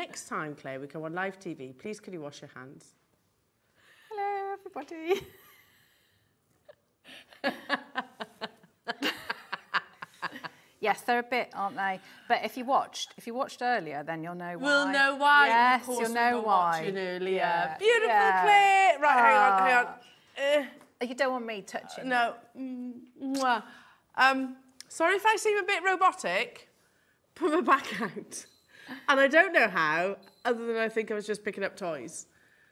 next time, Claire, we go on live TV, please can you wash your hands? Hello, everybody. yes, they're a bit, aren't they? But if you watched, if you watched earlier, then you'll know why. We'll know why. Yes, you'll we know why. earlier. Yeah. Beautiful, Yeah. Claire. Right, hang on, hang on. Eh. You don't want me touching. No. Mm. Um, sorry if I seem a bit robotic. Put my back out. And I don't know how, other than I think I was just picking up toys.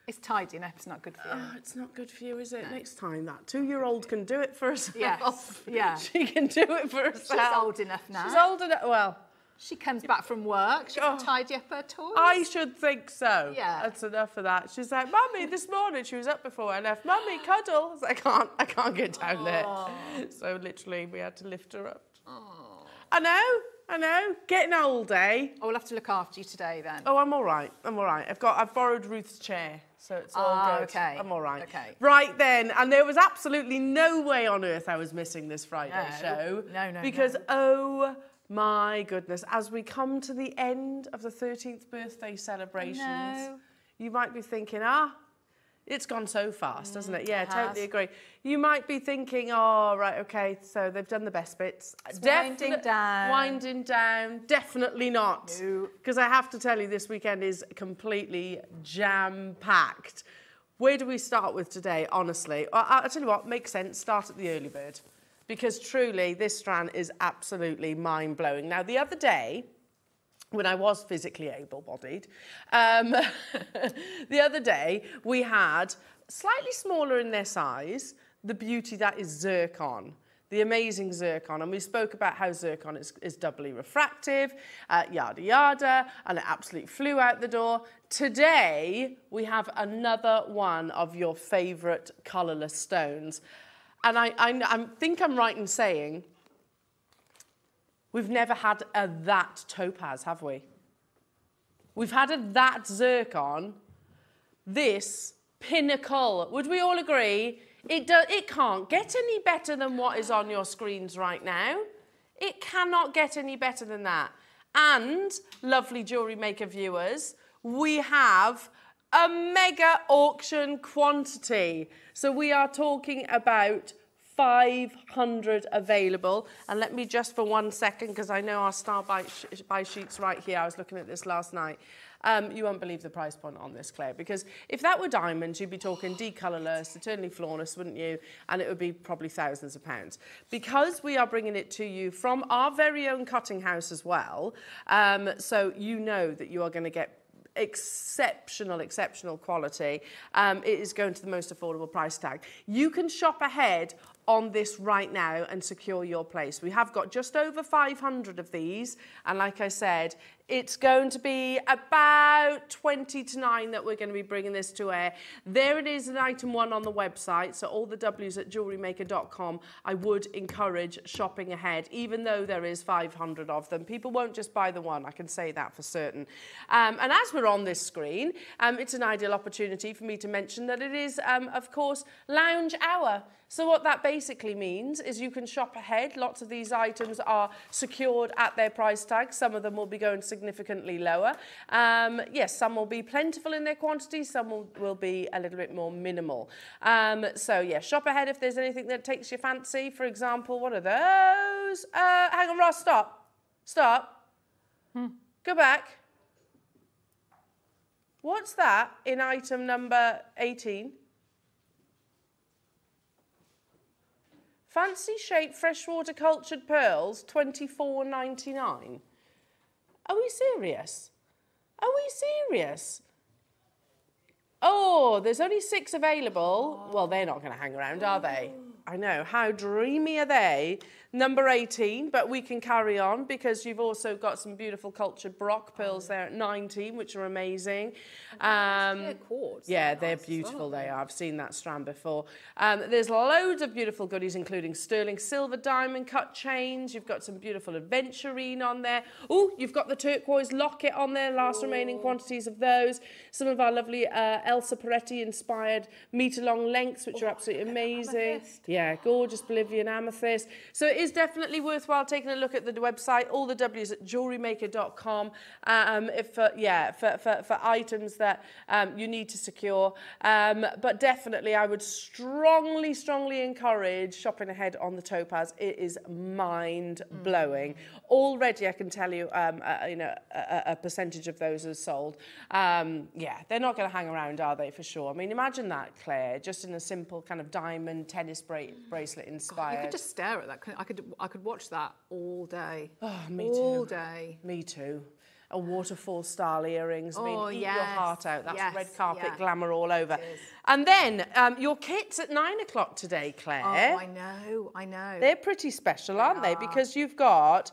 It's tidy enough. It's not good for you. Oh, it's not good for you, is it? Next time that two-year-old can do it for herself. Yes, yeah. She can do it for herself. She's old enough now. She's old enough. Well, She comes back from work. She Oh. can tidy up her toys. I should think so. Yeah. That's enough of that. She's like, Mummy, this morning she was up before I left. Mummy, cuddle. I, was like, I can't, I can't get down there. So literally we had to lift her up. I know, I know. Getting old, eh? Oh, we'll have to look after you today then. Oh, I'm all right. I'm all right. I've got, I've borrowed Ruth's chair, so it's all Ah, good. okay. I'm all right. Okay. Right then, and there was absolutely no way on earth I was missing this Friday No. show. No, no, Because no. oh my goodness, as we come to the end of the 13th birthday celebrations, you might be thinking, ah. It's gone so fast, hasn't mm, it? Yeah, it totally agree. You might be thinking, oh, right, okay, so they've done the best bits. It's winding down. Winding down, definitely not. No. Because I have to tell you, this weekend is completely jam packed. Where do we start with today, honestly? I, I'll tell you what, makes sense. Start at the early bird. Because truly, this strand is absolutely mind blowing. Now, the other day, when I was physically able bodied, um, the other day we had slightly smaller in their size, the beauty that is zircon. The amazing zircon, and we spoke about how zircon is, is doubly refractive, uh, yada yada, and it absolutely flew out the door. Today we have another one of your favourite colourless stones, and I, I, I think I'm right in saying We've never had a that topaz, have we? We've had a that zircon. This pinnacle. Would we all agree? It, do, it can't get any better than what is on your screens right now. It cannot get any better than that. And, lovely jewellery maker viewers, we have a mega auction quantity. So we are talking about 500 available. And let me just for one second, because I know our star buy, sh- buy sheet's right here. I was looking at this last night. Um, you won't believe the price point on this, Claire, because if that were diamonds, you'd be talking decolourless, eternally flawless, wouldn't you? And it would be probably thousands of pounds. Because we are bringing it to you from our very own cutting house as well, um, so you know that you are going to get exceptional, exceptional quality. Um, it is going to the most affordable price tag. You can shop ahead on this right now and secure your place. We have got just over 500 of these. And like I said, it's going to be about 20 to 9 that we're going to be bringing this to air. There it is in item one on the website. So all the W's at jewellerymaker.com. I would encourage shopping ahead, even though there is 500 of them. People won't just buy the one, I can say that for certain. Um, and as we're on this screen, um, it's an ideal opportunity for me to mention that it is, um, of course, lounge hour. So what that basically means is you can shop ahead. Lots of these items are secured at their price tag. Some of them will be going significantly lower. Um, yes, some will be plentiful in their quantity. Some will, will be a little bit more minimal. Um, so yeah, shop ahead if there's anything that takes your fancy. For example, what are those? Uh, hang on, Ross, stop. Stop. Go back. What's that in item number 18? Fancy shaped freshwater cultured pearls, twenty four ninety nine. Are we serious? Are we serious? Oh, there's only six available. Well, they're not going to hang around, are they? I know. How dreamy are they? Number 18, but we can carry on because you've also got some beautiful cultured baroque pearls there at 19, which are amazing. Um, They're quartz. yeah, They're nice beautiful. well. They are. I've seen that strand before. Um, there's loads of beautiful goodies, including sterling silver diamond cut chains. You've got some beautiful adventurine on there. Oh, you've got the turquoise locket on there. Last remaining quantities of those. Some of our lovely uh, Elsa Peretti inspired meter long lengths, which are absolutely amazing. Yeah, Yeah, gorgeous Bolivian amethyst. So is definitely worthwhile taking a look at the website, all the W's at jewellerymaker.com. Um, if uh, yeah, for, for, for items that um, you need to secure. Um, but definitely, I would strongly, strongly encourage shopping ahead on the topaz. It is mind blowing. Already, I can tell you, um, uh, you know, a, a percentage of those are sold. Um, yeah, they're not going to hang around, are they? For sure. I mean, imagine that, Claire, just in a simple kind of diamond tennis bra- bracelet You could just stare at that. I could, I could watch that all day. Oh, me all too. day. Me too. A waterfall style earrings. I mean, Oh, eat your heart out. That's yes, red carpet yeah. glamour all over. And then um, your kit's at nine o'clock today, Claire. Oh, I know, I know. They're pretty special, aren't they? Because you've got,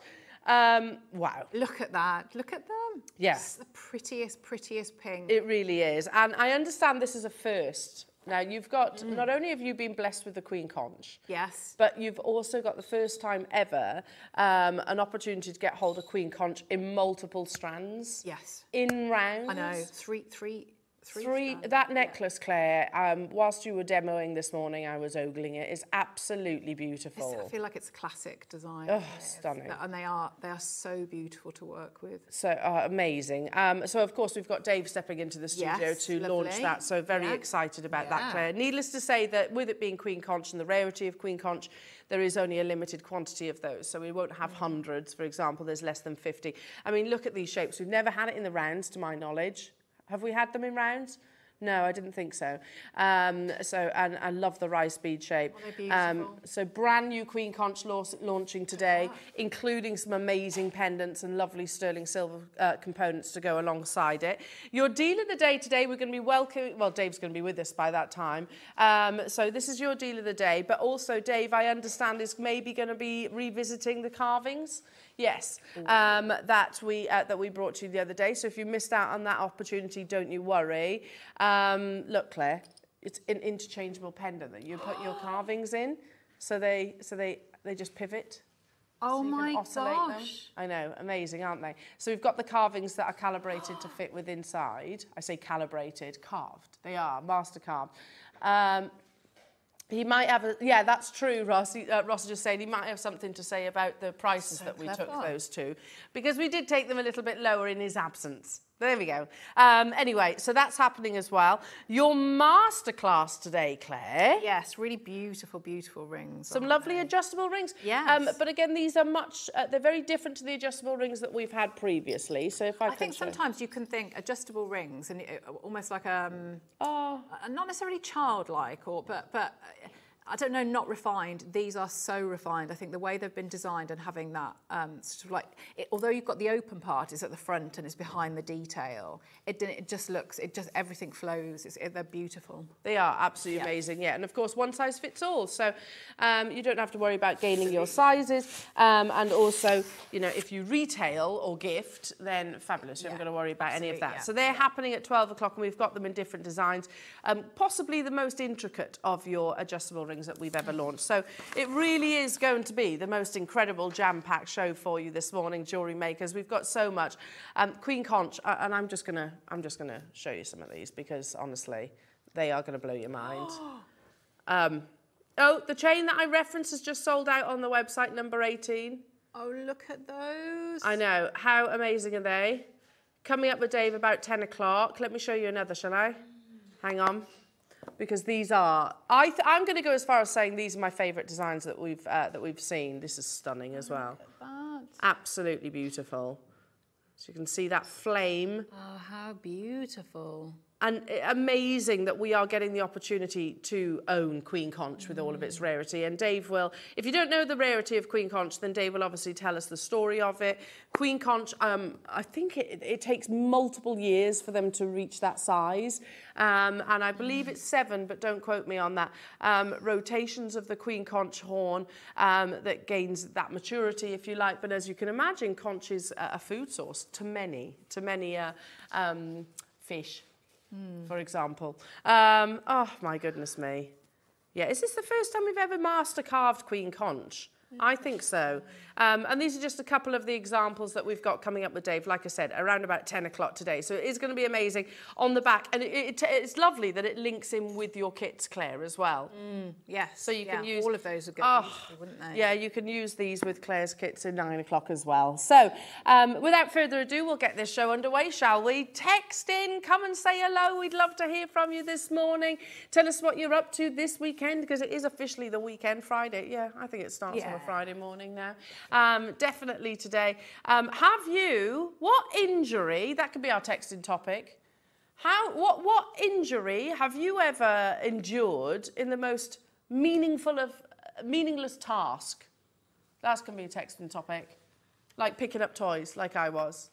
um, wow, Look at that. Look at them. Yeah. It's the prettiest, prettiest pink. it really is. And I understand this is a first. Now, you've got, Mm. not only have you been blessed with the Queen Conch, yes. but you've also got the first time ever um, an opportunity to get hold of Queen Conch in multiple strands. Yes. In rounds. I know. Three, three, three. Three, that necklace, Claire, um, whilst you were demoing this morning, I was ogling it. it, is absolutely beautiful. It's- I feel like it's a classic design. Oh, stunning. And they are, they are so beautiful to work with. So uh, amazing. Um, so of course we've got Dave stepping into the studio Yes, to launch that. So very Yeah. excited about that, Claire. Needless to say that with it being Queen Conch and the rarity of Queen Conch, there is only a limited quantity of those. So we won't have Mm. hundreds. For example, there's less than 50. I mean, look at these shapes. We've never had it in the rounds, to my knowledge. Have we had them in rounds? No, I didn't think so. Um, so, and I love the rice bead shape. Um, so brand new Queen Conch launch, launching today, including some amazing pendants and lovely sterling silver uh, components to go alongside it. Your deal of the day today, we're going to be welcoming, well, Dave's going to be with us by that time. Um, so this is your deal of the day, but also Dave, I understand, is maybe going to be revisiting the carvings. Yes, um, that we uh, that we brought to you the other day. So if you missed out on that opportunity, don't you worry. Um, look, Claire, it's an interchangeable pendant that you put your carvings in, so they so they they just pivot. Oh so my oscillate them. gosh. I know, amazing, aren't they? So we've got the carvings that are calibrated to fit with inside. I say calibrated, carved. They are master carved. Um, he might have a, yeah, that's true, Ross. He, uh, Ross is just saying he might have something to say about the prices So that we took those two, because we did take them a little bit lower in his absence. There we go. Um, anyway, so that's happening as well. Your masterclass today, Claire. Yes, really beautiful, beautiful rings. Some lovely they? adjustable rings. Yes. Um, but again, these are much, uh, they're very different to the adjustable rings that we've had previously. So if I, I think show- sometimes you can think adjustable rings and it, almost like um, Oh, uh, not necessarily childlike or but but uh, I don't know, not refined. These are so refined. I think the way they've been designed and having that um, sort of like, it, although you've got the open part is at the front and is behind the detail, it, it just looks, it just everything flows. It's, it, they're beautiful. They are absolutely Yeah. amazing, yeah. And of course, one size fits all. So um, you don't have to worry about gaining your sizes. Um, and also, you know, if you retail or gift, then fabulous. You haven't Yeah, got to worry about any of that. yeah, So they're happening at 12 o'clock and we've got them in different designs. Um, possibly the most intricate of your adjustable rings that we've ever launched. So it really is going to be the most incredible jam-packed show for you this morning, jewelry makers. We've got so much. Um, Queen Conch, uh, and I'm just gonna, I'm just gonna show you some of these because honestly, they are gonna blow your mind. Um, oh, the chain that I referenced has just sold out on the website, number 18. Oh, look at those. I know. How amazing are they? Coming up with Dave about 10 o'clock. Let me show you another, shall I? Hang on. Because these are, I I'm going to go as far as saying these are my favourite designs that we've, uh, that we've seen. This is stunning as well. Absolutely beautiful. So you can see that flame. Oh, how beautiful. And amazing that we are getting the opportunity to own Queen Conch with all of its rarity. And Dave will, if you don't know the rarity of Queen Conch, then Dave will obviously tell us the story of it. Queen Conch, um, I think it, it takes multiple years for them to reach that size. Um, and I believe it's seven, but don't quote me on that, um, rotations of the Queen Conch horn um, that gains that maturity, if you like. But as you can imagine, conch is a, food source to many, to many uh, um, fish for example. Um, oh, my goodness me. Yeah, is this the first time we've ever master carved Queen Conch? I think so. Um, and these are just a couple of the examples that we've got coming up with Dave, like I said, around about 10 o'clock today. So it is going to be amazing on the back. And it, it, it's lovely that it links in with your kits, Claire, as well. Yes. So you can use- all of those would go Oh, wouldn't they? Yeah, you can use these with Claire's kits at nine o'clock as well. So, um, without further ado, we'll get this show underway, shall we? Text in, come and say hello. We'd love to hear from you this morning. Tell us what you're up to this weekend because it is officially the weekend, Friday. Yeah, I think it starts on a Friday morning now. Um, definitely today. Um, have you, what injury, that could be our texting topic. How, what, what injury have you ever endured in the most meaningful of, meaningless task? That's going to be a texting topic. Like picking up toys, like I was.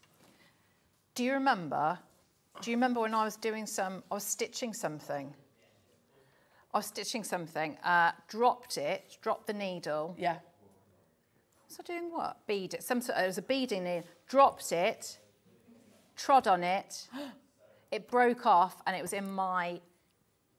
Do you remember? Do you remember when I was doing some? I was stitching something. I was stitching something. Uh, dropped it. Dropped the needle. Yeah. Was I doing what? Bead it. Some sort. of, It was a beading needle. Dropped it. Trod on it. It broke off, and it was in my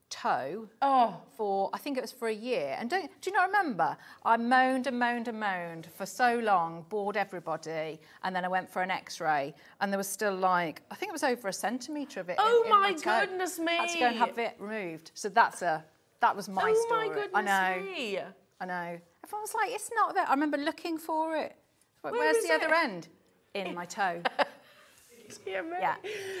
toe Oh, for I think it was for a year. And don't do you not remember? I moaned and moaned and moaned for so long, bored everybody, and then I went for an X-ray, and there was still like I think it was over a centimetre of it. Oh in, in my toe. goodness me! I had to go and have it removed. So that's a that was my oh story. my goodness I know. me. I know. Everyone was like, it's not there. I remember looking for it. Where- Where Where's the other end? In my toe. Yeah. Yeah.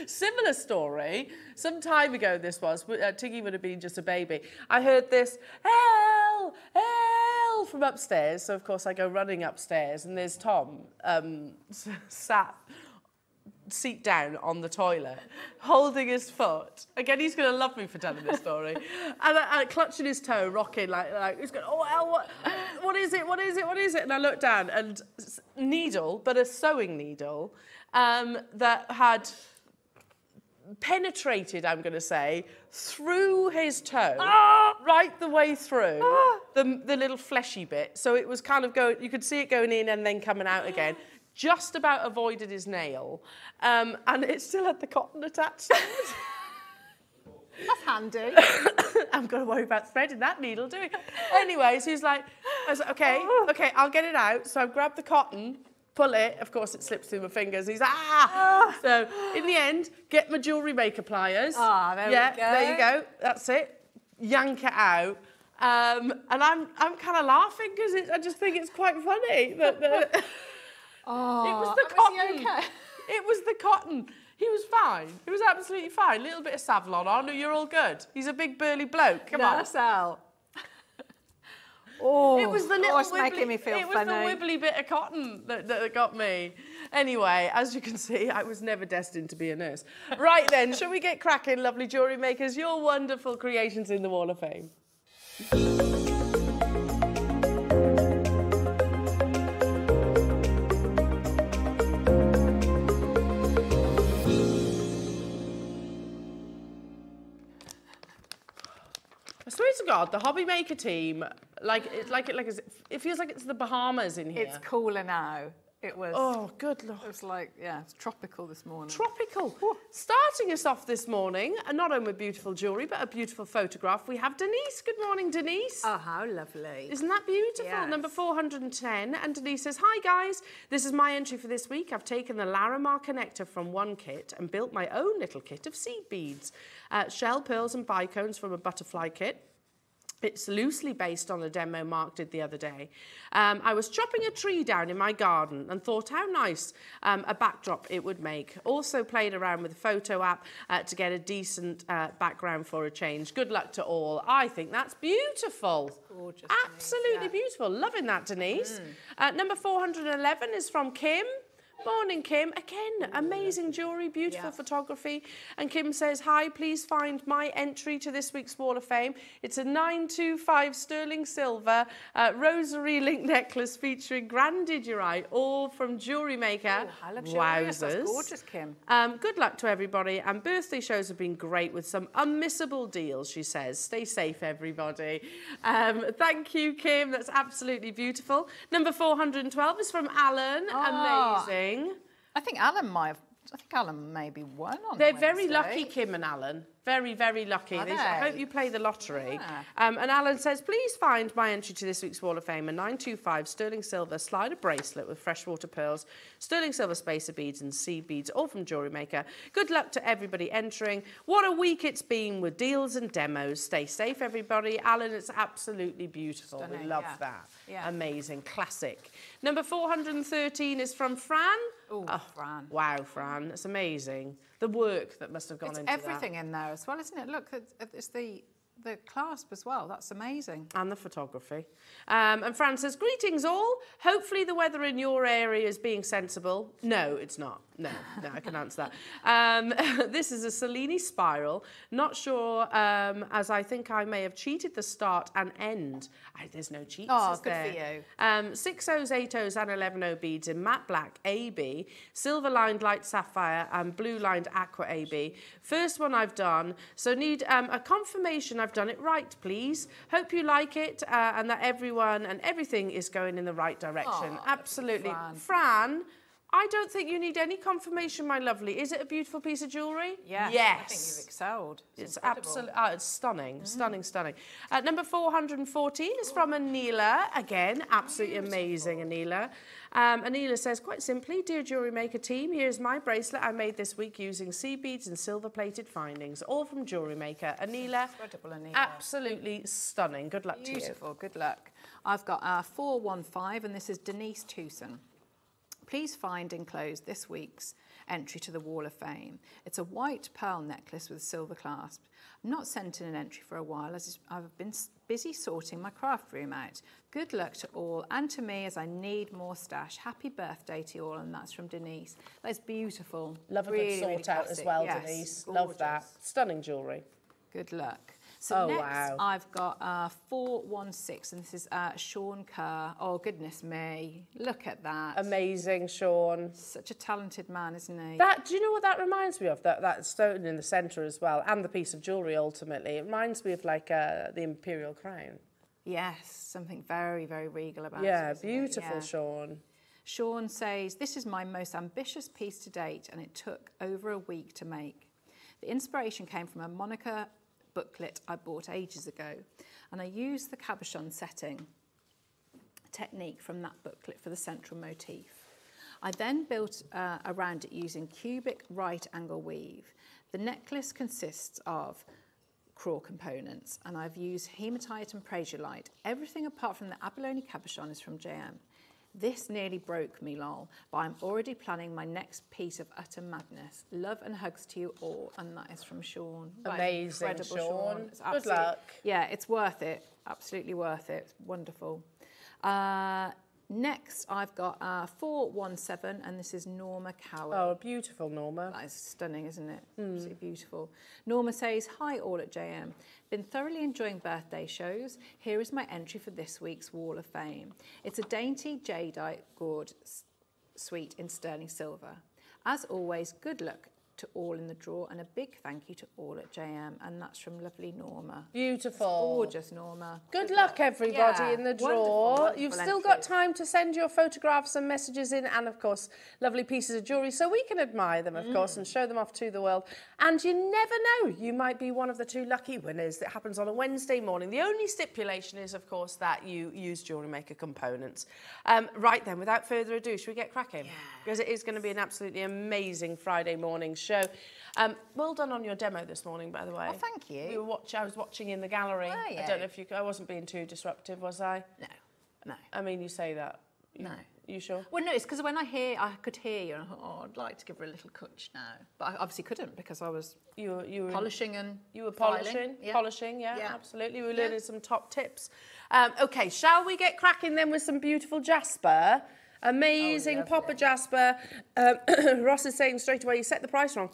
Similar story. Some time ago, this was. Uh, Tiggy would have been just a baby. I heard this, hell, hell, from upstairs. So, of course, I go running upstairs, and there's Tom um, sat seat down on the toilet, holding his foot. Again, he's going to love me for telling this story. and I, I clutching his toe, rocking like like he's going, oh hell, what, what is it? What is it? What is it? And I looked down, and needle, but a sewing needle, um, that had penetrated, I'm going to say, through his toe, right the way through the, the little fleshy bit. So it was kind of going, you could see it going in and then coming out again. Just about avoided his nail. Um, and it still had the cotton attached to it. That's handy. I'm going to worry about threading that needle, do we? anyway, so he's like, I was like, okay, okay, I'll get it out. So I grabbed the cotton, pull it. Of course, it slips through my fingers. He's like, ah. So in the end, get my jewellery maker pliers. Ah, there we go. there you go. That's it. Yank it out. Um, and I'm, I'm kind of laughing because I just think it's quite funny that the, Oh, it was the was he cotton. okay? It was the cotton. He was fine. He was absolutely fine. A Little bit of Savlon oh, on, you're all good. He's a big burly bloke. Come on. Out. Oh, It was the little oh, wibbly, me feel it was funny. the wibbly bit of cotton that, that got me. Anyway, as you can see, I was never destined to be a nurse. Right then, shall we get cracking, lovely jewellery makers? Your wonderful creations in the Wall of Fame. To God, the hobby maker team, like it's like it like it feels like it's the Bahamas in here. It's cooler now. It was. oh, good lord. It was like yeah, it's tropical this morning. Tropical. Starting us off this morning, and not only with beautiful jewellery, but a beautiful photograph, we have Denise. Good morning, Denise. oh, how lovely. Isn't that beautiful? Yes. Number 410. And Denise says, Hi guys, this is my entry for this week. I've taken the Larimar connector from one kit and built my own little kit of seed beads, uh, shell pearls and bicones from a butterfly kit. It's loosely based on a demo Mark did the other day. Um, I was chopping a tree down in my garden and thought how nice um, a backdrop it would make. Also played around with the photo app uh, to get a decent uh, background for a change. Good luck to all. I think that's beautiful. gorgeous, Denise, Absolutely yeah. Mm. beautiful. Loving that, Denise. Uh, number 411 is from Kim. Good morning, Kim. Again, amazing jewellery, beautiful Yeah. photography. And Kim says, Hi, please find my entry to this week's Wall of Fame. It's a 925 sterling silver uh, rosary link necklace featuring grandidierite, all from Jewellery Maker. Oh, luxurious. That's Wowzers. gorgeous, Kim. Um, good luck to everybody. And birthday shows have been great with some unmissable deals, she says. Stay safe, everybody. Um, thank you, Kim. That's absolutely beautiful. Number 412 is from Alan. Ah. Amazing. I think Alan might have I think Alan maybe won on They're very lucky, Kim and Alan. Very, very lucky. They- I hope you play the lottery. Yeah. Um, and Alan says, please find my entry to this week's Wall of Fame a 925 sterling silver slider bracelet with freshwater pearls, sterling silver spacer beads and seed beads, all from Jewelry Maker. Good luck to everybody entering. What a week it's been with deals and demos. Stay safe, everybody. Alan, it's absolutely beautiful. we love yeah. that. Yeah. Amazing. Classic. Number 413 is from Fran. Ooh, Oh, Fran. Wow, Fran, that's amazing. The work that must have gone It's into everything in there as well, isn't it? Look, it's, it's the the clasp as well. That's amazing. And the photography. Um, and Fran says, Greetings all. Hopefully, the weather in your area is being sensible. No, it's not. No, no, I can answer that. Um, this is a Cellini spiral. Not sure, um, as I think I may have cheated the start and end. I, there's no cheats. Oh, good for you. Um, six O's, eight O's, and 11 O beads in matte black AB, silver lined light sapphire, and blue lined aqua AB. First one I've done, so need um, a confirmation I've done it right, please. Hope you like it uh, and that everyone and everything is going in the right direction. Aw, Absolutely. Fran. Fran, I don't think you need any confirmation, my lovely. Is it a beautiful piece of jewellery? Yeah. Yes. I think you've excelled. It's incredible. absolutely, oh, it's stunning, stunning, stunning. Uh, number 414 is from Anila. Again, absolutely amazing, Anila. Um, Anila says, quite simply, Dear Jewelry Maker team, here's my bracelet I made this week using sea beads and silver plated findings, all from Jewelry Maker. Anila, Incredible, Anila. absolutely stunning. Good luck to you. Beautiful. Good luck. I've got our 415, and this is Denise Tewson. Please find enclosed this week's entry to the Wall of Fame. It's a white pearl necklace with a silver clasp. I've not sent in an entry for a while as I've been busy sorting my craft room out. Good luck to all and to me as I need more stash. Happy birthday to you all, and that's from Denise. That's beautiful. Love a Really, good sort really out as well, Yes, Denise. Love that. Stunning jewellery. Good luck. So Oh, next, wow. I've got uh, 416, and this is uh, Sean Kerr. Oh, goodness me. Look at that. Amazing, Sean. Such a talented man, isn't he? That do you know what that reminds me of? That that stone in the centre as well, and the piece of jewellery. Ultimately, it reminds me of like uh, the imperial crown. yes, something very, very regal about yeah, it? beautiful, Yeah. Beautiful, Sean. Sean says, This is my most ambitious piece to date, and it took over a week to make. The inspiration came from a Monica booklet I bought ages ago, and I used the cabochon setting technique from that booklet for the central motif. I then built uh, around it using cubic right angle weave. The necklace consists of craw components and I've used hematite and prasiolite. Everything apart from the abalone cabochon is from JM. This nearly broke me, lol, but I'm already planning my next piece of utter madness. Love and hugs to you all, and that is from Sean. Amazing, incredible, Sean. It's Good luck. Yeah, it's worth it. Absolutely worth it. It's wonderful. Uh, next, I've got uh, 417, and this is Norma Cowell. Oh, beautiful, Norma. That is stunning, isn't it? Hmm. Absolutely beautiful. Norma says, Hi, all at JM. Been thoroughly enjoying birthday shows. Here is my entry for this week's Wall of Fame. It's a dainty jadeite gourd s- suite in sterling silver. As always, good luck to all in the draw, and a big thank you to all at JM. And that's from lovely Norma. Beautiful. Gorgeous, Norma. Good luck, everybody, Yeah, in the draw. wonderful, wonderful You've still got time to send your photographs and messages in, and of course, lovely pieces of jewellery, so we can admire them, of Mm. course, and show them off to the world. And you never know, you might be one of the two lucky winners. That happens on a Wednesday morning. The only stipulation is, of course, that you use jewellery maker components. Um, right then, without further ado, should we get cracking? Because it is going to be an absolutely amazing Friday morning show. Um, well done on your demo this morning, by the way. Oh, thank you. We were watch, I was watching in the gallery. Oh, I don't know if you. I wasn't being too disruptive, was I? No, no. I mean, you say that. You, No. You sure? Well, no, it's because when I hear, I could hear you, and I thought, oh, I'd like to give her a little touch now. But I obviously couldn't because I was You were. You were. polishing and You were filing. polishing, Yeah. polishing, yeah, Yeah. absolutely. We were Yeah. learning some top tips. Um, okay, shall we get cracking then with some beautiful Jasper? Amazing Oh. Poppy Jasper. Um, Ross is saying straight away, you set the price wrong.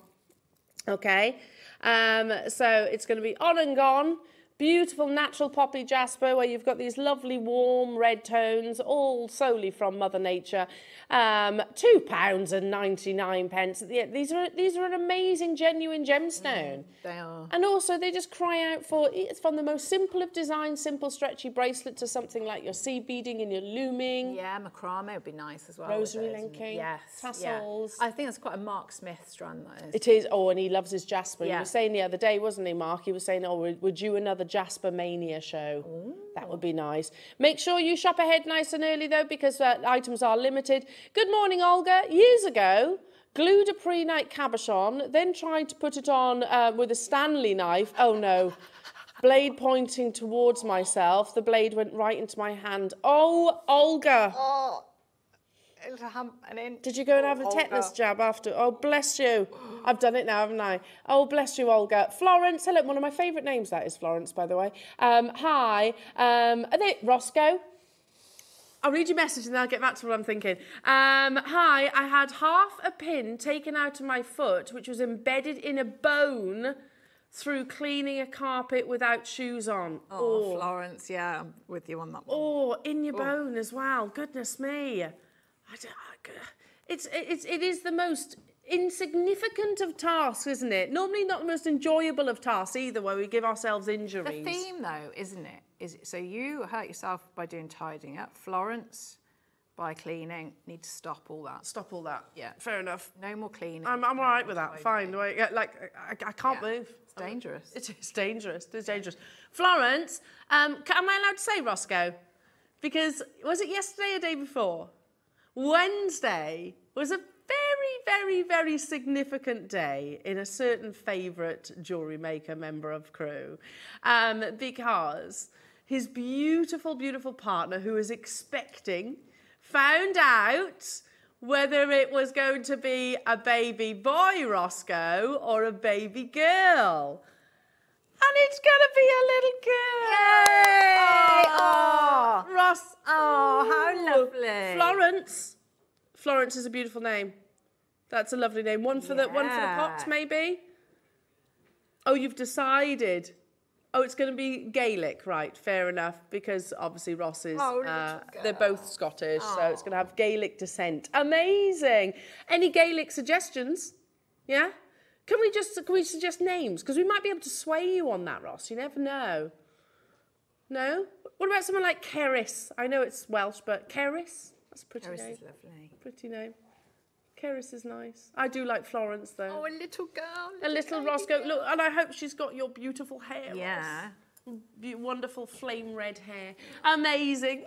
Okay, um, so it's going to be on and gone. Beautiful natural poppy jasper where you've got these lovely warm red tones, all solely from Mother Nature. Um, two pounds and 99 pence. These are, these are an amazing, genuine gemstone. They are. And also, they just cry out for it's from the most simple of design, simple stretchy bracelet to something like your seed beading and your looming. Yeah, macrame would be nice as well. Rosary linking, Yes. tassels. Yeah. I think that's quite a Mark Smith strand, that is. It is. Oh, and he loves his Jasper. Yeah. He was saying the other day, wasn't he, Mark? He was saying, oh, would- would you another Jasper Mania show? That would be nice. Make sure you shop ahead nice and early, though, because uh, items are limited. Good morning, Olga. Years ago, glued a prehnite cabochon, then tried to put it on uh, with a Stanley knife. Oh, no. Blade pointing towards myself. The blade went right into my hand. Oh, Olga. Oh, it'll have an inch. Did you go and have a Olga. tetanus jab after? Oh, bless you. I've done it now, haven't I? Oh, bless you, Olga. Florence, hello. One of my favourite names, that is Florence, by the way. Um, hi. Um, are they Roscoe? I'll read your message and then I'll get back to what I'm thinking. Um, hi, I had half a pin taken out of my foot, which was embedded in a bone through cleaning a carpet without shoes on. Oh, Florence, yeah, I'm with you on that one. Oh, in your bone as well. Goodness me. I don't, I, it's, it's, it is the most insignificant of tasks, isn't it? Normally not the most enjoyable of tasks either, where we give ourselves injuries. The theme, though, isn't it? Is so you hurt yourself by doing tidying up. Florence, by cleaning, need to stop all that. Stop all that. Yeah. Fair enough. No more cleaning. I'm, I'm all right with that. Fine. I, yeah, like, I, I can't Yeah. move. It's dangerous. It is dangerous. It's dangerous. Florence, um, am I allowed to say Roscoe? Because was it yesterday or day before? Wednesday was a very, very, very significant day in a certain favourite jewellery maker member of crew, um, because his beautiful, beautiful partner, who was expecting, found out whether it was going to be a baby boy Roscoe or a baby girl. And it's going to be a little girl. Yay! Oh, Ross. Oh, how lovely. Florence. Florence is a beautiful name. That's a lovely name. One for the one for the Yeah. pops, maybe. Oh, you've decided. Oh, it's going to be Gaelic, right? Fair enough, because obviously Ross is. Oh, uh, they're both Scottish, so it's going to have Gaelic descent. Amazing. Any Gaelic suggestions? Yeah. Can we just can we suggest names? Because we might be able to sway you on that, Ross. You never know. No. What about someone like Keris? I know it's Welsh, but Keris. That's a pretty Paris name. is lovely. Pretty name. Keris is nice. I do like Florence though. Oh, a little girl. a little tiny Roscoe. girl. Look, and I hope she's got your beautiful hair. Ross. Yeah. Be- wonderful flame red hair. Amazing.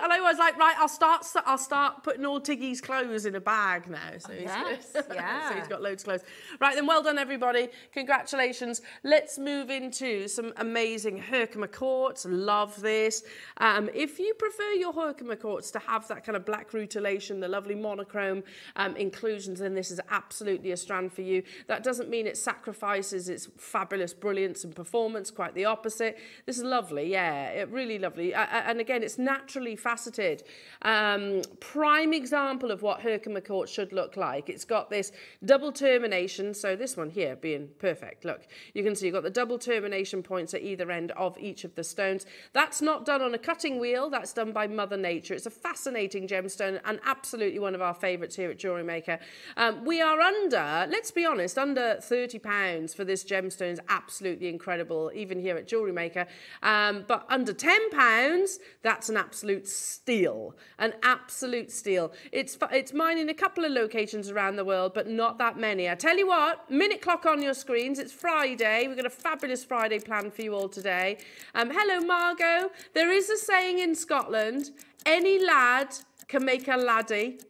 And I was like, right, I'll start. I'll start putting all Tiggy's clothes in a bag now. So he's, Yes, so he's got loads of clothes. Right then, well done everybody. Congratulations. Let's move into some amazing Herkimer quartz. Love this. Um, if you prefer your Herkimer quartz to have that kind of black rutilation, the lovely monochrome um, inclusions, then this is absolutely a strand for you. That doesn't mean it sacrifices its fabulous brilliance and performance. Quite the opposite. This is lovely. Yeah, it really lovely. Uh, and again, it's naturally faceted. Um, prime example of what Herkimer quartz should look like. It's got this double termination. So this one here being perfect. Look, you can see you've got the double termination points at either end of each of the stones. That's not done on a cutting wheel. That's done by Mother Nature. It's a fascinating gemstone and absolutely one of our favourites here at Jewelry Maker. Um, we are under, let's be honest, under £30 for this gemstone is absolutely incredible, even here at Jewelry Maker. Um, but under £10, that's an absolute steal. An absolute steal. It's, it's mine in a couple of locations around the world, but not that many. I tell you what, minute clock on your screens. It's Friday. We've got a fabulous Friday planned for you all today. Um, hello, Margot. There is a saying in Scotland any lad can make a laddie.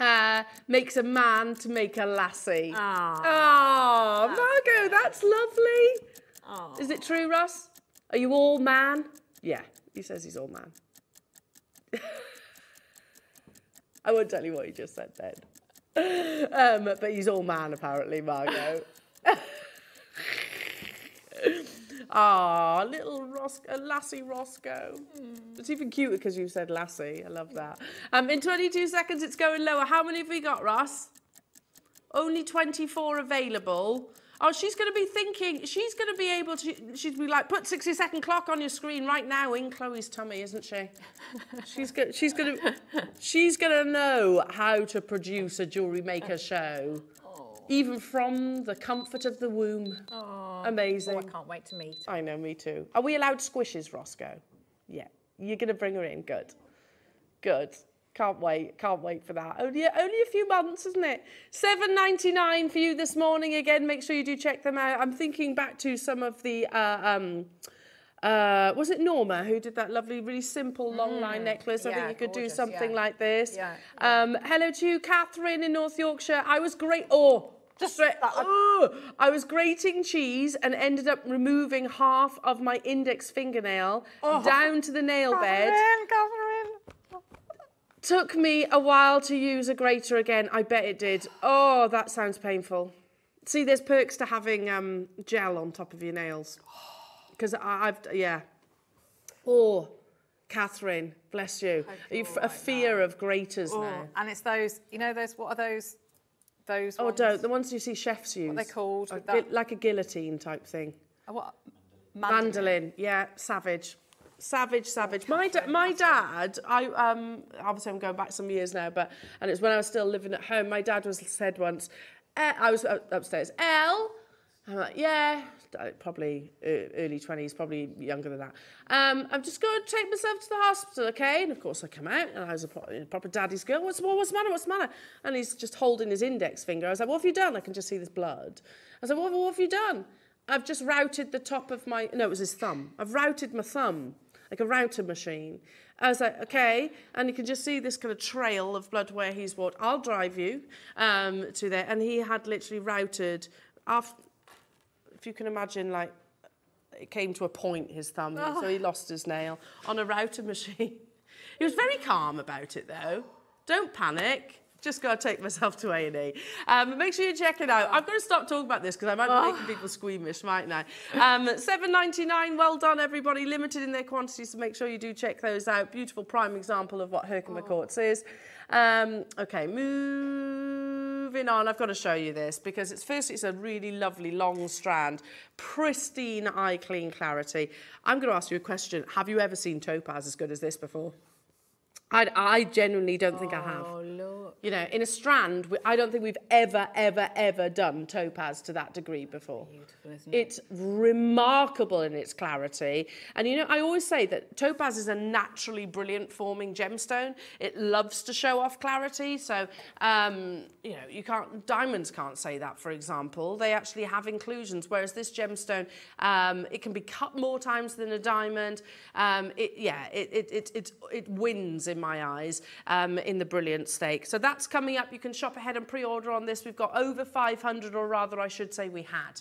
Uh, makes a man to make a lassie. Ah. Oh, Margot, that's lovely. Oh. Is it true, Russ? Are you all man? Yeah, he says he's all man. I won't tell you what he just said then. Um, but he's all man, apparently, Margot. Ah, little Roscoe, Lassie Roscoe. It's even cuter because you said Lassie. I love that. Um, in 22 seconds, it's going lower. How many have we got, Ross? Only 24 available. Oh, she's going to be thinking, she's going to be able to, she'd be like, put 60 second clock on your screen right now in Chloe's tummy, isn't she? she's going she's going to, she's going to know how to produce a jewellery maker show. Even from the comfort of the womb. Amazing. Oh, I can't wait to meet. her. I know, me too. Are we allowed squishes, Roscoe? Yeah. You're going to bring her in. Good. Good. Can't wait. Can't wait for that. Only, only a few months, isn't it? Seven ninety nine for you this morning. Again, make sure you do check them out. I'm thinking back to some of the. Uh, um, uh, was it Norma who did that lovely, really simple long line necklace? I yeah, think you could gorgeous, do something yeah. like this. Yeah. Um, hello to you, Catherine in North Yorkshire. I was great. Oh, just straight. Oh, I was grating cheese and ended up removing half of my index fingernail down to the nail bed. Took me a while to use a grater again. I bet it did. Oh, that sounds painful. See, there's perks to having um, gel on top of your nails. Because I've, yeah. Oh, Catherine, bless you. You f- a fear of graters Oh, now? and it's those, you know, those, what are those? Those Oh, ones? don't. The ones you see chefs use. What they called A that? like a guillotine type thing. Uh, What? Mandolin, yeah, savage. Savage, savage. My da- my dad, I um obviously I'm going back some years now, but and it's when I was still living at home. My dad was said once, eh, I was upstairs. El, I'm like, yeah, probably early twenties, probably younger than that. Um, I'm just going to take myself to the hospital, okay? And of course I come out and I was a pro- proper daddy's girl. What's well, what's the matter? What's the matter? And he's just holding his index finger. I was like, what have you done? I can just see this blood. I was like, what, what have you done? I've just routed the top of my, no, it was his thumb. I've routed my thumb, like a router machine. I was like, okay. And you can just see this kind of trail of blood where he's walked. I'll drive you um, to there. And he had literally routed, after, if you can imagine, like, it came to a point, his thumb, so he lost his nail on a router machine. he was very calm about it, though. Don't panic. Just got to take myself to A&E. Um, make sure you check it out. I'm going to stop talking about this because I might be making people squeamish, mightn't I? Um, 7.99. Well done, everybody. Limited in their quantities, so make sure you do check those out. Beautiful prime example of what Herkimer Quartz is. Um, okay, moving on. I've got to show you this because it's first it's a really lovely long strand, pristine eye clean clarity. I'm going to ask you a question. Have you ever seen topaz as good as this before? I, I genuinely don't think I have. Oh, look. You know, in a strand, we- I don't think we've ever, ever, ever done topaz to that degree before. Beautiful, isn't it? It's remarkable in its clarity. And you know, I always say that topaz is a naturally brilliant forming gemstone. It loves to show off clarity. So, um, you know, you can't, diamonds can't say that, for example. They actually have inclusions, whereas this gemstone, um, it can be cut more times than a diamond. Um, it, yeah, it, it, it, it, it wins in my eyes um, in the brilliant stake. So that's coming up. You can shop ahead and pre-order on this. We've got over 500, or rather, I should say we had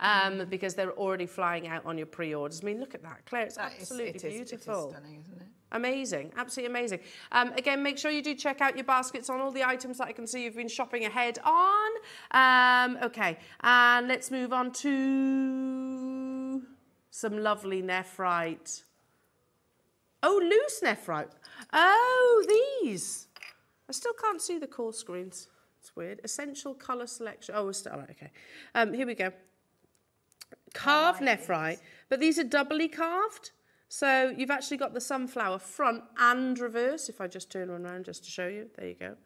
um, because they're already flying out on your pre-orders. I mean, look at that, Claire. It's That is- absolutely it is- beautiful. It is stunning, isn't it? Amazing, absolutely amazing. Um, again, make sure you do check out your baskets on all the items that I can see you've been shopping ahead on. Um, okay, and let's move on to some lovely nephrite. Oh, loose nephrite. Oh, these. I still can't see the call screens. It's weird. Essential colour selection. Oh, we're still, all right, okay. Um, here we go. Carved nephrite, but these are doubly carved. So you've actually got the sunflower front and reverse. If I just turn one around just to show you, there you go.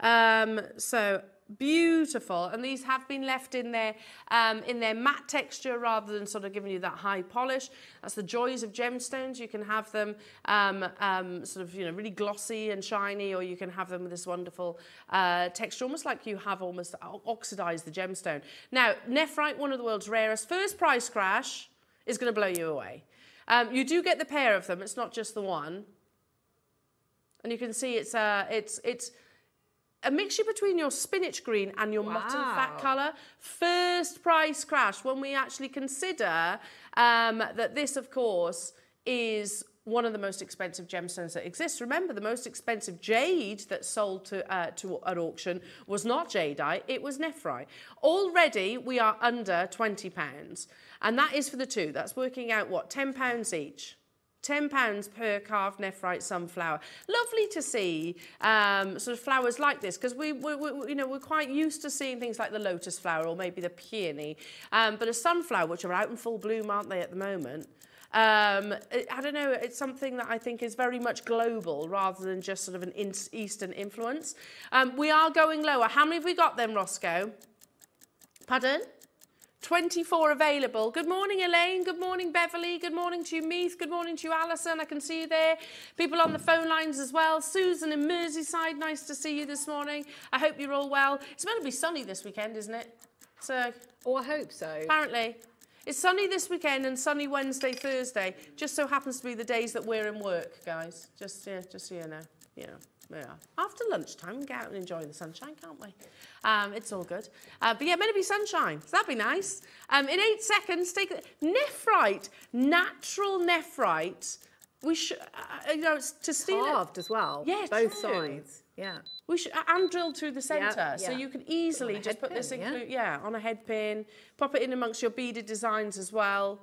Um, so beautiful, and these have been left in their um, in their matte texture rather than sort of giving you that high polish. That's the joys of gemstones. You can have them um, um, sort of you know really glossy and shiny, or you can have them with this wonderful uh, texture, almost like you have almost oxidized the gemstone. Now, nephrite, one of the world's rarest. First price crash is going to blow you away. Um, you do get the pair of them. It's not just the one. And you can see it's uh, it's it's a mixture between your spinach green and your mutton fat colour. First price crash when we actually consider um, that this, of course, is one of the most expensive gemstones that exists. Remember, the most expensive jade that sold to, uh, to at auction was not jadeite, it was nephrite. Already, we are under £20, and that is for the two. That's working out, what, £10 each? £10 per carved nephrite sunflower. Lovely to see um, sort of flowers like this because we, we, we, you know, we're quite used to seeing things like the lotus flower or maybe the peony. Um, but a sunflower, which are out in full bloom, aren't they, at the moment? Um, I don't know, it's something that I think is very much global rather than just sort of an Eastern influence. Um, we are going lower. How many have we got then, Roscoe? Pardon? 24 available. Good morning, Elaine. Good morning, Beverly. Good morning to you, Meath. Good morning to you, Alison. I can see you there. People on the phone lines as well. Susan in Merseyside, nice to see you this morning. I hope you're all well. It's meant to be sunny this weekend, isn't it? So, oh, I hope so. Apparently. It's sunny this weekend and sunny Wednesday, Thursday. Just so happens to be the days that we're in work, guys. Just, yeah, just so you know. Yeah. Yeah. After lunchtime, we get out and enjoy the sunshine, can't we? Um, it's all good. Uh, but yeah, meant to be sunshine. So that'd be nice. Um, in eight seconds, take nephrite, natural nephrite. We should, uh, you know, to steal Carved it. as well. Yeah, both true. sides. Yeah. We should and drilled through the centre, yeah, so you can easily just put pin, this in, yeah. yeah, on a head pin, pop it in amongst your beaded designs as well.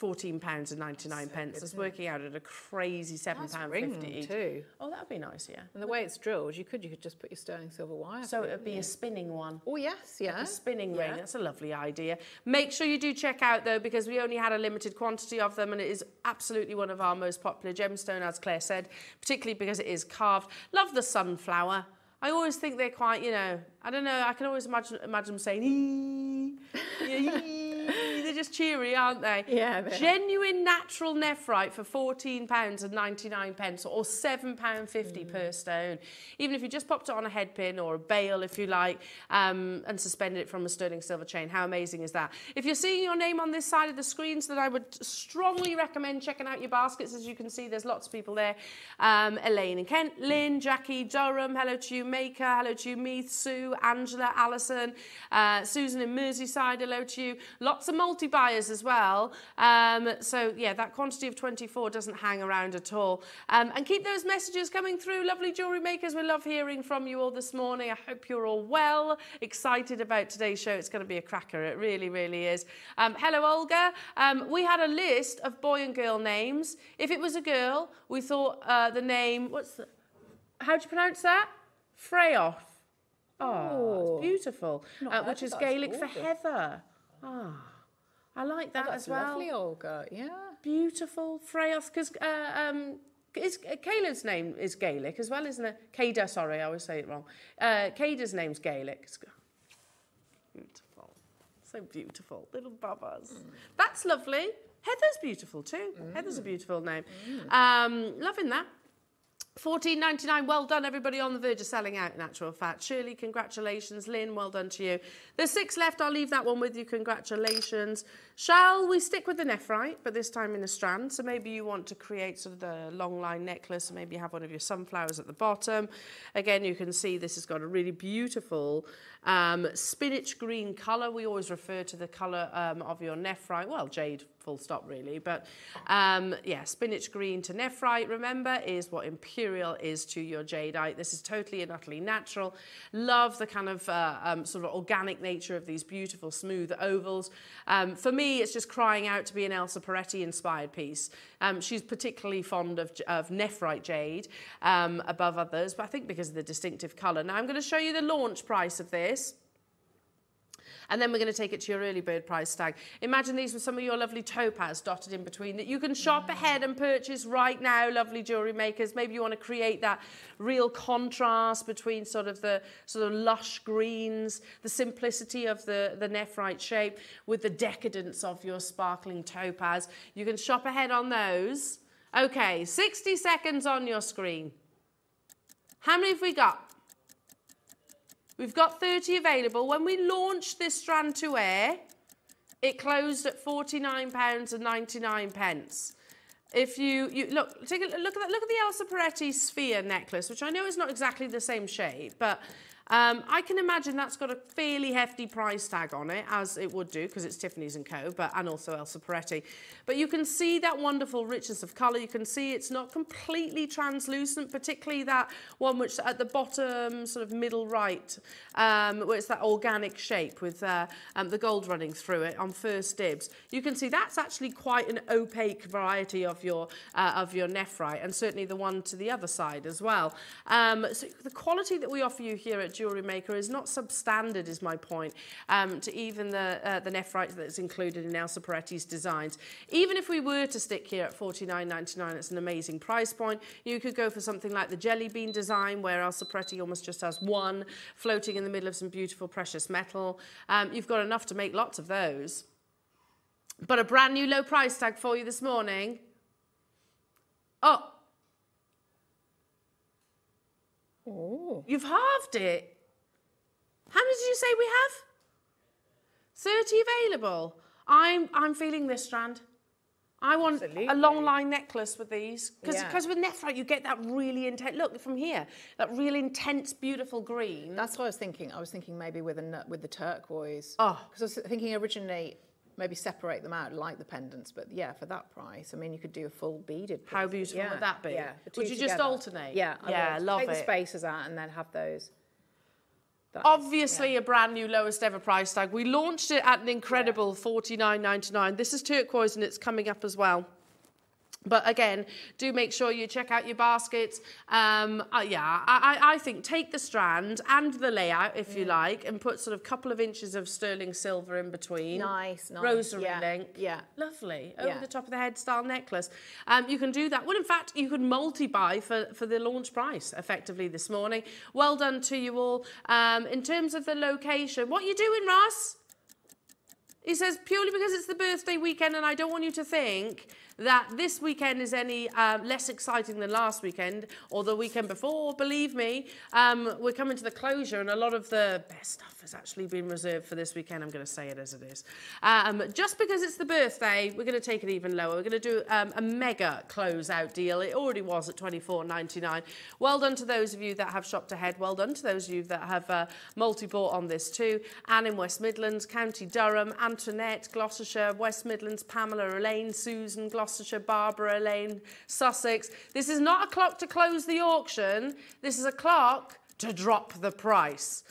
£14 and 99 so pence. It's working out at a crazy £7.50 each. too. Oh, that would be nice, yeah. And the way it's drilled, you could you could just put your sterling silver wire. So it would be a spinning one. Oh, yes, yeah. Like a spinning yeah. ring. That's a lovely idea. Make sure you do check out, though, because we only had a limited quantity of them, and it is absolutely one of our most popular gemstone, as Claire said, particularly because it is carved. Love the sunflower. I always think they're quite, you know, I don't know, I can always imagine, imagine them saying, ee, they're just cheery, aren't they? Yeah. Genuine natural nephrite for £14 and 99 pence or £7.50 mm. per stone. Even if you just popped it on a head pin or a bail, if you like, um, and suspended it from a sterling silver chain. How amazing is that? If you're seeing your name on this side of the screen, so then I would strongly recommend checking out your baskets. As you can see, there's lots of people there. Um, Elaine and Kent, Lynn, Jackie, Durham, hello to you, Maker, hello to you, Meath, Sue, Angela, Alison, uh, Susan in Merseyside, hello to you. Lots of multi-buyers as well. Um, so yeah, that quantity of 24 doesn't hang around at all. Um, and keep those messages coming through, lovely jewellery makers. We love hearing from you all this morning. I hope you're all well, excited about today's show. It's going to be a cracker. It really, really is. Um, hello, Olga. Um, we had a list of boy and girl names. If it was a girl, we thought uh, the name, what's the, how do you pronounce that? Freyoff. Oh, it's beautiful. Uh, which is Gaelic for Heather. Ah. I like that oh, as well. lovely, Olga. Yeah. Beautiful. Freyoth, because uh, um, is, uh, Kayla's name is Gaelic as well, isn't it? Kada, sorry, I always say it wrong. Uh, Kada's name's Gaelic. It's beautiful. So beautiful. Little bubbas. Mm. That's lovely. Heather's beautiful too. Mm. Heather's a beautiful name. Mm. Um, loving that. 14.99. Well done, everybody on the verge of selling out, in actual fact. Shirley, congratulations. Lynn, well done to you. There's six left. I'll leave that one with you. Congratulations. Shall we stick with the nephrite, but this time in a strand? So maybe you want to create sort of the long line necklace, and maybe have one of your sunflowers at the bottom. Again, you can see this has got a really beautiful um, spinach green colour. We always refer to the colour um, of your nephrite. Well, jade full stop really. But um, yeah, spinach green to nephrite, remember, is what imperial is to your jadeite. This is totally and utterly natural. Love the kind of uh, um, sort of organic nature of these beautiful smooth ovals. Um, for me, it's just crying out to be an Elsa Peretti inspired piece. Um, she's particularly fond of, of nephrite jade um, above others, but I think because of the distinctive colour. Now I'm going to show you the launch price of this. And then we're going to take it to your early bird price tag. Imagine these with some of your lovely topaz dotted in between that you can shop mm. ahead and purchase right now, lovely jewellery makers. Maybe you want to create that real contrast between sort of the sort of lush greens, the simplicity of the, the nephrite shape with the decadence of your sparkling topaz. You can shop ahead on those. Okay, 60 seconds on your screen. How many have we got? We've got 30 available. When we launched this strand to air, it closed at £49 and 99 pence. If you, you look, take a look at that. Look at the Elsa Peretti sphere necklace, which I know is not exactly the same shape, but Um, I can imagine that's got a fairly hefty price tag on it, as it would do, because it's Tiffany's & Co., but and also Elsa Peretti. But you can see that wonderful richness of colour. You can see it's not completely translucent, particularly that one which at the bottom, sort of middle right, um, where it's that organic shape with uh, um, the gold running through it on 1stDibs. You can see that's actually quite an opaque variety of your uh, of your nephrite, and certainly the one to the other side as well. Um, so the quality that we offer you here at Jewellery Maker is not substandard, is my point, um, to even the, uh, the nephrite that's included in Elsa Peretti's designs. Even if we were to stick here at $49.99, it's an amazing price point. You could go for something like the jelly bean design, where Elsa Peretti almost just has one floating in the middle of some beautiful precious metal. Um, you've got enough to make lots of those. But a brand new low price tag for you this morning. Oh, Oh. You've halved it. How many did you say we have? 30 available. I'm, I'm feeling this strand. I want a long line necklace with these. Because Yeah. with nephrite, you get that really intense, look from here, that real intense, beautiful green. That's what I was thinking. I was thinking maybe with a with the turquoise. Oh. Because I was thinking originally maybe separate them out like the pendants, but yeah, for that price, I mean, you could do a full beaded. How beautiful Yeah, would that be? Yeah. Would you just alternate? Yeah, I Yeah, would. love Take it. the spaces out and then have those. That is- Obviously, a brand new lowest ever price tag. We launched it at an incredible $49.99. This is turquoise and it's coming up as well. But again, do make sure you check out your baskets. Um, uh, yeah, I, I I think take the strand and the layout, if you like, and put sort of a couple of inches of sterling silver in between. Nice, nice. Rosary yeah. link. Yeah. Lovely. Over Yeah. the top of the head style necklace. Um, you can do that. Well, in fact, you could multi-buy for, for the launch price effectively this morning. Well done to you all. Um, in terms of the location, what you doing, Ross? He says, purely because it's the birthday weekend and I don't want you to think that this weekend is any um, less exciting than last weekend or the weekend before. Believe me, um, we're coming to the closure and a lot of the best stuff has actually been reserved for this weekend. I'm going to say it as it is. Um, just because it's the birthday, we're going to take it even lower. We're going to do um, a mega close-out deal. It already was at $24.99. Well done to those of you that have shopped ahead. Well done to those of you that have uh, multi-bought on this too. Anne in West Midlands, County Durham, Antoinette, Gloucestershire, West Midlands, Pamela, Elaine, Susan, Gloucestershire, Barbara, Elaine, Sussex. This is not a clock to close the auction. This is a clock to drop the price.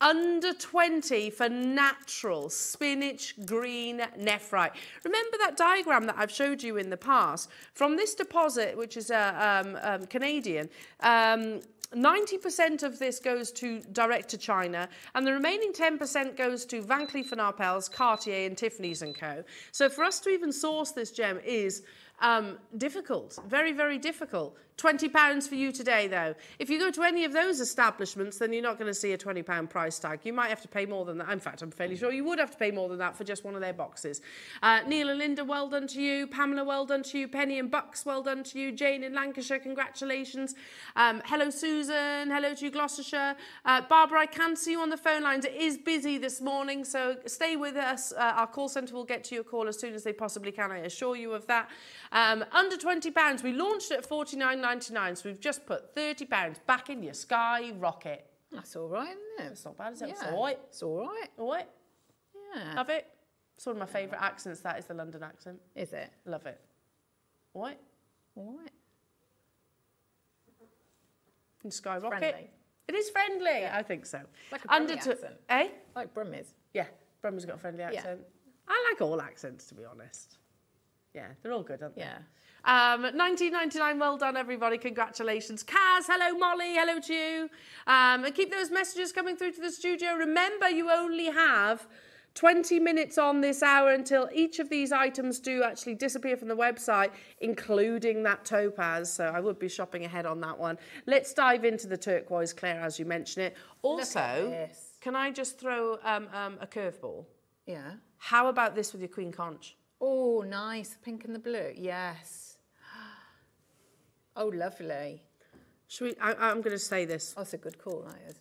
Under 20 for natural spinach green nephrite. Remember that diagram that I've showed you in the past? From this deposit, which is uh, um, um, Canadian, um, 90% of this goes to direct to China, and the remaining 10% goes to Van Cleef & Arpels, Cartier, and Tiffany's & Co. So for us to even source this gem is um, difficult, very, very difficult. £20 for you today, though. If you go to any of those establishments, then you're not going to see a £20 price tag. You might have to pay more than that. In fact, I'm fairly sure you would have to pay more than that for just one of their boxes. Uh, Neil and Linda, well done to you. Pamela, well done to you. Penny and Bucks, well done to you. Jane in Lancashire, congratulations. Um, hello, Susan. Hello to you, Gloucestershire. Uh, Barbara, I can see you on the phone lines. It is busy this morning, so stay with us. Uh, our call centre will get to your call as soon as they possibly can, I assure you of that. Um, under £20, we launched at 49 £30.99, so we've just put £30 back in your sky rocket. That's all right, isn't it? It's not bad, is it? Yeah. It's all right. It's all right. All right. Yeah. Love it. It's one of my favourite accents, that is the London accent. Is it? Love it. All right. All right. And skyrocket. It is friendly, yeah. I think so. Like a Under accent. Eh? Like Brummies. Yeah, Brummies got a friendly accent. Yeah. I like all accents, to be honest. Yeah, they're all good, aren't they? Yeah. Um, 1999, well done, everybody. Congratulations. Kaz, hello, Molly, hello to you. Um, and keep those messages coming through to the studio. Remember, you only have 20 minutes on this hour until each of these items do actually disappear from the website, including that topaz. So I would be shopping ahead on that one. Let's dive into the turquoise, Claire, as you mention it. Also, can I just throw um, um, a curveball? Yeah. How about this with your queen conch? Oh, nice. The pink and the blue. Yes. Oh, lovely. Should we, I, I'm going to say this, oh, That's a good call, that is.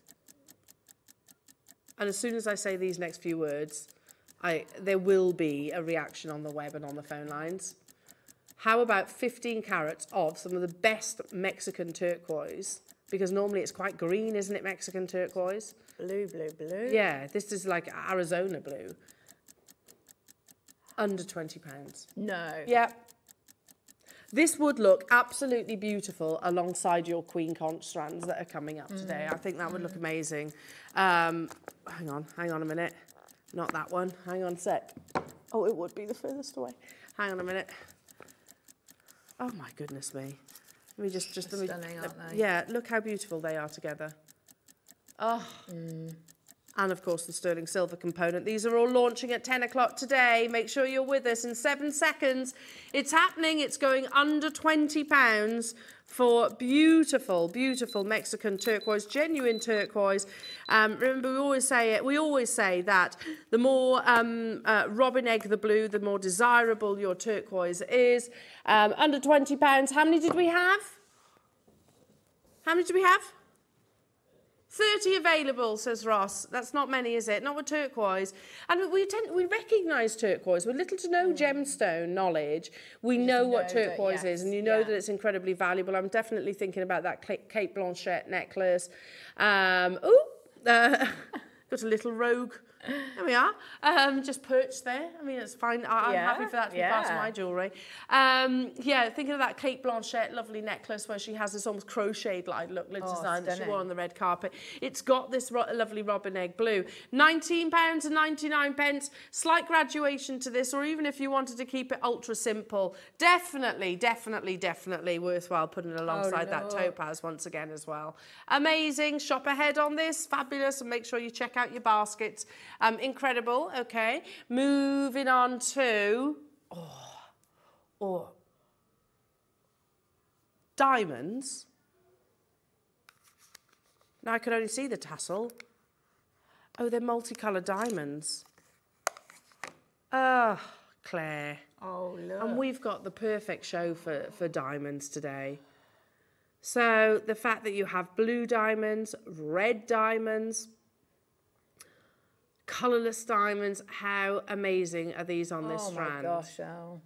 and as soon as I say these next few words, I there will be a reaction on the web and on the phone lines. How about 15 carats of some of the best Mexican turquoise because normally it's quite green, isn't it, Mexican turquoise? Blue, blue, blue. Yeah, this is like Arizona blue. Under £20. No. Yeah. This would look absolutely beautiful alongside your queen conch strands that are coming up today. Mm. I think that would look mm. amazing. Um, hang on, hang on a minute. Not that one. Hang on a sec. Oh, it would be the furthest away. Hang on a minute. Oh my goodness me. Let me just, just let me. Stunning, aren't they? Yeah, look how beautiful they are together. Oh. Mm. And of course, the sterling silver component. These are all launching at 10 o'clock today. Make sure you're with us in seven seconds. It's happening. It's going under £20 for beautiful, beautiful Mexican turquoise, genuine turquoise. Um, remember, we always say it. We always say that the more um, uh, robin egg the blue, the more desirable your turquoise is. Um, under £20. How many did we have? How many do we have? 30 available, says Ross. That's not many, is it? Not with turquoise. And we tend we recognise turquoise with little to no gemstone knowledge. We know what know that, turquoise is, and you know yeah. that it's incredibly valuable. I'm definitely thinking about that Cla- Cate Blanchett necklace. Um, oh, uh, got a little rogue. There we are. Um, just perched there. I mean, it's fine. I, I'm Yeah, happy for that to be part of my jewellery. Um, yeah, thinking of that Cate Blanchett lovely necklace where she has this almost crocheted like look Oh, design that she wore on the red carpet. It's got this ro- lovely robin egg blue. £19 and 99 pence. Slight graduation to this, or even if you wanted to keep it ultra simple, definitely, definitely, definitely worthwhile putting it alongside that topaz once again as well. Amazing. Shop ahead on this. Fabulous. And make sure you check out your baskets. Um, incredible. Okay. Moving on to. Oh. Oh. Diamonds. Now I can only see the tassel. Oh, they're multicoloured diamonds. Ah, Claire. Oh, look. And we've got the perfect show for, for diamonds today. So the fact that you have blue diamonds, red diamonds, colourless diamonds, how amazing are these on this oh strand? my gosh, Elle.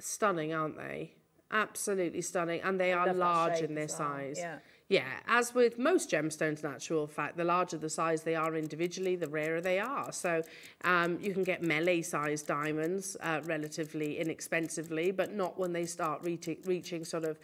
Stunning, aren't they? Absolutely stunning. And they are large in their size. yeah. Yeah, as with most gemstones, in actual fact, the larger the size they are individually, the rarer they are. So um, you can get melee sized diamonds uh, relatively inexpensively, but not when they start reaching, reaching sort of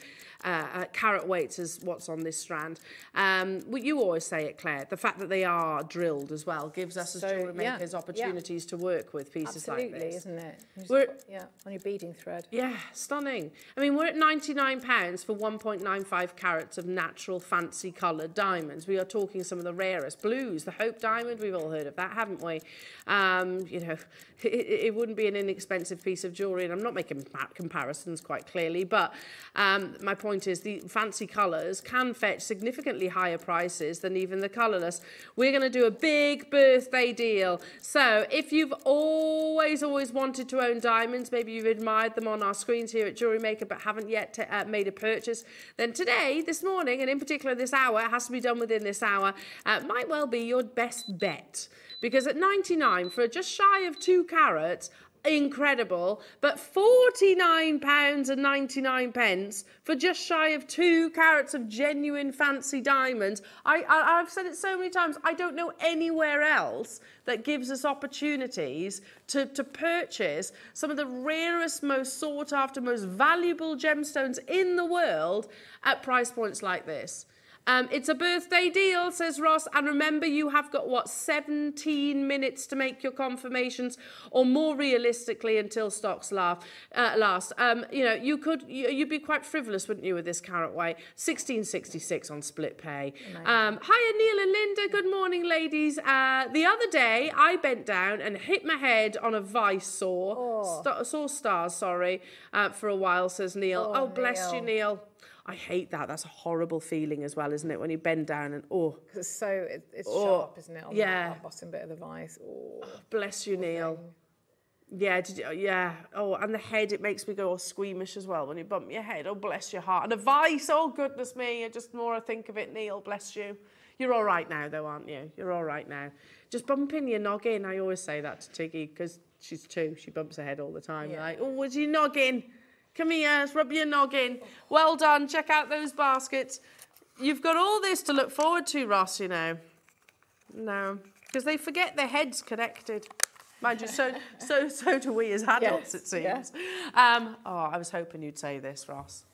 uh, uh, carat weights as what's on this strand. Um, well, you always say it, Claire, the fact that they are drilled as well gives us as jewellery makers yeah. opportunities to work with pieces Absolutely, like this. isn't it? Just We're- yeah, on your beading thread. Yeah, stunning. I mean, we're at £99 for 1.95 carats of natural fancy coloured diamonds. We are talking some of the rarest blues. The Hope Diamond, we've all heard of that, haven't we? Um, you know, it, it wouldn't be an inexpensive piece of jewellery, and I'm not making comparisons quite clearly, but um, my point is the fancy colours can fetch significantly higher prices than even the colourless. We're going to do a big birthday deal. So if you've always, always wanted to own diamonds, maybe you've admired them on our screens here at Jewelry Maker but haven't yet uh, made a purchase, then today, this morning, in particular this hour, it has to be done within this hour, uh, might well be your best bet. Because at 99 for just shy of two carats, incredible, but 49 pounds and 99 pence for just shy of two carats of genuine fancy diamonds. I, I, I've said it so many times, I don't know anywhere else that gives us opportunities to, to purchase some of the rarest, most sought after, most valuable gemstones in the world at price points like this. Um, it's a birthday deal, says Ross. And remember, you have got, what, 17 minutes to make your confirmations, or more realistically, until stocks laugh, uh, last. Um, you know, you could, you, you'd be quite frivolous, wouldn't you, with this carat way? 1666 on split pay. Um, hiya, Neil and Linda. Good morning, ladies. Uh, the other day, I bent down and hit my head on a vice saw, sta- saw stars, sorry, uh, for a while, says Neil. Oh, bless you, Neil. I hate that. That's a horrible feeling as well, isn't it? When you bend down and oh, 'Cause it's so, it, it's Oh, sharp, isn't it? On yeah. That, that bottom bit of the vice. Oh. oh bless you, Neil. Yeah, did you, yeah. Oh, and the head, it makes me go all squeamish as well when you bump your head. Oh, bless your heart. And a vice, oh, goodness me. Just more I think of it, Neil, bless you. You're all right now, though, aren't you? You're all right now. Just bumping your noggin. I always say that to Tiggy because she's two. She bumps her head all the time. Yeah. Like, oh, was your noggin? Come here, rub your noggin. Well done. Check out those baskets. you've got all this to look forward to, Ross, you know. No, because they forget their heads connected. Mind you, so, so, so do we as adults, Yes, it seems. Um, oh, I was hoping you'd say this, Ross.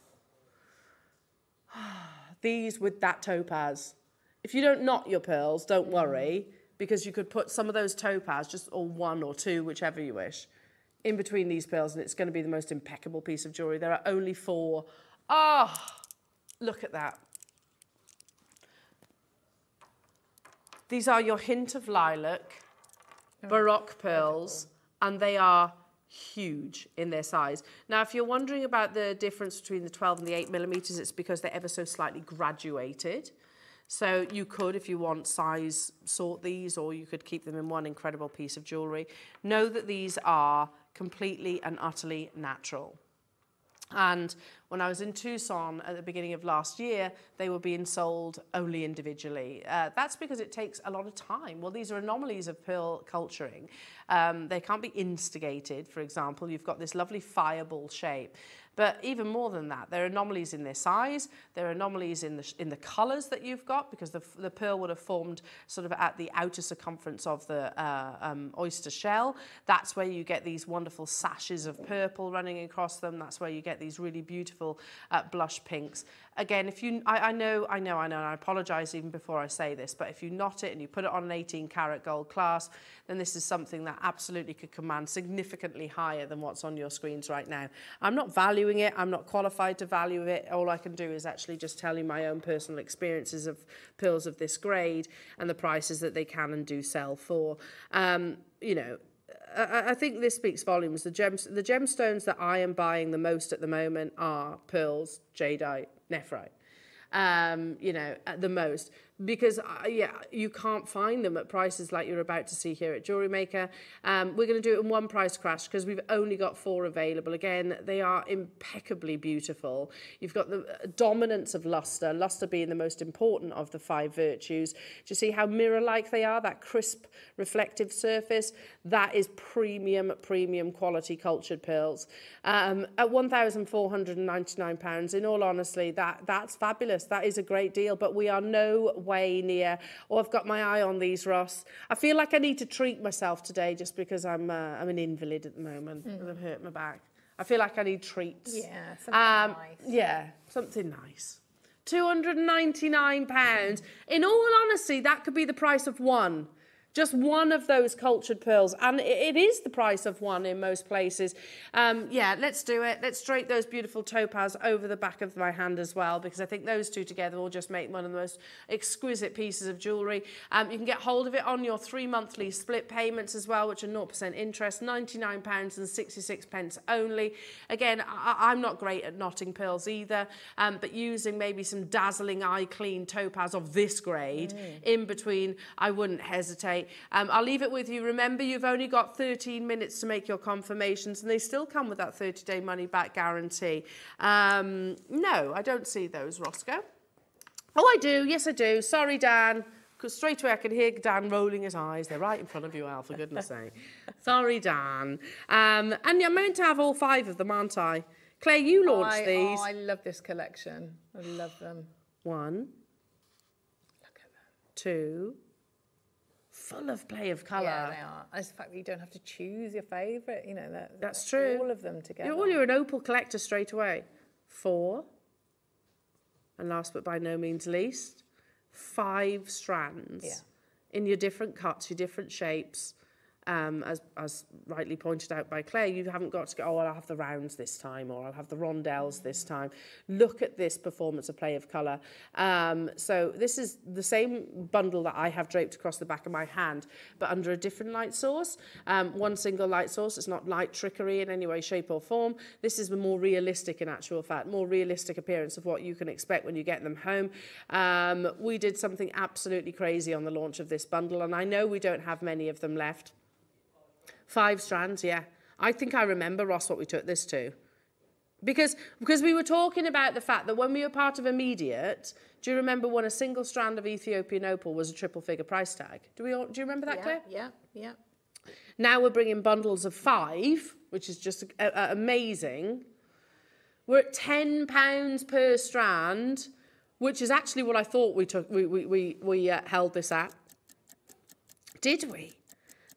These with that topaz. If you don't knot your pearls, don't worry, because you could put some of those topaz, just or one or two, whichever you wish, in between these pearls, and it's going to be the most impeccable piece of jewellery. There are only four. Ah, look at that. These are your hint of lilac, Baroque pearls, and they are huge in their size. Now, if you're wondering about the difference between the 12 and the 8 millimeters, it's because they're ever so slightly graduated. So you could, if you want size, sort these, or you could keep them in one incredible piece of jewellery. Know that these are completely and utterly natural. And when I was in Tucson at the beginning of last year, they were being sold only individually. Uh, that's because it takes a lot of time. Well, these are anomalies of pearl culturing. Um, they can't be instigated, for example. You've got this lovely fireball shape. But even more than that, there are anomalies in their size, there are anomalies in the, in the colours that you've got, because the, the pearl would have formed sort of at the outer circumference of the uh, um, oyster shell. That's where you get these wonderful sashes of purple running across them. That's where you get these really beautiful uh, blush pinks. Again, if you, I, I know, I know, I know, and I apologise even before I say this, but if you knot it and you put it on an 18 karat gold clasp, then this is something that absolutely could command significantly higher than what's on your screens right now. I'm not valuing it, I'm not qualified to value it. All I can do is actually just tell you my own personal experiences of pearls of this grade and the prices that they can and do sell for. Um, you know, I, I think this speaks volumes. The gems, the gemstones that I am buying the most at the moment are pearls, jadeite, nephrite. Um, you know, at the most, because uh, yeah, you can't find them at prices like you're about to see here at Jewelry Maker. Um, we're going to do it in one price crash because we've only got four available. Again, they are impeccably beautiful. You've got the uh, dominance of luster, luster being the most important of the five virtues. Do you see how mirror-like they are? That crisp, reflective surface. That is premium, premium quality cultured pearls. Um, at £1,499, in all honesty, that, that's fabulous. That is a great deal, but we are no way near. Oh, I've got my eye on these, Ross. I feel like I need to treat myself today just because I'm, uh, I'm an invalid at the moment and I've hurt my back. I feel like I need treats. Yeah, something Um, nice. Yeah, something nice. £299. In all honesty, that could be the price of one. Just one of those cultured pearls. And it, it is the price of one in most places. Um, yeah, let's do it. Let's drape those beautiful topaz over the back of my hand as well, because I think those two together will just make one of the most exquisite pieces of jewellery. Um, you can get hold of it on your three monthly split payments as well, which are 0% interest, £99 and 66 pence only. Again, I, I'm not great at knotting pearls either, um, but using maybe some dazzling eye clean topaz of this grade in between, I wouldn't hesitate. Um, I'll leave it with you. Remember, you've only got 13 minutes to make your confirmations, and they still come with that 30 day money back guarantee. Um, no, I don't see those, Roscoe. Oh, I do. Yes, I do. Sorry, Dan. Because straight away I can hear Dan rolling his eyes. They're right in front of you, Al, for goodness sake. Sorry, Dan. Um, and I'm meant to have all five of them, aren't I? Claire, you launched I, these. Oh, I love this collection. I love them. One, Look at them. two, full of play of colour. Yeah, they are. It's the fact that you don't have to choose your favourite. You know, that, That's true. All of them together. You're, well, you're an opal collector straight away. Four. And last but by no means least, five strands Yeah. in your different cuts, your different shapes. Um, as, as rightly pointed out by Claire, you haven't got to go, oh, I'll have the rounds this time or I'll have the rondelles this time. Look at this performance of play of colour. Um, so this is the same bundle that I have draped across the back of my hand, but under a different light source. Um, one single light source. It's not light trickery in any way, shape or form. This is the more realistic in actual fact, more realistic appearance of what you can expect when you get them home. Um, we did something absolutely crazy on the launch of this bundle, and I know we don't have many of them left. Five strands, yeah. I think I remember, Ross, what we took this to. Because, because we were talking about the fact that when we were part of Immediate, do you remember when a single strand of Ethiopian opal was a triple figure price tag? Do, we all, do you remember that, yeah, Claire? yeah, yeah. Now we're bringing bundles of five, which is just uh, uh, amazing. We're at £10 per strand which is actually what I thought we took. We we we, we uh, held this at. Did we?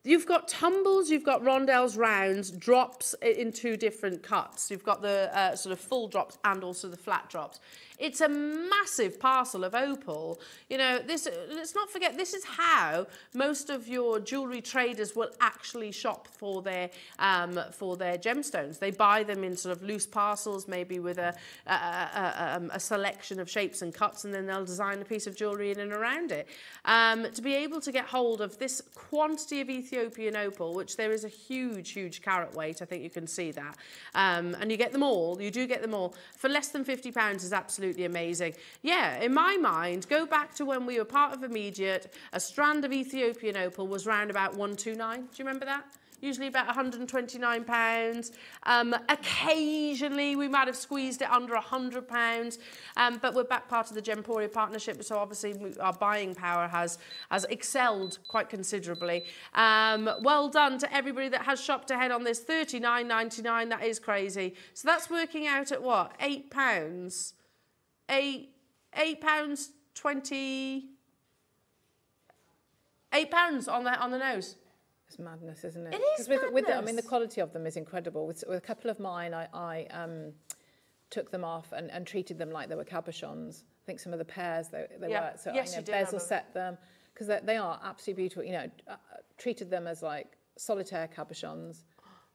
You've got tumbles, you've got rondelles, rounds, drops in two different cuts. You've got the uh, sort of full drops and also the flat drops. It's a massive parcel of opal. You know, this. let's not forget, this is how most of your jewellery traders will actually shop for their, um, for their gemstones. They buy them in sort of loose parcels, maybe with a, a, a, um, a selection of shapes and cuts, and then they'll design a piece of jewellery in and around it. Um, to be able to get hold of this quantity of Ethiopian opal, which there is a huge, huge carat weight, I think you can see that, um, and you get them all, you do get them all, for less than £50 is absolutely absolutely amazing. Yeah, in my mind, go back to when we were part of Immediate, a strand of Ethiopian opal was round about 129. Do you remember that? usually about 129 pounds. Um, occasionally we might have squeezed it under 100 pounds, um, but we're back part of the Gemporia partnership, so obviously our buying power has, has excelled quite considerably. Um, well done to everybody that has shopped ahead on this, 39.99, that is crazy. So that's working out at what, eight pounds? Eight eight pounds twenty eight pounds on the on the nose. It's madness, isn't it? It is with, madness. With the, I mean, the quality of them is incredible. With, with a couple of mine, I, I um, took them off and, and treated them like they were cabochons. I think some of the pairs they, they yeah. were. So yes, I you know, you bezel set them because they, they are absolutely beautiful. You know, uh, treated them as like solitaire cabochons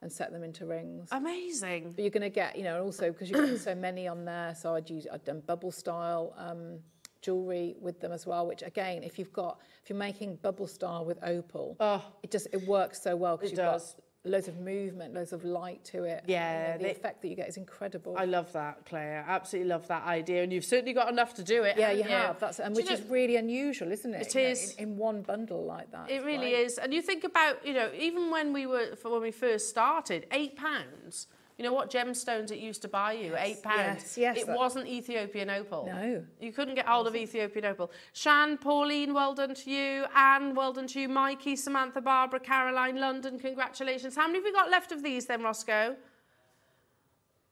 and set them into rings. Amazing. But you're going to get, you know, also because you've got so many on there. So I'd use, I've done bubble style um, jewelry with them as well. Which again, if you've got, if you're making bubble style with opal, oh, it just it works so well because you've does. got loads of movement, loads of light to it. Yeah, You know, the they- effect that you get is incredible. I love that, Claire. Absolutely love that idea, and you've certainly got enough to do it. yeah, you haven't have. That's and which you is really unusual, isn't it? It You know, in, in one bundle like that. It really great. is. And you think about, you know, even when we were, when we first started, eight pounds. You know what gemstones it used to buy you? Eight pounds. yes, yes, It that- wasn't Ethiopian opal. No. You couldn't get hold of Ethiopian opal. Shan, Pauline, well done to you. Anne, well done to you. Mikey, Samantha, Barbara, Caroline, London, congratulations. How many have we got left of these then, Roscoe?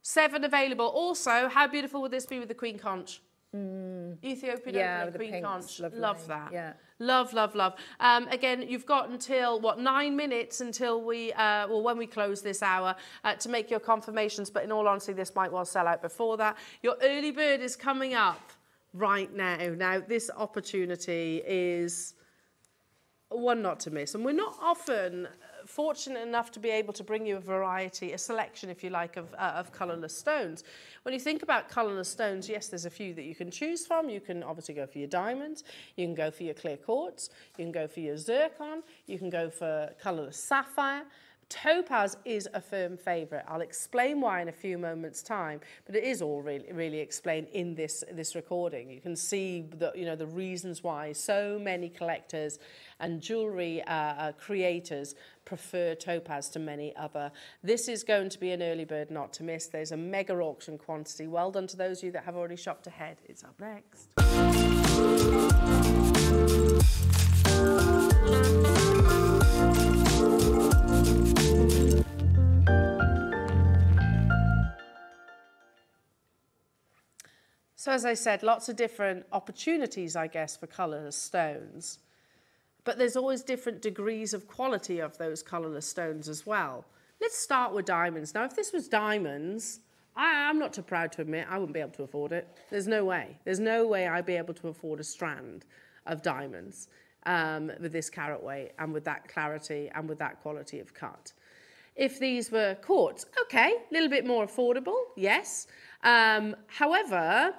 Seven available. Also, how beautiful would this be with the Queen Conch? Ethiopian Mm. Yeah, opal with and the Queen pinks, Conch. lovely. Love that. Yeah. Love, love, love. Um, again, you've got until, what, nine minutes until we, uh, well, when we close this hour uh, to make your confirmations. But in all honesty, this might well sell out before that. Your early bird is coming up right now. Now, this opportunity is one not to miss. And we're not often fortunate enough to be able to bring you a variety, a selection, if you like, of, uh, of colourless stones. When you think about colourless stones, yes, there's a few that you can choose from. You can obviously go for your diamonds, you can go for your clear quartz, you can go for your zircon, you can go for colourless sapphire. Topaz is a firm favourite. I'll explain why in a few moments' time, but it is all really, really explained in this this recording. You can see the you know the reasons why so many collectors and jewellery uh, uh, creators prefer topaz to many other. This is going to be an early bird not to miss. There's a mega auction quantity. Well done to those of you that have already shopped ahead. It's up next. So as I said, lots of different opportunities, I guess, for colourless stones. But there's always different degrees of quality of those colourless stones as well. Let's start with diamonds. Now, if this was diamonds, I, I'm not too proud to admit I wouldn't be able to afford it. There's no way. There's no way I'd be able to afford a strand of diamonds um, with this carat weight and with that clarity and with that quality of cut. If these were quartz, okay, a little bit more affordable, yes. Um, however,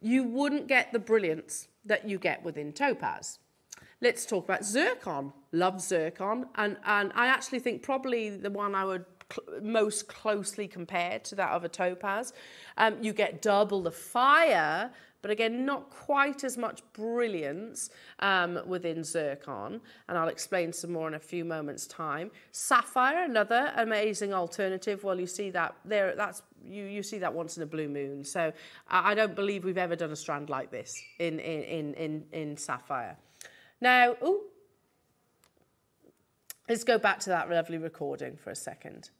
you wouldn't get the brilliance that you get within topaz. Let's talk about zircon. Love zircon, and and I actually think probably the one I would cl- most closely compare to that of a topaz. Um, you get double the fire, but again, not quite as much brilliance um, within zircon, and I'll explain some more in a few moments' time. Sapphire, another amazing alternative. Well, you see that there. That's you. You see that once in a blue moon. So I don't believe we've ever done a strand like this in in in in, in sapphire. Now, ooh, let's go back to that lovely recording for a second.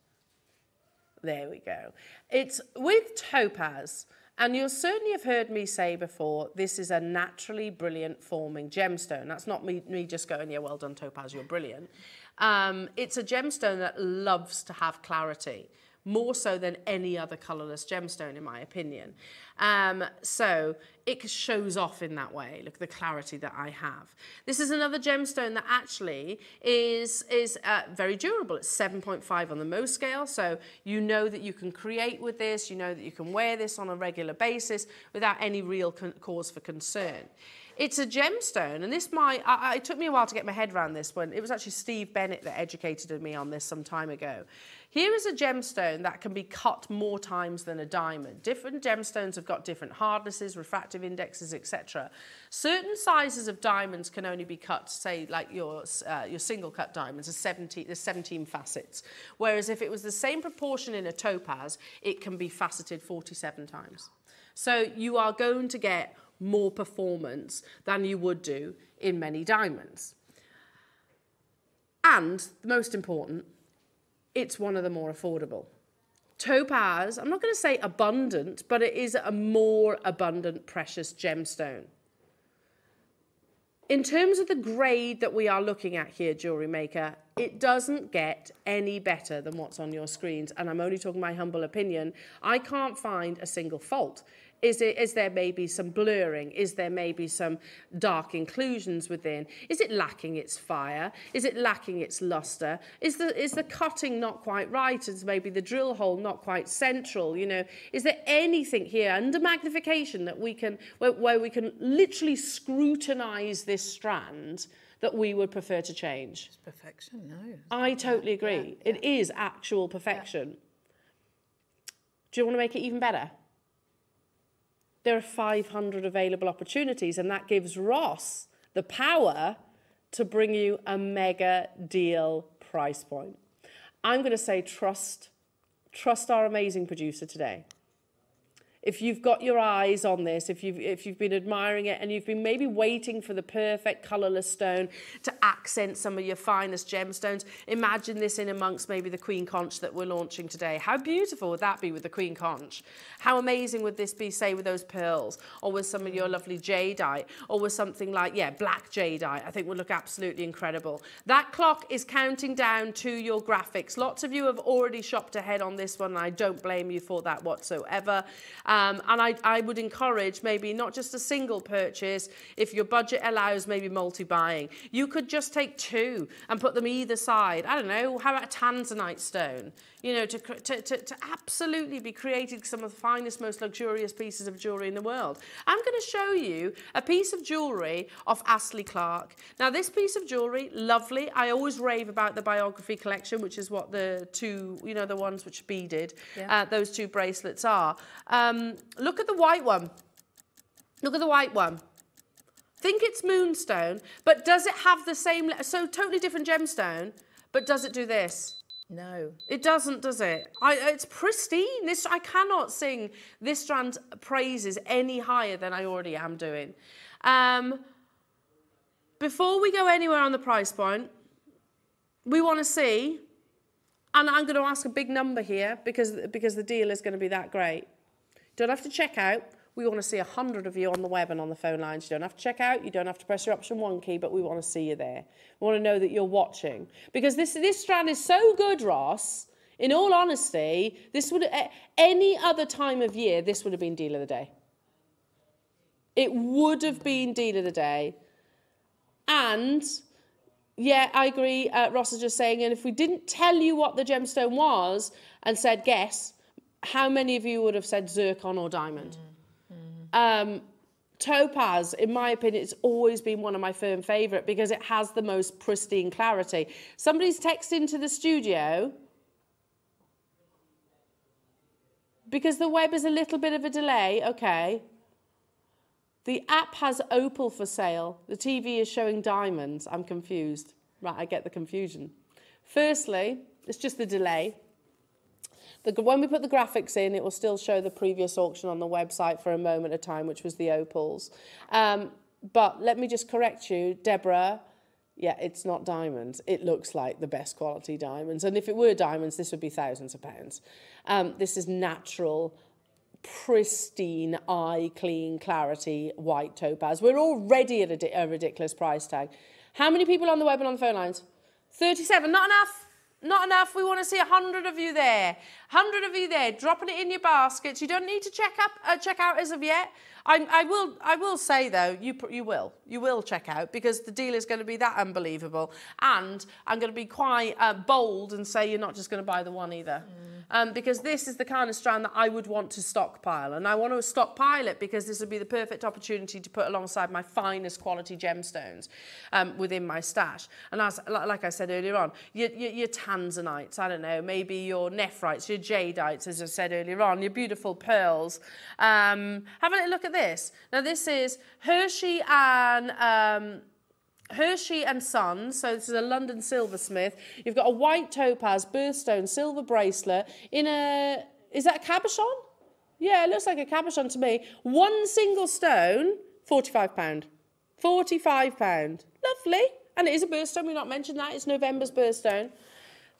There we go. It's with topaz. And you'll certainly have heard me say before, this is a naturally brilliant forming gemstone. That's not me, me just going, yeah, well done, Topaz, you're brilliant. Um, it's a gemstone that loves to have clarity more so than any other colourless gemstone, in my opinion. Um, so it shows off in that way. Look at the clarity that I have. This is another gemstone that actually is, is uh, very durable. It's 7.5 on the Mohs scale, so you know that you can create with this, you know that you can wear this on a regular basis without any real cause for concern. It's a gemstone, and this might, I, it took me a while to get my head around this one. It was actually Steve Bennett that educated me on this some time ago. Here is a gemstone that can be cut more times than a diamond. Different gemstones have got different hardnesses, refractive indexes, etc. Certain sizes of diamonds can only be cut, say, like your, uh, your single cut diamonds, 17, there's 17 facets. Whereas if it was the same proportion in a topaz, it can be faceted 47 times. So you are going to get more performance than you would do in many diamonds. And most important, it's one of the more affordable. Topaz, I'm not going to say abundant, but it is a more abundant precious gemstone. In terms of the grade that we are looking at here, jewellery maker, it doesn't get any better than what's on your screens. And I'm only talking my humble opinion. I can't find a single fault. Is, it, is there maybe some blurring? Is there maybe some dark inclusions within? Is it lacking its fire? Is it lacking its luster? Is the, is the cutting not quite right? Is maybe the drill hole not quite central? You know, is there anything here under magnification that we can, where, where we can literally scrutinize this strand that we would prefer to change? It's perfection, no. I totally agree. Yeah, yeah. It is actual perfection. Yeah. Do you want to make it even better? There are 500 available opportunities, and that gives Ross the power to bring you a mega deal price point. I'm going to say trust, trust our amazing producer today if you've got your eyes on this, if you've, if you've been admiring it and you've been maybe waiting for the perfect colourless stone to accent some of your finest gemstones, imagine this in amongst maybe the Queen Conch that we're launching today. How beautiful would that be with the Queen Conch? How amazing would this be, say, with those pearls or with some of your lovely jadeite or with something like, yeah, black jadeite, I think would look absolutely incredible. That clock is counting down to your graphics. Lots of you have already shopped ahead on this one and I don't blame you for that whatsoever. Um, and I, I would encourage maybe not just a single purchase, if your budget allows maybe multi-buying. You could just take two and put them either side. I don't know, how about a tanzanite stone? You know, to, to, to, to absolutely be creating some of the finest, most luxurious pieces of jewellery in the world. I'm going to show you a piece of jewellery of Astley Clarke. Now, this piece of jewellery, lovely. I always rave about the biography collection, which is what the two, you know, the ones which beaded, yeah. uh, those two bracelets are. Um, look at the white one. Look at the white one. Think it's moonstone, but does it have the same, so totally different gemstone, but does it do this? No. It doesn't, does it? I, it's pristine. This I cannot sing this strand praises any higher than I already am doing. Um, before we go anywhere on the price point, we want to see, and I'm going to ask a big number here because, because the deal is going to be that great. Don't have to check out. We want to see 100 of you on the web and on the phone lines. You don't have to check out. You don't have to press your option one key, but we want to see you there. We want to know that you're watching. Because this, this strand is so good, Ross. In all honesty, this would any other time of year, this would have been deal of the day. It would have been deal of the day. And yeah, I agree. Uh, Ross is just saying, and if we didn't tell you what the gemstone was and said guess, how many of you would have said zircon or diamond? Mm. Um, Topaz, in my opinion, it's always been one of my firm favourite because it has the most pristine clarity. Somebody's texted to the studio because the web is a little bit of a delay. Okay. The app has opal for sale. The TV is showing diamonds. I'm confused. Right, I get the confusion. Firstly, it's just the delay. The, when we put the graphics in, it will still show the previous auction on the website for a moment of time, which was the opals. Um, but let me just correct you, Deborah. Yeah, it's not diamonds. It looks like the best quality diamonds. And if it were diamonds, this would be thousands of pounds. Um, this is natural pristine, eye clean, clarity white topaz. We're already at a, a ridiculous price tag. How many people on the web and on the phone lines? 37, not enough. Not enough. We want to see 100 of you there. 100 of you there, dropping it in your baskets. You don't need to check up, uh, check out as of yet. I, I, will, I will say though, you, you will, you will check out because the deal is going to be that unbelievable. And I'm going to be quite uh, bold and say you're not just going to buy the one either. Mm. Um, because this is the kind of strand that I would want to stockpile. And I want to stockpile it because this would be the perfect opportunity to put alongside my finest quality gemstones um, within my stash. And as, like I said earlier on, your, your, your tanzanites, I don't know, maybe your nephrites, your jadeites, as I said earlier on, your beautiful pearls. Um, have a little look at this. Now, this is Hershey and... Um, Hershey and Sons, so this is a London silversmith. You've got a white topaz birthstone silver bracelet in a, is that a cabochon? Yeah, it looks like a cabochon to me. One single stone, £45. £45. Lovely. And it is a birthstone, we've not mentioned that, it's November's birthstone.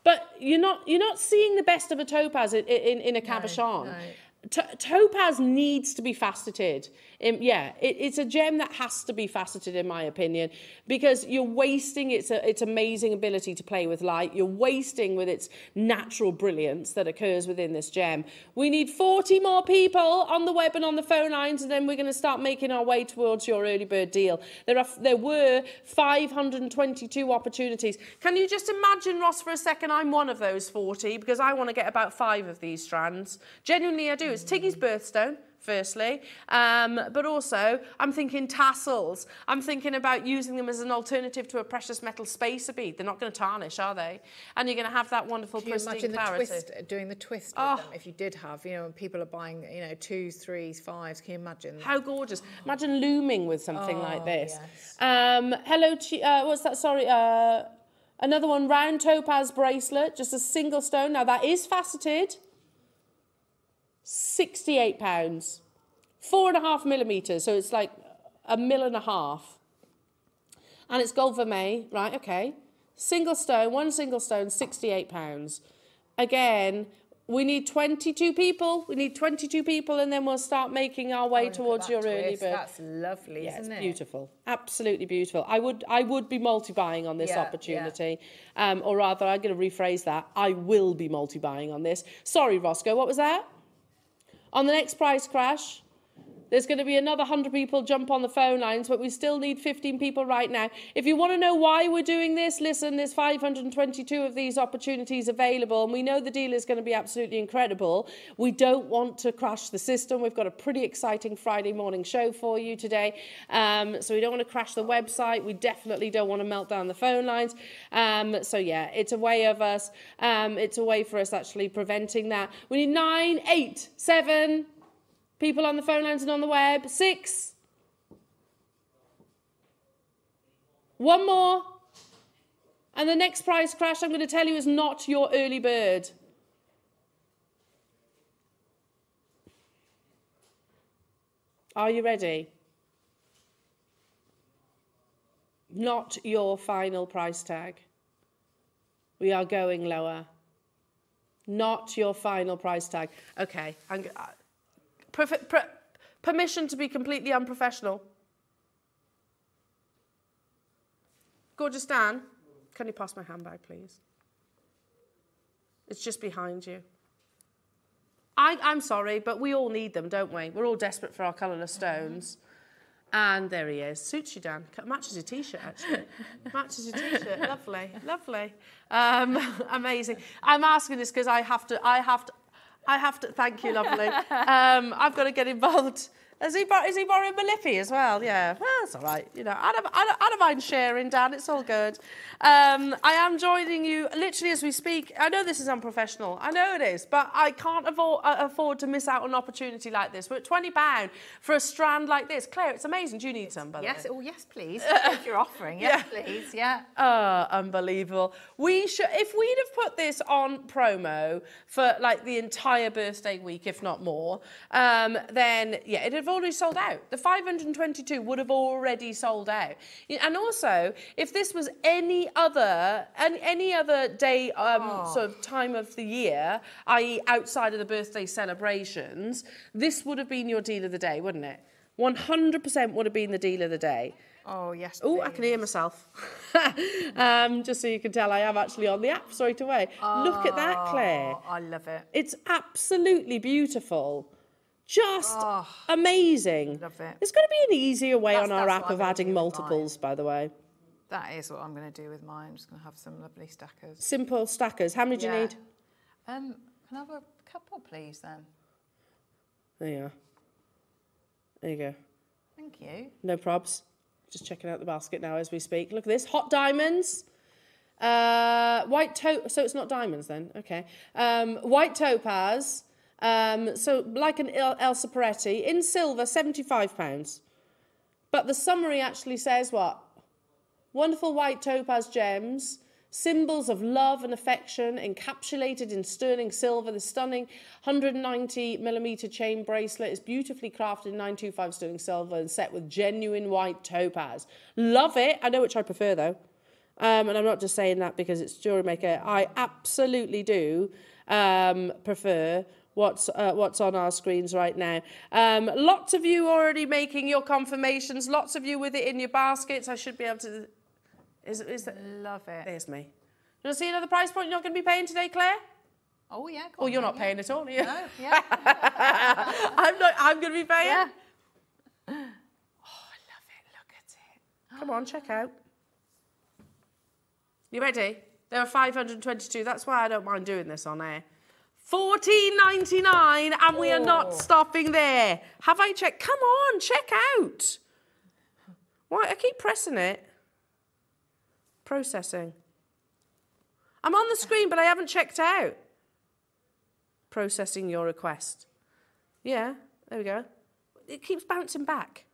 But you're not, you're not seeing the best of a topaz in, in, in a cabochon. No, no topaz needs to be faceted. Um, yeah, it, it's a gem that has to be faceted, in my opinion, because you're wasting its, its amazing ability to play with light. You're wasting with its natural brilliance that occurs within this gem. We need 40 more people on the web and on the phone lines, and then we're going to start making our way towards your early bird deal. There, are, there were 522 opportunities. Can you just imagine, Ross, for a second, I'm one of those 40, because I want to get about five of these strands. Genuinely, I do. It's Tiggy's birthstone, firstly, um, but also I'm thinking tassels. I'm thinking about using them as an alternative to a precious metal spacer bead. They're not going to tarnish, are they? And you're going to have that wonderful Can pristine imagine clarity. The twist, doing the twist oh. with them, if you did have, you know, when people are buying, you know, twos, threes, fives, can you imagine? How gorgeous. Imagine looming with something oh, like this. Yes. Um, hello, uh, what's that? Sorry, uh, another one, round topaz bracelet, just a single stone. Now that is faceted. £68. Four and a half millimetres, so it's like a mil and a half. And it's gold vermeil, right, okay. Single stone, one single stone, £68. Again, we need 22 people. We need 22 people, and then we'll start making our way oh, towards your twist. early bird. That's lovely, yeah, isn't it's it? beautiful. Absolutely beautiful. I would, I would be multi-buying on this yeah, opportunity, yeah. Um, or rather, I'm going to rephrase that. I will be multi-buying on this. Sorry, Roscoe. What was that? On the next price crash, there's going to be another 100 people jump on the phone lines, but we still need 15 people right now. If you want to know why we're doing this, listen, there's 522 of these opportunities available, and we know the deal is going to be absolutely incredible. We don't want to crash the system. We've got a pretty exciting Friday morning show for you today. Um, so we don't want to crash the website. We definitely don't want to melt down the phone lines. Um, so yeah, it's a way of us, um, it's a way for us actually preventing that. We need nine, eight, seven, People on the phone lines and on the web. Six. One more. And the next price crash I'm going to tell you is not your early bird. Are you ready? Not your final price tag. We are going lower. Not your final price tag. Okay, I'm, uh, permission to be completely unprofessional. Gorgeous Dan, can you pass my handbag, please? It's just behind you. I, I'm sorry, but we all need them, don't we? We're all desperate for our colourless stones. And there he is. Suits you, Dan. Matches your t-shirt, actually. Matches your t-shirt. lovely, lovely. Um, amazing. I'm asking this because I have to. I have to. I have to thank you, lovely. Um, I've got to get involved is he, is he borrowing my lippy as well? Yeah, well, that's all right. You know, I don't, I, don't, I don't mind sharing, Dan. It's all good. Um, I am joining you literally as we speak. I know this is unprofessional. I know it is, but I can't afford, uh, afford to miss out on an opportunity like this. We're at £20 for a strand like this. Claire, it's amazing. Do you need some, by yes, the way? Oh, yes, please. if you're offering, yes, yeah. please. Yeah. Oh, unbelievable. We should, if we'd have put this on promo for like the entire birthday week, if not more, um, then yeah, it'd have they've already sold out. The 522 would have already sold out. And also, if this was any other any, any other day, um, sort of time of the year, i.e., outside of the birthday celebrations, this would have been your deal of the day, wouldn't it? 100% would have been the deal of the day. Oh, yes. Oh, I can hear myself. um, just so you can tell, I am actually on the app straight away. Look at that, Claire. Oh, I love it. It's absolutely beautiful. Just Oh, amazing. love it. There's going to be an easier way That's- on our app of adding do with mine. multiples, by the way. That is what I'm going to do with mine. I'm just going to have some lovely stackers. Simple stackers. How many do you need? Um, can I have a couple, please, then? There you are. There you go. Thank you. No probs. Just checking out the basket now as we speak. Look at this. Hot diamonds. Uh, white to so it's not diamonds then. Okay. Um, white topaz. Um, so like an El- Elsa Peretti in silver, seventy-five pounds. But the summary actually says what? Wonderful white topaz gems, symbols of love and affection, encapsulated in sterling silver. The stunning 190 millimeter chain bracelet is beautifully crafted in 925 sterling silver and set with genuine white topaz. Love it. I know which I prefer though. Um, and I'm not just saying that because it's jewelry maker. I absolutely do um, prefer what's uh, what's on our screens right now. Um, lots of you already making your confirmations. Lots of you with it in your baskets. I should be able to. Is is that? Love it. There's me. Do you see another price point you're not going to be paying today, Claire? Oh, yeah. Oh, you're not yeah. paying at all, are you? No, yeah. I'm not. I'm going to be paying. yeah. Oh, I love it. Look at it. Come on, check out. You ready? There are 522. That's why I don't mind doing this on air. 14.99 and we are not Oh. stopping there. Have I checked? Come on, check out. Why? I keep pressing it. Processing. I'm on the screen, but I haven't checked out. Processing your request. Yeah, there we go. It keeps bouncing back.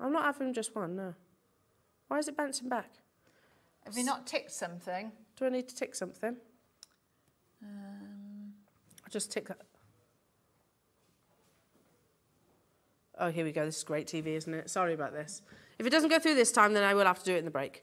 I'm not having just one, no. Why is it bouncing back? Have you not ticked something? Do I need to tick something? Um, I'll just tick that. Oh, here we go. This is great TV, isn't it? Sorry about this. If it doesn't go through this time, then I will have to do it in the break.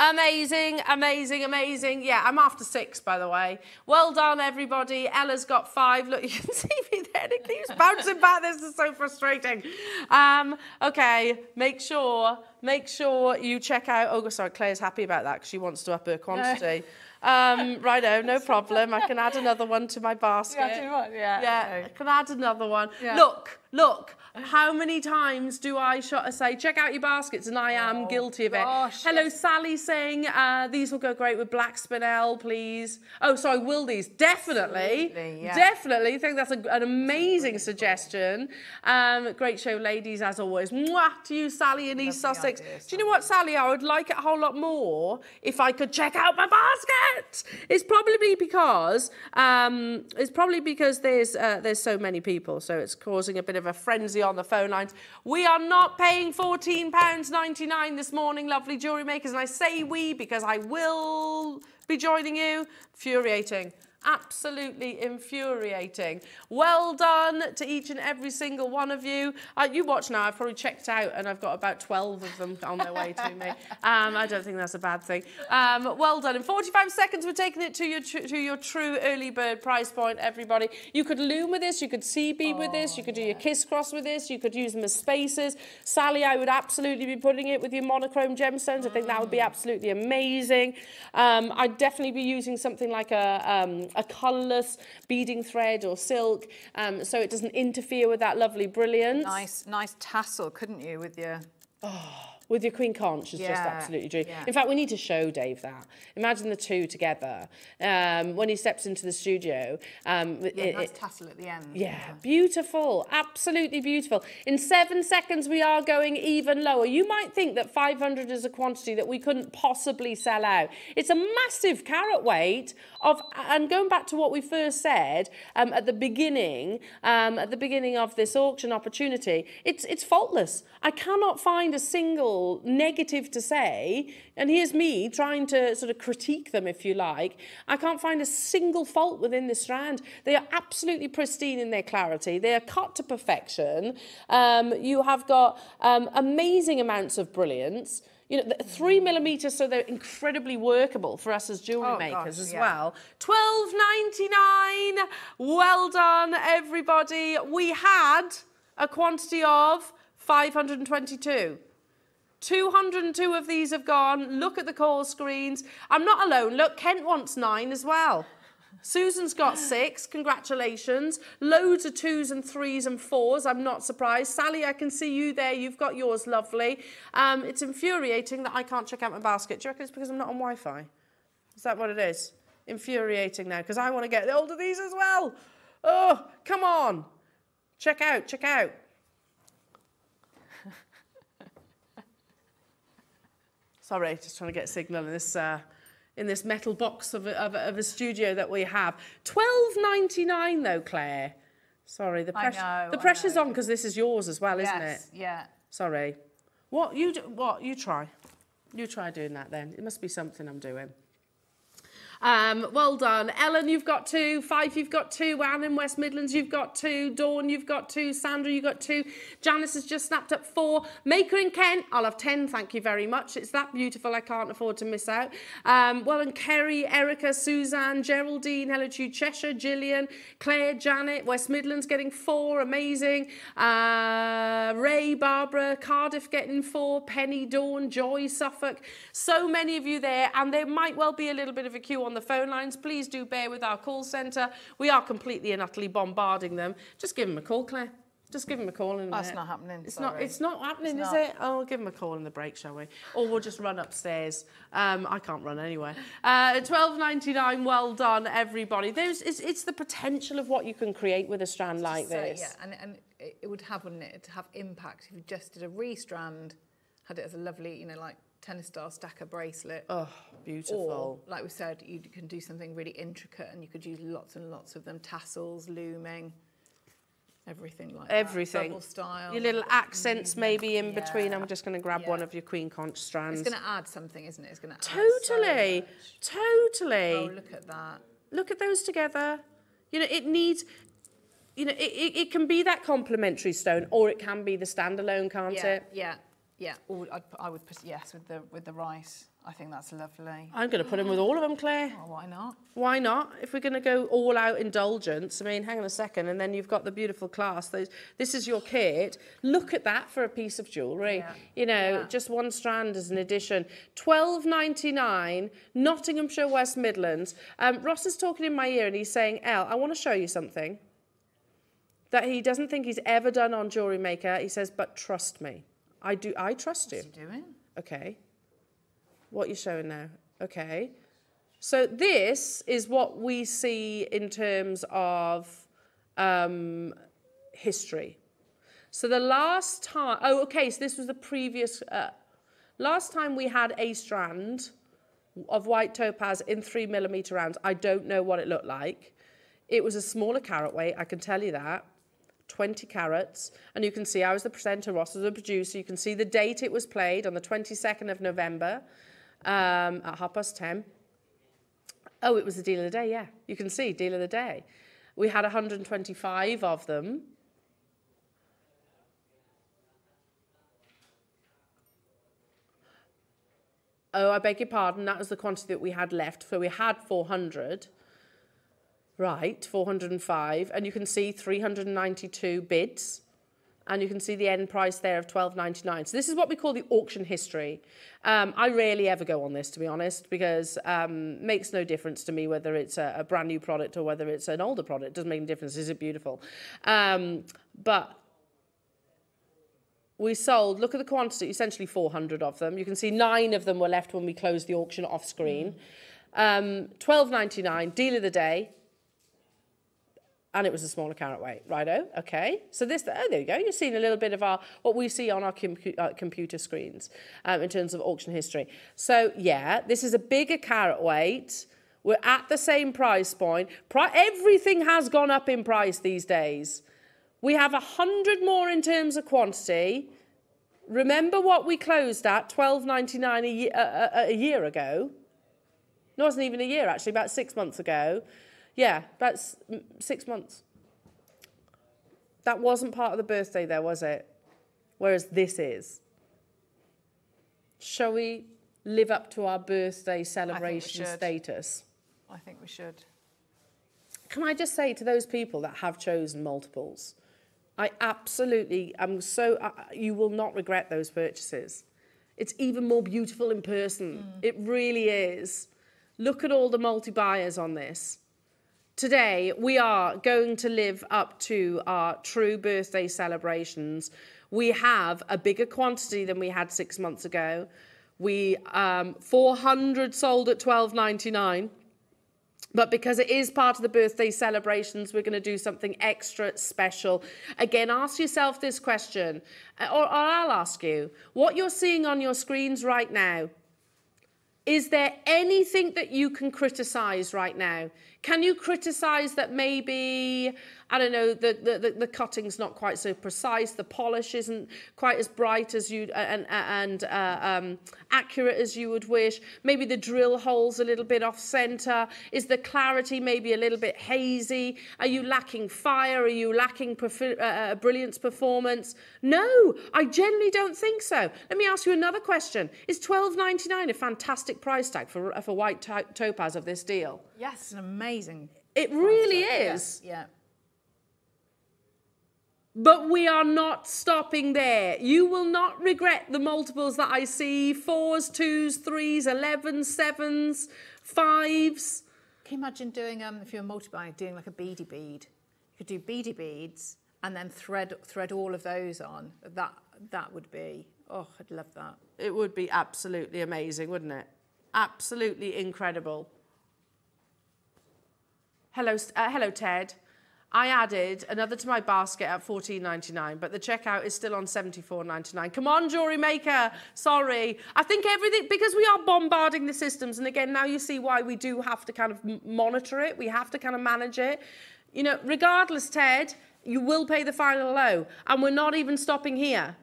Amazing, amazing, amazing. Yeah, I'm after six, by the way. Well done, everybody. Ella's got five. Look, you can see me there. and It keeps bouncing back. This is so frustrating. Um, okay, make sure, make sure you check out. Oh, sorry, Claire's happy about that because she wants to up her quantity. um, righto, no problem. I can add another one to my basket. Yeah. Yeah, I can add another one. Yeah. Look, look. How many times do I sh- say, check out your baskets, and I am guilty of it. Oh, Hello, yes. Sally saying, uh, these will go great with black spinel, please. Oh, sorry, will these? Definitely. Yeah. Definitely. I think that's a, an amazing suggestion. Um, great show, ladies, as always. Mwah to you, Sally in East Sussex. idea, Do you know what, Sally? I would like it a whole lot more if I could check out my basket. It's probably because um, it's probably because there's uh, there's so many people, so it's causing a bit of a frenzy on the phone lines. We are not paying fourteen pounds ninety nine this morning, lovely jewelry makers, and I say we because I will be joining you. Infuriating. Absolutely infuriating. Well done to each and every single one of you. Uh, you watch now, I've probably checked out and I've got about 12 of them on their way to me. Um, I don't think that's a bad thing. Um, well done. In 45 seconds, we're taking it to your, to your true early bird price point, everybody. You could loom with this, you could CB with this, you could do your kiss cross with this, you could use them as spaces. Sally, I would absolutely be putting it with your monochrome gemstones. I think that would be absolutely amazing. Um, I'd definitely be using something like a, um, a colourless beading thread or silk um, so it doesn't interfere with that lovely brilliance. Nice, nice tassel, couldn't you, with your... With your queen conch is just absolutely dream. yeah. In fact, we need to show Dave that. Imagine the two together um, when he steps into the studio. Um, Yeah, it- nice it- tassel at the end. yeah, beautiful, absolutely beautiful. In seven seconds, we are going even lower. You might think that 500 is a quantity that we couldn't possibly sell out. It's a massive carat weight of, and going back to what we first said um, at the beginning, um, at the beginning of this auction opportunity, it's it's faultless. I cannot find a single negative to say, and here's me trying to sort of critique them, if you like. I can't find a single fault within this strand. They are absolutely pristine in their clarity. They are cut to perfection. Um, you have got um, amazing amounts of brilliance. You know, three millimeters, so they're incredibly workable for us as jewelry Oh, makers gosh, as yeah. well. Twelve ninety nine. Well done, everybody. We had a quantity of five hundred and twenty-two. 202 of these have gone. Look at the call screens. I'm not alone. Look, Kent wants nine as well. Susan's got six. Congratulations. Loads of twos and threes and fours. I'm not surprised. Sally, I can see you there. You've got yours lovely. Um, it's infuriating that I can't check out my basket. Do you reckon it's because I'm not on Wi Fi? Is that what it is? Infuriating now because I want to get hold of these as well. Oh, come on. Check out, check out. Sorry, just trying to get a signal in this uh, in this metal box of a, of, a, of a studio that we have. Twelve ninety nine though, Claire. Sorry, the pressure know, the pressure's on because this is yours as well, isn't it? yeah. Sorry. What you do, what you try? You try doing that then. It must be something I'm doing. Um, well done. Ellen, you've got two. Five, you've got two. Anne in West Midlands, you've got two. Dawn, you've got two. Sandra, you've got two. Janice has just snapped up four. Maker in Kent, I'll have ten, thank you very much. It's that beautiful, I can't afford to miss out. Um, well, and Kerry, Erica, Suzanne, Geraldine, hello to you, Cheshire, Gillian, Claire, Janet, West Midlands getting four, amazing. Uh, Ray, Barbara, Cardiff getting four, Penny, Dawn, Joy, Suffolk. So many of you there, and there might well be a little bit of a queue on the phone lines. Please do bear with our call centre. We are completely and utterly bombarding them. Just give them a call, Claire. Just give them a call in That's minute. not happening, It's not. It's not happening, It's is not. it? Oh, we'll give them a call in the break, shall we? Or we'll just run upstairs. Um, I can't run anyway. Uh, Twelve ninety nine. Well done, everybody. There's. It's, it's the potential of what you can create with a strand like So, this. yeah, and, and it it would have, wouldn't it, to have impact if you just did a restrand, had it as a lovely, you know, like tennis style stacker bracelet. Oh, beautiful. Or, like we said, you can do something really intricate and you could use lots and lots of them tassels, looming, everything like Everything. that. Double style. Your little accents mm-hmm. maybe in between. I'm just going to grab Yeah. one of your queen conch strands. It's going to add something, isn't it? It's going to Totally, totally. Oh, look at that. Look at those together. You know, it needs. You know, it, it, it can be that complementary stone, or it can be the standalone, can't Yeah, it? yeah, yeah. Or I'd, put- I would put yes with the with the rice. I think that's lovely. I'm going to put in with all of them, Claire. Oh, why not? Why not? If we're going to go all out indulgence, I mean, hang on a second, and then you've got the beautiful class. Those, this is your kit. Look at that for a piece of jewellery. Yeah. You know, Yeah. just one strand as an addition. Twelve ninety nine, Nottinghamshire, West Midlands. Um, Ross is talking in my ear, and he's saying, "El, I want to show you something that he doesn't think he's ever done on Jewellery Maker." He says, "But trust me, I do. I trust you." What's doing? Okay. What you're showing now. Okay. So this is what we see in terms of um, history. So the last time, oh, okay, so this was the previous, uh, last time we had a strand of white topaz in three millimeter rounds. I don't know what it looked like. It was a smaller carat weight, I can tell you that. 20 carats. And you can see I was the presenter, Ross was the producer. You can see the date it was played on the 22nd of November um, at half past 10. Oh, it was the deal of the day, yeah. You can see, deal of the day. We had 125 of them. Oh, I beg your pardon, that was the quantity that we had left. So we had 400. Right, 405. And you can see 392 bids. And you can see the end price there of 12.99. So this is what we call the auction history. Um, I rarely ever go on this, to be honest, because um, makes no difference to me whether it's a, a brand new product or whether it's an older product. It doesn't make any difference. Is it beautiful? Um, but we sold, look at the quantity, essentially 400 of them. You can see nine of them were left when we closed the auction off screen. Um, 12.99, deal of the day. And it was a smaller carat weight, righto, okay. So this, oh, there you go. You're seeing a little bit of our what we see on our compu- uh, computer screens um, in terms of auction history. So yeah, this is a bigger carat weight. We're at the same price point. Pri- everything has gone up in price these days. We have a hundred more in terms of quantity. remember what we closed at twelve ninety nine a, a, a, a year ago. It wasn't even a year actually, about six months ago. Yeah, about s- m- six months. That wasn't part of the birthday, there was it? Whereas this is. Shall we live up to our birthday celebration should. status? I think we should. Can I just say to those people that have chosen multiples, I absolutely am so, uh, you will not regret those purchases. It's even more beautiful in person. It really is. Look at all the multi buyers on this. Today, we are going to live up to our true birthday celebrations. We have a bigger quantity than we had six months ago. We um, 400 sold at 12.99. But because it is part of the birthday celebrations, we're going to do something extra special. Again, ask yourself this question, uh, or, or I'll ask you what you're seeing on your screens right now. Is there anything that you can criticize right now? Can you criticize that maybe, I don't know, the, the, the, the cutting's not quite so precise, the polish isn't quite as bright as you and, and uh, um, accurate as you would wish? Maybe the drill hole's a little bit off center. Is the clarity maybe a little bit hazy? Are you lacking fire? Are you lacking perfi- uh, uh, brilliance performance? No, I generally don't think so. Let me ask you another question. Is twelve ninety nine a fantastic price tag for, for white to- topaz of this deal? Yes, an amazing. It really Yeah, is. Yeah. But we are not stopping there. You will not regret the multiples that I see fours, twos, threes, elevens, sevens, fives. Can you imagine doing um if you're a multi-buyer doing like a beady bead? You could do beady beads and then thread thread all of those on. That that would be oh, I'd love that. It would be absolutely amazing, wouldn't it? Absolutely incredible. Hello, uh, hello, Ted. I added another to my basket at fourteen ninety nine, but the checkout is still on seventy four ninety nine. Come on, jewelry maker. Sorry, I think everything because we are bombarding the systems, and again, now you see why we do have to kind of monitor it. We have to kind of manage it. You know, regardless, Ted, you will pay the final low, and we're not even stopping here.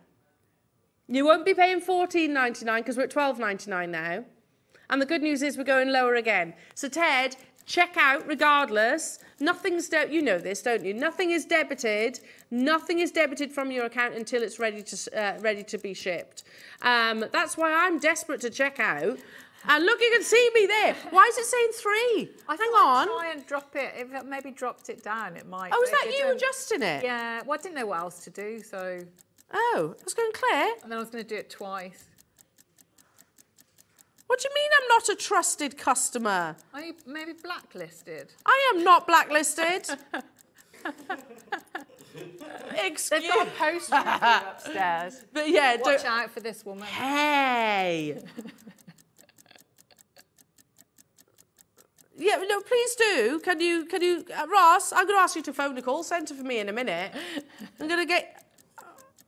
You won't be paying fourteen ninety nine because we're at twelve ninety nine now. And the good news is we're going lower again. So Ted, check out regardless. Nothing's de- you know this, don't you? Nothing is debited. Nothing is debited from your account until it's ready to uh, ready to be shipped. Um, that's why I'm desperate to check out. And look, you can see me there. Why is it saying three? I Hang on. Try and drop it. If it maybe dropped it down, it might. Oh, is that you adjusting it? Yeah. Well, I didn't know what else to do, so Oh, I was going clear. and then I was going to do it twice. What do you mean I'm not a trusted customer? Are you maybe blacklisted? I am not blacklisted. Excuse They've got a poster upstairs. But yeah, Watch don't. out for this woman. Hey. yeah, no, please do. Can you, can you, uh, Ross? I'm going to ask you to phone the call centre for me in a minute. I'm going to get.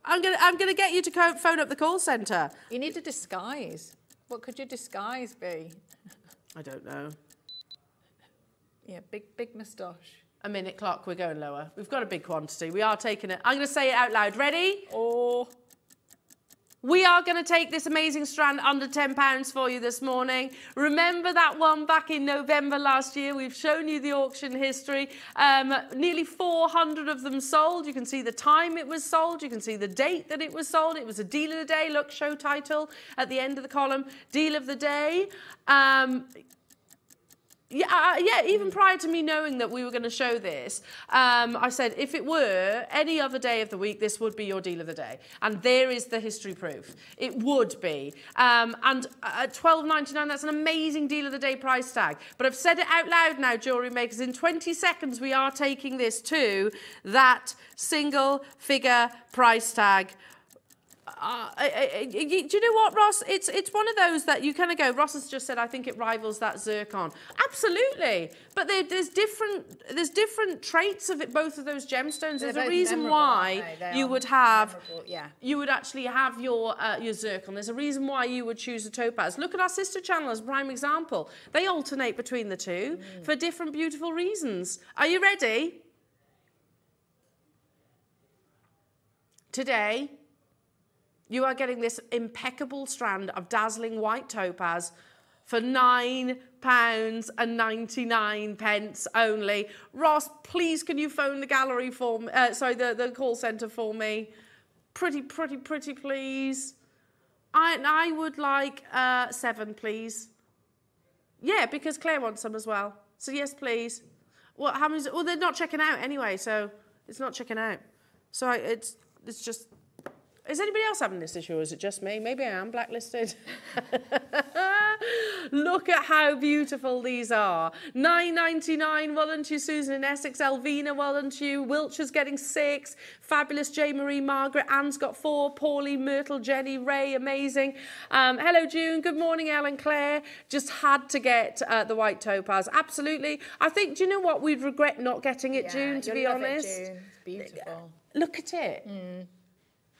I'm gonna, I'm gonna get you to phone up the call centre. You need a disguise. What could your disguise be? I don't know. Yeah, big, big moustache. A minute clock, we're going lower. We've got a big quantity. We are taking it. I'm going to say it out loud. Ready? Or We are going to take this amazing strand under £10 for you this morning. Remember that one back in November last year? We've shown you the auction history. Um, nearly 400 of them sold. You can see the time it was sold. You can see the date that it was sold. It was a deal of the day. Look, show title at the end of the column. Deal of the day. Um, yeah, uh, yeah. Even prior to me knowing that we were going to show this, um, I said if it were any other day of the week, this would be your deal of the day, and there is the history proof. It would be, um, and at twelve ninety nine, that's an amazing deal of the day price tag. But I've said it out loud now, jewelry makers. In twenty seconds, we are taking this to that single figure price tag. Uh, I- I- I- do you know what, Ross? It's it's one of those that you kind of go. Ross has just said, I think it rivals that zircon. Absolutely, but there, there's different there's different traits of it. Both of those gemstones. They're There's a reason why? They you would have yeah. you would actually have your uh, your zircon. There's a reason why you would choose a topaz. Look at our sister channel as a prime example. They alternate between the two Mm. for different beautiful reasons. Are you ready? Today, You are getting this impeccable strand of dazzling white topaz for nine pounds and 99 pence only. Ross, please can you phone the gallery for me, uh, sorry, the, the call centre for me? Pretty, pretty, pretty, please. I, I would like uh, seven, please. Yeah, because Claire wants some as well. So yes, please. What? How many? Well, they're not checking out anyway, so it's not checking out. So I, it's it's just. Is anybody else having this issue, or is it just me? Maybe I am blacklisted. Look at how beautiful these are. 9.99. Well done to you, Susan in Essex. Elvina, well done to you. Wiltshire's getting six. Fabulous J. Marie, Margaret. Anne's got four. Paulie, Myrtle, Jenny, Ray, amazing. Um, hello, June. Good morning, Ellen Claire. Just had to get uh, the white topaz. Absolutely. I think, do you know what? We'd regret not getting it, Yeah, June, to be love it, honest. June. It's beautiful. Look at it.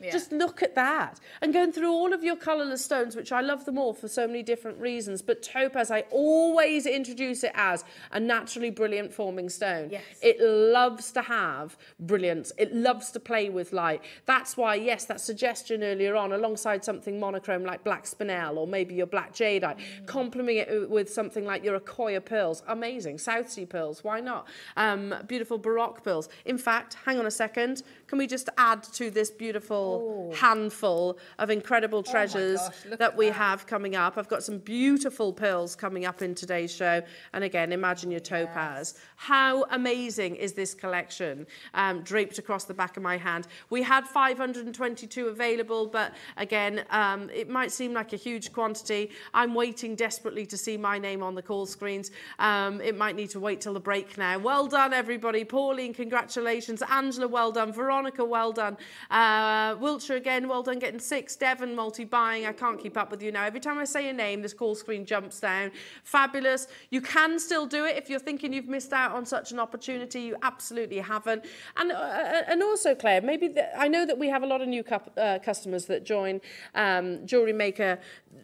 Yeah. Just look at that. And going through all of your colourless stones, which I love them all for so many different reasons, but topaz, I always introduce it as a naturally brilliant forming stone. Yes. It loves to have brilliance. It loves to play with light. That's why, yes, that suggestion earlier on, alongside something monochrome like black spinel or maybe your black jadeite, complementing it with something like your Akoya pearls. Amazing. South Sea pearls. Why not? Um, beautiful Baroque pearls. In fact, hang on a second. Can we just add to this beautiful handful of incredible treasures gosh, that we that. have coming up? I've got some beautiful pearls coming up in today's show. And again, imagine your topaz. How amazing is this collection um, draped across the back of my hand? We had 522 available, but again, um, it might seem like a huge quantity. I'm waiting desperately to see my name on the call screens. Um, it might need to wait till the break now. Well done, everybody. Pauline, congratulations. Angela, well done. Veronica, well done. Uh, Wiltshire, again, well done getting six. Devon, multi-buying. I can't keep up with you now. Every time I say your name, this call screen jumps down. Fabulous. You can still do it if you're thinking you've missed out on such an opportunity. You absolutely haven't. And, uh, and also, Claire, maybe the, I know that we have a lot of new uh, customers that join um, Jewelry Maker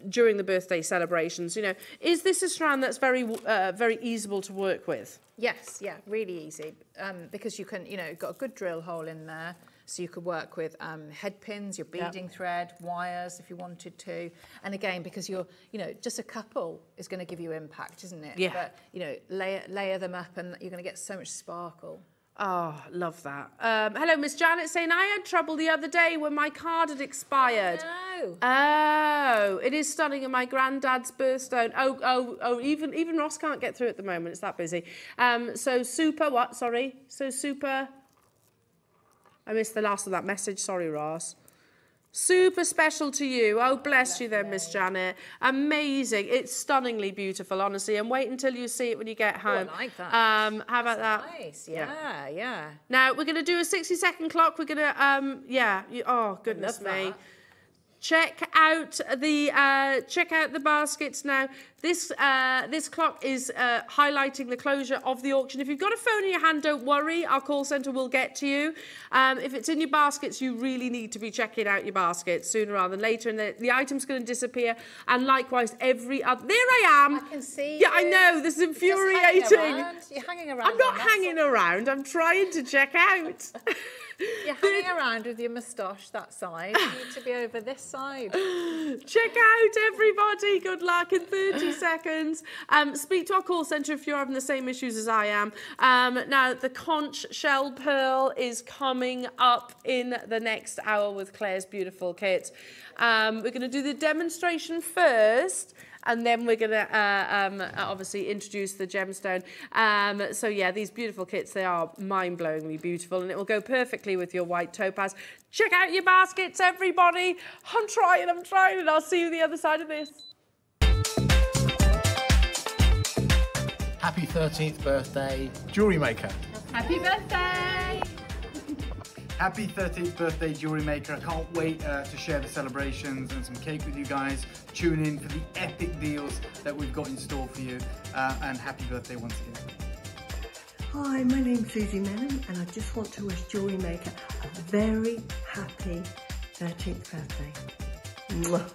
during the birthday celebrations. You know, is this a strand that's very, uh, very easable to work with? Yes, yeah, really easy. Um, because you can, you know, got a good drill hole in there. So you could work with um, head pins, your beading thread, wires if you wanted to. And again, because you're, you know, just a couple is going to give you impact, isn't it? Yeah. But, you know, layer, layer them up and you're going to get so much sparkle. Oh, love that. Um, hello, Miss Janet saying, I had trouble the other day when my card had expired. No. Oh, it is stunning in my granddad's birthstone. Oh, oh, oh, even even Ross can't get through at the moment. It's that busy. Um, so super what? Sorry. So super. I missed the last of that message. Sorry, Ross. Super special to you. Oh, bless you then, Miss Janet. Amazing. It's stunningly beautiful, honestly. And wait until you see it when you get home. Oh, like that. Um, how about that? Nice, yeah, yeah. Now we're going to do a 60 second clock. We're going to, um, yeah. You, oh goodness me. that. Check out the uh, check out the baskets now. This uh, this clock is uh, highlighting the closure of the auction. If you've got a phone in your hand, don't worry. Our call centre will get to you. Um, if it's in your baskets, you really need to be checking out your baskets sooner rather than later, and the, the item's going to disappear. And likewise, every other. There I am. I can see Yeah, I know. This is hanging infuriating. around. You're hanging around. I'm not hanging around. I'm trying to check out. You're hanging around with your moustache that side. You need to be over this side. Check out everybody. Good luck in 30 seconds. Um, speak to our call centre if you're having the same issues as I am. Um, now, the conch shell pearl is coming up in the next hour with Claire's beautiful kit. Um, we're going to do the demonstration first. And then we're going to uh, um, obviously introduce the gemstone. Um, so yeah, these beautiful kits, they are mind-blowingly beautiful and it will go perfectly with your white topaz. Check out your baskets, everybody. I'm trying, I'm trying, and I'll see you the other side of this. Happy 13th birthday, jewelry maker. Happy birthday! Happy 13th birthday, Jewelry Maker. I can't wait uh, to share the celebrations and some cake with you guys. Tune in for the epic deals that we've got in store for you. Uh, and happy birthday once again. Hi, my name's Susie Mellon, and I just want to wish Jewelry Maker a very happy 13th birthday. Mwah.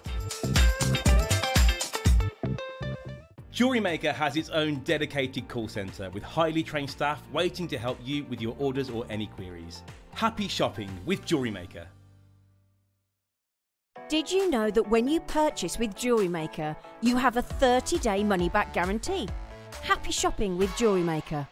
Jewelry Maker has its own dedicated call centre with highly trained staff waiting to help you with your orders or any queries. Happy shopping with Jewelry Maker. Did you know that when you purchase with Jewellery Maker, you have a 30 day money back guarantee? Happy shopping with Jewellery Maker.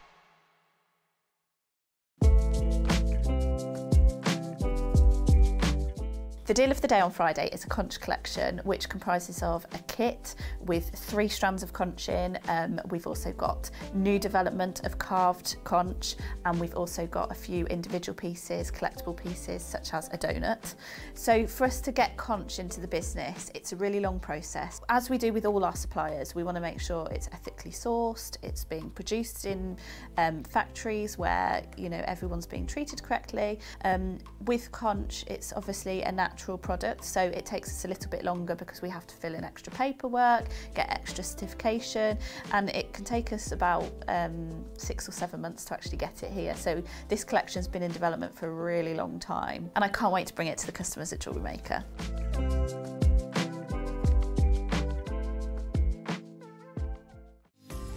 The deal of the day on Friday is a conch collection, which comprises of a kit with three strands of conch in. Um, we've also got new development of carved conch, and we've also got a few individual pieces, collectible pieces, such as a donut. So for us to get conch into the business, it's a really long process. As we do with all our suppliers, we want to make sure it's ethically sourced, it's being produced in um, factories where you know everyone's being treated correctly. Um, with conch, it's obviously a natural product, so it takes us a little bit longer because we have to fill in extra paperwork, get extra certification, and it can take us about um, six or seven months to actually get it here. So this collection's been in development for a really long time, and I can't wait to bring it to the customers at Jewellery Maker.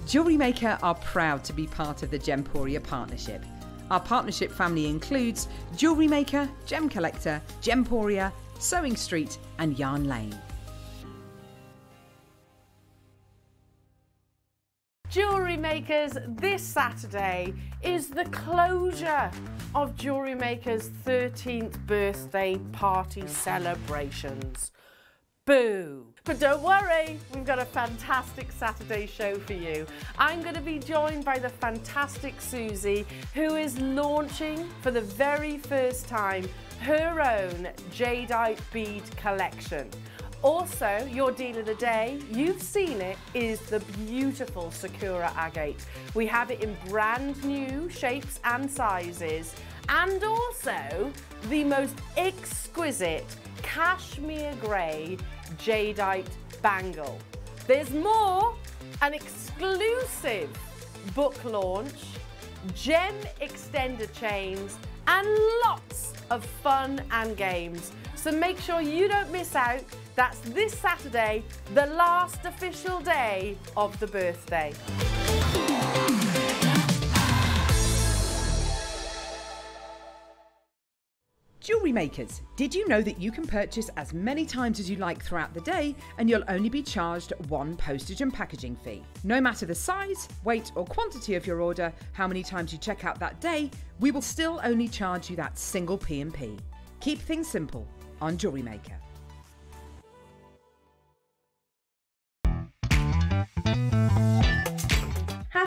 Jewellery Maker are proud to be part of the Gemporia partnership. Our partnership family includes Jewellery Maker, Gem Collector, Gemporia, Sewing Street, and Yarn Lane. Jewellery Makers, this Saturday is the closure of Jewellery Makers' 13th birthday party celebrations. Boo! But don't worry, we've got a fantastic Saturday show for you. I'm going to be joined by the fantastic Susie, who is launching for the very first time her own jadeite bead collection. Also, your deal of the day, you've seen it, is the beautiful Sakura agate. We have it in brand new shapes and sizes, and also the most exquisite cashmere grey jadeite bangle. There's more, an exclusive book launch, gem extender chains, and lots of fun and games. So make sure you don't miss out. That's this Saturday, the last official day of the birthday. Jewellery makers, did you know that you can purchase as many times as you like throughout the day and you'll only be charged one postage and packaging fee? No matter the size, weight, or quantity of your order, how many times you check out that day, we will still only charge you that single P&P. Keep things simple on Jewellery Maker.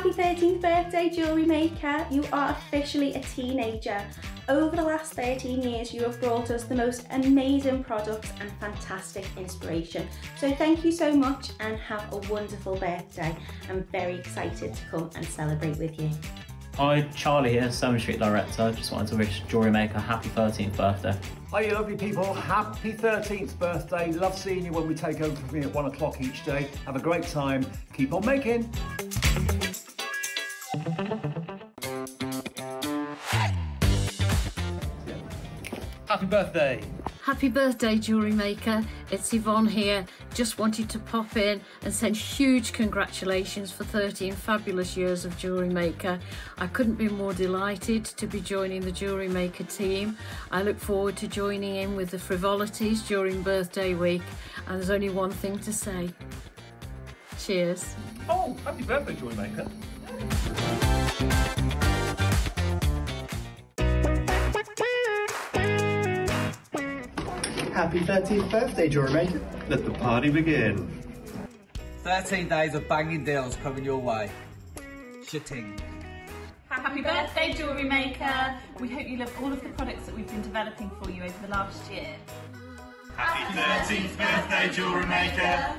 Happy 13th birthday, Jewellery Maker. You are officially a teenager. Over the last 13 years, you have brought us the most amazing products and fantastic inspiration. So thank you so much and have a wonderful birthday. I'm very excited to come and celebrate with you. Hi, Charlie here, Sewing Street Director. Just wanted to wish Jewellery Maker a happy 13th birthday. Hi, you lovely people. Happy 13th birthday. Love seeing you when we take over from me at one o'clock each day. Have a great time. Keep on making. Happy birthday. Happy birthday, Jewellery Maker. It's Yvonne here. Just wanted to pop in and send huge congratulations for 13 fabulous years of Jewellery Maker. I couldn't be more delighted to be joining the Jewellery Maker team. I look forward to joining in with the frivolities during birthday week. And there's only one thing to say. Cheers. Oh, happy birthday, jewellery Maker. Happy 13th birthday, Jewellery Maker. Let the party begin. 13 days of banging deals coming your way. Shitting. Happy birthday, Jewellery Maker. We hope you love all of the products that we've been developing for you over the last year. Happy 13th birthday, Jewellery Maker.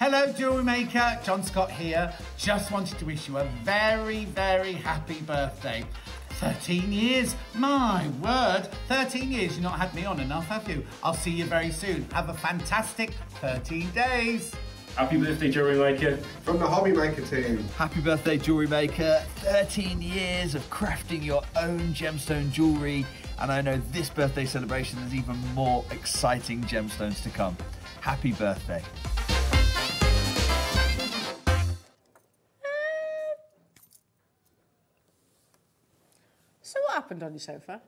Hello, Jewellery Maker. John Scott here. Just wanted to wish you a very, very happy birthday. 13 years. My word. 13 years. You've not had me on enough, have you? I'll see you very soon. Have a fantastic 13 days. Happy birthday, Jewellery Maker. From the Hobby Maker team. Happy birthday, Jewellery Maker. 13 years of crafting your own gemstone jewellery. And I know this birthday celebration has even more exciting gemstones to come. Happy birthday. Happened on your sofa?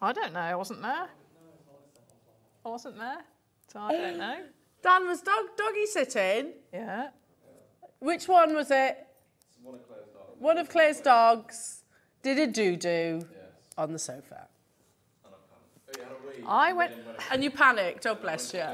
I don't know. I wasn't there. I wasn't there, so I don't know. Dan was dog doggy sitting. Yeah. Which one was it? One of Claire's dogs did a doo doo on the sofa. I went. And you panicked. Oh bless you.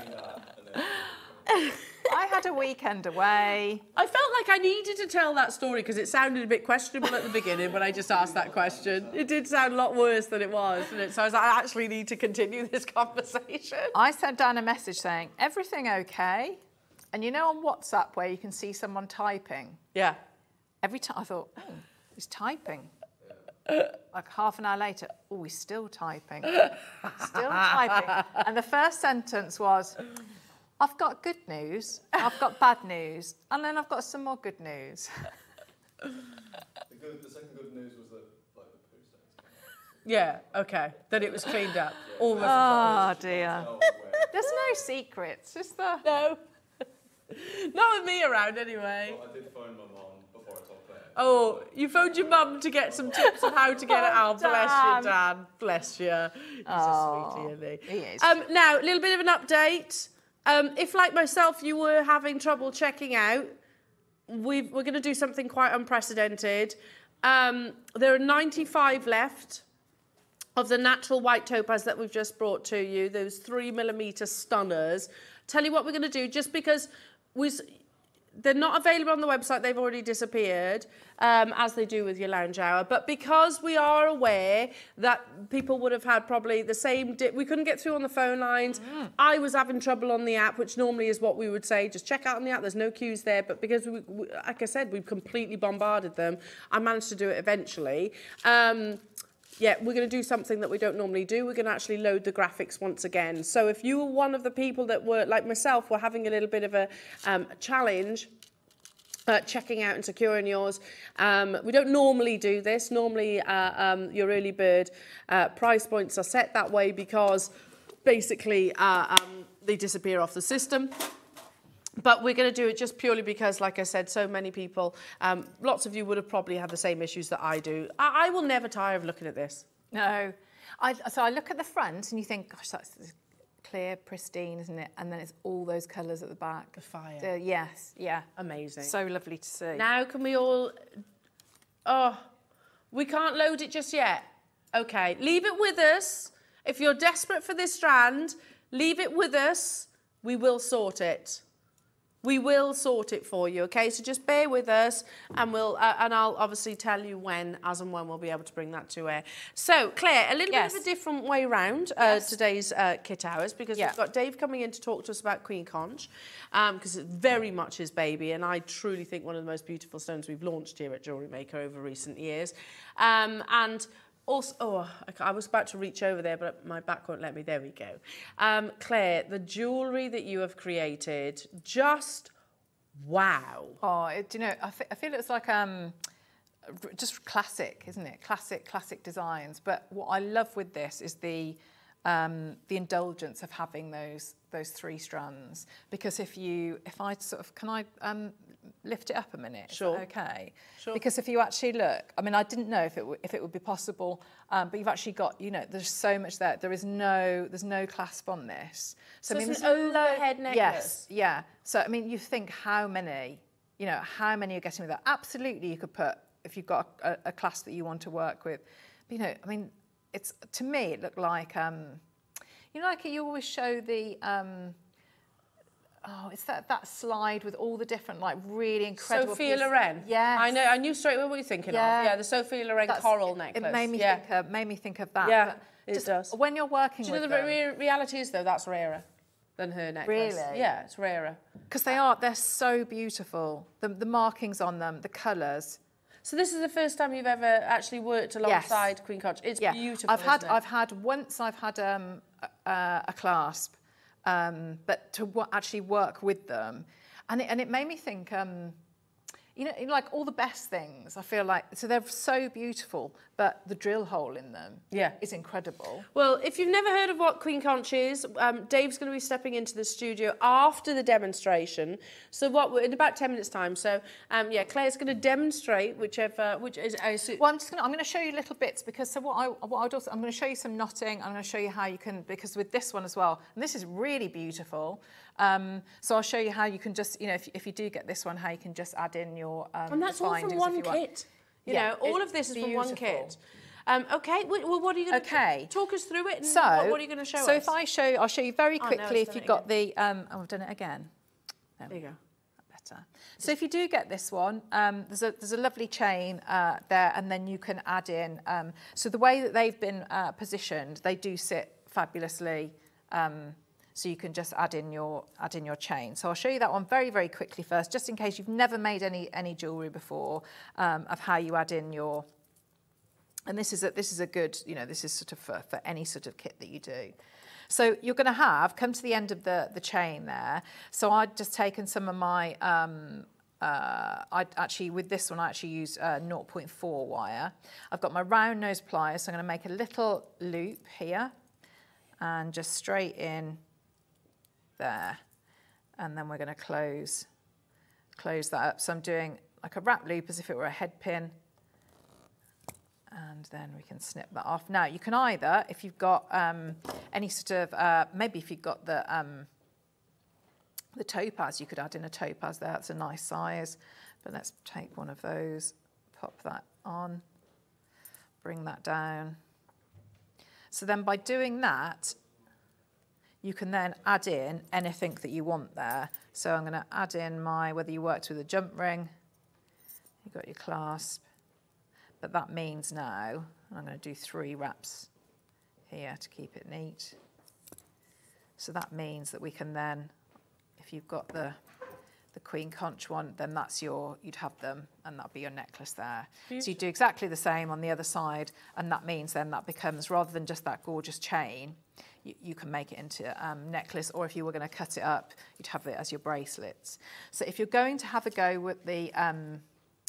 I had a weekend away. I felt like I needed to tell that story because it sounded a bit questionable at the beginning when I just asked that question. It did sound a lot worse than it was, didn't it? So I was like, I actually need to continue this conversation. I sent down a message saying, everything okay? And you know on WhatsApp where you can see someone typing? Yeah. Every time I thought, oh, he's typing. like half an hour later, oh, he's still typing. still typing. And the first sentence was, I've got good news, I've got bad news, and then I've got some more good news. The, good, the second good news was that like the poo stains. Yeah, okay. Then it was cleaned up. All the Oh dear. There's no secrets, is there? No. Not with me around anyway. Well, I did phone my mum before I told Claire. Oh, you phoned your mum to get some tips on how to get it out. Bless Dan. you, Dan. Bless you. He's Oh, a sweetie, isn't he? he is. Um, now, a little bit of an update. Um, if, like myself, you were having trouble checking out, we've, we're going to do something quite unprecedented. Um, there are 95 left of the natural white topaz that we've just brought to you, those three millimeter stunners. Tell you what we're going to do, just because we, they're not available on the website, they've already disappeared, um, as they do with your lounge hour. But because we are aware that people would have had probably the same, we couldn't get through on the phone lines. I was having trouble on the app, which normally is what we would say, just check out on the app, there's no queues there. But because, we, we, like I said, we've completely bombarded them, I managed to do it eventually. Um, yeah, we're going to do something that we don't normally do. We're going to actually load the graphics once again. So if you were one of the people that were, like myself, were having a little bit of a, um, a challenge, uh, checking out and securing yours. Um, we don't normally do this. Normally, uh, um, your early bird uh, price points are set that way because basically uh, um, they disappear off the system. But we're going to do it just purely because, like I said, so many people, um, lots of you would have probably had the same issues that I do. I, I will never tire of looking at this. No. I, so I look at the front and you think, gosh, that's clear, pristine, isn't it? And then it's all those colours at the back. The fire. yes, yeah. Amazing. So lovely to see. Now can we all... Oh, we can't load it just yet. Okay, leave it with us. If you're desperate for this strand, leave it with us. We will sort it. We will sort it for you, okay? So just bear with us, and we'll uh, and I'll obviously tell you when, as and when we'll be able to bring that to air. So Claire, a little Yes. bit of a different way round uh, today's uh, kit hours because Yeah. we've got Dave coming in to talk to us about Queen Conch because it's very much his baby, and I truly think one of the most beautiful stones we've launched here at Jewellery Maker over recent years. Um, and also, oh, I was about to reach over there, but my back won't let me. There we go. Um, Claire, the jewellery that you have created, just wow. Oh, it, do you know, I, I feel it's like um, just classic, isn't it? Classic, classic designs. But what I love with this is the um, the indulgence of having those those three strands. Because if you, if I sort of, can I um, lift it up a minute? Sure. Okay. Sure. Because if you actually look, I mean, I didn't know if it w- if it would be possible, um, but you've actually got, you know, there's so much there. There is no, there's no clasp on this. So I mean, it's an overhead necklace? Yes, yeah. So I mean, you think how many, you know, how many are getting with that? Absolutely, you could put if you've got a, a class that you want to work with. But, you know, I mean, it's to me it looked like, um, you know, like you always show the. Um, Oh, it's that, that slide with all the different, like, really incredible. Sophia pieces. Loren. Yes. I know. I knew straight away what you're thinking Yeah. of. Yeah, the Sophia Loren That's- coral necklace. It made me yeah. think of made me think of that. Yeah, but it just does. When you're working Do you know the re- reality is though that's rarer than her necklace. Really? Yeah, it's rarer. because they are they're so beautiful. The the markings on them, the colours. So this is the first time you've ever actually worked alongside Queen Conch. It's yeah. beautiful. I've had? I've had once I've had um, a clasp, um, but to actually work with them, and it, and it made me think. Um, you know, like all the best things, I feel like, so they're so beautiful, but the drill hole in them Yeah. is incredible. Well, if you've never heard of what Queen Conch is, um, Dave's going to be stepping into the studio after the demonstration. So what? we're In about ten minutes' time. So um, yeah, Claire's going to demonstrate whichever which is. I assume, Well, I'm just going to, I'm going to show you little bits because so what I what I'd also I'm going to show you some knotting. I'm going to show you how you can because with this one as well, and this is really beautiful. Um, so I'll show you how you can just you know if, if you do get this one, how you can just add in your um, and that's all from one you want. kit. You Yeah, know, all of this is from one kit. Um, okay, well, what are you going to Okay. talk us through it? So what, what are you going to show so us? if I show I'll show you very Oh, no, quickly if you've got the um, oh, I've done it again. There you go. better. So if you do get this one, um, there's a there's a lovely chain uh, there, and then you can add in. Um, so the way that they've been uh, positioned, they do sit fabulously. Um, so you can just add in your add in your chain. So I'll show you that one very very quickly first, just in case you've never made any any jewellery before, um, of how you add in your. And this is a this is a good you know this is sort of for, for any sort of kit that you do. So you're going to have come to the end of the the chain there. So I'd just taken some of my. Um, uh, I actually with this one I actually use uh, 0.4 wire. I've got my round nose pliers, so I'm going to make a little loop here, and just straight in there, and then we're going to close close that up. So I'm doing like a wrap loop as if it were a head pin, and then we can snip that off. Now you can either, if you've got um, any sort of, uh, maybe if you've got the um, the topaz, you could add in a topaz there. That's a nice size. But let's take one of those, pop that on, bring that down. So then by doing that, you can then add in anything that you want there. So I'm going to add in my, whether you worked with a jump ring, you've got your clasp, but that means now, I'm going to do three wraps here to keep it neat. So that means that we can then, if you've got the the queen conch one, then that's your, you'd have them and that'd be your necklace there. So you do exactly the same on the other side and that means then that becomes, rather than just that gorgeous chain, you, you can make it into a um, necklace or if you were going to cut it up, you'd have it as your bracelets. So if you're going to have a go with the, um,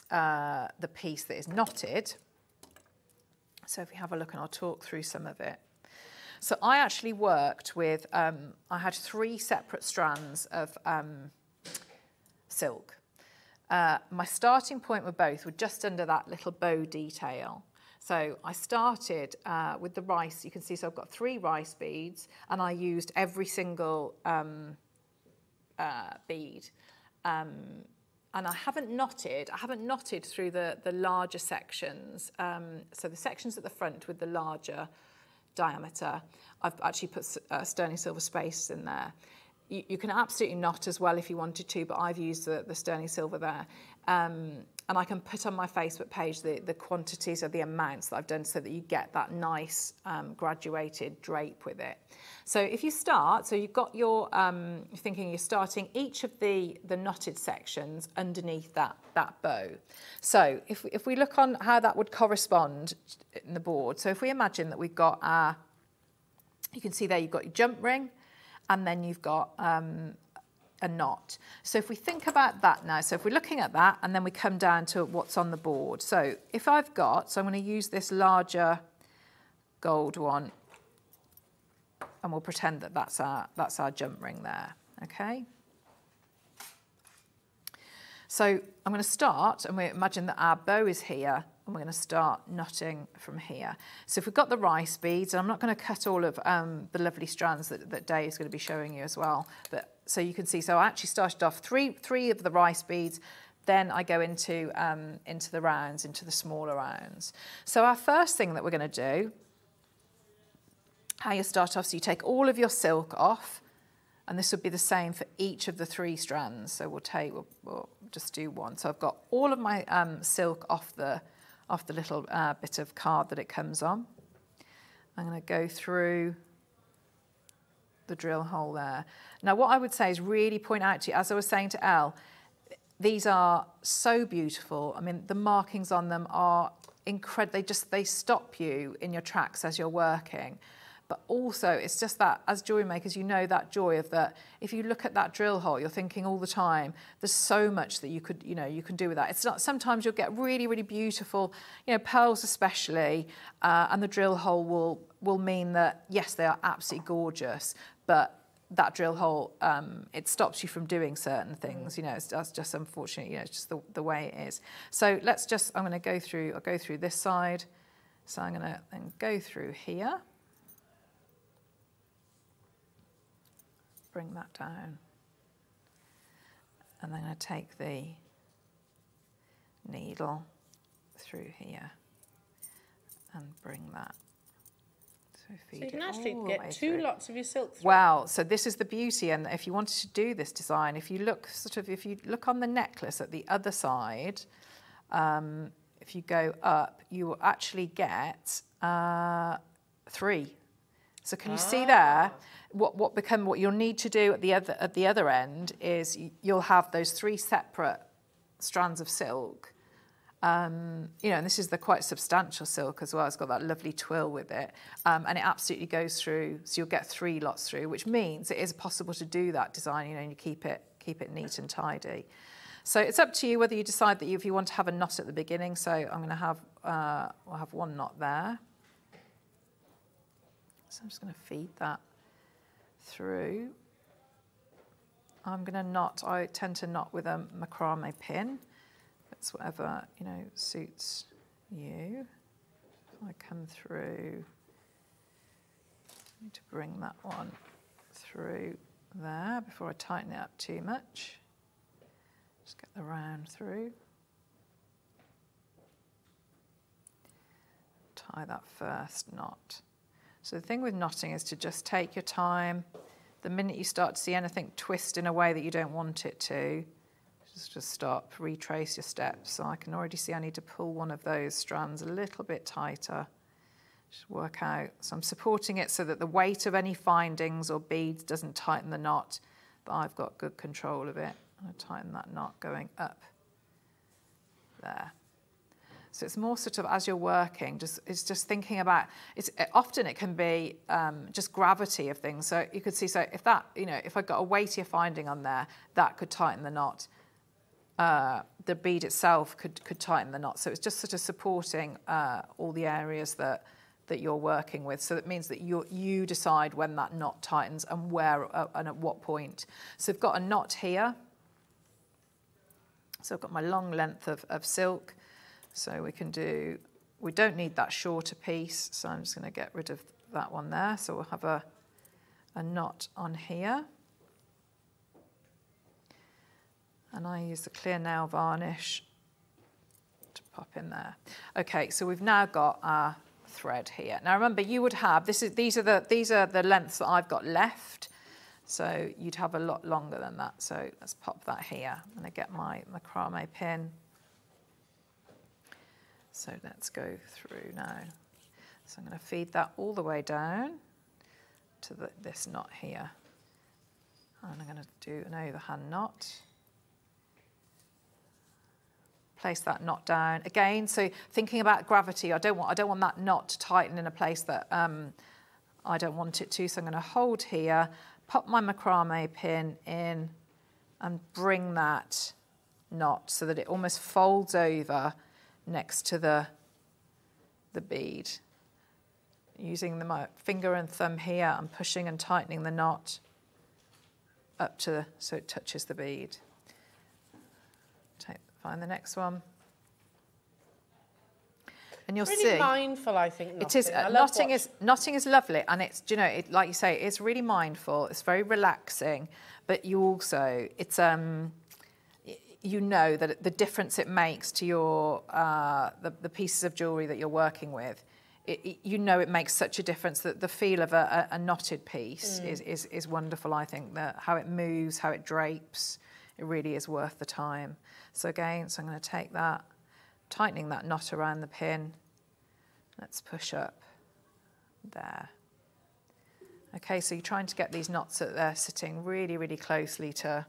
uh, the piece that is knotted, so if we have a look and I'll talk through some of it. So I actually worked with, um, I had three separate strands of um, silk. Uh, my starting point were both were just under that little bow detail. So I started uh, with the rice. You can see, so I've got three rice beads, and I used every single um, uh, bead. Um, and I haven't knotted, I haven't knotted through the, the larger sections. Um, so the sections at the front with the larger diameter, I've actually put uh, sterling silver space in there. You, you can absolutely knot as well if you wanted to, but I've used the, the sterling silver there. Um, and I can put on my Facebook page the, the quantities or the amounts that I've done so that you get that nice um, graduated drape with it. So if you start, so you've got your, um, thinking you're starting each of the, the knotted sections underneath that, that bow. So if, if we look on how that would correspond in the board, so if we imagine that we've got our, you can see there you've got your jump ring, and then you've got um, a knot. So if we think about that now, so if we're looking at that and then we come down to what's on the board. So if I've got, so I'm going to use this larger gold one and we'll pretend that that's our, that's our jump ring there, okay? So I'm going to start, and we imagine that our bow is here, and we're going to start knotting from here. So if we've got the rice beads, and I'm not going to cut all of um, the lovely strands that, that is going to be showing you as well, but so you can see, so I actually started off three, three of the rice beads, then I go into, um, into the rounds, into the smaller rounds. So our first thing that we're going to do, how you start off, so you take all of your silk off, and this would be the same for each of the three strands. So we'll take, we'll, we'll just do one. So I've got all of my um, silk off the, off the little uh, bit of card that it comes on. I'm going to go through the drill hole there. Now what I would say is really point out to you, as I was saying to Elle, these are so beautiful. I mean, the markings on them are incredible. They just, they stop you in your tracks as you're working. But also it's just that as jewelry makers, you know that joy of that. If you look at that drill hole, you're thinking all the time, there's so much that you could, you know, you can do with that. It's not, sometimes you'll get really, really beautiful, you know, pearls especially, uh, and the drill hole will, will mean that, yes, they are absolutely gorgeous, but that drill hole, um, it stops you from doing certain things. You know, it's, that's just unfortunate. You know, it's just the, the way it is. So let's just, I'm going to go through, I'll go through this side. So I'm going to then go through here. Bring that down. And then to take the needle through here and bring that. So, feed So you can actually get two through. lots of your silk thread. Wow, so this is the beauty, and if you wanted to do this design, if you look sort of, if you look on the necklace at the other side, um, if you go up, you will actually get uh, three. So can you see there? What what become what you'll need to do at the other at the other end is you'll have those three separate strands of silk. Um, you know, and this is the quite substantial silk as well. It's got that lovely twill with it, um, and it absolutely goes through. So you'll get three lots through, which means it is possible to do that design. You know, and you keep it keep it neat and tidy. So it's up to you whether you decide that you, if you want to have a knot at the beginning. So I'm going to have uh, we'll have one knot there. So I'm just going to feed that through. I'm going to knot. I tend to knot with a macrame pin. It's whatever you know suits you. I come through. I Need to bring that one through there before I tighten it up too much. Just get the round through. Tie that first knot. So the thing with knotting is to just take your time. The minute you start to see anything twist in a way that you don't want it to, just to stop, retrace your steps. So I can already see I need to pull one of those strands a little bit tighter. Just work out. So I'm supporting it so that the weight of any findings or beads doesn't tighten the knot, but I've got good control of it. To tighten that knot going up there. So it's more sort of as you're working, just it's just thinking about. It's often it can be um, just gravity of things. So you could see. So if that, you know, if I got a weightier finding on there, that could tighten the knot. Uh, the bead itself could could tighten the knot. So it's just sort of supporting uh, all the areas that that you're working with. So that means that you you decide when that knot tightens and where uh, and at what point. So I've got a knot here. So I've got my long length of, of silk. So we can do, we don't need that shorter piece, so I'm just going to get rid of that one there. So we'll have a, a knot on here. And I use the clear nail varnish to pop in there. Okay, so we've now got our thread here. Now remember, you would have, this is, these, are the, these are the lengths that I've got left. So you'd have a lot longer than that. So let's pop that here. I'm to get my macrame pin. So let's go through now. So I'm going to feed that all the way down to the, this knot here. And I'm going to do an overhand knot. Place that knot down again. So thinking about gravity, I don't want I don't want that knot to tighten in a place that um, I don't want it to. So I'm going to hold here, pop my macrame pin in, and bring that knot so that it almost folds over next to the, the bead. Using the, my finger and thumb here, I'm pushing and tightening the knot up to so it touches the bead. Take, find the next one. And you'll really see mindful, I think. it is knotting. Uh, knotting is knotting is lovely, and it's you know it, like you say it's really mindful. It's very relaxing, but you also it's um you know that the difference it makes to your uh, the, the pieces of jewelry that you're working with. It, it- you know it makes such a difference that the feel of a, a, a knotted piece Mm. is, is is wonderful. I think that how it moves, how it drapes, it really is worth the time. So again, so I'm going to take that, tightening that knot around the pin. Let's push up there. Okay, so you're trying to get these knots that they're sitting really, really closely to,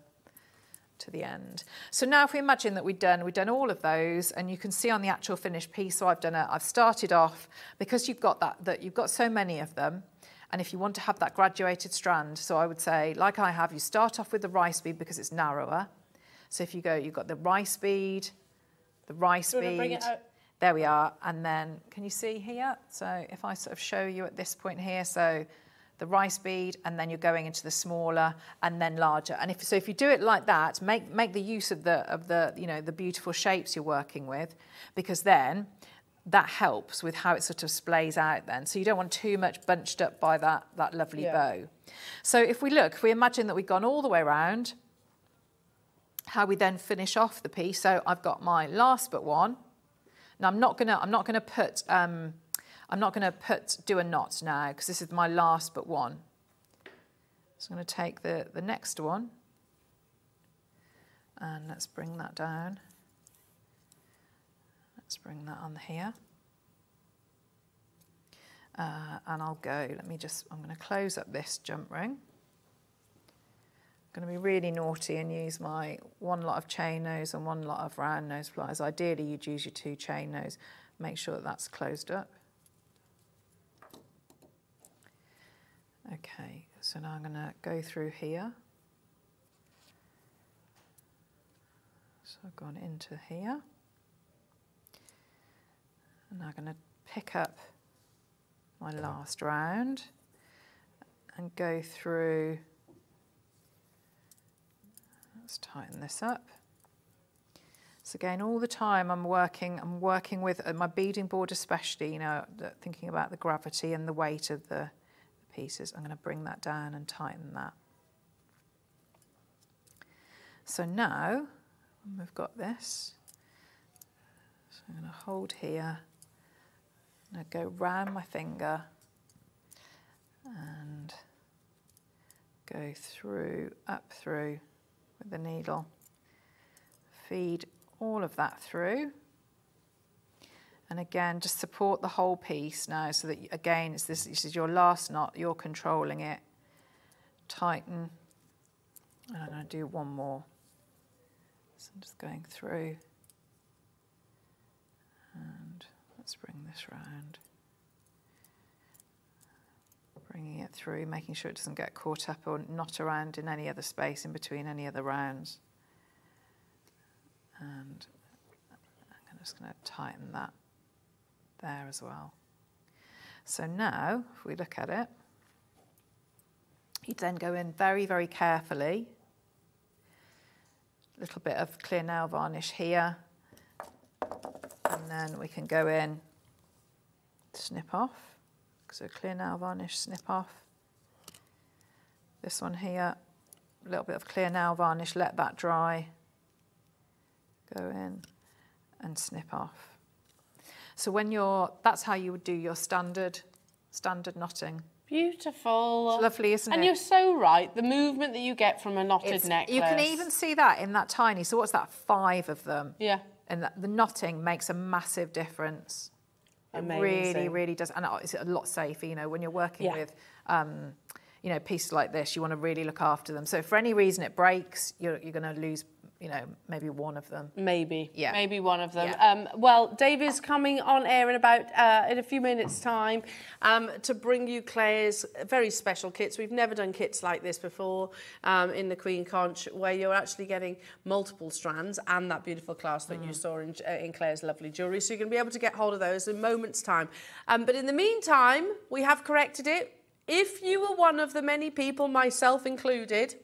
to the end. So now if we imagine that we've done, we've done all of those and you can see on the actual finished piece, so I've done it, I've started off, because you've got that, that you've got so many of them, And if you want to have that graduated strand, so I would say, like I have, you start off with the rice bead because it's narrower. So if you go, you've got the rice bead, the rice Do you bring bead. There we are. And then, can you see here? So if I sort of show you at this point here, so the rice bead, and then you're going into the smaller and then larger. And if so, if you do it like that, make make the use of the of the you know the beautiful shapes you're working with, because then that helps with how it sort of splays out then. So you don't want too much bunched up by that that lovely Yeah. bow. So if we look, if we imagine that we've gone all the way around, how we then finish off the piece. So I've got my last but one. Now I'm not gonna I'm not gonna put um, I'm not gonna put do a knot now because this is my last but one. So I'm gonna take the the next one and let's bring that down. Let's bring that on here. Uh, and I'll go, let me just, I'm going to close up this jump ring. I'm going to be really naughty and use my one lot of chain nose and one lot of round nose pliers. Ideally, you'd use your two chain nose. Make sure that that's closed up. Okay, so now I'm going to go through here. So I've gone into here. And I'm going to pick up my last round and go through. Let's tighten this up. So again, all the time I'm working, I'm working with uh, my beading board especially, you know, thinking about the gravity and the weight of the, the pieces. I'm going to bring that down and tighten that. So now we've got this. So I'm going to hold here. I'm going to go round my finger and go through, up through with the needle. Feed all of that through. And again, just support the whole piece now so that, again, it's this, this is your last knot, you're controlling it. Tighten. And I'm going to do one more. So I'm just going through. And let's bring this round. Bringing it through, making sure it doesn't get caught up or not around in any other space in between any other rounds. And I'm just going to tighten that there as well. So now, if we look at it, you'd then go in very, very carefully. A little bit of clear nail varnish here. And then we can go in, snip off. So clear nail varnish, snip off. This one here, a little bit of clear nail varnish, let that dry. Go in and snip off. So when you're, that's how you would do your standard, standard knotting. Beautiful. It's lovely, isn't and it? And you're so right. The movement that you get from a knotted It's- necklace. You can even see that in that tiny. So what's that? Five of them. Yeah. And that, the knotting makes a massive difference. Amazing. It really, really does. And it's a lot safer, you know, when you're working Yeah. with, um, you know, pieces like this, you want to really look after them. So if for any reason it breaks, you're, you're going to lose, you know, maybe one of them. Maybe. Yeah. Maybe one of them. Yeah. Um, well, Dave is coming on air in about uh, in a few minutes' time um, to bring you Claire's very special kits. We've never done kits like this before um, in the Queen Conch, where you're actually getting multiple strands and that beautiful clasp that you saw in, uh, in Claire's lovely jewellery. So you're going to be able to get hold of those in moments' time. Um, but in the meantime, we have corrected it. If you were one of the many people, myself included,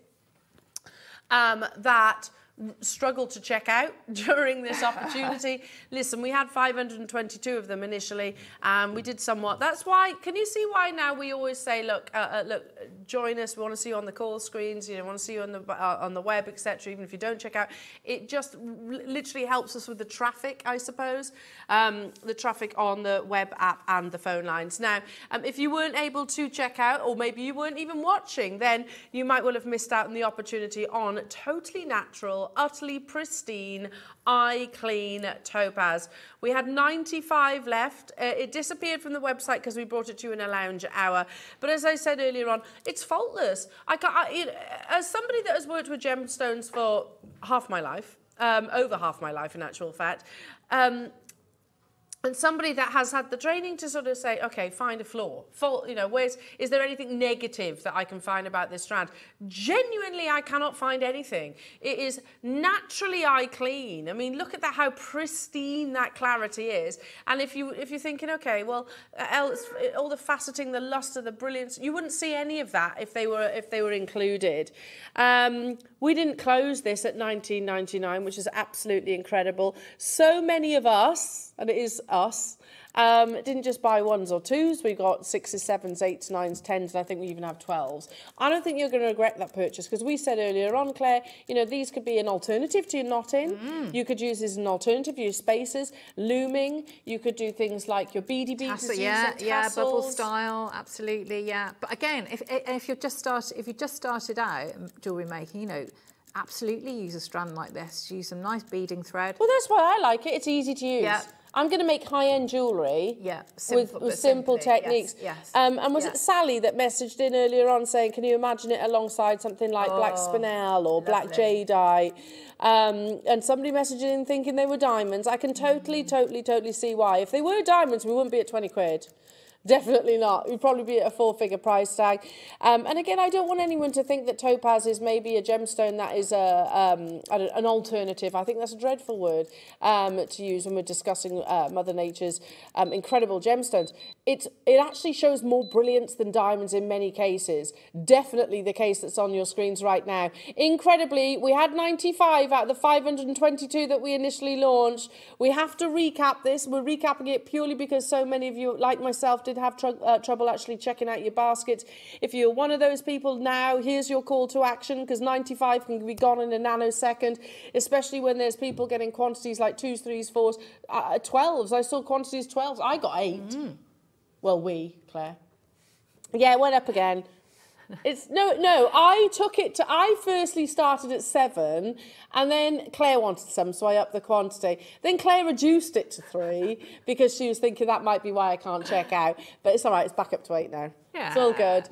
um, that struggled to check out during this opportunity. Listen, we had 522 of them initially. Um, we did somewhat. That's why. Can you see why now we always say, look, uh, uh, look, join us. We want to see you on the call screens. You know, want to see you on the uh, on the web, etc. Even if you don't check out, it just l- literally helps us with the traffic, I suppose, um, the traffic on the web app and the phone lines. Now, um, if you weren't able to check out, or maybe you weren't even watching, then you might well have missed out on the opportunity on totally natural, utterly pristine, eye clean topaz. We had 95 left. Uh, it disappeared from the website because we brought it to you in a lounge hour. But as I said earlier on, it's faultless. I, ca I you as somebody that has worked with gemstones for half my life, um, over half my life in actual fact, um, and somebody that has had the training to sort of say, okay, find a flaw. Fault, you know, where's is there anything negative that I can find about this strand? Genuinely, I cannot find anything. It is naturally eye clean. I mean, look at that, how pristine that clarity is. And if you if you're thinking, okay, well, uh, else, all the faceting, the luster, the brilliance, you wouldn't see any of that if they were if they were included. Um, we didn't close this at 19.99, which is absolutely incredible. So many of us, and it is us, um, didn't just buy ones or twos. We got sixes, sevens, eights, nines, tens, and I think we even have 12s. I don't think you're going to regret that purchase because we said earlier on, Claire, you know, these could be an alternative to your knot in. Mm. You could use this as an alternative to your spacers, looming. You could do things like your beady beads. Tassel, yeah, yeah, bubble style, absolutely, yeah. But again, if if you've just started, if you just started out jewelry making, you know, absolutely use a strand like this. Use some nice beading thread. Well, that's why I like it. It's easy to use. Yeah. I'm going to make high-end jewellery Yeah, with, simple- with but simple simply, techniques. yes, Um, and was yeah. it Sally that messaged in earlier on saying, can you imagine it alongside something like black Oh, spinel or black lovely. jadeite? Um, and somebody messaged in thinking they were diamonds. I can Mm. totally, totally, totally see why. If they were diamonds, we wouldn't be at 20 quid. Definitely not. We'd probably be at a four-figure price tag. Um, and again, I don't want anyone to think that topaz is maybe a gemstone that is a, um, an alternative. I think that's a dreadful word um, to use when we're discussing uh, Mother Nature's um, incredible gemstones. It, it actually shows more brilliance than diamonds in many cases. Definitely the case that's on your screens right now. Incredibly, we had 95 out of the 522 that we initially launched. We have to recap this. We're recapping it purely because so many of you, like myself, did have tr- uh, trouble actually checking out your baskets. If you're one of those people now, here's your call to action because 95 can be gone in a nanosecond, especially when there's people getting quantities like twos, threes, fours, uh, 12s. I saw quantities 12s. I got eight. Well, we, Claire. Yeah, it went up again. It's no, no. I took it to. I firstly started at seven, and then Claire wanted some, so I upped the quantity. Then Claire reduced it to three because she was thinking that might be why I can't check out. But it's all right. It's back up to eight now. Yeah. It's all good.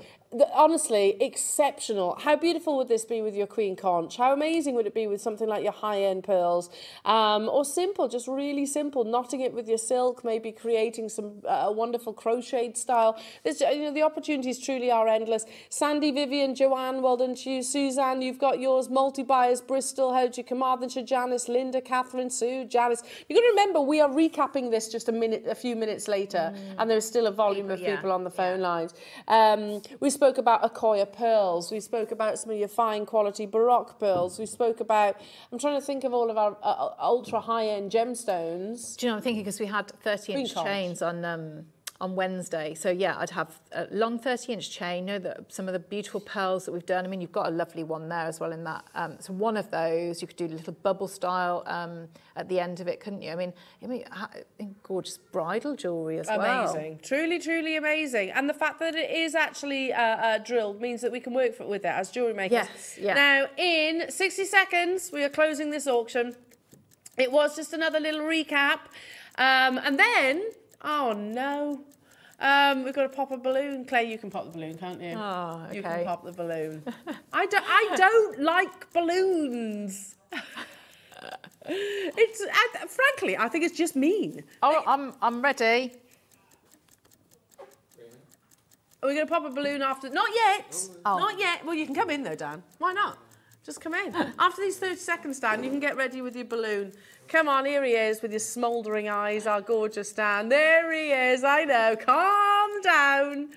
Honestly, exceptional. How beautiful would this be with your queen conch? How amazing would it be with something like your high-end pearls, um, or simple, just really simple, knotting it with your silk, maybe creating some uh, a wonderful crocheted style. There's, you know, the opportunities truly are endless. Sandy, Vivian, Joanne, well done to you. Suzanne, you've got yours. Multi-buyers, Bristol, Hoji, Carmarthenshire, Janice, Linda, Catherine, Sue, Janice. You've got to remember, we are recapping this just a minute, a few minutes later, and there's still a volume of yeah, people on the phone lines. Um, we spoke about Akoya pearls. We spoke about some of your fine quality Baroque pearls. We spoke about, I'm trying to think of all of our uh, ultra high end gemstones. Do you know, what I'm thinking because we had 30 inch chains on um, on Wednesday. So yeah, I'd have a long 30 inch chain. You know that some of the beautiful pearls that we've done. I mean, you've got a lovely one there as well in that. Um, so one of those, you could do a little bubble style um, at the end of it, couldn't you? I mean, I mean, gorgeous bridal jewellery as well. Amazing, truly, truly amazing. And the fact that it is actually uh, uh, drilled means that we can work for, with it as jewellery makers. Yes, yeah. Now, in 60 seconds, we are closing this auction. It was just another little recap. Um, and then, oh no, um, we've got to pop a balloon. Claire, you can pop the balloon, can't you? Oh, okay. You can pop the balloon. I don't, I don't like balloons. it's, I, frankly, I think it's just mean. Oh, I'm, I'm ready. Are we going to pop a balloon after? Not yet. Oh. Not yet. Well, you can come in though, Dan. Why not? Just come in. after these 30 seconds, Dan, you can get ready with your balloon. Come on, here he is with your smouldering eyes, our gorgeous Dan. There he is. I know. Calm down.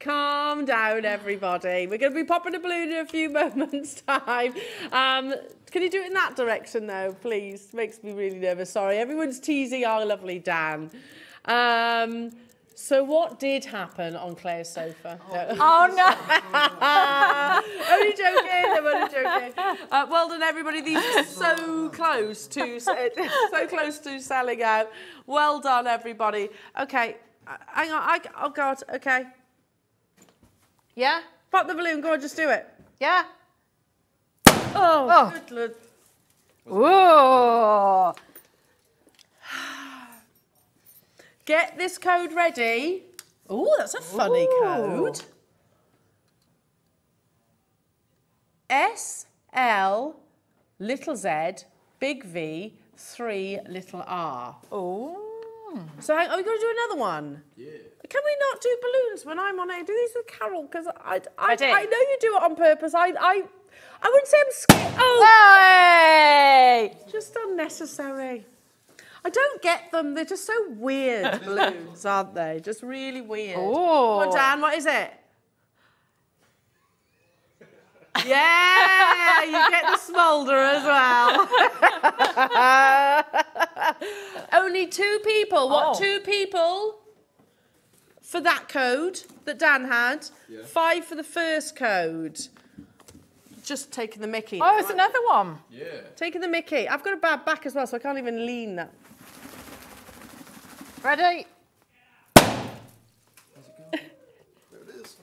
Calm down, everybody. We're going to be popping a balloon in a few moments' time. Um, can you do it in that direction, though, please? Makes me really nervous. Sorry. Everyone's teasing our lovely Dan. Um, so what did happen on Claire's sofa? No. Oh, no. only joking. I'm only joking. Uh, well done, everybody. These are so close to so close to selling out. Well done, everybody. Okay, uh, hang on. I, oh God. Okay. Yeah. Pop the balloon. Go on, just do it. Yeah. Oh, Oh. good lord. Whoa. Get this code ready. Oh, that's a funny Ooh. code. S L little Z big V three little R. Oh. So hang- are we going to do another one? Yeah. Can we not do balloons when I'm on air? Do these with Carol because I, I, Ready? I know you do it on purpose. I, I, I wouldn't say I'm scared. Oh, Hey! just unnecessary. I don't get them. They're just so weird balloons, aren't they? Just really weird. Oh. Come on, Dan, what is it? Yeah, you get the smolder as well. Only two people. What Oh. two people for that code that Dan had? Yeah. Five for the first code. Just taking the Mickey. Oh, it's another one. Yeah. Taking the Mickey. I've got a bad back as well, so I can't even lean that. Ready?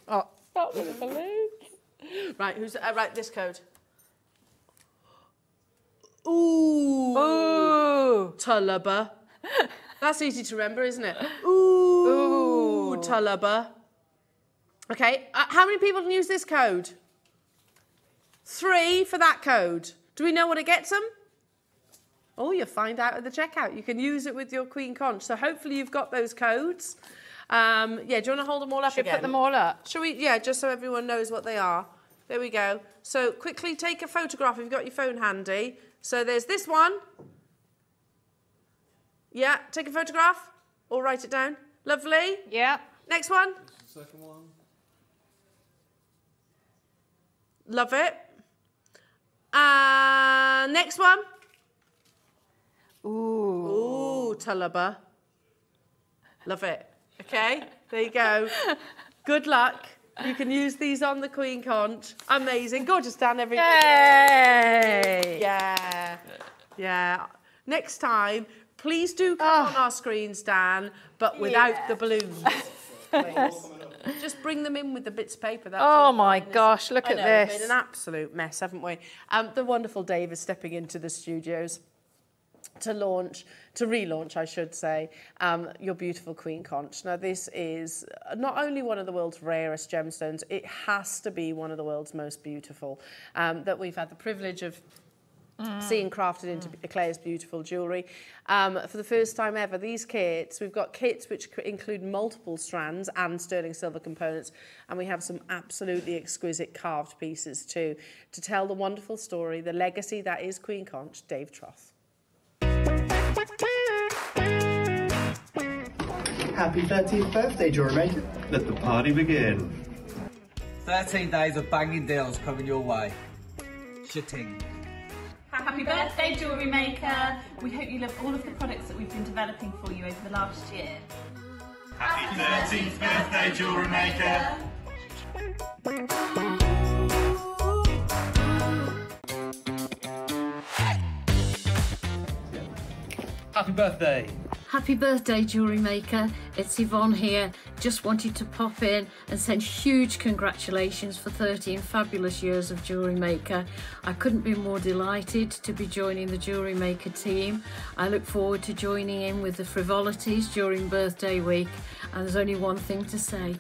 Oh, stop with the balloons. Right, who's uh, right? This code. Ooh. Ooh. Tullaba. That's easy to remember, isn't it? Ooh. Ooh. Tullaba. Okay, uh, how many people can use this code? Three for that code. Do we know what it gets them? Oh, you'll find out at the checkout. You can use it with your Queen Conch. So hopefully you've got those codes. Um, yeah, do you want to hold them all up Should again? put them all up. Shall we? Yeah, just so everyone knows what they are. There we go. So quickly take a photograph if you've got your phone handy. So there's this one. Yeah, take a photograph or write it down. Lovely. Yeah. Next one. Second one. Love it. And next one. Ooh. Ooh, Tullaba. Love it. Okay, there you go. Good luck. You can use these on the Queen Conch. Amazing. Gorgeous, Dan, everybody. Yay! Yeah. Yeah. Next time, please do come on our screens, Dan, but without Yeah. the balloons. Just bring them in with the bits of paper. That's Oh my gosh, look I at know, we've this. Made an absolute mess, haven't we? Um, the wonderful Dave is stepping into the studios to launch, to relaunch, I should say, um, your beautiful Queen Conch. Now, this is not only one of the world's rarest gemstones, it has to be one of the world's most beautiful um, that we've had the privilege of seeing crafted into Claire's beautiful jewellery. Um, for the first time ever, these kits, we've got kits which include multiple strands and sterling silver components, and we have some absolutely exquisite carved pieces too, to tell the wonderful story, the legacy that is Queen Conch, Dave Troth. Happy 13th birthday, jewelry maker. Let the party begin. 13 days of banging deals coming your way. Shitting. Happy birthday, jewellery maker. We hope you love all of the products that we've been developing for you over the last year. Happy 13th birthday, jewellery maker. Happy birthday. Happy birthday, jewellery maker. It's Yvonne here. Just wanted to pop in and send huge congratulations for 13 fabulous years of jewellery maker. I couldn't be more delighted to be joining the jewellery maker team. I look forward to joining in with the frivolities during birthday week. And there's only one thing to say.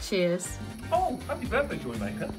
Cheers. Oh, happy birthday, jewellery Maker.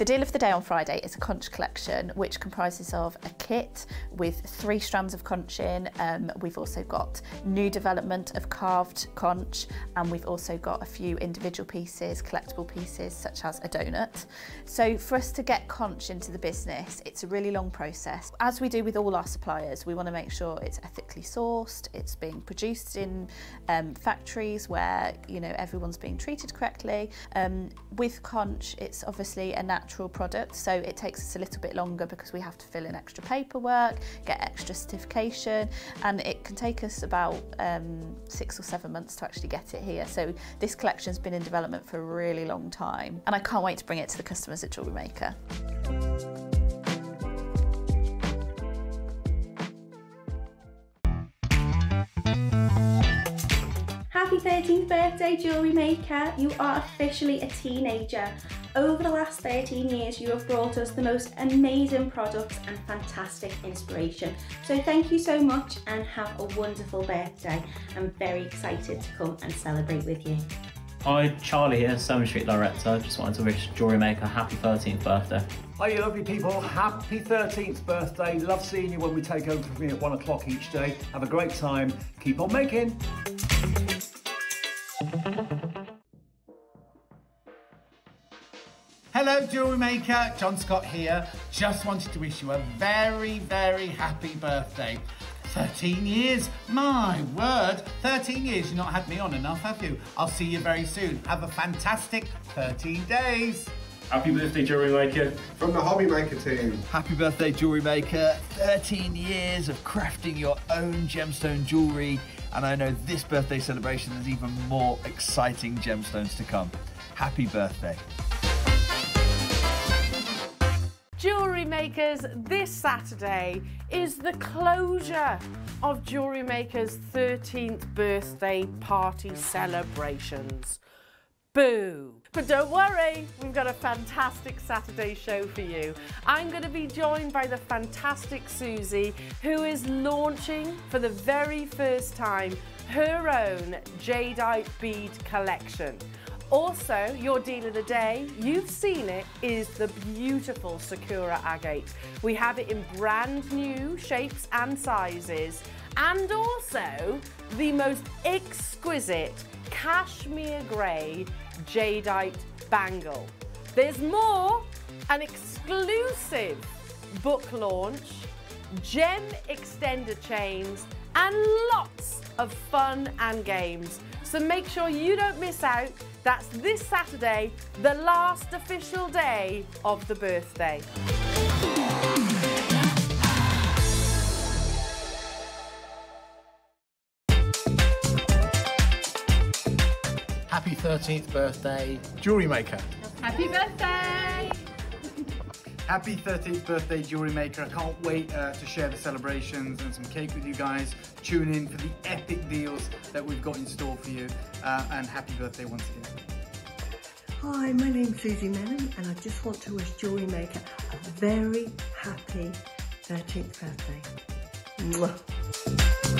The deal of the day on Friday is a conch collection, which comprises of a kit with three strands of conch in. Um, we've also got new development of carved conch, and we've also got a few individual pieces, collectible pieces, such as a donut. So for us to get conch into the business, it's a really long process. As we do with all our suppliers, we want to make sure it's ethically sourced, it's being produced in um, factories where you know everyone's being treated correctly. Um, with conch, it's obviously a natural product, so it takes us a little bit longer because we have to fill in extra paperwork, get extra certification, and it can take us about um, six or seven months to actually get it here. So this collection's been in development for a really long time, and I can't wait to bring it to the customers at Jewelry Maker. Happy 13th birthday, jewellery maker. You are officially a teenager. Over the last 13 years, you have brought us the most amazing products and fantastic inspiration. So thank you so much and have a wonderful birthday. I'm very excited to come and celebrate with you. Hi, Charlie here, Summer Street Director. Just wanted to wish Jewelry Maker a happy 13th birthday. Hi, you lovely people. Happy 13th birthday. Love seeing you when we take over from you at one o'clock each day. Have a great time. Keep on making. Hello, jewelry maker. John Scott here. Just wanted to wish you a very, very happy birthday. 13 years. My word. 13 years. You've not had me on enough, have you? I'll see you very soon. Have a fantastic 13 days. Happy birthday, Jewelry Maker. From the Hobby Maker team. Happy birthday, Jewelry Maker. 13 years of crafting your own gemstone jewellery. And I know this birthday celebration has even more exciting gemstones to come. Happy birthday. Jewellery makers, this Saturday is the closure of Jewellery Makers' 13th birthday party celebrations. Boo! But don't worry, we've got a fantastic Saturday show for you. I'm going to be joined by the fantastic Susie, who is launching for the very first time her own jadeite bead collection. Also, your deal of the day, you've seen it, is the beautiful Sakura agate. We have it in brand new shapes and sizes, and also the most exquisite cashmere grey jadeite bangle. There's more, an exclusive book launch, gem extender chains, and lots of fun and games. So make sure you don't miss out. That's this Saturday, the last official day of the birthday. Happy 13th birthday, Jewelry Maker. Happy birthday! Happy 13th birthday, Jewelry Maker. I can't wait uh, to share the celebrations and some cake with you guys. Tune in for the epic deals that we've got in store for you. Uh, and happy birthday once again. Hi, my name's Susie Mellon, and I just want to wish Jewelry Maker a very happy 13th birthday. Mwah.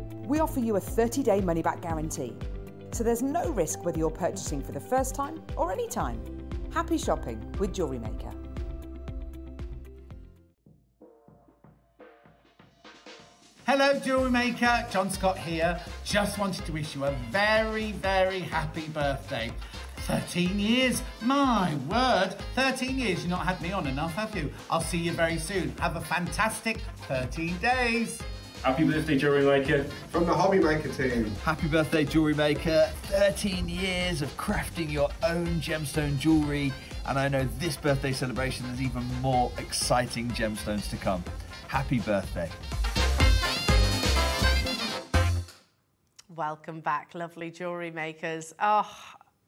We offer you a 30-day money-back guarantee. So there's no risk whether you're purchasing for the first time or any time. Happy shopping with Jewelry Maker. Hello, jewelry maker. John Scott here. Just wanted to wish you a very, very happy birthday. 13 years. My word. 13 years. You've not had me on enough, have you? I'll see you very soon. Have a fantastic 13 days. Happy birthday, Jewelry Maker. From the Hobby Maker team. Happy birthday, Jewelry Maker. 13 years of crafting your own gemstone jewellery. And I know this birthday celebration has even more exciting gemstones to come. Happy birthday. Welcome back, lovely jewellery makers. Oh,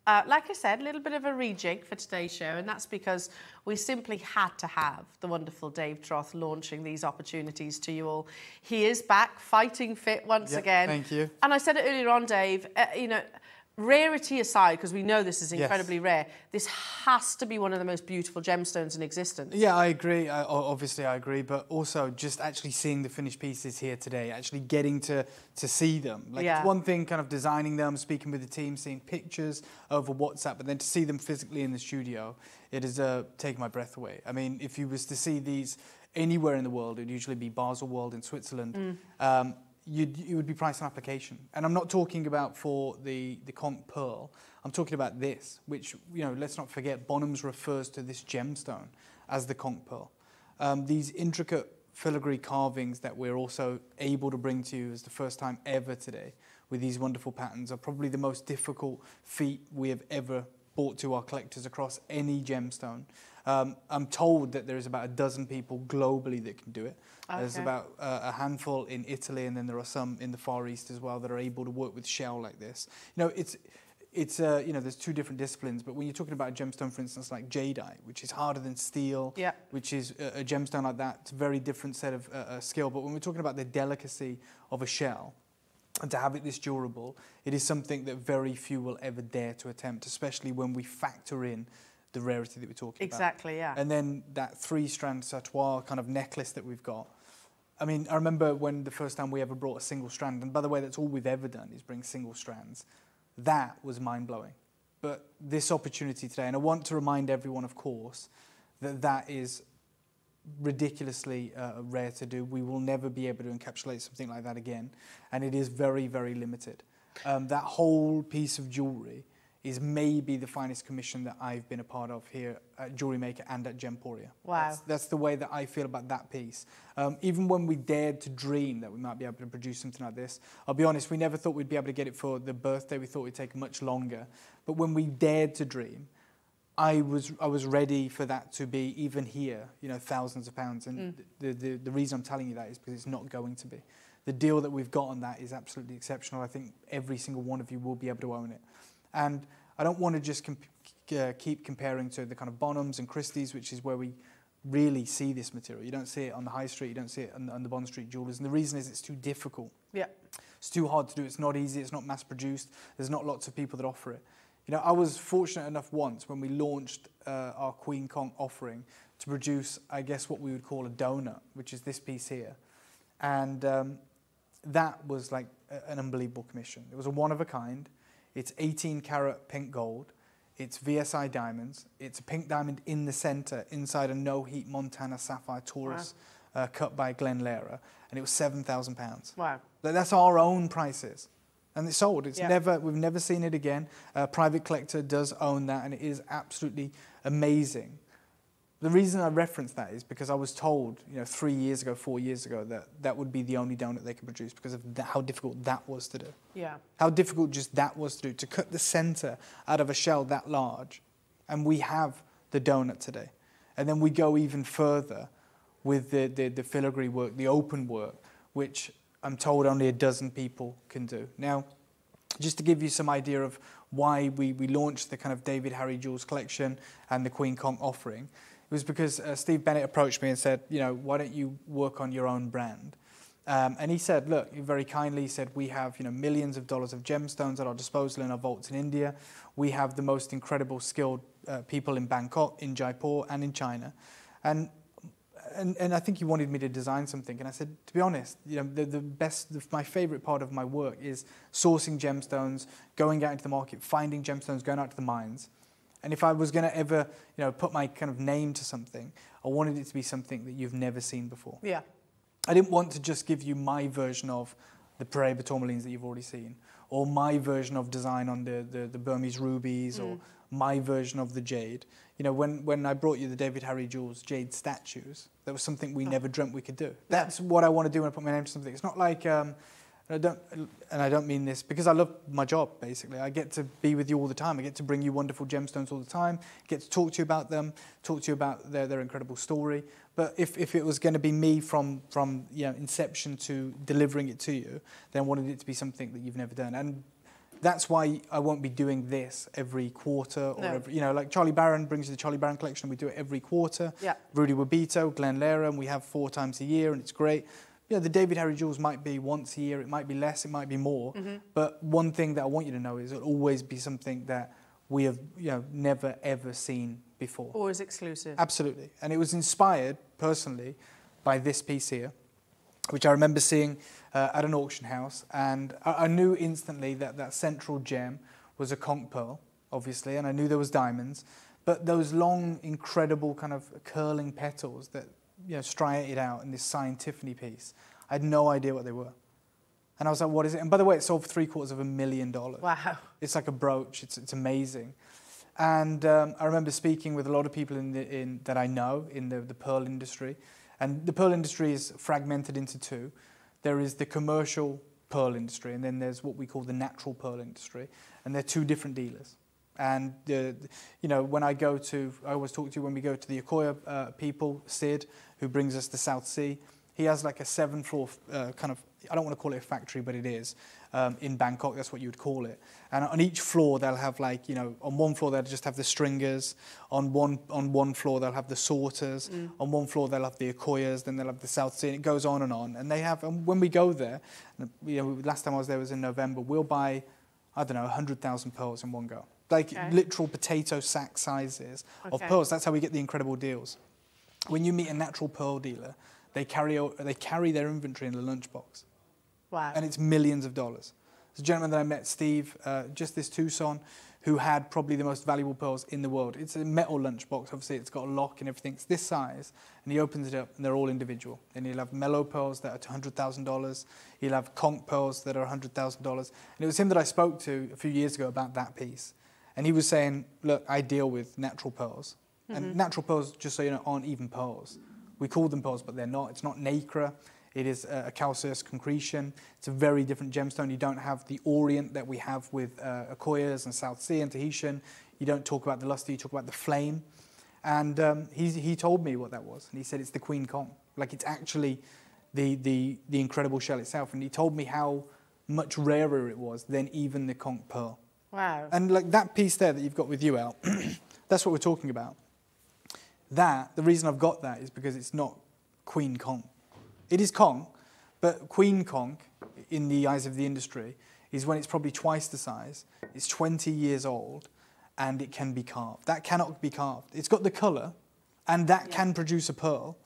uh, like I said, a little bit of a rejig for today's show, and that's because we simply had to have the wonderful Dave Troth launching these opportunities to you all. He is back, fighting fit once Yep, again. thank you. And I said it earlier on, Dave, uh, you know, rarity aside, because we know this is Yes. incredibly rare, this has to be one of the most beautiful gemstones in existence. Yeah, I agree. I, obviously, I agree. But also, just actually seeing the finished pieces here today, actually getting to to see them. Like Yeah. it's one thing, kind of designing them, speaking with the team, seeing pictures over WhatsApp, but then to see them physically in the studio, it is uh, taking my breath away. I mean, if you was to see these anywhere in the world, it'd usually be Basel World in Switzerland. Mm. Um, you'd, it would be priced on application. And I'm not talking about for the, the Conch Pearl. I'm talking about this, which, you know, let's not forget, Bonhams refers to this gemstone as the Conch Pearl. Um, these intricate filigree carvings that we're also able to bring to you as the first time ever today with these wonderful patterns are probably the most difficult feat we have ever brought to our collectors across any gemstone. Um, I'm told that there is about a dozen people globally that can do it. There's about uh, a handful in Italy, and then there are some in the Far East as well that are able to work with shell like this. You know, it's it's uh, you know there's two different disciplines, but when you're talking about a gemstone, for instance, like jadeite, which is harder than steel, Yeah. which is a, a gemstone like that, it's a very different set of uh, uh, skill. But when we're talking about the delicacy of a shell, and to have it this durable, it is something that very few will ever dare to attempt, especially when we factor in the rarity that we're talking about. Exactly, yeah. And then that three-strand sautoir kind of necklace that we've got. I mean, I remember when the first time we ever brought a single strand, and by the way, that's all we've ever done is bring single strands. That was mind-blowing. But this opportunity today, and I want to remind everyone, of course, that that is ridiculously uh, rare to do. We will never be able to encapsulate something like that again, and it is very, very limited. Um, that whole piece of jewellery is maybe the finest commission that I've been a part of here at Jewelry Maker and at Gemporia. Wow. That's, that's the way that I feel about that piece. Um, even when we dared to dream that we might be able to produce something like this, I'll be honest, we never thought we'd be able to get it for the birthday. We thought it'd take much longer. But when we dared to dream, I was I was ready for that to be even here, you know, thousands of pounds. And Mm. the, the the reason I'm telling you that is because it's not going to be. The deal that we've got on that is absolutely exceptional. I think every single one of you will be able to own it. And I don't want to just comp- uh, keep comparing to the kind of Bonhams and Christie's, which is where we really see this material. You don't see it on the high street, you don't see it on, on the Bond Street jewelers. And the reason is it's too difficult. Yeah. It's too hard to do. It's not easy. It's not mass produced. There's not lots of people that offer it. You know, I was fortunate enough once when we launched uh, our Queen Conch offering to produce, I guess, what we would call a donut, which is this piece here. And um, that was like a, an unbelievable commission. It was a one of a kind. It's 18 karat pink gold. It's VSI diamonds. It's a pink diamond in the center inside a no heat Montana sapphire Torus uh, cut by Glenn Lehrer. And it was £7,000. Wow. That's our own prices. And it's sold. It's Yeah. never, we've never seen it again. A private collector does own that, and it is absolutely amazing. The reason I reference that is because I was told, you know, three years ago, four years ago, that that would be the only donut they could produce because of that, how difficult that was to do. Yeah. How difficult just that was to do, to cut the center out of a shell that large. And we have the donut today. And then we go even further with the, the, the filigree work, the open work, which I'm told only a dozen people can do. Now, just to give you some idea of why we, we launched the kind of David Harry Jewels collection and the Queen Conch offering, was because uh, Steve Bennett approached me and said, you know, why don't you work on your own brand? Um, and he said, look, very kindly he said, we have you know millions of dollars of gemstones at our disposal in our vaults in India. We have the most incredible skilled uh, people in Bangkok, in Jaipur, and in China. And and, and I think he wanted me to design something. And I said, to be honest, you know, the, the best, the, my favorite part of my work is sourcing gemstones, going out into the market, finding gemstones, going out to the mines. And if I was going to ever, you know, put my kind of name to something, I wanted it to be something that you've never seen before. Yeah. I didn't want to just give you my version of the Paraiba tourmalines that you've already seen, or my version of design on the, the, the Burmese rubies, or Mm. my version of the jade. You know, when, when I brought you the David Harry Jewels jade statues, that was something we never dreamt we could do. That's what I want to do when I put my name to something. It's not like, um, and I don't, and I don't mean this because I love my job. Basically, I get to be with you all the time. I get to bring you wonderful gemstones all the time. Get to talk to you about them, talk to you about their, their incredible story. But if, if it was going to be me from from you know inception to delivering it to you, then I wanted it to be something that you've never done. And that's why I won't be doing this every quarter or No. every, you know, like Charlie Barron brings you the Charlie Barron collection. We do it every quarter. Yeah. Rudy Wabito, Glenn Lehrer, and we have four times a year, and it's great. You know, the David Harry Jewels might be once a year, it might be less, it might be more. Mhm. But one thing that I want you to know is it'll always be something that we have, you know, never ever seen before. Always exclusive. Absolutely. And it was inspired personally by this piece here, which I remember seeing uh, at an auction house. And I, I knew instantly that that central gem was a conch pearl, obviously, and I knew there was diamonds. But those long, incredible kind of curling petals that you know striated out in this signed Tiffany piece, I had no idea what they were. And I was like, what is it? And by the way, it sold for three quarters of a million dollars. Wow. It's like a brooch. It's, it's amazing. And um, I remember speaking with a lot of people in the, in, that I know in the, the pearl industry. And the pearl industry is fragmented into two. There is the commercial pearl industry, and then there's what we call the natural pearl industry. And they're two different dealers. And, uh, you know, when I go to, I always talk to you when we go to the Akoya uh, people, Sid, who brings us the South Sea, He has like a seven floor uh, kind of, I don't want to call it a factory, but it is, um, in Bangkok, that's what you would call it. And on each floor, they'll have like, you know, on one floor, they'll just have the stringers. On one, on one floor, they'll have the sorters. Mm. On one floor, they'll have the Akoyas, then they'll have the South Sea, and it goes on and on. And they have, and when we go there, you know, last time I was there was in November, we'll buy, I don't know, 100,000 pearls in one go. Like Okay. literal potato sack sizes of pearls. That's how we get the incredible deals. When you meet a natural pearl dealer, they carry, they carry their inventory in a lunchbox Wow. and it's millions of dollars. There's a gentleman that I met, Steve, uh, just this Tucson, who had probably the most valuable pearls in the world. It's a metal lunchbox, obviously it's got a lock and everything. It's this size, and he opens it up, and they're all individual. And he'll have melo pearls that are $100,000. He'll have conch pearls that are $100,000. And it was him that I spoke to a few years ago about that piece. And he was saying, look, I deal with natural pearls. Mhm. And natural pearls, just so you know, aren't even pearls. We call them pearls, but they're not. It's not nacre. It is a, a calcareous concretion. It's a very different gemstone. You don't have the orient that we have with uh, Akoyas and South Sea and Tahitian. You don't talk about the luster, you talk about the flame. And um, he, he told me what that was. And he said it's the Queen Conch. Like it's actually the, the, the incredible shell itself. And he told me how much rarer it was than even the conch pearl. Wow. And like that piece there that you've got with you, Al, that's what we're talking about. That, the reason I've got that is because it's not Queen Conch. It is Conch, but Queen Conch, in the eyes of the industry, is when it's probably twice the size, it's 20 years old, and it can be carved. That cannot be carved. It's got the colour, and that can produce a pearl.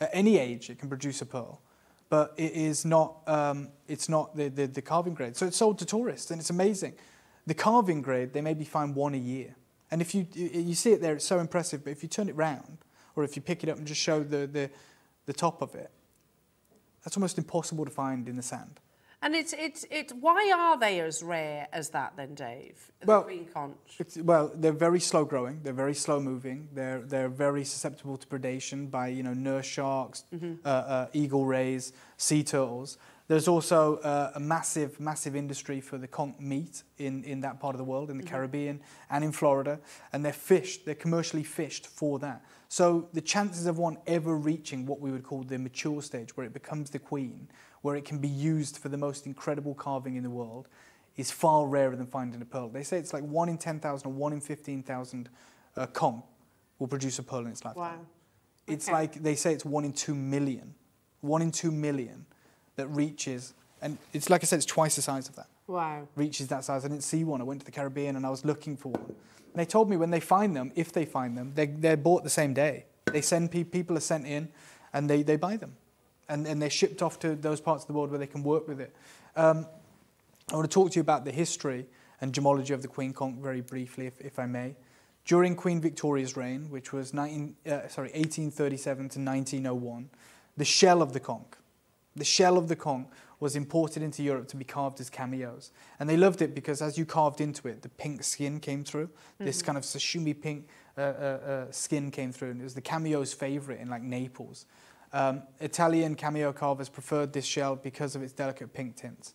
At any age, it can produce a pearl. But it is not, um, it's not the, the, the carving grade. So it's sold to tourists, and it's amazing. The carving grade, they maybe find one a year. And if you, you see it there, it's so impressive. But if you turn it round, or if you pick it up and just show the, the, the top of it, that's almost impossible to find in the sand. And it's it's it. Why are they as rare as that then, Dave? The Well, Queen conch. It's, well, they're very slow growing. They're very slow moving. They're they're very susceptible to predation by you know nurse sharks, Mhm. uh, uh, eagle rays, sea turtles. There's also uh, a massive massive industry for the conch meat in, in that part of the world, in the Mhm. Caribbean and in Florida, and they're fished. They're commercially fished for that. So the chances of one ever reaching what we would call the mature stage, where it becomes the queen, where it can be used for the most incredible carving in the world, is far rarer than finding a pearl. They say it's like one in 10,000 or one in 15,000 uh, conch will produce a pearl in its lifetime. Wow. It's Okay. like they say it's one in two million. One in two million that reaches, and it's like I said, it's twice the size of that. Wow. Reaches that size. I didn't see one. I went to the Caribbean and I was looking for one. And they told me when they find them, if they find them, they, they're bought the same day. They send pe- people are sent in and they, they buy them. And, and they're shipped off to those parts of the world where they can work with it. Um, I want to talk to you about the history and gemology of the Queen Conch very briefly, if, if I may. During Queen Victoria's reign, which was 19, uh, sorry, 1837 to 1901, the shell of the conch, the shell of the conch was imported into Europe to be carved as cameos. And they loved it because as you carved into it, the pink skin came through. This Mhm. kind of sashimi pink uh, uh, uh, skin came through. And it was the cameo's favorite in like Naples. Um, Italian cameo carvers preferred this shell because of its delicate pink tints.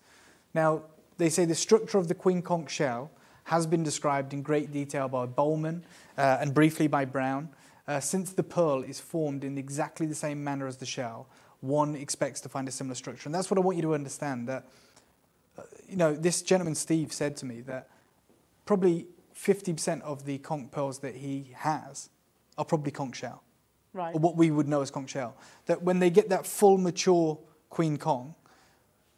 Now, they say the structure of the queen conch shell has been described in great detail by Bowman uh, and briefly by Brown. Uh, since the pearl is formed in exactly the same manner as the shell, one expects to find a similar structure. And that's what I want you to understand that, uh, you know, this gentleman, Steve, said to me that probably 50% of the conch pearls that he has are probably conch shell Right. or what we would know as conch shell. That when they get that full mature queen conch,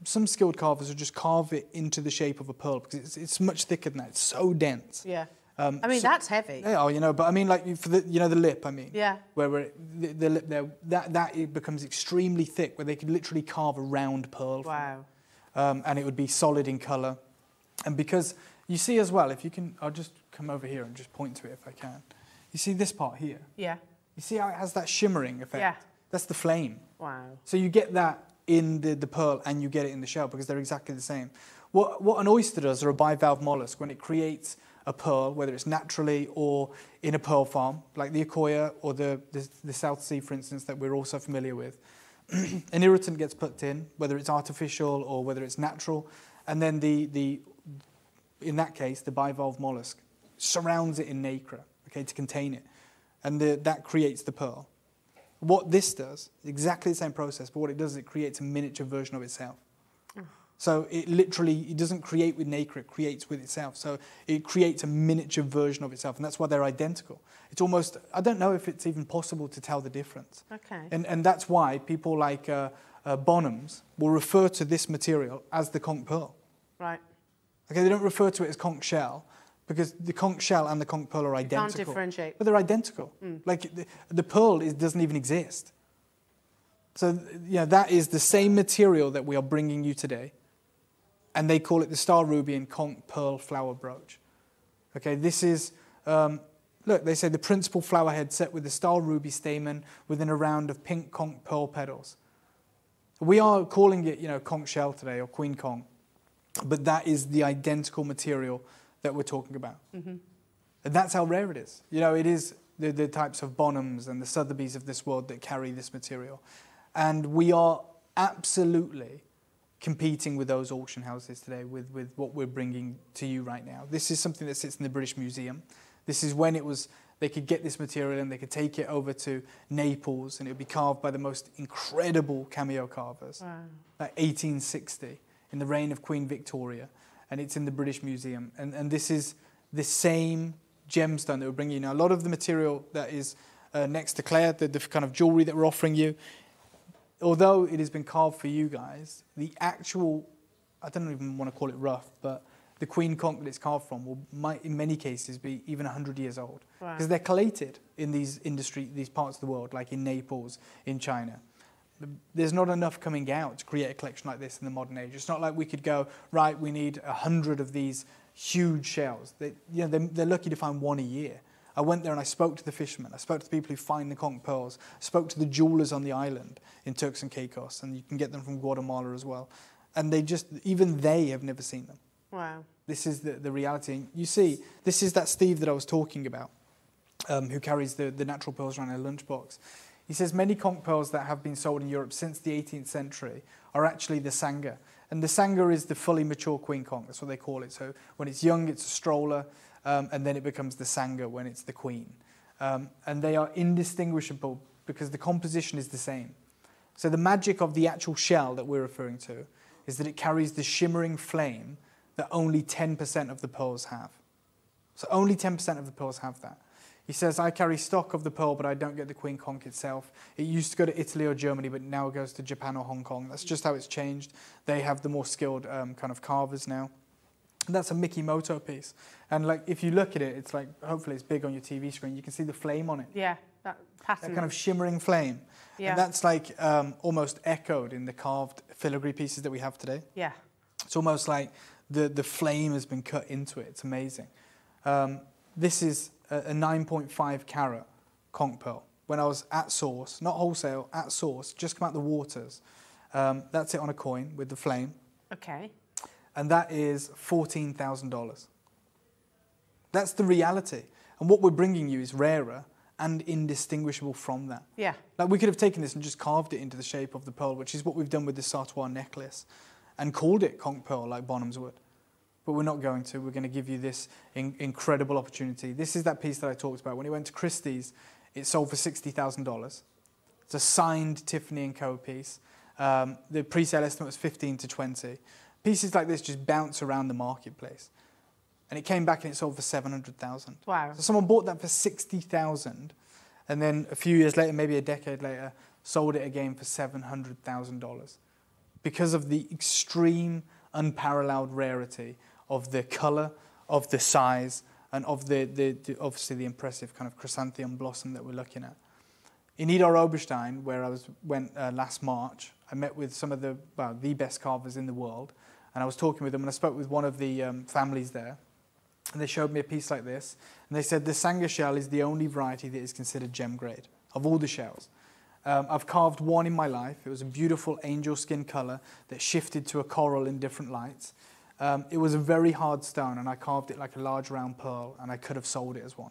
some skilled carvers will just carve it into the shape of a pearl because it's, it's much thicker than that. It's so dense. Yeah. Um, I mean, so- that's heavy. Yeah, oh, you know, but I mean, like you- for the, you know, the lip. I mean, Yeah. where, where it, the, the lip there, that that it becomes extremely thick, where they could literally carve a round pearl. Wow. Um, and it would be solid in colour, and because you see as well, if you can, I'll just come over here and just point to it if I can. You see this part here. Yeah. You see how it has that shimmering effect? Yeah. That's the flame. Wow. So you get that in the, the pearl and you get it in the shell because they're exactly the same. What, what an oyster does, or a bivalve mollusk, when it creates a pearl, whether it's naturally or in a pearl farm, like the Akoya or the, the, the South Sea, for instance, that we're also familiar with, an irritant gets put in, whether it's artificial or whether it's natural, and then the, the in that case, the bivalve mollusk surrounds it in nacre, okay, to contain it, and the, that creates the pearl. What this does, exactly the same process, but what it does is it creates a miniature version of itself. So it literally, it doesn't create with nacre, it creates with itself. So it creates a miniature version of itself, and that's why they're identical. It's almost, I don't know if it's even possible to tell the difference. Okay. And, and that's why people like uh, uh, Bonhams will refer to this material as the conch pearl. Right. Okay, they don't refer to it as conch shell because the conch shell and the conch pearl are identical. can't identical. differentiate. But they're identical. Mm. Like the, the pearl is, doesn't even exist. So, yeah, that is the same material that we are bringing you today. And they call it the Star Ruby and Conch Pearl Flower Brooch. Okay, this is, um, look, they say the principal flower head set with the Star Ruby stamen within a round of pink conch pearl petals. We are calling it, you know, conch shell today or queen conch, but that is the identical material that we're talking about. Mhm. And that's how rare it is. You know, it is the, the types of Bonhams and the Sotheby's of this world that carry this material. And we are absolutely competing with those auction houses today with, with what we're bringing to you right now. This is something that sits in the British Museum. This is when it was, they could get this material and they could take it over to Naples and it would be carved by the most incredible cameo carvers. Wow. Like 1860 in the reign of Queen Victoria. And it's in the British Museum. And, and this is the same gemstone that we're bringing you now. A lot of the material that is uh, next to Claire, the, the kind of jewelry that we're offering you, although it has been carved for you guys, the actual, I don't even want to call it rough, but the queen conch that it's carved from will, might, in many cases, be even 100 years old. Wow. Because they're collated in these industry, these parts of the world, like in Naples, in China. There's not enough coming out to create a collection like this in the modern age. It's not like we could go, right, we need 100 of these huge shells. They, you know, they're, they're lucky to find one a year. I went there and I spoke to the fishermen. I spoke to the people who find the conch pearls. I spoke to the jewelers on the island in Turks and Caicos, and you can get them from Guatemala as well. And they just, even they have never seen them. Wow. This is the, the reality. And you see, this is that Steve that I was talking about, um, who carries the, the natural pearls around in a lunchbox. He says many conch pearls that have been sold in Europe since the 18th century are actually the Sangha. And the Sangha is the fully mature queen conch, that's what they call it. So when it's young, it's a stroller, um, and then it becomes the Sangha when it's the queen. Um, and they are indistinguishable because the composition is the same. So the magic of the actual shell that we're referring to is that it carries the shimmering flame that only 10% of the pearls have. So only 10% of the pearls have that. He says, I carry stock of the pearl, but I don't get the queen conch itself. It used to go to Italy or Germany, but now it goes to Japan or Hong Kong. That's just how it's changed. They have the more skilled um, kind of carvers now. And that's a Mikimoto piece. And like, if you look at it, it's like, hopefully it's big on your TV screen. You can see the flame on it. Yeah, that pattern. That kind of shimmering flame. Yeah. And that's like um, almost echoed in the carved filigree pieces that we have today. Yeah. It's almost like the, the flame has been cut into it. It's amazing. Um, this is a, a 9.5 carat conch pearl. When I was at source, not wholesale, at source, just come out the waters. Um, that's it on a coin with the flame. Okay. And that is $14,000. That's the reality. And what we're bringing you is rarer and indistinguishable from that. Yeah. Like we could have taken this and just carved it into the shape of the pearl, which is what we've done with the Sautoir necklace, and called it conch pearl like Bonhams would. But we're not going to. We're going to give you this in- incredible opportunity. This is that piece that I talked about. When it went to Christie's, it sold for $60,000. It's a signed Tiffany and Co. piece. Um, the pre-sale estimate was 15 to 20. Pieces like this just bounce around the marketplace. And it came back and it sold for 700,000. Wow. So someone bought that for 60,000 and then a few years later, maybe a decade later, sold it again for $700,000 because of the extreme unparalleled rarity of the color, of the size, and of the, the, the obviously the impressive kind of chrysanthemum blossom that we're looking at. In Idar Oberstein, where I was went uh, last March, I met with some of the well, the best carvers in the world, and I was talking with them, and I spoke with one of the um, families there, and they showed me a piece like this, and they said the Sangha shell is the only variety that is considered gem grade of all the shells. Um, I've carved one in my life. It was a beautiful angel skin color that shifted to a coral in different lights. Um, it was a very hard stone, and I carved it like a large round pearl, and I could have sold it as one.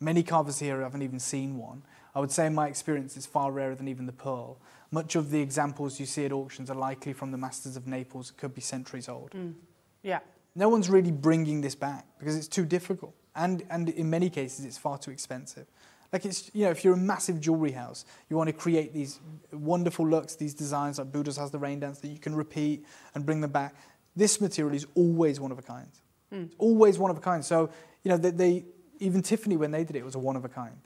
Many carvers here haven't even seen one. I would say in my experience is far rarer than even the pearl. Much of the examples you see at auctions are likely from the masters of Naples, it could be centuries old. Mm. Yeah. No one's really bringing this back because it's too difficult. And, and in many cases, it's far too expensive. Like it's, you know, if you're a massive jewelry house, you want to create these wonderful looks, these designs, like Boodles has the rain dance that you can repeat and bring them back. This material is always one of a kind. Mm. It's always one of a kind. So, you know, they, they, even Tiffany, when they did it, it was a one of a kind.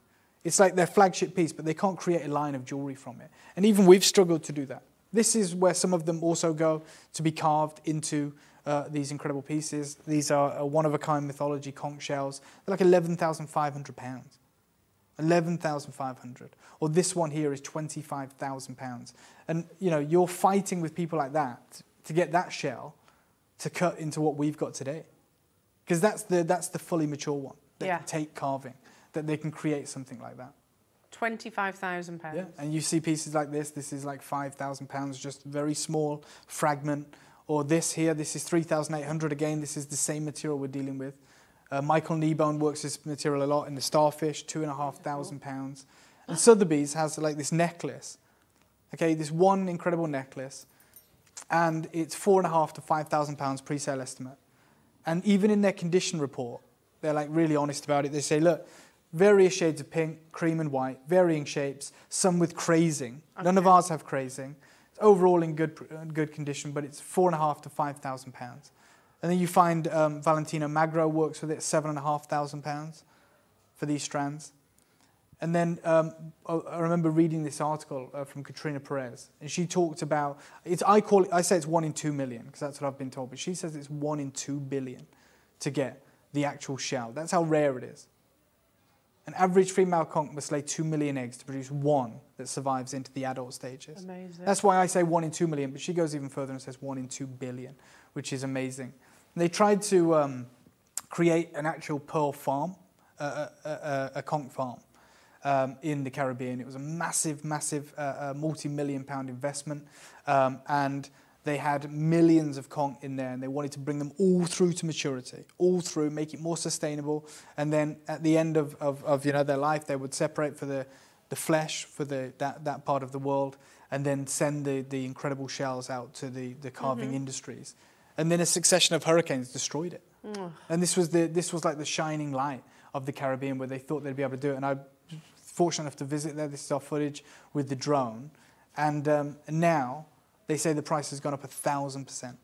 It's like their flagship piece, but they can't create a line of jewelry from it. And even we've struggled to do that. This is where some of them also go to be carved into uh, these incredible pieces. These are one of a kind mythology conch shells. They're like 11,500 pounds. 11,500. Or this one here is 25,000 pounds. And you know, you're fighting with people like that to get that shell to cut into what we've got today. Because that's the, that's the fully mature one that Yeah. can take carving, that they can create something like that. £25,000. Yeah, and you see pieces like this. This is like five thousand pounds, just very small fragment. Or this here, this is three thousand eight hundred. Again, this is the same material we're dealing with. Uh, Michael Kneebone works this material a lot in the starfish, two and a half thousand pounds. And Sotheby's has like this necklace. Okay, this one incredible necklace, and it's four and a half to five thousand pounds pre-sale estimate. And even in their condition report, they're like really honest about it. They say, look, various shades of pink, cream and white, varying shapes, some with crazing. None of ours have crazing. It's overall in good, uh, good condition, but it's four and a half to five thousand pounds. And then you find um, Valentino Magro works with it, seven and a half thousand pounds for these strands. And then um, I I remember reading this article uh, from Katerina Perez, and she talked about it's. I call it. I say it's one in two million because that's what I've been told, but she says it's one in two billion to get the actual shell. That's how rare it is. An average female conch must lay two million eggs to produce one that survives into the adult stages. Amazing. That's why I say one in two million, but she goes even further and says one in two billion, which is amazing. And they tried to um, create an actual pearl farm, uh, a, a, a conch farm um, in the Caribbean. It was a massive, massive, uh, uh, multi-million pound investment, um, and they had millions of conch in there, and they wanted to bring them all through to maturity, all through, make it more sustainable, and then at the end of, of, of you know their life, they would separate for the, the flesh for the, that, that part of the world, and then send the, the incredible shells out to the, the carving Mhm. industries. And then a succession of hurricanes destroyed it. Mm. And this was the this was like the shining light of the Caribbean where they thought they'd be able to do it. And I fortunate enough to visit there. This is our footage with the drone. And um, now they say the price has gone up a thousand percent.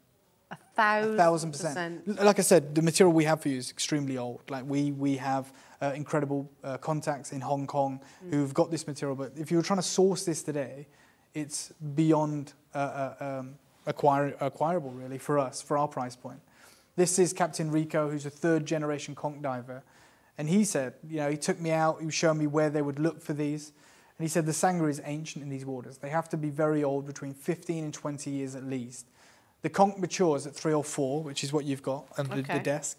A thousand, A thousand percent. L- Like I said, the material we have for you is extremely old. Like we we have uh, incredible uh, contacts in Hong Kong Mm. who've got this material. But if you were trying to source this today, it's beyond uh, uh, um, acquire, acquirable really for us for our price point. This is Captain Rico, who's a third generation conch diver. And he said, you know, he took me out, he was showing me where they would look for these. And he said the Sangre is ancient in these waters. They have to be very old, between 15 and 20 years at least. The conch matures at three or four, which is what you've got under Okay. the desk.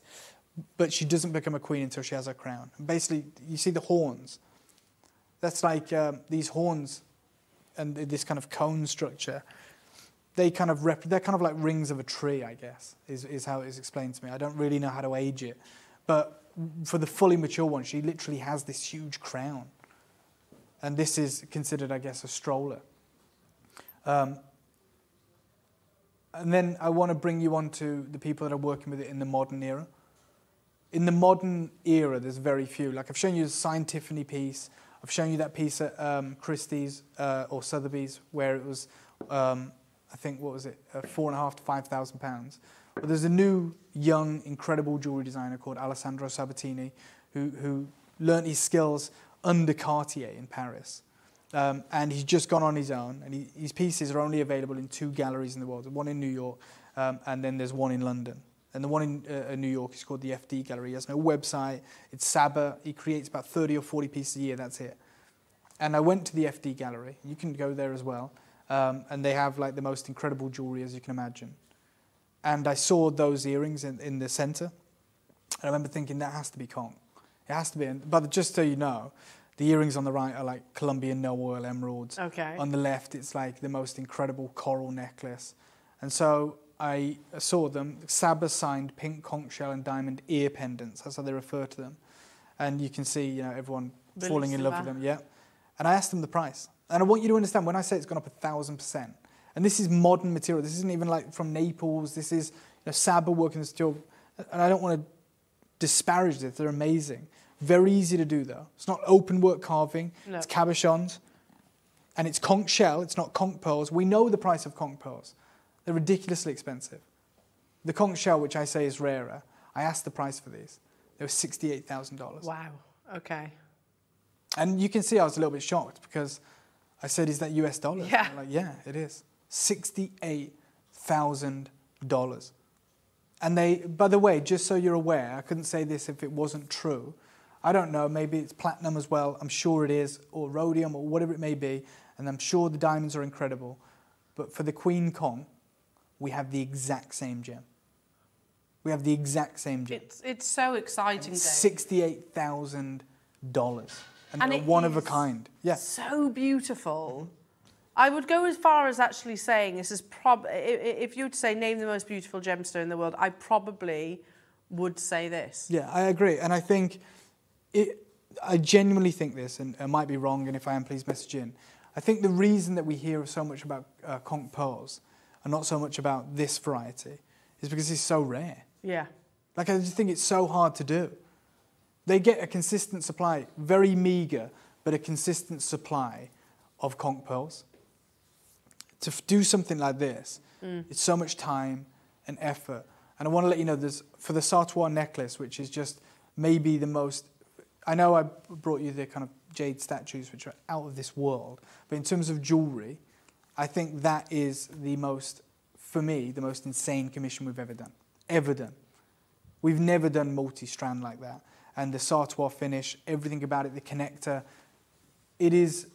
But she doesn't become a queen until she has her crown. And basically, you see the horns. That's like um, these horns and this kind of cone structure they kind of rep- they're kind of like rings of a tree, I guess, is, is how it is explained to me. I don't really know how to age it. But for the fully mature one, she literally has this huge crown. And this is considered, I guess, a stroller. Um, and then I want to bring you on to the people that are working with it in the modern era. In the modern era, there's very few. Like I've shown you the signed Tiffany piece. I've shown you that piece at um, Christie's uh, or Sotheby's where it was, um, I think, what was it, uh, four and a half to five thousand pounds. But there's a new, young, incredible jewelry designer called Alessandro Sabatini who, who learnt his skills under Cartier in Paris. Um, and he's just gone on his own, and he, his pieces are only available in two galleries in the world. One in New York, um, and then there's one in London. And the one in uh, New York is called the FD Gallery. He has no website. It's Saba. He creates about 30 or 40 pieces a year. That's it. And I went to the FD Gallery. You can go there as well. Um, and they have like the most incredible jewelry as you can imagine. And I saw those earrings in, in the center. And I remember thinking that has to be Conch. It has to be. And- But just so you know, the earrings on the right are like Colombian no oil emeralds. Okay. On the left, it's like the most incredible coral necklace. And so I saw them, Saba signed pink conch shell and diamond ear pendants. That's how they refer to them. And you can see, you know, everyone falling in love with them. Yeah. And I asked them the price. And I want you to understand when I say it's gone up a thousand percent, and this is modern material. This isn't even like from Naples. This is you know, Saba working the steel. And I don't want to disparage this. They're amazing. Very easy to do though. It's not open work carving. No. It's cabochons, and it's conch shell. It's not conch pearls. We know the price of conch pearls. They're ridiculously expensive. The conch shell, which I say is rarer, I asked the price for these. They were sixty-eight thousand dollars. Wow. Okay. And you can see I was a little bit shocked because I said, "Is that US dollars?" Yeah. Like, yeah, it is. Sixty-eight thousand dollars. And they, by the way, just so you're aware, I couldn't say this if it wasn't true. I don't know. Maybe it's platinum as well. I'm sure it is, or rhodium, or whatever it may be. And I'm sure the diamonds are incredible. But for the Queen Conch, we have the exact same gem. We have the exact same gem. It's it's so exciting. Dave. Sixty-eight thousand dollars, and, And one of a kind. Yeah. So beautiful. I would go as far as actually saying this is prob. If you to say name the most beautiful gemstone in the world, I probably would say this. Yeah, I agree, and I think it. I genuinely think this, and I might be wrong, and if I am, please message in. I think the reason that we hear so much about uh, conch pearls, and not so much about this variety, is because it's so rare. Yeah. Like I just think it's so hard to do. They get a consistent supply, very meager, but a consistent supply of conch pearls. To do something like this, Mm. it's so much time and effort. And I want to let you know, there's for the Sautoir necklace, which is just maybe the most. I know I brought you the kind of jade statues, which are out of this world, but in terms of jewelry, I think that is the most, for me, the most insane commission we've ever done, ever done. We've never done multi-strand like that. And the Sautoir finish, everything about it, the connector, it is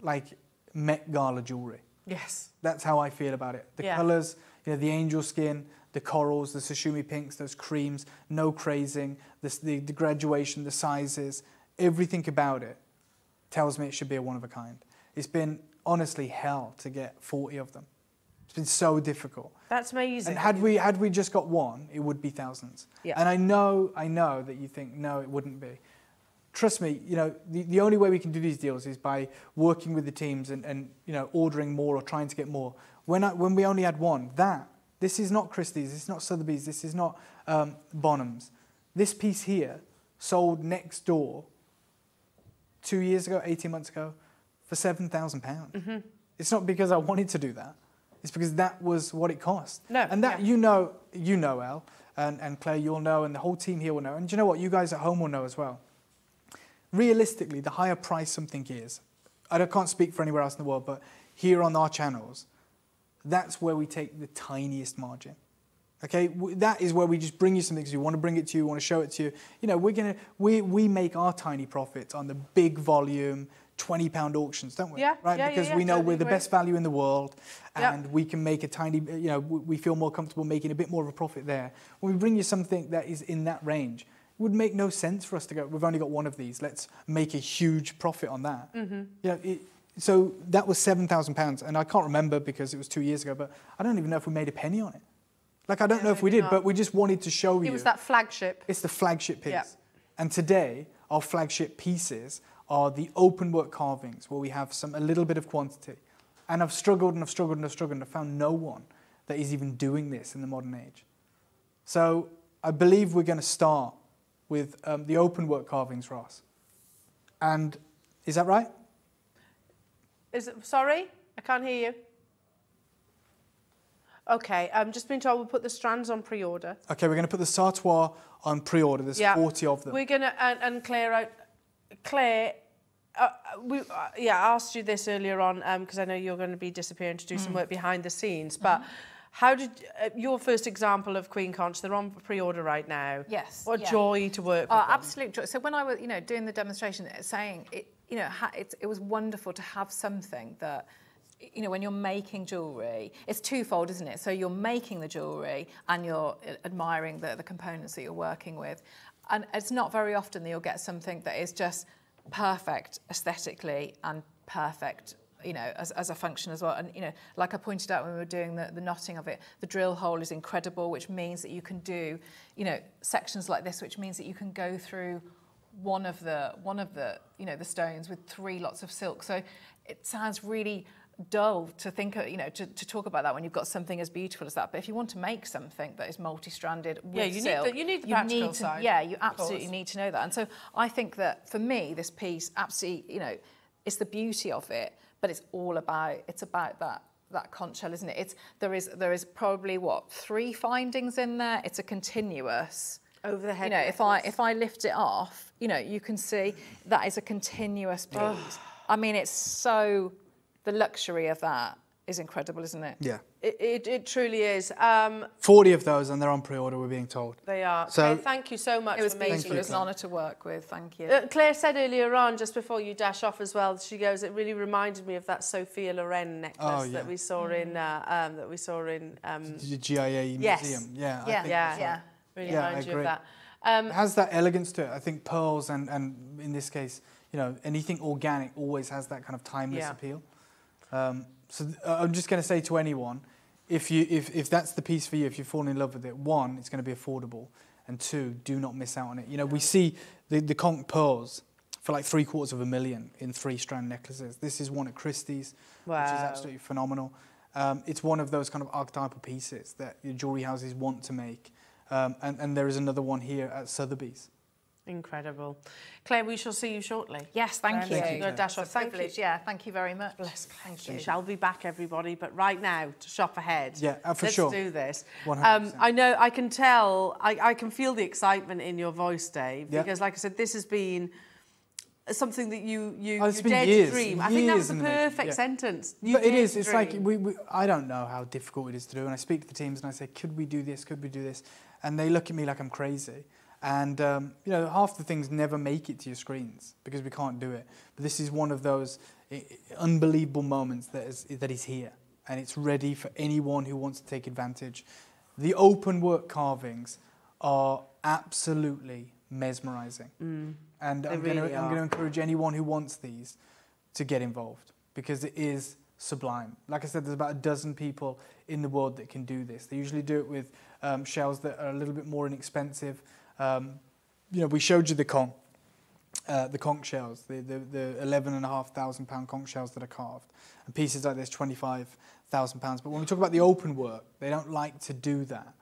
like Met Gala jewelry. Yes. That's how I feel about it. The Yeah. colours, you know, the angel skin, the corals, the sashimi pinks, those creams, no crazing, the, the, the graduation, the sizes, everything about it tells me it should be a one of a kind. It's been honestly hell to get 40 of them. It's been so difficult. That's amazing. And had we had we just got one, it would be thousands. Yeah. And I know I know that you think no, it wouldn't be. Trust me, you know the, the only way we can do these deals is by working with the teams and, and you know ordering more or trying to get more. When I, when we only had one, that this is not Christie's, this is not Sotheby's, this is not um, Bonhams. This piece here sold next door two years ago, 18 months ago, for £7,000. pounds. Mhm. It's not because I wanted to do that. It's because that was what it cost. No, And that yeah. you know, you know, El, and, and Claire, you'll know, and the whole team here will know. And do you know what? You guys at home will know as well. Realistically, the higher price something is, I can't speak for anywhere else in the world, but here on our channels, that's where we take the tiniest margin. Okay, that is where we just bring you something because we want to bring it to you, we want to show it to you. You know, we're gonna we we make our tiny profits on the big volume, twenty pound auctions, don't we? Yeah, right. yeah, because yeah, we know totally we're the best value in the world, and we can make a tiny. You know, we feel more comfortable making a bit more of a profit there. When we bring you something that is in that range, it would make no sense for us to go. We've only got one of these. Let's make a huge profit on that. Mhm. You know, it, so that was seven thousand pounds, and I can't remember because it was two years ago. But I don't even know if we made a penny on it. Like I don't know if we did, not. but we just wanted to show you. It was that flagship. It's the flagship piece. Yeah. And today, our flagship pieces are the open work carvings, where we have some a little bit of quantity. And I've struggled and I've struggled and I've struggled and I've found no one that is even doing this in the modern age. So I believe we're going to start with um, the open work carvings, Ross. And is that right? Is it, sorry, I can't hear you. Okay, I'm just being told we'll put the strands on pre-order. Okay, we're going to put the Sautoir on pre-order. There's 40 of them. We're gonna and, and Claire out. Claire, uh, we uh, yeah I asked you this earlier on because I know you're going to be disappearing to do some Mm. work behind the scenes. But how did uh, your first example of Queen Conch? They're on pre-order right now. Yes. What yeah. joy to work Oh, with. them. absolute joy. So when I was, you know, doing the demonstration, uh, saying it, you know, it was wonderful to have something that, you know, when you're making jewellery, it's twofold, isn't it? So you're making the jewellery and you're uh, admiring the, the components that you're working with. And it's not very often that you'll get something that is just perfect aesthetically and perfect you know, as, as a function as well. And, you know, like I pointed out when we were doing the, the knotting of it, the drill hole is incredible, which means that you can do, you know, sections like this, which means that you can go through one of the, one of the, you know, the stones with three lots of silk. So it sounds really dull to think, you know, to, to talk about that when you've got something as beautiful as that. But if you want to make something that is multi-stranded with Yeah, you need silk, the- you need the practical to, side, Yeah, you absolutely need to know that. And so I think that for me, this piece absolutely, you know, it's the beauty of it, but it's all about it's about that that conch shell, isn't it? It's there is there is probably what three findings in there. It's a continuous over the head. You know, if I if I lift it off, you know, you can see that is a continuous piece. I mean, it's so the luxury of that is incredible, isn't it? Yeah. It, it, it truly is. Um, 40 of those and they're on pre-order, we're being told. they are. So- Claire, thank you so much It was for making. It was an honour to work with. Thank you. Uh, Claire said earlier on, just before you dash off as well, she goes, it really reminded me of that Sophia Loren necklace Oh, yeah. that we saw in, uh, um, that we saw in, um, The GIA Yes. Museum. Yeah, I yeah, think yeah, that's yeah. Really Yeah, I reminds you of that. Um, it has that elegance to it. I think pearls and, and in this case, you know, anything organic always has that kind of timeless Yeah. appeal. Um, so uh, I'm just going to say to anyone, if you if, if that's the piece for you, if you fall in love with it, one, it's going to be affordable, and two, do not miss out on it. You know, we see the the conch pearls for like three quarters of a million in three strand necklaces. This is one at Christie's, which is absolutely phenomenal. Um, it's one of those kind of archetypal pieces that your jewelry houses want to make. Um, and, and there is another one here at Sotheby's. Incredible. Claire, we shall see you shortly. Yes, thank Then you. you're dash off. Thank you. Yeah, thank you very much. Bless Thank We you. shall be back, everybody, but right now to shop ahead. Yeah, uh, for Let's sure. do this. 100%. Um, I know, I can tell, I, I can feel the excitement in your voice, Dave, Yeah. because, like I said, this has been something that you you, Oh, you been dared years, to dream. I think that was years the in the making, perfect yeah. sentence. You But it is. dared is. to It's like we, we. I don't know how difficult it is to do, and I speak to the teams and I say, "Could we do this? Could we do this?" And they look at me like I'm crazy. And um, you know, half the things never make it to your screens because we can't do it. But this is one of those i- i- unbelievable moments that is that is here, and it's ready for anyone who wants to take advantage. The open work carvings are absolutely mesmerizing. Mm. And I'm going really to I'm are. going to encourage anyone who wants these to get involved because it is sublime. Like I said, there's about a dozen people in the world that can do this. They usually do it with um, shells that are a little bit more inexpensive. Um, you know, we showed you the conch, uh, the conch shells, the, the, the 11,500 pound conch shells that are carved. And pieces like this, 25,000 pounds. But when we talk about the open work, they don't like to do that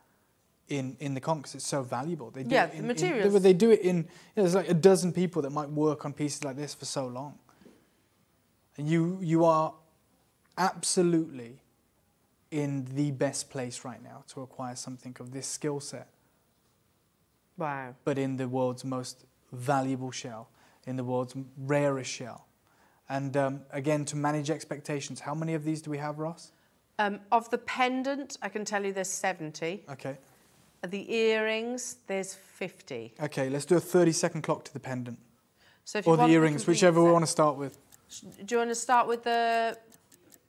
in, in the conch 'cause it's so valuable. They do Yeah, it the in, in- materials. they do it in, you know, there's like a dozen people that might work on pieces like this for so long. And you, you are absolutely in the best place right now to acquire something of this skill set, Wow. but in the world's most valuable shell, in the world's rarest shell. And um, again, to manage expectations, how many of these do we have, Ross? Um, of the pendant, I can tell you there's 70. Okay. The earrings, there's 50. Okay, let's do a 30 second clock to the pendant. So if you or the want earrings, whichever we want to start with. Do you want to start with the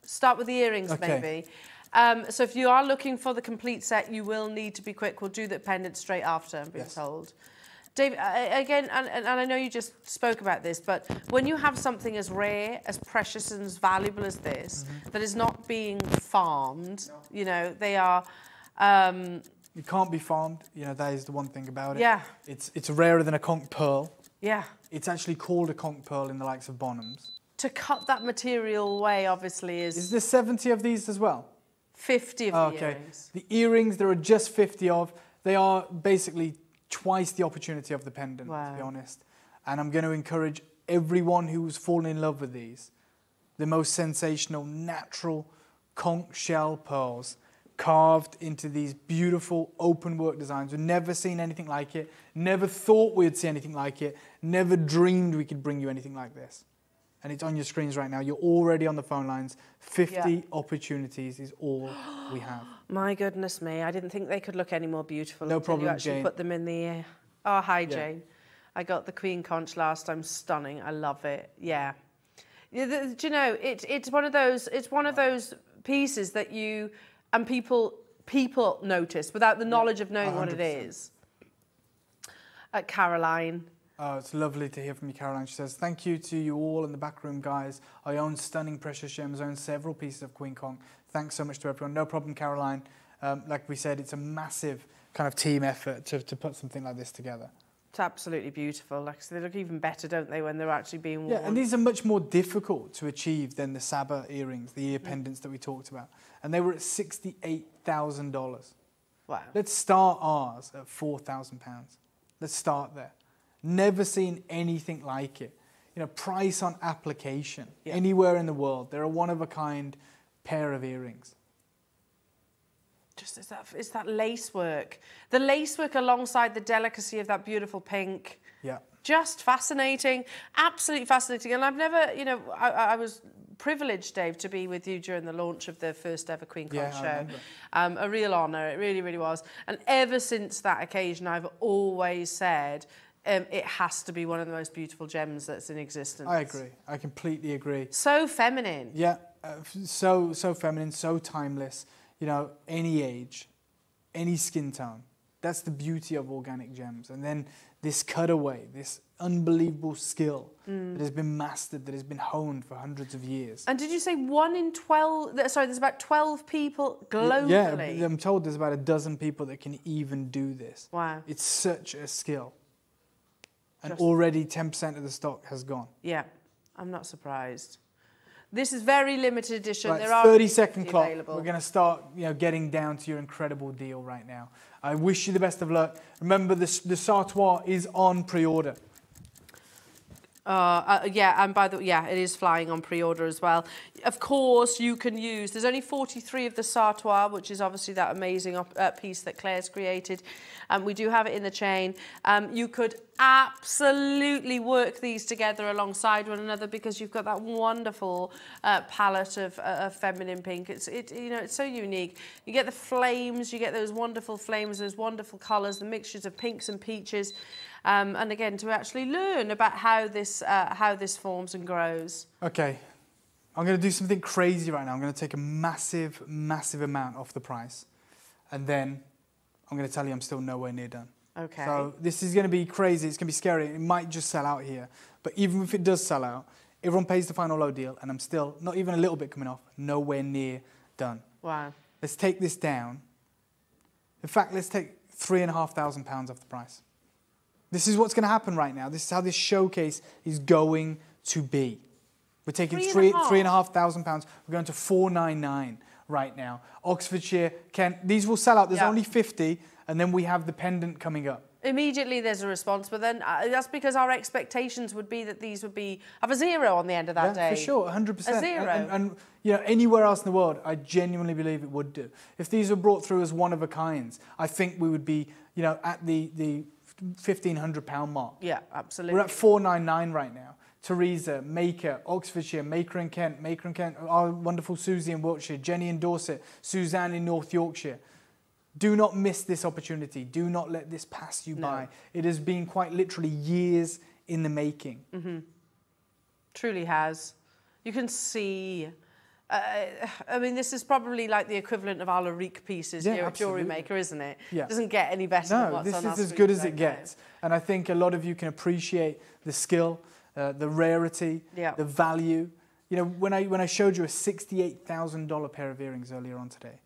start with the earrings Okay. maybe? Um, so if you are looking for the complete set, you will need to be quick. We'll do the pendant straight after. I'm being Yes. told. Dave, uh, again, and, and I know you just spoke about this, but when you have something as rare, as precious, and as valuable as this, Mm-hmm. that is not being farmed, you know, they are. Um, It can't be farmed. You know, that is the one thing about it. Yeah. It's, it's rarer than a conch pearl. yeah. It's actually called a conch pearl in the likes of Bonhams. To cut that material away, obviously, is, Is there 70 of these as well? 50 of Oh, the okay. earrings. The earrings, there are just 50 of. They are basically twice the opportunity of the pendant, to be honest. And I'm going to encourage everyone who's fallen in love with these, the most sensational, natural conch shell pearls carved into these beautiful open work designs. We've never seen anything like it, never thought we'd see anything like it, never dreamed we could bring you anything like this. And it's on your screens right now. You're already on the phone lines. 50 Yeah. opportunities is all we have. My goodness me, I didn't think they could look any more beautiful No until problem, you actually Jane. put them in the air. Oh, hi, Yeah. Jane. I got the Queen Conch last time. Stunning. I love it. Yeah. Yeah, Do you know, it, it's one of those, it's one of those pieces that you, and people, people notice without the knowledge of knowing what it 100%. is. Uh, Caroline. Oh, it's lovely to hear from you, Caroline. She says, Thank you to you all in the back room, guys. I own stunning precious gems, I own several pieces of Queen Conch. Thanks so much to everyone. No problem, Caroline. Um, like we said, it's a massive kind of team effort to, to put something like this together. It's absolutely beautiful. Like, so they look even better, don't they, when they're actually being worn? Yeah, and these are much more difficult to achieve than the Saba earrings, the ear pendants that we talked about. And they were at $68,000. Wow. Let's start ours at £4,000. Let's start there. Never seen anything like it. You know, price on application. Anywhere in the world, they're a one of a kind pair of earrings. Just it's that, it's that lace work. The lace work alongside the delicacy of that beautiful pink. Yeah. Just fascinating, absolutely fascinating. And I've never, you know, I, I was privileged, Dave, to be with you during the launch of the first ever Queen Conch Yeah, show. Um, a real honour, it really, really was. And ever since that occasion, I've always said um, it has to be one of the most beautiful gems that's in existence. I agree. I completely agree. So feminine. Yeah, uh, so so feminine, so timeless. You know, any age, any skin tone. That's the beauty of organic gems. And then this cutaway, this unbelievable skill Mm. that has been mastered, that has been honed for hundreds of years. And did you say one in 12? Sorry, there's about 12 people globally. Yeah, I'm told there's about a dozen people that can even do this. Wow. It's such a skill. And Just- already 10% of the stock has gone. Yeah, I'm not surprised. This is very limited edition. Right, there are 30 second clock. available. We're going to start, you know, getting down to your incredible deal right now. I wish you the best of luck. Remember, the, the Sautoir is on pre-order. Uh, uh, yeah, and by the yeah, it is flying on pre-order as well. Of course, you can use. There's only 43 of the Sautoir, which is obviously that amazing uh, piece that Claire's created. Um, we do have it in the chain. Um, you could absolutely work these together alongside one another because you've got that wonderful uh, palette of, uh, of feminine pink. It's it you know it's so unique. You get the flames, you get those wonderful flames, those wonderful colours, the mixtures of pinks and peaches. Um, and again, to actually learn about how this, uh, how this forms and grows. Okay, I'm going to do something crazy right now. I'm going to take a massive, massive amount off the price. And then I'm going to tell you I'm still nowhere near done. Okay. So this is going to be crazy. It's going to be scary. It might just sell out here. But even if it does sell out, everyone pays the final low deal, and I'm still not even a little bit coming off, nowhere near done. Wow. Let's take this down. In fact, let's take three and a half thousand pounds off the price. This is what's going to happen right now. This is how this showcase is going to be. We're taking Three three, three and a half thousand pounds. We're going to 499 right now. Oxfordshire, Kent, these will sell out. There's Yeah. only 50, and then we have the pendant coming up. Immediately there's a response, but then uh, that's because our expectations would be that these would be have a zero on the end of that yeah, day. for sure, 100%. A zero. And, and, and, you know, anywhere else in the world, I genuinely believe it would do. If these were brought through as one of a kinds, I think we would be, you know, at the the 1500 pound mark. yeah, absolutely. We're at 499 right now. Teresa, Maker, Oxfordshire, Maker and Kent, Maker and Kent, our wonderful Susie in Wiltshire, Jenny in Dorset, Suzanne in North Yorkshire. Do not miss this opportunity. Do not let this pass you No. by. It has been quite literally years in the making. hmm Truly has. You can see. Uh, I mean, this is probably like the equivalent of our Lalique pieces Yeah, here at Jewelry. Maker, isn't it? Yeah. Doesn't get any better than No, this is as good as it gets. And I think a lot of you can appreciate the skill, uh, the rarity, Yeah. the value. You know, when I, when I showed you a $68,000 pair of earrings earlier on today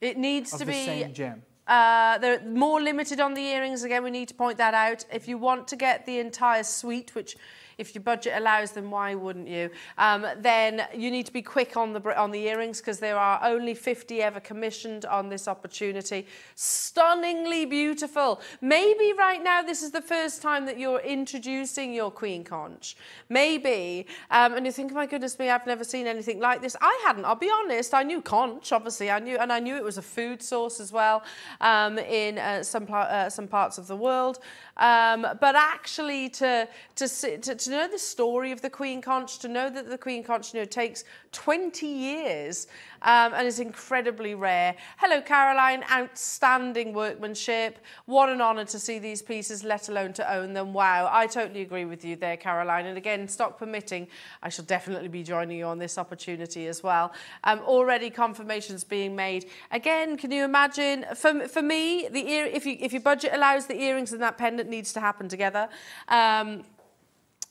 It needs to the be same gem. Uh, they're more limited on the earrings. Again, we need to point that out. If you want to get the entire suite, which if your budget allows, then why wouldn't you? Um, then you need to be quick on the on the earrings because there are only 50 ever commissioned on this opportunity. Stunningly beautiful. Maybe right now this is the first time that you're introducing your queen conch. Maybe, um, and you think, my goodness me, I've never seen anything like this. I hadn't. I'll be honest. I knew conch, obviously. I knew, and I knew it was a food source as well um, in uh, some uh, some parts of the world. Um, but actually, to to, to to know the story of the queen conch, to know that the queen conch, you know, takes 20 years um, and is incredibly rare. Hello, Caroline. Outstanding workmanship. What an honour to see these pieces, let alone to own them. Wow, I totally agree with you there, Caroline. And again, stock permitting, I shall definitely be joining you on this opportunity as well. Um, already confirmations being made. Again, can you imagine? For, for me, the ear, if you if your budget allows, the earrings and that pendant needs to happen together. Um,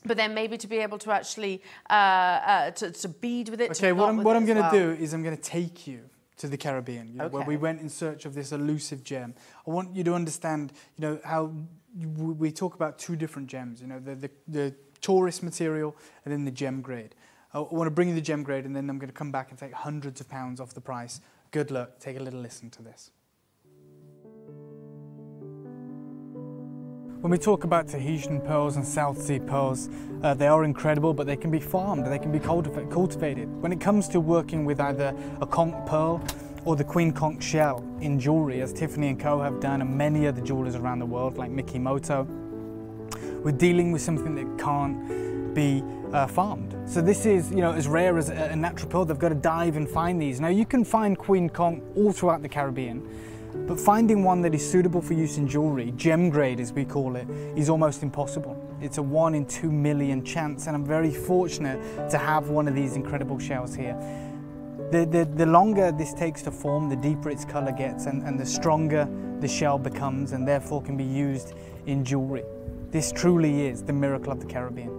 but then maybe to be able to actually uh, uh, to, to bead with it. Okay, what I'm, what I'm going to well. do is I'm going to take you to the Caribbean, you know, where we went in search of this elusive gem. I want you to understand, you know, how we talk about two different gems. You know, the, the, the tourist material and then the gem grade. I want to bring you the gem grade, and then I'm going to come back and take hundreds of pounds off the price. Good luck. Take a little listen to this. When we talk about Tahitian pearls and South Sea pearls, uh, they are incredible, but they can be farmed, they can be cultiva- cultivated. When it comes to working with either a conch pearl or the queen conch shell in jewelry, as Tiffany & Co have done, and many other jewelers around the world, like Mikimoto, we're dealing with something that can't be uh, farmed. So this is, you know, as rare as a, a natural pearl. They've got to dive and find these. Now you can find queen conch all throughout the Caribbean, but finding one that is suitable for use in jewelry, gem grade as we call it, is almost impossible. It's a one in two million chance, and I'm very fortunate to have one of these incredible shells here. The, the, the longer this takes to form, the deeper its colour gets, and, and the stronger the shell becomes, and therefore can be used in jewelry. This truly is the miracle of the Caribbean.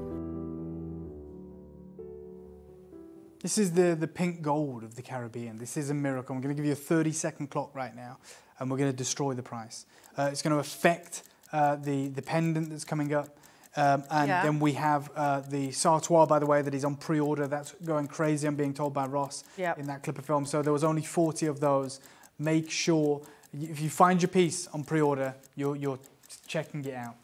This is the, the pink gold of the Caribbean. This is a miracle. I'm going to give you a 30 second clock right now, and we're going to destroy the price. Uh, it's going to affect uh, the, the pendant that's coming up. Um, and Yeah. then we have uh, the Sautoir, by the way, that is on pre order. That's going crazy, I'm being told by Ross Yep. in that clip of film. So there was only 40 of those. Make sure if you find your piece on pre order, you're, you're checking it out.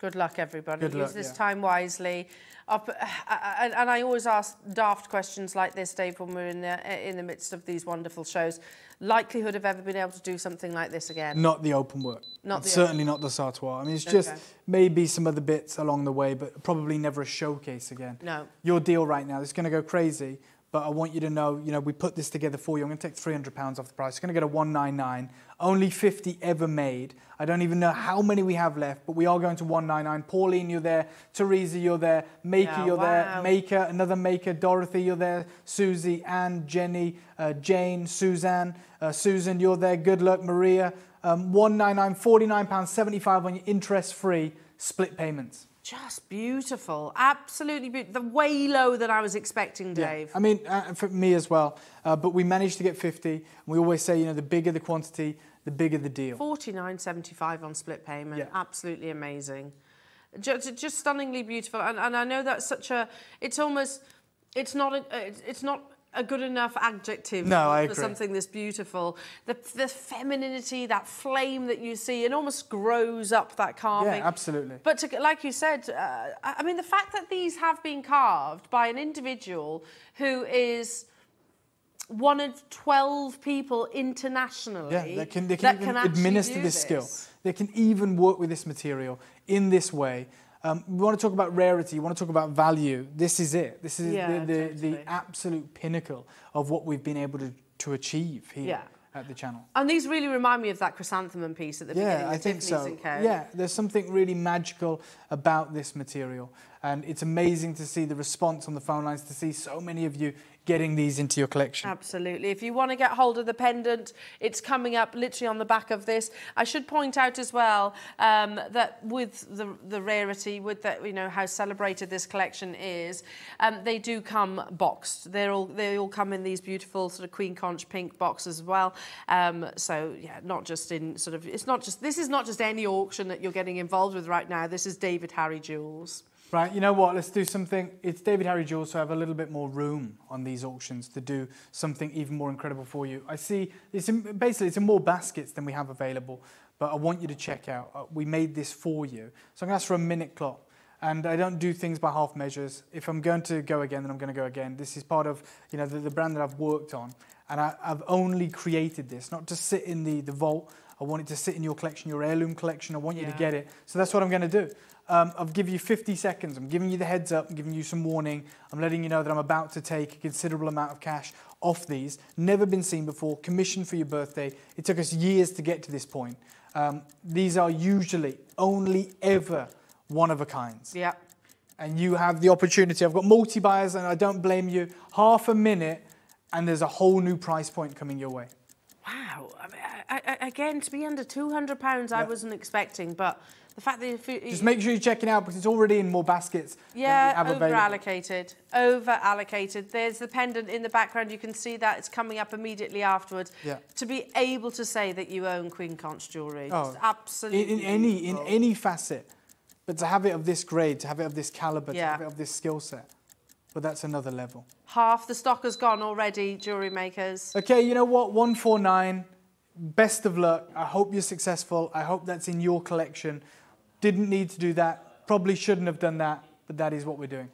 Good luck, everybody. Good Use luck, this yeah. time wisely. Up, and, and I always ask daft questions like this, Dave, when we're in the, in the midst of these wonderful shows. Likelihood of ever being able to do something like this again? Not the open work. Not the certainly not the Sautoir. I mean, it's just maybe some other bits along the way, but probably never a showcase again. No. Your deal right now is going to go crazy, but I want you to know, you know, we put this together for you. I'm going to take 300 pounds off the price. You're going to get a 199. Only 50 ever made. I don't even know how many we have left, but we are going to 199. Pauline, you're there. Teresa, you're there. Maker, Yeah, you're there. Maker, another maker. Dorothy, you're there. Susie, Anne, Jenny, uh, Jane, Suzanne, uh, Susan, you're there. Good luck, Maria. Um, 199, 49 pounds 75 on your interest-free split payments. Just beautiful. Absolutely beautiful. The way low that I was expecting, Dave. I mean, uh, for me as well. Uh, but we managed to get 50. We always say, you know, the bigger the quantity, the bigger the deal. Forty-nine seventy-five on split payment. Absolutely amazing. Just, just stunningly beautiful. And, and I know that's such a. It's almost. It's not. A, it's not. A good enough adjective No, for something this beautiful. The, the femininity, that flame that you see, it almost grows up that carving. Yeah, absolutely. But to, like you said, uh, I mean, the fact that these have been carved by an individual who is one of 12 people internationally Yeah, they can, they can that can administer do this, skill. They can even work with this material in this way. Um, we want to talk about rarity. We want to talk about value. This is it. This is Yeah, the, the, the absolute pinnacle of what we've been able to, to achieve here Yeah. at the channel. And these really remind me of that chrysanthemum piece at the beginning Yeah, I think Tiffany's so. Yeah, there's something really magical about this material. And it's amazing to see the response on the phone lines, to see so many of you getting these into your collection. Absolutely. If you want to get hold of the pendant, it's coming up literally on the back of this. I should point out as well um, that with the, the rarity, with the, you know how celebrated this collection is, um, they do come boxed. They're all they all come in these beautiful sort of queen conch pink boxes as well. Um, so yeah, not just in sort of it's not just this is not just any auction that you're getting involved with right now. This is David Harry Jewels. Right, you know what? Let's do something. It's David Harry Jewels, so I have a little bit more room on these auctions to do something even more incredible for you. I see, it's in, basically, it's in more baskets than we have available, but I want you to check out. Uh, we made this for you. So I'm going to ask for a minute clock. And I don't do things by half measures. If I'm going to go again, then I'm going to go again. This is part of, you know, the, the brand that I've worked on. And I, I've only created this, not to sit in the, the vault. I want it to sit in your collection, your heirloom collection. I want you Yeah. to get it. So that's what I'm going to do. Um, I've given you 50 seconds. I'm giving you the heads up. I'm giving you some warning. I'm letting you know that I'm about to take a considerable amount of cash off these. Never been seen before. Commissioned for your birthday. It took us years to get to this point. Um, these are usually only ever one of a kinds. Yeah. And you have the opportunity. I've got multi buyers, and I don't blame you. Half a minute, and there's a whole new price point coming your way. Wow. I mean, I, I, again, to be under £200, I wasn't expecting, but The fact that you, Just make sure you're checking out because it's already in more baskets yeah, over-allocated. over allocated. There's the pendant in the background. You can see that it's coming up immediately afterwards. Yeah. To be able to say that you own Queen Conch jewellery, Oh, absolutely in, in any in any facet. But to have it of this grade, to have it of this caliber, to have it of this skill set, but that's another level. half the stock has gone already. Jewellery makers. Okay, you know what? 149. Best of luck. I hope you're successful. I hope that's in your collection. Didn't need to do that. Probably shouldn't have done that, but that is what we're doing.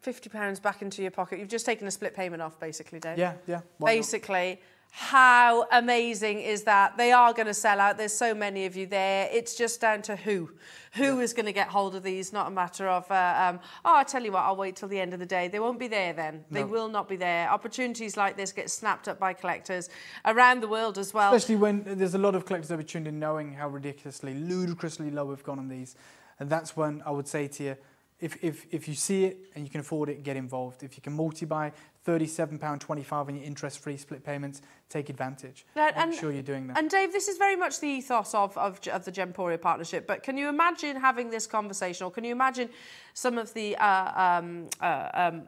Fifty pounds back into your pocket. You've just taken a split payment off, basically, Dave. Yeah, yeah. why not? How amazing is that? They are going to sell out. There's so many of you there. It's just down to who. Who is going to get hold of these? Not a matter of, uh, um, oh, I tell you what, I'll wait till the end of the day. They won't be there then. They will not be there. Opportunities like this get snapped up by collectors around the world as well. Especially when there's a lot of collectors that are tuned in knowing how ridiculously, ludicrously low we've gone on these. And that's when I would say to you, if, if, if you see it and you can afford it, get involved. If you can multi-buy £37.25 on your interest-free split payments, take advantage. Yeah, Make and- sure you're doing that. And Dave, this is very much the ethos of, of, of the Gemporia partnership. But can you imagine having this conversation, or can you imagine some of the uh, um, uh, um,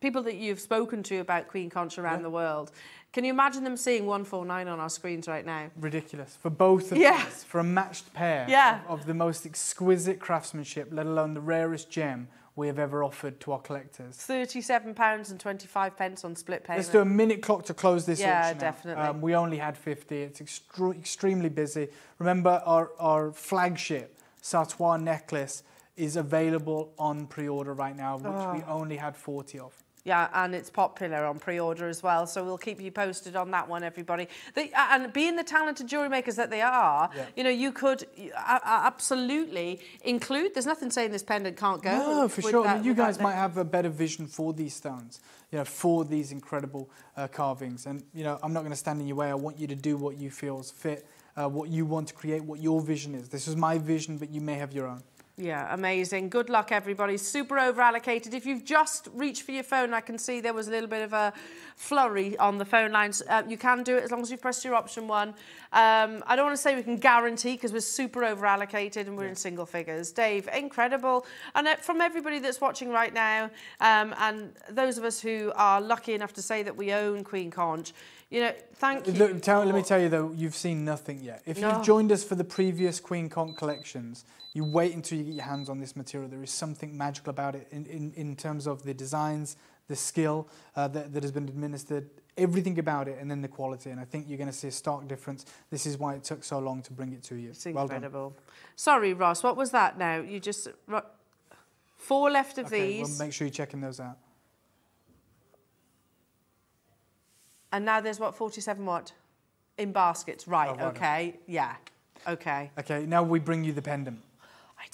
people that you've spoken to about Queen Conch around Yeah. the world? Can you imagine them seeing 149 on our screens right now? Ridiculous. For both of Yeah. these, for a matched pair Yeah. of, of the most exquisite craftsmanship, let alone the rarest gem we have ever offered to our collectors. £37 and 25 pence on split payment. Let's do a minute clock to close this Yeah, auction out. definitely. Um, we only had 50. It's extre- extremely busy. Remember, our, our flagship Sautoir necklace is available on pre-order right now, which we Oh. only had 40 of. Yeah, and it's popular on pre-order as well, so we'll keep you posted on that one, everybody. They, and being the talented jewelry makers that they are, Yeah. you know, you could uh, absolutely include. There's nothing saying this pendant can't go. No, for sure. I mean, you guys might have a better vision for these stones, you know, for these incredible uh, carvings. And, you know, I'm not going to stand in your way. I want you to do what you feel is fit, uh, what you want to create, what your vision is. This is my vision, but you may have your own. Yeah, amazing. Good luck, everybody. Super over allocated. If you've just reached for your phone, I can see there was a little bit of a flurry on the phone lines. Uh, you can do it as long as you've pressed your option one. Um, I don't want to say we can guarantee because we're super over allocated and we're in single figures. Dave, incredible. And uh, from everybody that's watching right now, um, and those of us who are lucky enough to say that we own Queen Conch, you know, thank you. Look, tell, let me tell you though, you've seen nothing yet. If No. you've joined us for the previous Queen Conch collections, you wait until you get your hands on this material. There is something magical about it in, in, in terms of the designs, the skill uh, that, that has been administered, everything about it, and then the quality. And I think you're going to see a stark difference. This is why it took so long to bring it to you. It's well done. incredible. Sorry, Ross, what was that now? You just... Four left of Okay, these. well, make sure you're checking those out. And now there's what, 47 what? In baskets, right, Oh, okay, yeah, okay. Okay, now we bring you the pendant.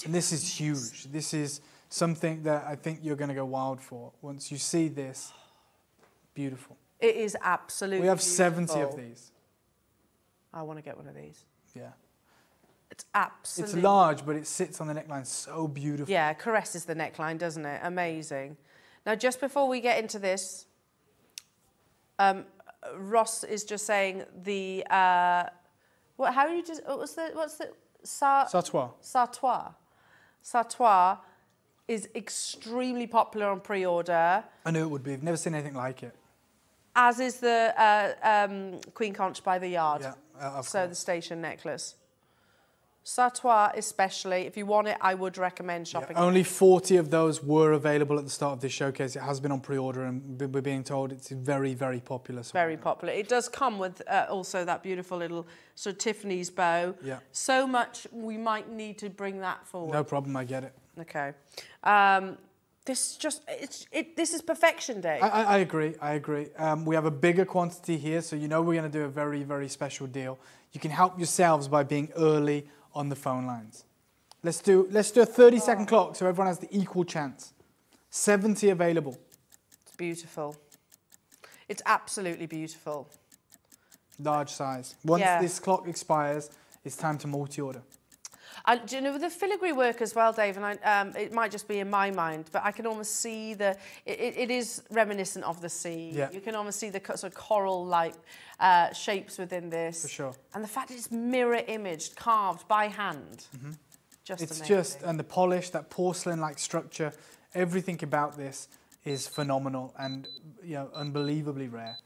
And this is huge. This is something that I think you're going to go wild for. Once you see this, beautiful. It is absolutely We have 70 of these. I want to get one of these. Yeah. It's absolutely... It's large, but it sits on the neckline so beautiful. Yeah, caresses the neckline, doesn't it? Amazing. Now, just before we get into this, um, Ross is just saying the... Uh, what, how you just... What was the... What's the... Sa- Sautoir. Sautoir. Sautoir is extremely popular on pre-order. I knew it would be. I've never seen anything like it. As is the uh, um, Queen Conch by the Yard. Yeah, uh, so the station necklace. Sautoir especially, if you want it, I would recommend shopping. Only 40 of those were available at the start of this showcase. It has been on pre-order and we're being told it's very, very popular. So Very popular. It does come with uh, also that beautiful little sort of Tiffany's bow. Yeah. So much we might need to bring that forward. no problem, I get it. Okay. Um, this just it's it. This is perfection day. I, I, I agree, I agree. Um, we have a bigger quantity here, so you know we're going to do a very, very special deal. You can help yourselves by being early on the phone lines. Let's do, let's do a 30 second oh. clock so everyone has the equal chance. 70 available. It's beautiful. It's absolutely beautiful. Large size. Once Yeah. this clock expires, it's time to multi-order. And do you know with the filigree work as well, Dave? And I, um, it might just be in my mind, but I can almost see the. It, it, it is reminiscent of the sea. Yeah. You can almost see the sort of coral-like uh, shapes within this. For sure. And the fact it's mirror imaged, carved by hand. Mm-hmm. Just it's amazing. just and the polish, that porcelain-like structure, everything about this is phenomenal and you know unbelievably rare.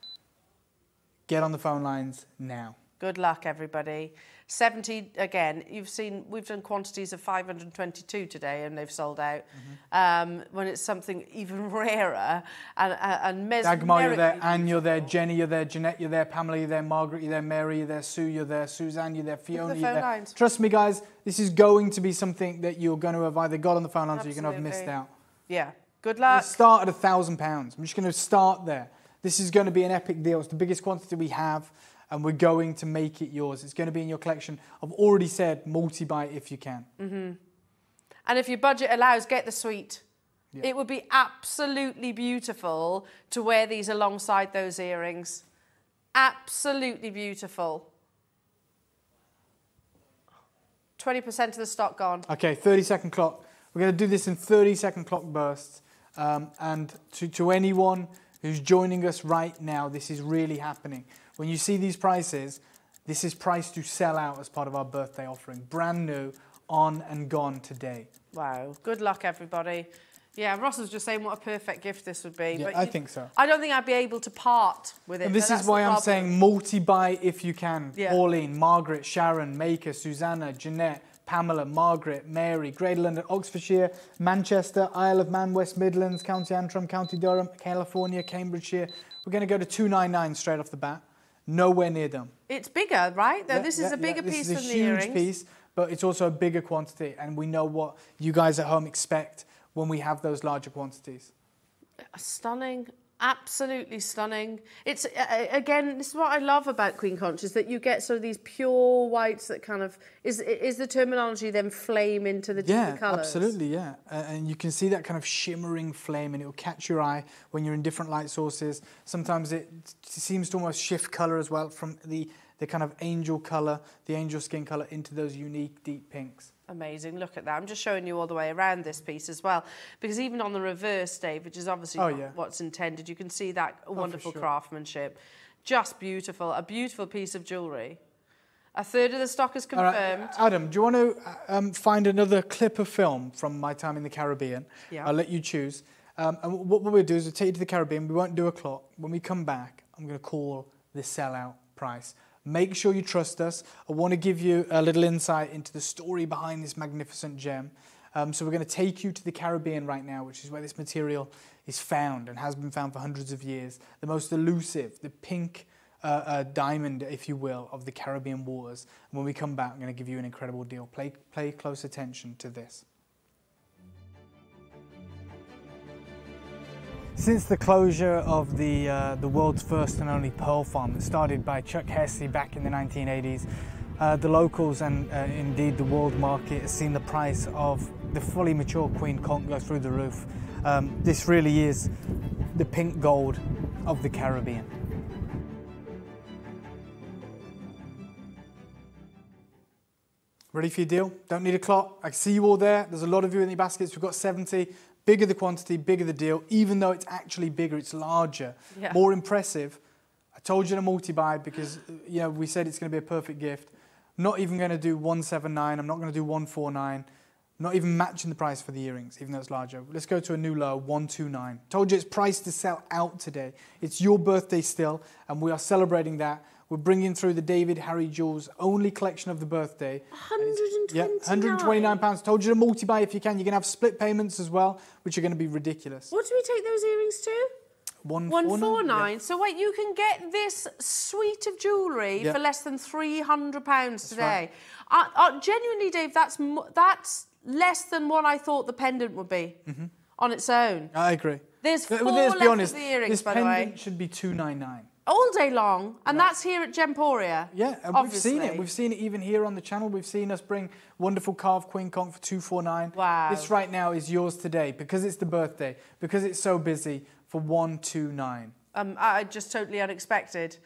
Get on the phone lines now. Good luck, everybody. 70, again, you've seen, we've done quantities of 522 today and they've sold out. Mm-hmm. Um, when it's something even rarer and, and, and Dagmar, you're there. Anne, you're there. Jenny, you're there. Jeanette, you're there. Pamela, you're there. Margaret, you're there. Mary, you're there. Sue, you're there. Suzanne, you're there. Fiona, the you're phone there. lines. Trust me, guys, this is going to be something that you're going to have either got on the phone lines or you're going to have missed out. Yeah. Good luck. start at a thousand pounds. I'm just going to start there. This is going to be an epic deal. It's the biggest quantity we have, and we're going to make it yours. It's going to be in your collection. I've already said multi-buy if you can. hmm And if your budget allows, get the suite. Yeah. It would be absolutely beautiful to wear these alongside those earrings. Absolutely beautiful. 20% of the stock gone. Okay, 30 second clock. We're going to do this in 30 second clock bursts. Um, and to, to anyone who's joining us right now, this is really happening. When you see these prices, this is priced to sell out as part of our birthday offering. Brand new, on and gone today. Wow. Good luck, everybody. Yeah, Ross was just saying what a perfect gift this would be. Yeah, but I think so. I don't think I'd be able to part with it. And this is why I'm problem. saying multi-buy if you can. Yeah. Pauline, Margaret, Sharon, Maker, Susanna, Jeanette, Pamela, Margaret, Mary, Greater London, Oxfordshire, Manchester, Isle of Man, West Midlands, County Antrim, County Durham, California, Cambridgeshire. We're going to go to 299 straight off the bat. Nowhere near them. It's bigger, right? Though Yeah, this yeah, is a yeah, bigger this piece is a than the huge piece, but it's also a bigger quantity, and we know what you guys at home expect when we have those larger quantities. A stunning. Absolutely stunning. It's again, this is what I love about Queen Conch is that you get sort of these pure whites that kind of is is the terminology then flame into the Yeah, colours. absolutely, yeah. Uh, and you can see that kind of shimmering flame, and it will catch your eye when you're in different light sources. Sometimes it seems to almost shift color as well from the the kind of angel color, the angel skin color, into those unique deep pinks. Amazing. Look at that. I'm just showing you all the way around this piece as well. Because even on the reverse, Dave, which is obviously Oh, yeah. what's intended, you can see that for wonderful sure. craftsmanship. Just beautiful. A beautiful piece of jewellery. A third of the stock is All right, confirmed. Adam, do you want to um, find another clip of film from my time in the Caribbean? Yeah. I'll let you choose. Um, and what, what we'll do is we'll take you to the Caribbean. We won't do a clock. When we come back, I'm going to call the sellout price. Make sure you trust us. I want to give you a little insight into the story behind this magnificent gem. Um, so we're going to take you to the Caribbean right now, which is where this material is found and has been found for hundreds of years. The most elusive, the pink uh, uh, diamond, if you will, of the Caribbean waters. And when we come back, I'm going to give you an incredible deal. Play, play close attention to this. Since the closure of the, uh, the world's first and only pearl farm, that started by Chuck Hesse back in the 1980s, uh, the locals and uh, indeed the world market has seen the price of the fully mature queen conch go through the roof. Um, this really is the pink gold of the Caribbean. Ready for your deal? Don't need a clock. I see you all there. There's a lot of you in the baskets. We've got 70. Bigger the quantity, bigger the deal. Even though it's actually bigger, it's larger, Yeah. more impressive. I told you to multi-buy because you know we said it's going to be a perfect gift. I'm not even going to do 179. I'm not going to do 149. Not even matching the price for the earrings, even though it's larger. Let's go to a new low, 129. Told you it's priced to sell out today. It's your birthday still, and we are celebrating that. We're bringing through the David Harry Jewels only collection of the birthday. 129. Yeah, 129 pounds. Told you to multi-buy if you can. You're going to have split payments as well, which are going to be ridiculous. What do we take those earrings to? One 149. So wait, you can get this suite of jewellery Yeah. for less than 300 pounds today. right. Uh, uh, genuinely, Dave, that's mo- that's less than what I thought the pendant would be Mhm. on its own. I agree. There's four but let's left be honest. of the earrings, this by the pendant way. should be 299. All day long, and that's here at Gemporia. Yeah, and we've seen it. We've seen it even here on the channel. We've seen us bring wonderful carved queen conch for 249. Wow. This right now is yours today because it's the birthday, because it's so busy for 129. Um, I just totally unexpected.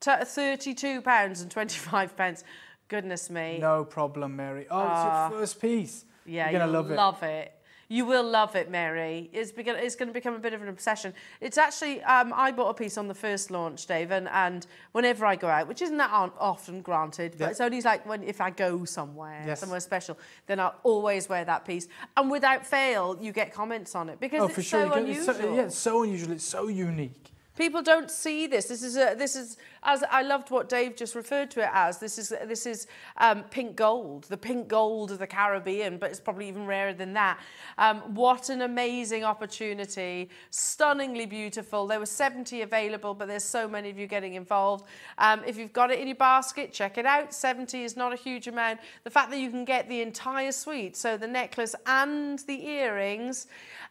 T- Thirty-two pounds and twenty-five pence. Goodness me. No problem, Mary. Oh, Ah. it's your first piece. Yeah, You're going to you'll love it. Love it. You will love it, Mary. It's, it's going to become a bit of an obsession. It's actually, um, I bought a piece on the first launch, Dave, and, and whenever I go out, which isn't that often granted, but Yeah. it's only like when if I go somewhere, Yes. somewhere special, then I'll always wear that piece. And without fail, you get comments on it because oh, it's for sure. so you unusual. It's so, yeah, it's so unusual. It's so unique. People don't see this. This is a, this is as I loved what Dave just referred to it as. This is this is um, pink gold, the pink gold of the Caribbean, but it's probably even rarer than that. Um, what an amazing opportunity! Stunningly beautiful. There were 70 available, but there's so many of you getting involved. Um, if you've got it in your basket, check it out. 70 is not a huge amount. The fact that you can get the entire suite, so the necklace and the earrings,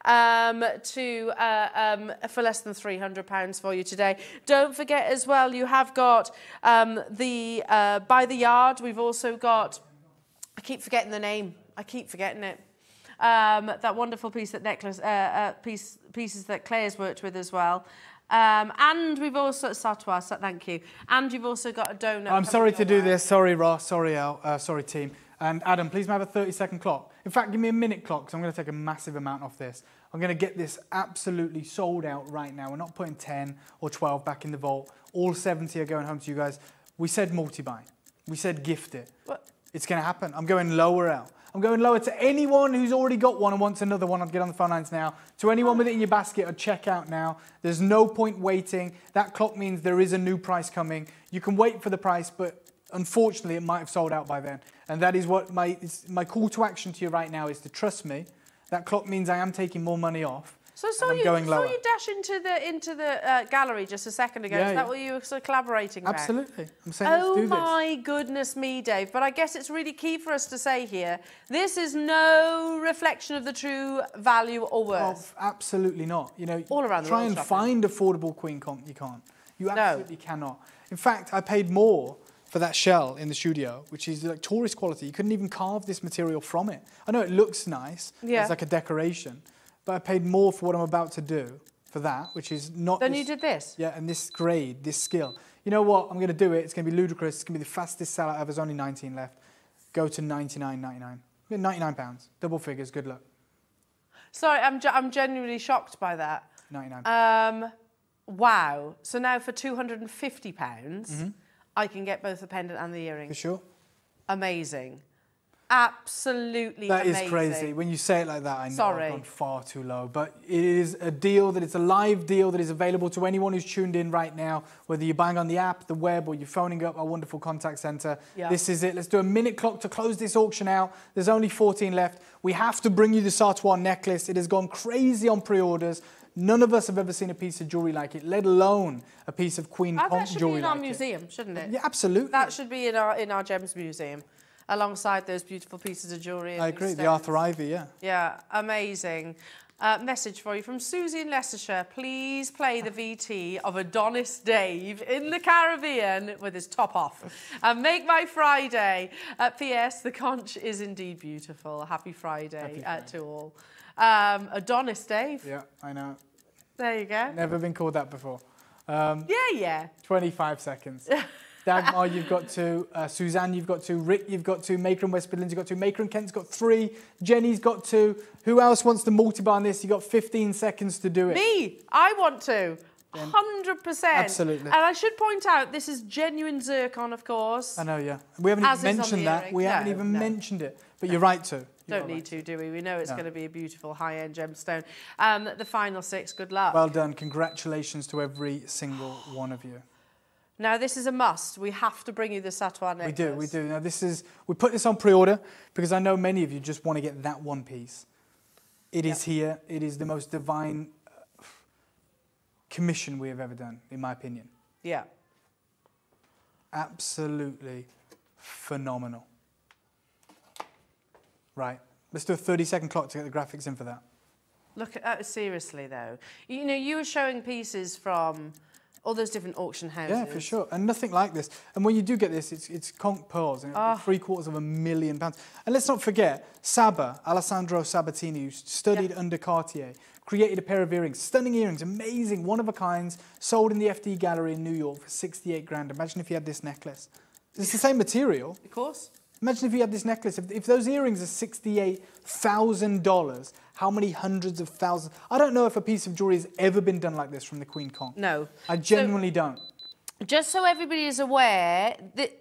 um, to uh, um, for less than 300 pounds for you today. Don't forget as well, you have got um, the uh, by the yard. We've also got. I keep forgetting the name. I keep forgetting it. Um, that wonderful piece that necklace uh, uh, piece pieces that Claire's worked with as well. Um, and we've also Sautoir, so thank you. And you've also got a donut. I'm sorry to do way. this. Sorry, Ross. Sorry, Al. Uh, sorry, team. And Adam, please have a 30 second clock. In fact, give me a minute clock because I'm going to take a massive amount off this. I'm going to get this absolutely sold out right now. We're not putting 10 or 12 back in the vault. All 70 are going home to you guys. We said multi-buy. We said gift it. What? It's going to happen. I'm going lower out. I'm going lower to anyone who's already got one and wants another one. I'd get on the phone lines now. To anyone with it in your basket, I'd check out now. There's no point waiting. That clock means there is a new price coming. You can wait for the price, but unfortunately, it might have sold out by then. And that is what my, my call to action to you right now is to trust me. That clock means I am taking more money off. So saw I'm you going saw lower. you dash into the into the uh, gallery just a second ago. Yeah, Is that yeah. what you were sort of collaborating about? Absolutely. I'm saying let's Oh do this. my goodness me, Dave. But I guess it's really key for us to say here this is no reflection of the true value or worth. Absolutely not. You know, All around the try and shopping. find affordable queen conch. You can't. You absolutely cannot. In fact, I paid more for that shell in the studio, which is like tourist quality. You couldn't even carve this material from it. I know it looks nice. Yeah. It's like a decoration, but I paid more for what I'm about to do for that, which is not. Then this- you did this. Yeah, and this grade, this skill. You know what? I'm going to do it. It's going to be ludicrous. It's going to be the fastest sellout ever. There's only 19 left. Go to 99.99. 99 pounds. Double figures. Good luck. Sorry, I'm, ge- I'm genuinely shocked by that. 99. Um, wow. So now for £250, pounds, Mhm. I can get both the pendant and the earrings. For sure. Amazing. Absolutely That is amazing. crazy. When you say it like that, I know Sorry. I've gone far too low. But it is a deal that it's a live deal that is available to anyone who's tuned in right now, whether you're buying on the app, the web, or you're phoning up our wonderful contact center. Yeah. This is it. Let's do a minute clock to close this auction out. There's only 14 left. We have to bring you the Sautoir necklace. It has gone crazy on pre-orders. None of us have ever seen a piece of jewelry like it, let alone a piece of Queen Oh, that Conch should be in our like it. museum, shouldn't it? Yeah, absolutely. That should be in our in our gems museum, alongside those beautiful pieces of jewellery. I agree. The. Arthur Ivy, yeah. Yeah, amazing. Uh, message for you from Susie in Leicestershire. Please play the VT of Adonis Dave in the Caribbean with his top off. And make my Friday. Uh, P.S. The conch is indeed beautiful. Happy Friday, Happy uh, to all. Um, Adonis Dave. Yeah, I know. There you go. Never been called that before. Um, Yeah, yeah. 25 seconds. Dagmar, you've got two. Uh, Suzanne, you've got two. Rick, you've got two. Maker and West Midlands, you've got two. Maker and Kent's got three. Jenny's got two. Who else wants to multi-bar on this? You've got 15 seconds to do it. Me, I want to. 100%. Absolutely. And I should point out, this is genuine zircon, of course. I know, yeah. We haven't As even is on the mentioned that. earring. We haven't even no. mentioned it. But you're right to. Don't need right. to, do we? We know it's No. going to be a beautiful high-end gemstone. Um, the final six, good luck. Well done. Congratulations to every single one of you. now, this is a must. We have to bring you the Sautoir necklace. We do, we do. Now this is we put this on pre-order because I know many of you just want to get that one piece. It is here. It is the most divine uh, commission we have ever done, in my opinion. Yeah. Absolutely phenomenal. Right. Let's do a 30 second clock to get the graphics in for that. Look at that seriously, though. You know, you were showing pieces from all those different auction houses. Yeah, for sure. And nothing like this. And when you do get this, it's, it's conch pearls, and Ah. three quarters of a million pounds. And let's not forget, Saba, Alessandro Sabatini, who studied under Cartier, created a pair of earrings, stunning earrings, amazing, one of a kinds, sold in the FD Gallery in New York for 68 grand. Imagine if you had this necklace. It's the same material. Of course. Imagine if you had this necklace. If, if those earrings are $68,000, how many hundreds of thousands? I don't know if a piece of jewelry has ever been done like this from the Queen Conch. No. I genuinely don't. Just so everybody is aware, that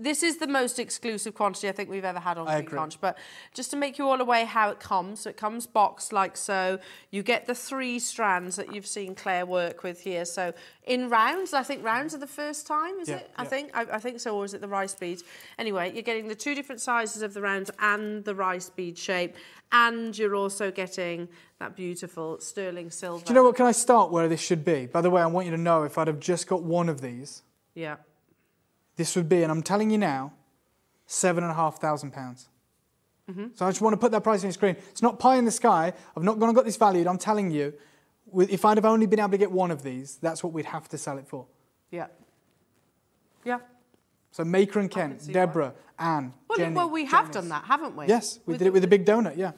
this is the most exclusive quantity I think we've ever had on I agree. Conch. But just to make you all aware how it comes, so it comes boxed like so. You get the three strands that you've seen Claire work with here. So in rounds, I think rounds are the first time, is Yeah, it? I yeah. think I, I think so, or is it the rice beads? Anyway, you're getting the two different sizes of the rounds and the rice bead shape, and you're also getting that beautiful sterling silver. Do you know what? Can I start where this should be? By the way, I want you to know if I'd have just got one of these, Yeah. This would be, and I'm telling you now, seven and a half thousand pounds. Mhm. So I just want to put that price on your screen. It's not pie in the sky. I've not gone and got this valued. I'm telling you, if I'd have only been able to get one of these, that's what we'd have to sell it for. Yeah. Yeah. So Maker and Kent, Deborah, Anne, Well, Jenny, well, we have Janice. done that, haven't we? Yes, we With did it with a big donut. Yeah.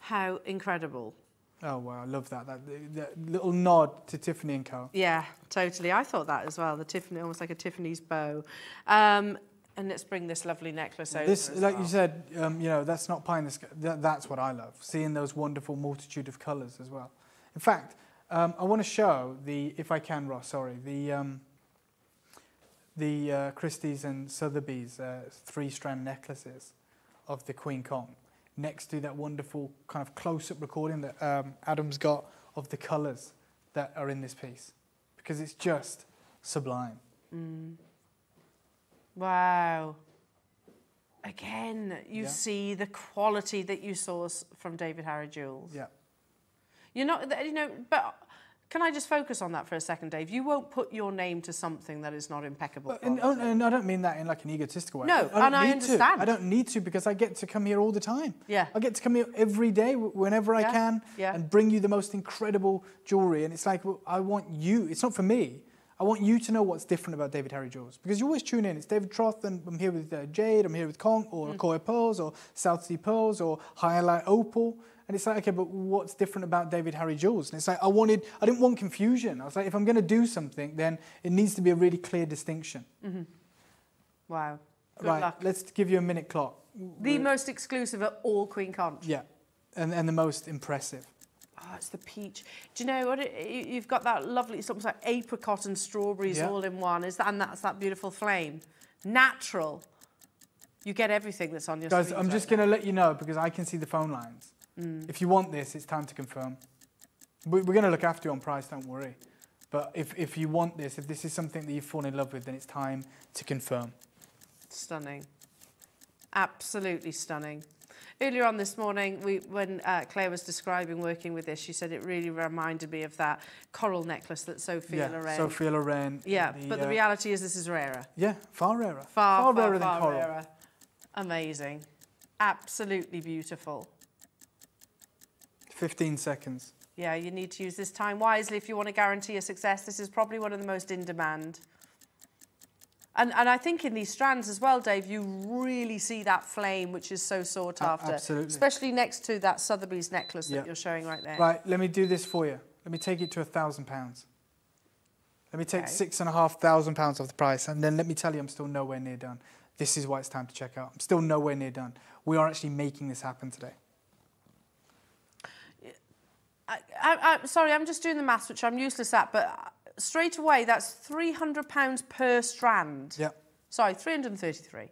How incredible. Oh wow, I love that. That, that little nod to Tiffany and Co. Yeah, totally. I thought that as well. The Tiffany, almost like a Tiffany's bow. Um, and let's bring this lovely necklace over. This, like well. you said, um, you know, that's not pie in the sky. That, that's what I love, seeing those wonderful multitude of colours as well. In fact, um, I want to show the, if I can, Ross, sorry, the um, the uh, Christie's and Sotheby's uh, three-strand necklaces of the Queen Conch, next to that wonderful kind of close-up recording that um, Adam's got of the colours that are in this piece, because it's just sublime. Mm. Wow. Again, you Yeah. see the quality that you source from David Harry Jewels. Yeah. You're not, you know, but can I just focus on that for a second, Dave? You won't put your name to something that is not impeccable. And, quality. and I don't mean that in like an egotistical way. No, don't and I understand. To. I don't need to because I get to come here all the time. Yeah. I get to come here every day whenever I can yeah. and bring you the most incredible jewelry. And it's like, well, I want you, it's not for me. I want you to know what's different about David Harry Jewels because you always tune in. It's David Troth, and I'm here with uh, Jade, I'm here with Conch, or Mm. Akoya Pearls, or South Sea Pearls, or Highlight Opal. And it's like, okay, but what's different about David Harry Jewels? And it's like, I wanted, I didn't want confusion. I was like, if I'm going to do something, then it needs to be a really clear distinction. Mhm. Wow. Good right, luck. let's give you a minute clock. The most exclusive at all Queen Conch. Yeah, and, and the most impressive. Oh, it's the peach. Do you know what? It, you've got that lovely, it's almost like apricot and strawberries Yeah. all in one. Is that, and that's that beautiful flame. Natural. You get everything that's on your Guys, I'm right just going to let you know because I can see the phone lines. Mm. If you want this, it's time to confirm. We- We're going to look after you on price, don't worry. But if, if you want this, if this is something that you've fallen in love with, then it's time to confirm. Stunning. Absolutely stunning. Earlier on this morning, we, when uh, Claire was describing working with this, she said it really reminded me of that coral necklace that Sophia yeah, Loren. Sophia Loren. Yeah, the, but the uh, reality is this is rarer. Yeah, far rarer. Far, far, rarer far than coral. rarer. Amazing. Absolutely beautiful. 15 seconds. Yeah, you need to use this time wisely if you want to guarantee a success. This is probably one of the most in demand. And, and I think in these strands as well, Dave, you really see that flame, which is so sought after. absolutely. Especially next to that Sotheby's necklace Yeah. that you're showing right there. Right, let me do this for you. Let me take it to a thousand pounds. Let me take Okay. six and a half thousand pounds off the price, and then let me tell you, I'm still nowhere near done. This is why it's time to check out. I'm still nowhere near done. We are actually making this happen today. I, I, I, sorry, I'm just doing the maths, which I'm useless at, but uh, straight away, that's £300 per strand. Yeah. Sorry, 333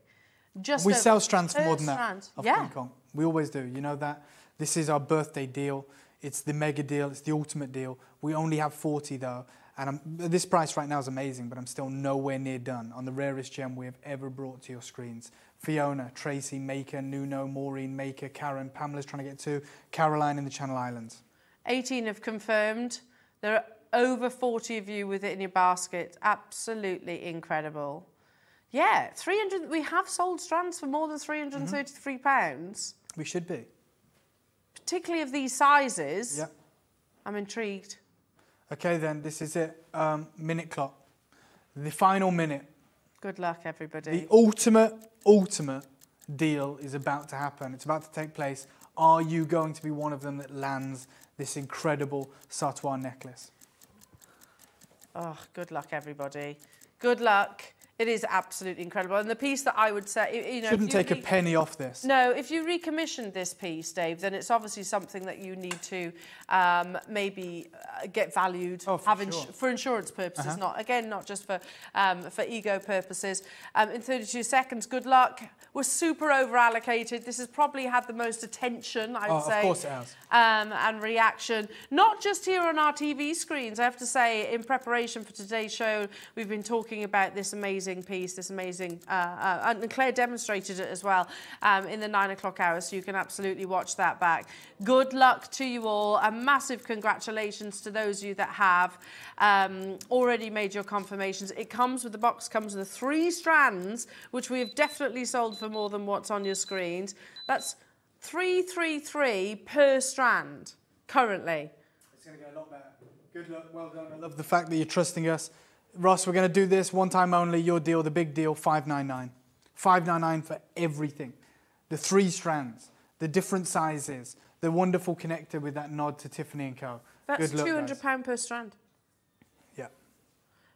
Just we sell strands for more than that of yeah. Queen Conch. We always do. You know that. This is our birthday deal. It's the mega deal. It's the ultimate deal. We only have 40 though. And I'm, this price right now is amazing, but I'm still nowhere near done on the rarest gem we have ever brought to your screens. Fiona, Tracy, Maker, Nuno, Maureen, Maker, Karen, Pamela's trying to get to, Caroline in the Channel Islands. 18 have confirmed. There are over 40 of you with it in your basket. Absolutely incredible. Yeah, 300. We have sold strands for more than 333 pounds, We should be. particularly of these sizes. Yeah. I'm intrigued. Okay, then, this is it. Um, minute clock. The final minute. Good luck, everybody. The ultimate, ultimate deal is about to happen. It's about to take place. Are you going to be one of them that lands this incredible Sautoir necklace? Oh, good luck, everybody. Good luck. It is absolutely incredible. And the piece that I would say, you know... Shouldn't you take a penny off this. No, if you recommissioned this piece, Dave, then it's obviously something that you need to um, maybe uh, get valued Oh, for ins- sure. for insurance purposes, Uh-huh. not again, not just for um, for ego purposes. Um, in 32 seconds, good luck. We're super over allocated. This has probably had the most attention, I would Oh, of say. course it has. Um, and reaction, not just here on our TV screens. I have to say, in preparation for today's show, we've been talking about this amazing piece, this amazing, uh, uh, and Claire demonstrated it as well um, in the nine o'clock hour, so you can absolutely watch that back. Good luck to you all, and massive congratulations to those of you that have um, already made your confirmations. It comes with the box, comes with three strands, which we have definitely sold for more than what's on your screens. That's 333 per strand currently. It's going to go a lot better. Good luck, well done. I love the fact that you're trusting us. Ross, we're going to do this one time only. Your deal, the big deal, 599. 599 for everything. The three strands, the different sizes, the wonderful connector with that nod to Tiffany and Co. That's Good luck, two guys. hundred pound per strand. Yeah.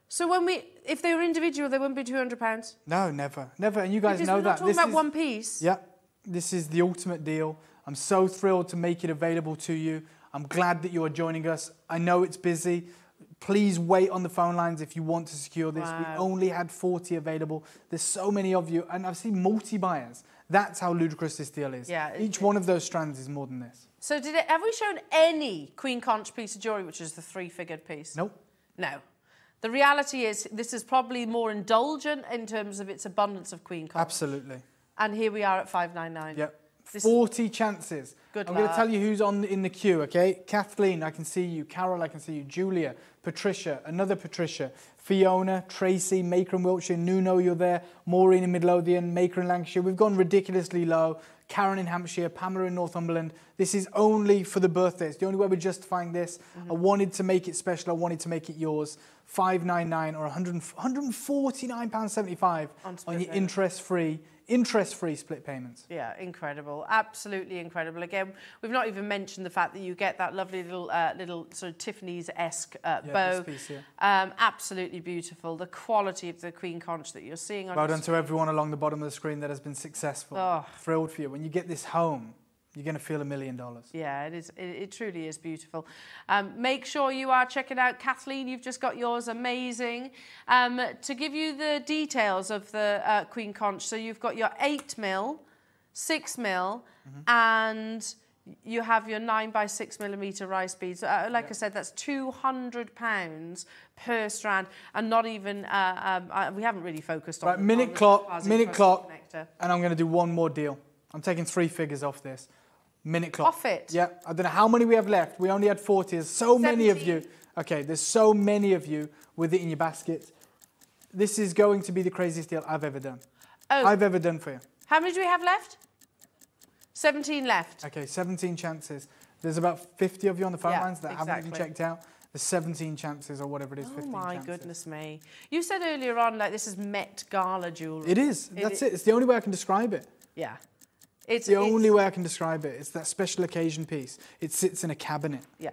So when we, if they were individual, they wouldn't be two hundred pounds. No, never, never. And you guys Because know we're not that. talking about one piece. Yeah, this is the ultimate deal. I'm so thrilled to make it available to you. I'm glad that you are joining us. I know it's busy. Please wait on the phone lines if you want to secure this. We only had 40 available. There's so many of you, and I've seen multi buyers. That's how ludicrous this deal is. Yeah, it- Each one of those strands is more than this. So did it, have we shown any Queen Conch piece of jewellery, which is the three-figured piece? Nope. No. The reality is this is probably more indulgent in terms of its abundance of Queen Conch. Absolutely. And here we are at 599. Yep. This- 40 chances. Good I'm going to tell you who's on in the queue, okay? Kathleen, I can see you. Carol, I can see you. Julia, Patricia, another Patricia. Fiona, Tracy, Maker in Wiltshire, Nuno, you're there. Maureen in Midlothian, Maker in Lancashire. We've gone ridiculously low. Karen in Hampshire, Pamela in Northumberland. This is only for the birthdays. The only way we're justifying this. Mm-hmm. I wanted to make it special. I wanted to make it yours. 599 or 100, 149 pounds 75 On on your interest-free, interest-free split payments. Yeah, incredible, absolutely incredible. Again, we've not even mentioned the fact that you get that lovely little, uh, little sort of Tiffany's-esque uh, Yeah, bow. piece, um, absolutely beautiful. The quality of the Queen Conch that you're seeing on Well done to everyone along the bottom of the screen that has been successful. Oh. Thrilled for you. When you get this home, you're going to feel a million dollars. Yeah, it is. It, it truly is beautiful. Um, make sure you are checking out Kathleen. You've just got yours, amazing. Um, to give you the details of the uh, Queen Conch, so you've got your eight mil, six mil, and you have your nine by six millimeter rise beads. Uh, like I said, that's two hundred pounds per strand, and not even. Uh, um, uh, we haven't really focused on. Right, minute on clock, minute clock, connector. and I'm going to do one more deal. I'm taking three figures off this. Minute clock. Off it? Yeah, I don't know how many we have left. We only had 40. There's so many of you. Okay, there's so many of you with it in your basket. This is going to be the craziest deal I've ever done. Oh. I've ever done for you. How many do we have left? Seventeen left. Okay, 17 chances. There's about 50 of you on the phone Yeah, lines that haven't even checked out. There's 17 chances or whatever it is, Oh 15 my chances. goodness me. You said earlier on, like, this is Met Gala jewellery. It is. That's it. It's the only way I can describe it. Yeah. It's the only way I can describe it. It's that special occasion piece. It sits in a cabinet. Yeah,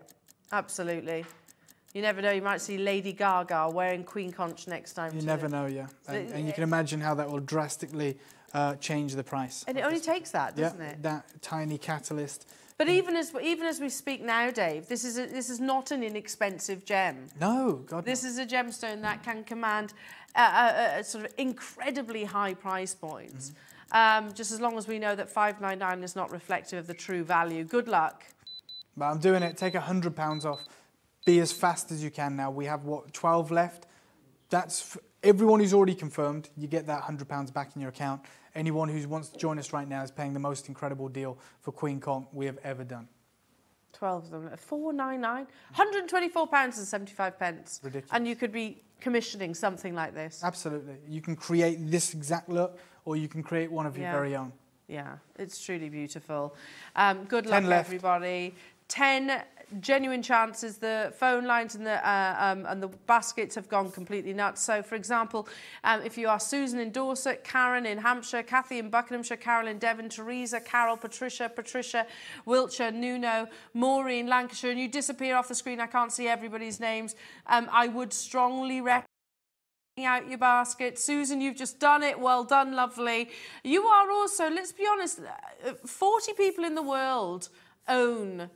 absolutely. You never know, you might see Lady Gaga wearing Queen Conch next time. You never know, yeah. And, and you can imagine how that will drastically uh, change the price. And it only takes that, doesn't yeah, it? that tiny catalyst. But even as even as we speak now, Dave, this is a, this is not an inexpensive gem. No, God. This is a gemstone that can command a, a, a sort of incredibly high price points. Mm-hmm. Um, just as long as we know that 599 is not reflective of the true value. Good luck. But I'm doing it. Take a hundred pounds off. Be as fast as you can now. We have what 12 left. That's everyone who's already confirmed. You get that hundred pounds back in your account. Anyone who wants to join us right now is paying the most incredible deal for Queen Conch we have ever done. 12 of them. 499. 124 pounds and 75 pence. Ridiculous. And you could be commissioning something like this. Absolutely. You can create this exact look, or you can create one of your Yeah. very own. Yeah, it's truly beautiful. Um, good luck, 10 left. everybody. 10 genuine chances. The phone lines and the, uh, um, and the baskets have gone completely nuts. So, for example, um, if you are Susan in Dorset, Karen in Hampshire, Kathy in Buckinghamshire, Carol in Devon, Teresa, Carol, Patricia, Patricia, Wiltshire, Nuno, Maureen, Lancashire, and you disappear off the screen, I can't see everybody's names, um, I would strongly recommend out your basket. Susan, you've just done it. Well done, lovely. You are also, let's be honest, uh, 40 people in the world own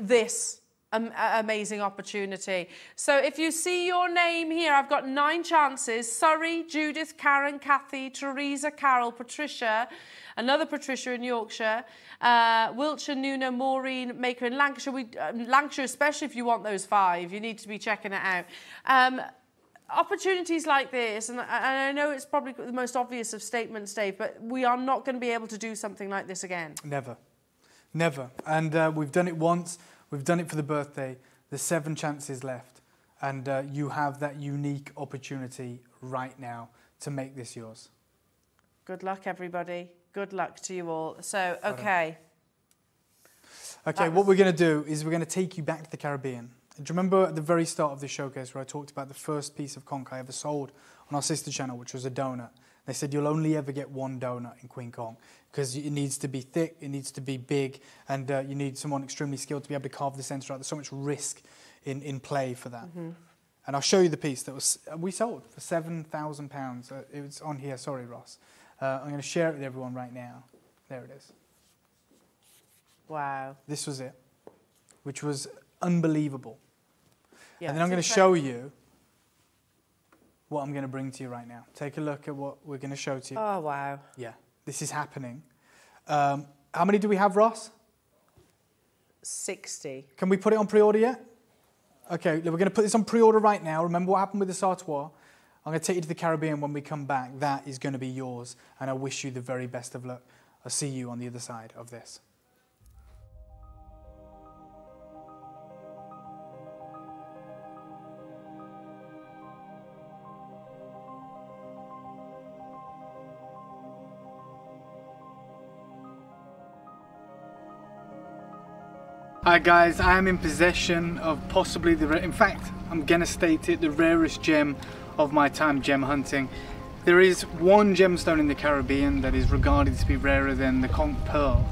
this am- amazing opportunity. So if you see your name here, I've got nine chances. Surrey, Judith, Karen, Kathy, Teresa, Carol, Patricia, another Patricia in Yorkshire, uh, Wiltshire, Nuna, Maureen, Maker in Lancashire. We, um, Lancashire, especially if you want those five, you need to be checking it out. Um, opportunities like this, and I know it's probably the most obvious of statements, Dave, but we are not going to be able to do something like this again. Never. Never. And uh, we've done it once, we've done it for the birthday. There's seven chances left. And uh, you have that unique opportunity right now to make this yours. Good luck, everybody. Good luck to you all. So, okay. Okay, what we're going to do is we're going to take you back to the Caribbean. Do you remember at the very start of the showcase where I talked about the first piece of conch I ever sold on our sister channel, which was a donut? They said you'll only ever get one donut in Queen Conch because it needs to be thick, it needs to be big, and uh, you need someone extremely skilled to be able to carve the centre out. There's so much risk in, in play for that. Mhm. And I'll show you the piece that was uh, we sold for seven thousand pounds. Uh, it was on here. Sorry, Ross. Uh, I'm going to share it with everyone right now. There it is. Wow. This was it, which was unbelievable. Yeah, and then I'm going to show you what I'm going to bring to you right now. Take a look at what we're going to show to you. Oh, wow. Yeah, this is happening. Um, how many do we have, Ross? 60. Can we put it on pre-order yet? Okay, we're going to put this on pre-order right now. Remember what happened with the Sautoir? I'm going to take you to the Caribbean when we come back. That is going to be yours, and I wish you the very best of luck. I'll see you on the other side of this. Hi guys, I am in possession of possibly the, in fact, I'm gonna state it, the rarest gem of my time gem hunting. There is one gemstone in the Caribbean that is regarded to be rarer than the conch pearl,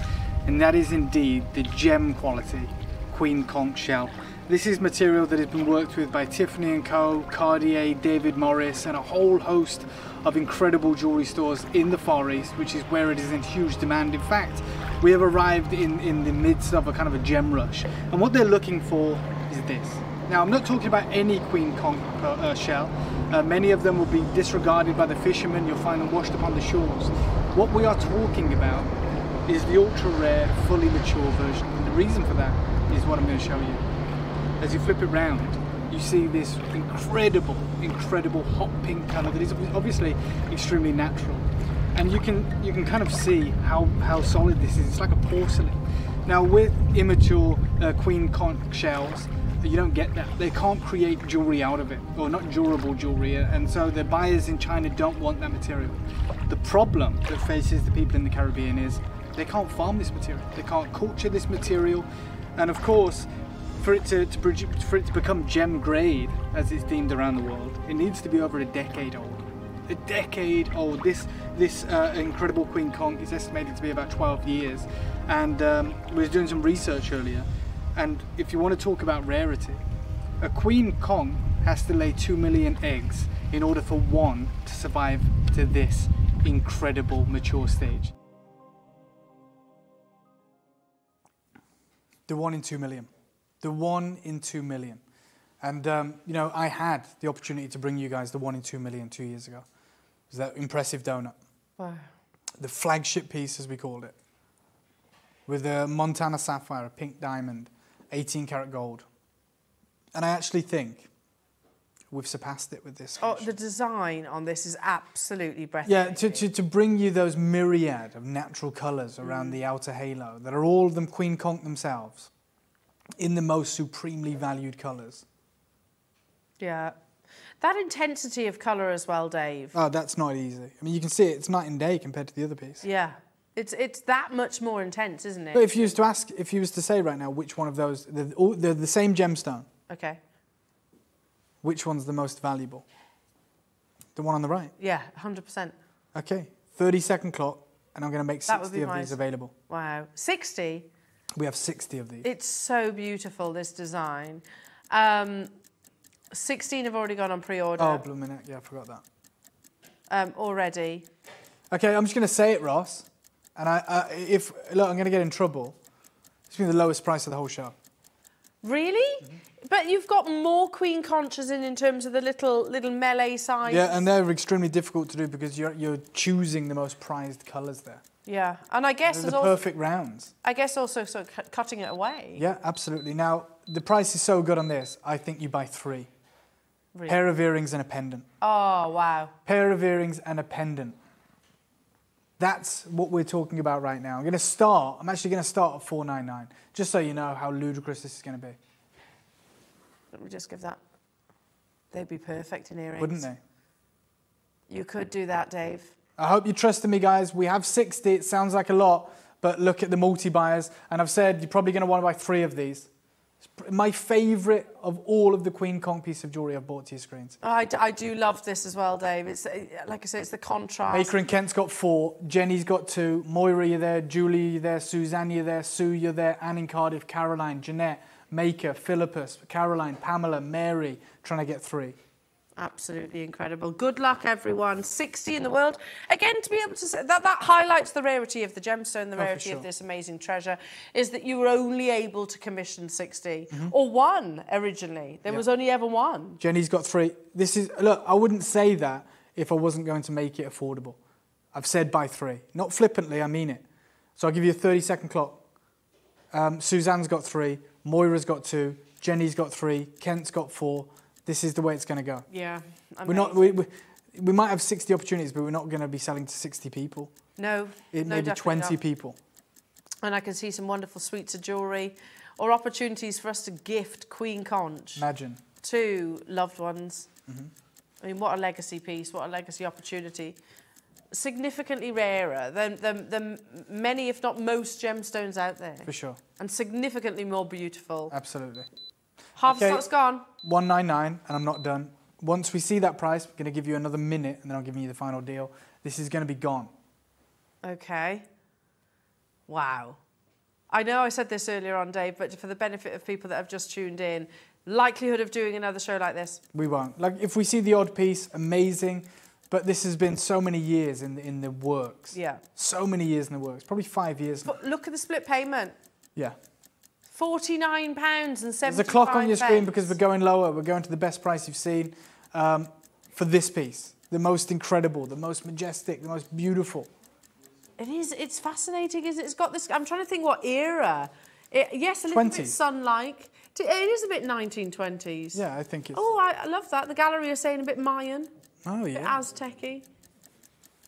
and that is indeed the gem quality Queen Conch shell. This is material that has been worked with by Tiffany & Co, Cartier, David Morris, and a whole host of incredible jewelry stores in the Far East, which is where it is in huge demand. In fact, we have arrived in, in the midst of a kind of a gem rush, and what they're looking for is this. Now, I'm not talking about any Queen Conch uh, shell. Uh, many of them will be disregarded by the fishermen. You'll find them washed upon the shores. What we are talking about is the ultra rare, fully mature version. And the reason for that is what I'm going to show you. As you flip it round, you see this incredible, incredible hot pink colour that is obviously extremely natural. And you can you can kind of see how, how solid this is. It's like a porcelain. Now with immature uh, queen conch shells, you don't get that. They can't create jewelry out of it, or not durable jewelry, uh, and so the buyers in China don't want that material. The problem that faces the people in the Caribbean is they can't farm this material, they can't culture this material, and of course, for it to, to produ- for it to become gem grade, as it's deemed around the world, it needs to be over a decade old. A decade old. This this uh, incredible Queen Conch is estimated to be about 12 years, and um, we were doing some research earlier. And if you want to talk about rarity, a Queen Conch has to lay two million eggs in order for one to survive to this incredible mature stage. The one in two million. The one in two million. And, um, you know, I had the opportunity to bring you guys the one in two million two years ago. It was that impressive donut. Wow. The flagship piece, as we called it. With a Montana sapphire, a pink diamond, 18 karat gold. And I actually think we've surpassed it with this. Oh, the design on this is absolutely breathtaking. Yeah, to, to, to bring you those myriad of natural colours around the outer halo that are all of them Queen Conch themselves in the most supremely valued colours. Yeah. That intensity of colour as well, Dave. Oh, that's not easy. I mean, you can see it, it's night and day compared to the other piece. Yeah. It's, it's that much more intense, isn't it? But if you was to ask, if you was to say right now which one of those, they're, all, they're the same gemstone, Okay. which one's the most valuable? The one on the right. Yeah, 100%. Okay, 30 second clock, and I'm going to make 60 of these available. Wow. 60? We have 60 of these. It's so beautiful, this design. Um, 16 have already gone on pre-order Oh, blooming heck, yeah, I forgot that. um, already. Okay, I'm just going to say it, Ross. And I, I if look, I'm going to get in trouble. It's been the lowest price of the whole show. Really? Mm-hmm. But you've got more queen conchas in in terms of the little little melee size. Yeah, and they're extremely difficult to do because you're you're choosing the most prized colours there. Yeah, and I guess They're the also, perfect rounds. I guess also so cu- cutting it away. Yeah, absolutely. Now the price is so good on this. I think you buy three. Really? Pair of earrings and a pendant. Oh wow. Pair of earrings and a pendant. That's what we're talking about right now. I'm going to start. I'm actually going to start at 499, just so you know how ludicrous this is going to be. Let me just give that. They'd be perfect in earrings. Wouldn't they? You could do that, Dave. I hope you trust in me, guys. We have 60. It sounds like a lot, but look at the multi buyers. And I've said you're probably going to want to buy three of these. It's my favourite of all of the Queen Conch piece of jewellery I've bought to your screens. I, d- I do love this as well, Dave. It's uh, like I say, it's the contrast. Baker and Kent's got four. Jenny's got two. Moira, you're there. Julie, you're there. Suzanne, you're there. Sue, you're there. Anne in Cardiff. Caroline, Jeanette, Maker, Philippus, Caroline, Pamela, Mary. Trying to get three. Absolutely incredible. Good luck, everyone. 60 in the world. Again, to be able to say that, that highlights the rarity of the gemstone, the Oh, rarity sure. of this amazing treasure, is that you were only able to commission 60 Mhm. or one originally. There Yeah. was only ever one. Jenny's got three. This is look. I wouldn't say that if I wasn't going to make it affordable. I've said buy three, not flippantly. I mean it. So I'll give you a thirty-second clock. Um, Suzanne's got three. Moira's got two. Jenny's got three. Kent's got four. This is the way it's going to go. Yeah. We're not. We, we, we might have sixty opportunities, but we're not going to be selling to sixty people. No. It no, may be twenty not. people. And I can see some wonderful suites of jewellery or opportunities for us to gift Queen Conch Imagine. to loved ones. Mhm. I mean, what a legacy piece, what a legacy opportunity. Significantly rarer than, than, than many, if not most, gemstones out there. For sure. And significantly more beautiful. Absolutely. Half the Okay. stock's gone. 199 and I'm not done. Once we see that price, we're going to give you another minute and then I'll give you the final deal. This is going to be gone. Okay. Wow. I know I said this earlier on, Dave, but for the benefit of people that have just tuned in, likelihood of doing another show like this? We won't. Like if we see the odd piece, amazing. But this has been so many years in the, in the works. Yeah. So many years in the works. Probably five years. now. But look at the split payment. Yeah. Forty-nine pounds and There's a clock on your screen because we're going lower. We're going to the best price you've seen um, for this piece. The most incredible, the most majestic, the most beautiful. It is. It's fascinating, it? It's got this. I'm trying to think what era. It, yes, a little 20s. bit sun-like. It is a bit 1920s. Yeah, I think it's. Oh, I, I love that. The gallery are saying a bit Mayan, Oh, a bit yeah. Aztec-y.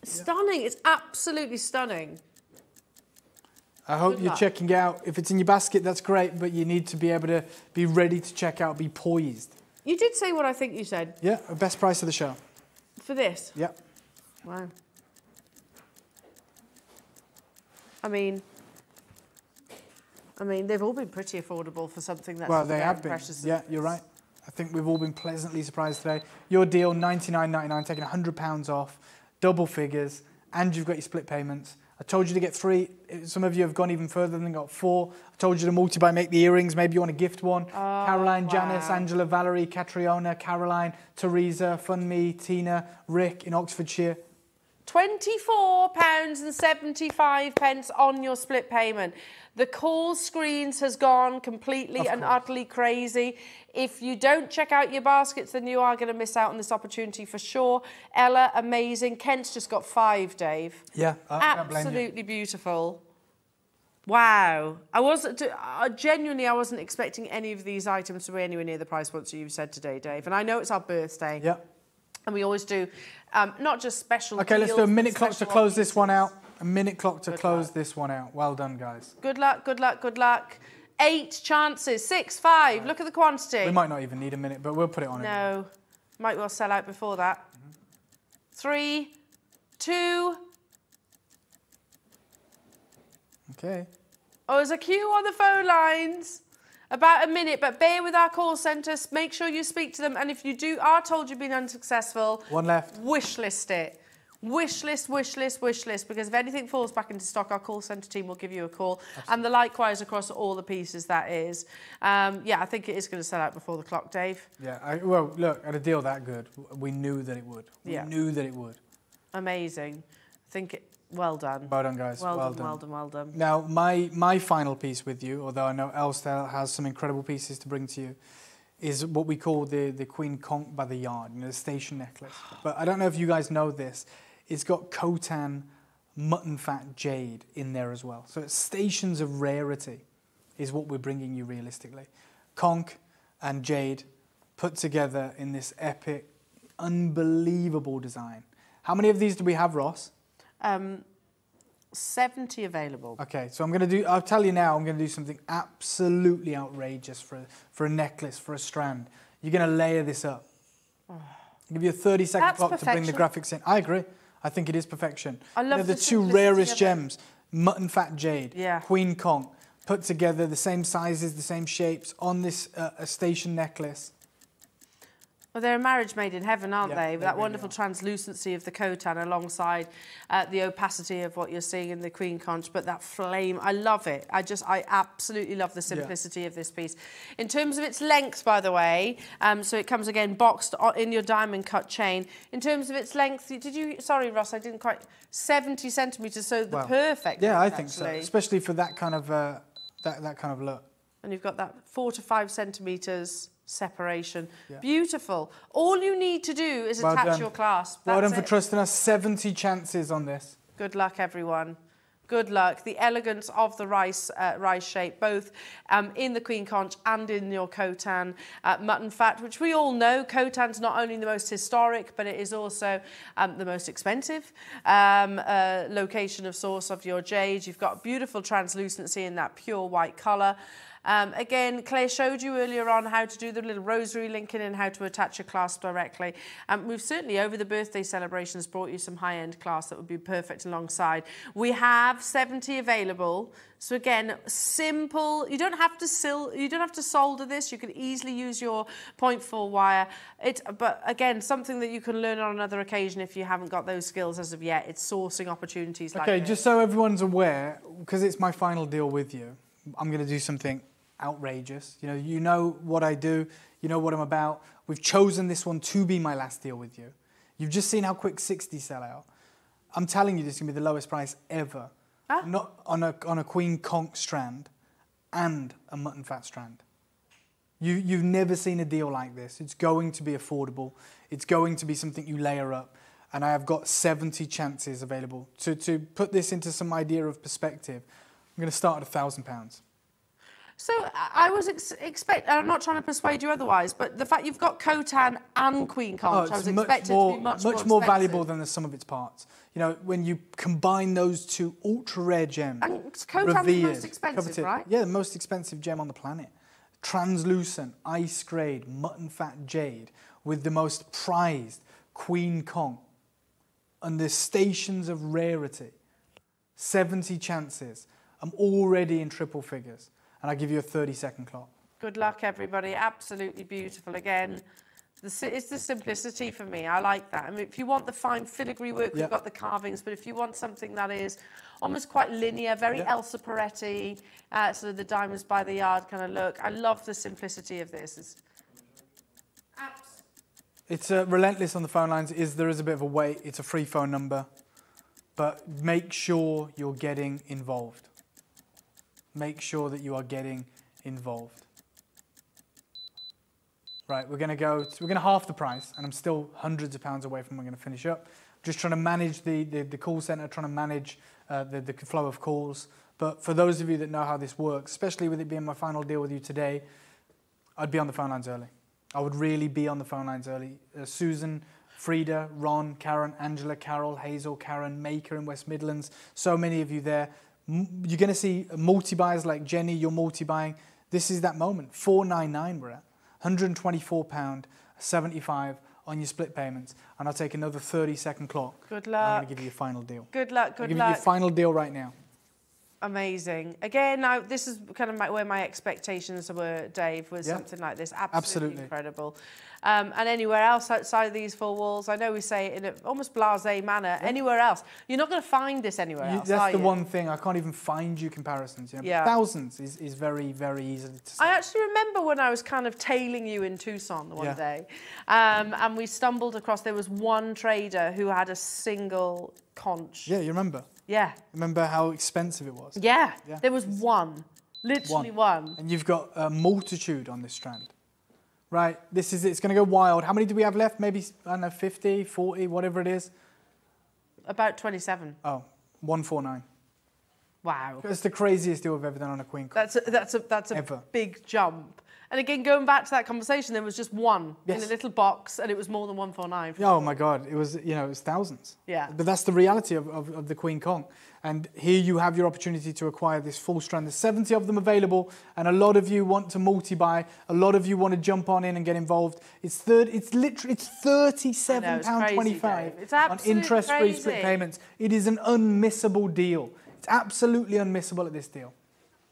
Stunning. It's absolutely stunning. I hope Good you're luck. checking out. If it's in your basket, that's great, but you need to be able to be ready to check out, be poised. You did say what I think you said Yeah, best price of the show. for this. Yeah. Wow. I mean, I mean, they've all been pretty affordable for something that's well, they have been. precious. Yeah, you're right. I think we've all been pleasantly surprised today. Your deal, $99.99, taking £100 off, double figures, and you've got your split payments. I told you to get three. Some of you have gone even further than got four. I told you to multi-buy, make the earrings. Maybe you want to gift one. Oh, Caroline, Janice. Angela, Valerie, Catriona, Caroline, Teresa, Fun Me, Tina, Rick in Oxfordshire. Twenty-four pounds and seventy-five pence on your split payment. The call screens has gone completely and utterly crazy. If you don't check out your baskets, then you are going to miss out on this opportunity for sure. Ella, amazing. Kent's just got five, Dave. Yeah, I can't blame you. Absolutely beautiful. Wow. I wasn't, uh, genuinely, I wasn't expecting any of these items to be anywhere near the price points that you've said today, Dave. And I know it's our birthday. Yeah. And we always do um, not just special Okay, let's do a minute clock to close this one out. A minute clock to Good close luck. this one out. Well done, guys. Good luck, good luck, good luck. Eight chances, six, five. Look at the quantity. We might not even need a minute, but we'll put it on. anyway. No, might well sell out before that. Three, two. Okay. Oh, there's a queue on the phone lines. About a minute, but bear with our call centre. Make sure you speak to them. And if you do are told you've been unsuccessful, One left. wish list it. Wish list, wish list, wish list, because if anything falls back into stock, our call centre team will give you a call. And the likewise across all the pieces that is. Um, yeah, I think it is going to sell out before the clock, Dave. Yeah, I, well, look, at a deal that good, we knew that it would. We Yeah. knew that it would. Amazing. I think it, well done. Well done, guys. Well, Well done, done. well done, well done. Now, my, my final piece with you, although I know Elstel has some incredible pieces to bring to you, is what we call the, the Queen Conch by the yard, you know, the station necklace. But I don't know if you guys know this. It's got Khotan mutton fat jade in there as well. So it's stations of rarity is what we're bringing you realistically. Conch and jade put together in this epic, unbelievable design. How many of these do we have, Ross? Um, 70 available. Okay, so I'm going to do, I'll tell you now, I'm going to do something absolutely outrageous for, for a necklace, for a strand. You're going to layer this up. I'll give you a 30 second That's clock to bring the graphics in. I agree. I think it is perfection. I love know, the, two rarest gems, mutton fat jade, Yeah. queen conch, put together the same sizes, the same shapes on this uh, a station necklace. Well, they're a marriage made in heaven, aren't Yeah, they? they That really wonderful translucency of the Khotan alongside uh, the opacity of what you're seeing in the Queen Conch, but that flame, I love it. I just, I absolutely love the simplicity of this piece. In terms of its length, by the way, um, so it comes again boxed in your diamond cut chain. In terms of its length, did you, sorry, Ross, I didn't quite, 70 centimetres, so the Well, perfect Yeah, I length, think so, especially for that kind of uh, that that kind of look. And you've got that four to five centimetres separation. Yeah. Beautiful. All you need to do is Well attach done. your clasp. Well done for it. trusting us. 70 chances on this. Good luck, everyone. Good luck. The elegance of the rice uh, rice shape, both um, in the queen conch and in your Khotan uh, mutton fat, which we all know. Khotan's not only the most historic, but it is also um, the most expensive um, uh, location of source of your jade. You've got beautiful translucency in that pure white colour. Um, again, Claire showed you earlier on how to do the little rosary linking and how to attach a clasp directly. Um, we've certainly, over the birthday celebrations, brought you some high-end clasps that would be perfect alongside. We have 70 available. So again, simple. You don't have to sil you don't have to solder this. You can easily use your 0.4 wire. It, but again, something that you can learn on another occasion if you haven't got those skills as of yet. It's sourcing opportunities like Okay, this. just so everyone's aware, because it's my final deal with you, I'm going to do something outrageous. You know, you know what I do, you know what I'm about. We've chosen this one to be my last deal with you. You've just seen how quick 60 sell out. I'm telling you, this is going to be the lowest price ever. Ah. Not on a, on a Queen Conch strand and a mutton fat strand. You, you've never seen a deal like this. It's going to be affordable. It's going to be something you layer up. And I have got 70 chances available. To, to put this into some idea of perspective, I'm going to start at a £1,000. So I I was ex- expect. I'm not trying to persuade you otherwise, but the fact you've got Khotan and Queen Conch, oh, I was Oh, much expecting more, to be much, more, expensive. valuable than the sum of its parts. You know, when you combine those two ultra rare gems, And Khotan's the most expensive, coveted- right? Yeah, the most expensive gem on the planet. Translucent, ice grade, mutton fat jade with the most prized Queen Conch and the stations of rarity. 70 chances. I'm already in triple figures. And I give you a 30 second clock. Good luck, everybody. Absolutely beautiful. Again, the, it's the simplicity for me. I like that. I mean, if you want the fine filigree work, we've Yep. got the carvings. But if you want something that is almost quite linear, very Elsa Peretti, uh, sort of the diamonds by the yard kind of look, I love the simplicity of this. It's It's uh, relentless on the phone lines. Is there is a bit of a wait. It's a free phone number, but make sure you're getting involved. Make sure that you are getting involved. Right, we're going to go. We're going to half the price, and I'm still hundreds of pounds away from. when We're going to finish up. Just trying to manage the the, the call center, trying to manage uh, the the flow of calls. But for those of you that know how this works, especially with it being my final deal with you today, I'd be on the phone lines early. I would really be on the phone lines early. Uh, Susan, Frida, Ron, Karen, Angela, Carol, Hazel, Karen, Maker in West Midlands. So many of you there. You're going to see multi buyers like Jenny, you're multi buying. This is that moment. 499 we're at. £124, 75 on your split payments. And I'll take another 30 second clock. Good luck. I'm going to give you a final deal. Good luck, I'll good give you your final deal right now. Amazing. Again, now this is kind of my, where my expectations were, Dave, was Yeah. something like this. Absolutely, Absolutely. incredible. Um, and anywhere else outside of these four walls, I know we say it in an almost blasé manner, anywhere else, you're not going to find this anywhere You- else. that's the you? one thing I can't even find you comparisons. You know? Yeah. Thousands is, is very very easily to say. I actually remember when I was kind of tailing you in Tucson one Yeah. day, um, and we stumbled across. There was one trader who had a single conch. Yeah, you remember? Yeah. Remember how expensive it was? Yeah. Yeah. There was one, literally one. And you've got a multitude on this strand. Right, this is it's going to go wild. How many do we have left? Maybe, I don't know, 50, 40, whatever it is. About 27. Oh, 149. Wow. That's the craziest deal we've ever done on a queen. card. That's a, that's a, that's a Ever. big jump. And again, going back to that conversation, there was just one in a little box, and it was more than 149. Oh my God, it was, you know, it was thousands. Yeah. But that's the reality of, of, of the Queen Conch. And here you have your opportunity to acquire this full strand. There's 70 of them available, and a lot of you want to multi-buy. A lot of you want to jump on in and get involved. It's third. It's literally it's 37 I know, it's pound crazy, 25 Dave. It's on interest-free split payments. It is an unmissable deal. It's absolutely unmissable at this deal.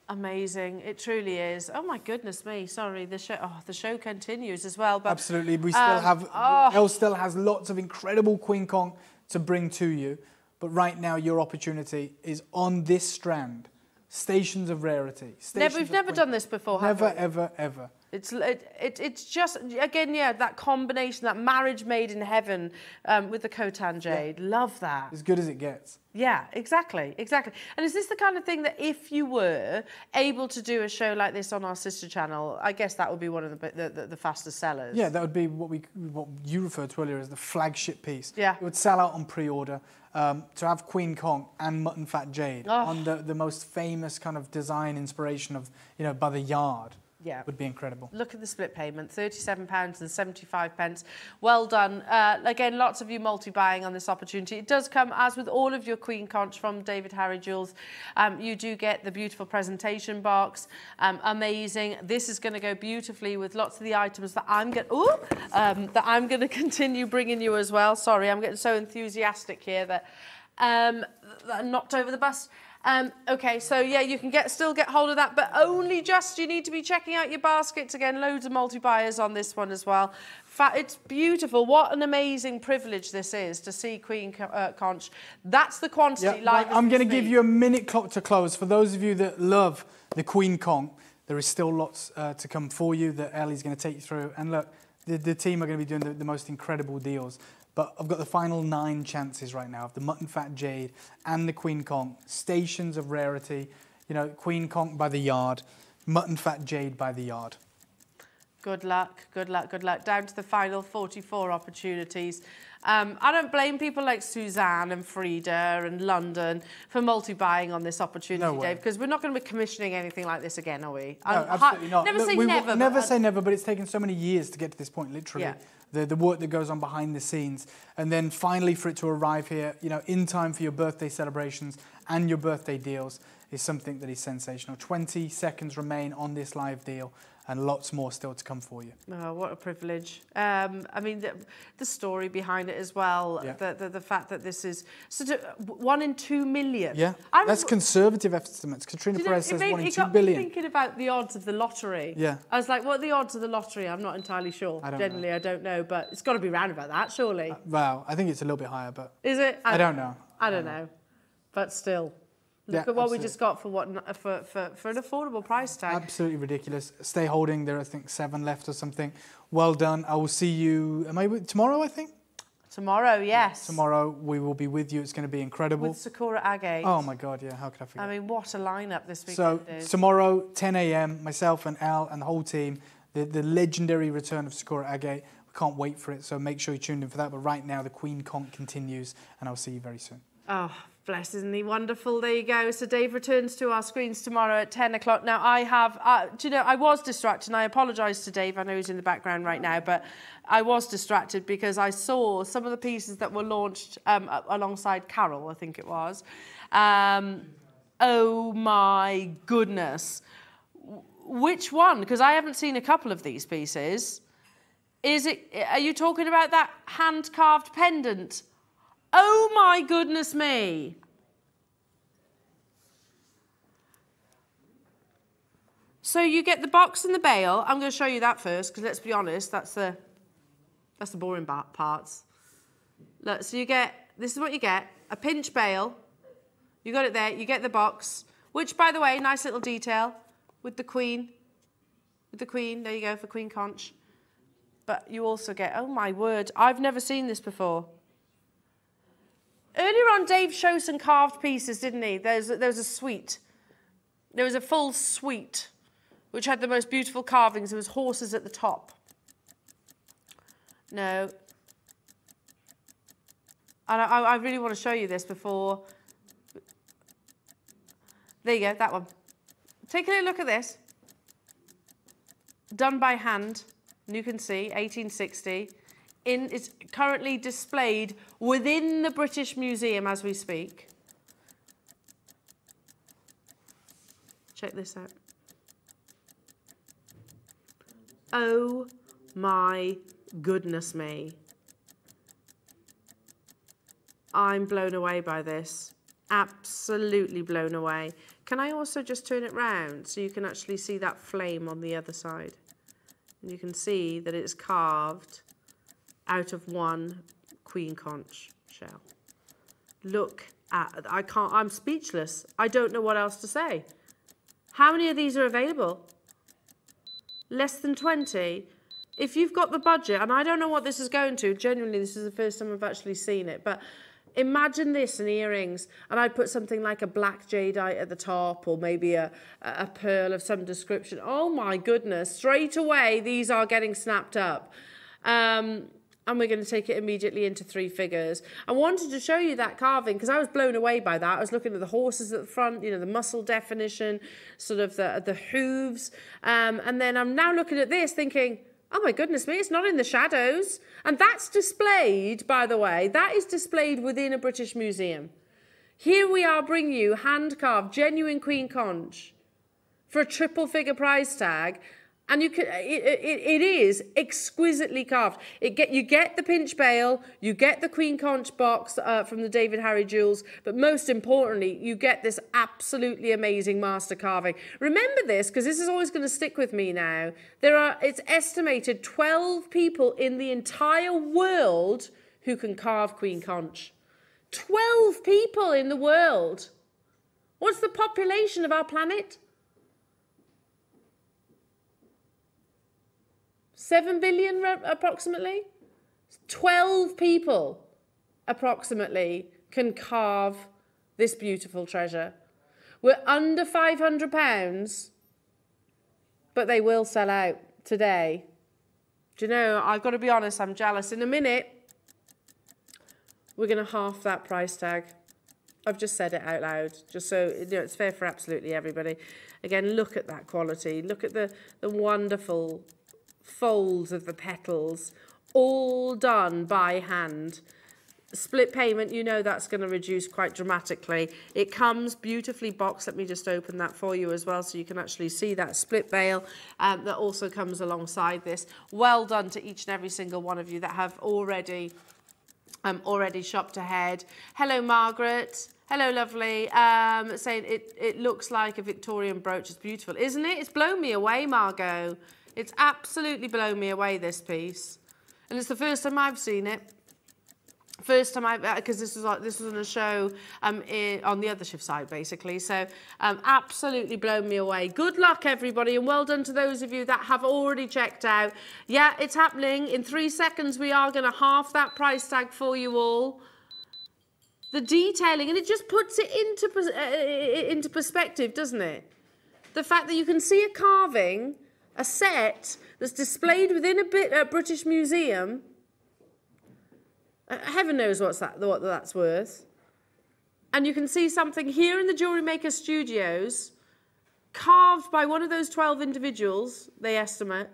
Amazing. It truly is. Oh my goodness me. Sorry, the show. Oh, the show continues as well. But Absolutely. We still um, have, oh. Elle still has lots of incredible Queen Conch to bring to you. But right now, your opportunity is on this strand. Stations of rarity. Never, we've of never done this before. have Never, ever, ever. It's it, it, it's just again yeah that combination that marriage made in heaven um, with the Khotan jade. Love that. As good as it gets. Yeah, exactly, exactly. And is this the kind of thing that if you were able to do a show like this on our sister channel, I guess that would be one of the the, the, the fastest sellers. Yeah, that would be what we what you referred to earlier as the flagship piece. Yeah. It would sell out on pre-order. Um, to have Queen Conch and Mutton Fat Jade Oh. on the, the most famous kind of design inspiration of, you know, by the yard Yeah. would be incredible. Look at the split payment, £37 and 75 pence. Well done. Uh, again, lots of you multi-buying on this opportunity. It does come, as with all of your Queen Conch from David Harry Jewels, um, you do get the beautiful presentation box. Um, amazing. This is going to go beautifully with lots of the items that I'm going um, that I'm going to continue bringing you as well. Sorry, I'm getting so enthusiastic here that, um, that knocked over the bus. Um, okay, so yeah, you can get still get hold of that, but only just you need to be checking out your baskets again. Loads of multi-buyers on this one as well. It's beautiful. What an amazing privilege this is to see Queen uh, Conch. That's the quantity right, I'm going to give you a minute clock to close. For those of you that love the Queen Conch, there is still lots uh, to come for you that Ellie's going to take you through. And look, the, the team are going to be doing the, the most incredible deals. But I've got the final nine chances right now of the Mutton Fat Jade and the Queen Conch. Stations of rarity. You know, Queen Conch by the yard, Mutton Fat Jade by the yard. Good luck, good luck, good luck. Down to the final 44 opportunities. Um, I don't blame people like Suzanne and Frida and London for multi-buying on this opportunity, No. Dave, because we're not going to be commissioning anything like this again, are we? No, I'm absolutely not. Never Look, say never. but Never say never, but it's taken so many years to get to this point, literally. Yeah. The, the work that goes on behind the scenes. And then finally for it to arrive here, you know, in time for your birthday celebrations and your birthday deals is something that is sensational. 20 seconds remain on this live deal and lots more still to come for you. Oh, what a privilege. Um, I mean, the, the story behind it as well, Yeah. the, the, the fact that this is sort of one in two million. Yeah, I that's conservative estimates. Katerina know, Perez says made- one in two me thinking about the odds of the lottery. Yeah. I was like, what are the odds of the lottery? I'm not entirely sure. I don't know. Generally, I don't know, but it's got to be round about that, surely. Well, I think it's a little bit higher, but Is it? I don't know. I don't know. But still, look Yeah, at what we just got for what for, for, for an affordable price tag. absolutely ridiculous. Stay holding. There are, I think, seven left or something. Well done. I will see you. Am I tomorrow? I think Tomorrow, yes. tomorrow we will be with you. It's going to be incredible. With Sakura Agate. Oh my God! Yeah, how could I forget? I mean, what a lineup this week. So is. tomorrow, 10 a.m., myself and Al and the whole team, the, the legendary return of Sakura Agate. We can't wait for it, so make sure you tuned in for that. But right now, the Queen Conch continues, and I'll see you very soon. Oh, bless, isn't he wonderful? There you go. So Dave returns to our screens tomorrow at 10 o'clock. Now, I have, uh, do you know, I was distracted, and I apologise to Dave. I know he's in the background right now, but I was distracted because I saw some of the pieces that were launched um, alongside Carol, I think it was. Um, oh my goodness. Which one? Because I haven't seen a couple of these pieces. Is it, are you talking about that hand carved pendant? Oh my goodness me. So you get the box and the bail. I'm going to show you that first because let's be honest, that's the that's the boring parts. Look, so you get this is what you get: a pinch bail. You got it there. You get the box, which, by the way, nice little detail with the queen. With the queen, there you go for Queen Conch. But you also get, oh my word, I've never seen this before. Earlier on, Dave showed some carved pieces, didn't he? There's, there was a suite. There was a full suite, which had the most beautiful carvings. There was horses at the top. No. And I, I really want to show you this before. There you go, that one. Take a look at this. Done by hand, you can see, 1860. In, it's currently displayed within the British Museum as we speak. Check this out. Oh my goodness me. I'm blown away by this. Absolutely blown away. Can I also just turn it round so you can actually see that flame on the other side? And you can see that it's carved out of one queen conch shell. Look at, I can't, I'm speechless. I don't know what else to say. How many of these are available? Less than 20? If you've got the budget, and I don't know what this is going to, genuinely, this is the first time I've actually seen it, but imagine this in earrings, and I'd put something like a black jadeite at the top, or maybe a, a pearl of some description. Oh my goodness, straight away, these are getting snapped up. Um, and we're going to take it immediately into three figures. I wanted to show you that carving because I was blown away by that. I was looking at the horses at the front, you know, the muscle definition, sort of the, the hooves. Um, and then I'm now looking at this thinking, oh my goodness me, it's not in the shadows. And that's displayed, by the way, that is displayed within a British museum. Here we are bringing you hand-carved, genuine Queen Conch for a triple figure price tag and you can it, it, it is exquisitely carved. It get you get the pinch bail you get the queen conch box uh, from the david harry jewels but most importantly you get this absolutely amazing master carving. Remember this because this is always going to stick with me now. There are it's estimated 12 people in the entire world who can carve queen conch. 12 people in the world! What's the population of our planet 7 billion approximately. 12 people approximately can carve this beautiful treasure. We're under 500 pounds, but they will sell out today. Do you know, I've got to be honest, I'm jealous. In a minute, we're going to half that price tag. I've just said it out loud, just so you know, it's fair for absolutely everybody. Again, look at that quality. Look at the, the wonderful folds of the petals, all done by hand. Split payment, you know that's going to reduce quite dramatically. It comes beautifully boxed. Let me just open that for you as well so you can actually see that split bail um, that also comes alongside this. Well done to each and every single one of you that have already um, already shopped ahead. Hello, Margaret. Hello, lovely. Um, saying it, it looks like a Victorian brooch. It's beautiful, isn't it? It's blown me away, Margot. It's absolutely blown me away, this piece. And it's the first time I've seen it. First time I, because uh, this was like, this was on a show um, in, on the other shift side, basically. So um, absolutely blown me away. Good luck, everybody, and well done to those of you that have already checked out. Yeah, it's happening. In three seconds, we are going to half that price tag for you all the detailing and it just puts it into uh, into perspective doesn't it the fact that you can see a carving a set that's displayed within a, bit a British museum. Uh, heaven knows what's that, what that's worth. And you can see something here in the Jewellery Maker Studios, carved by one of those 12 individuals, they estimate.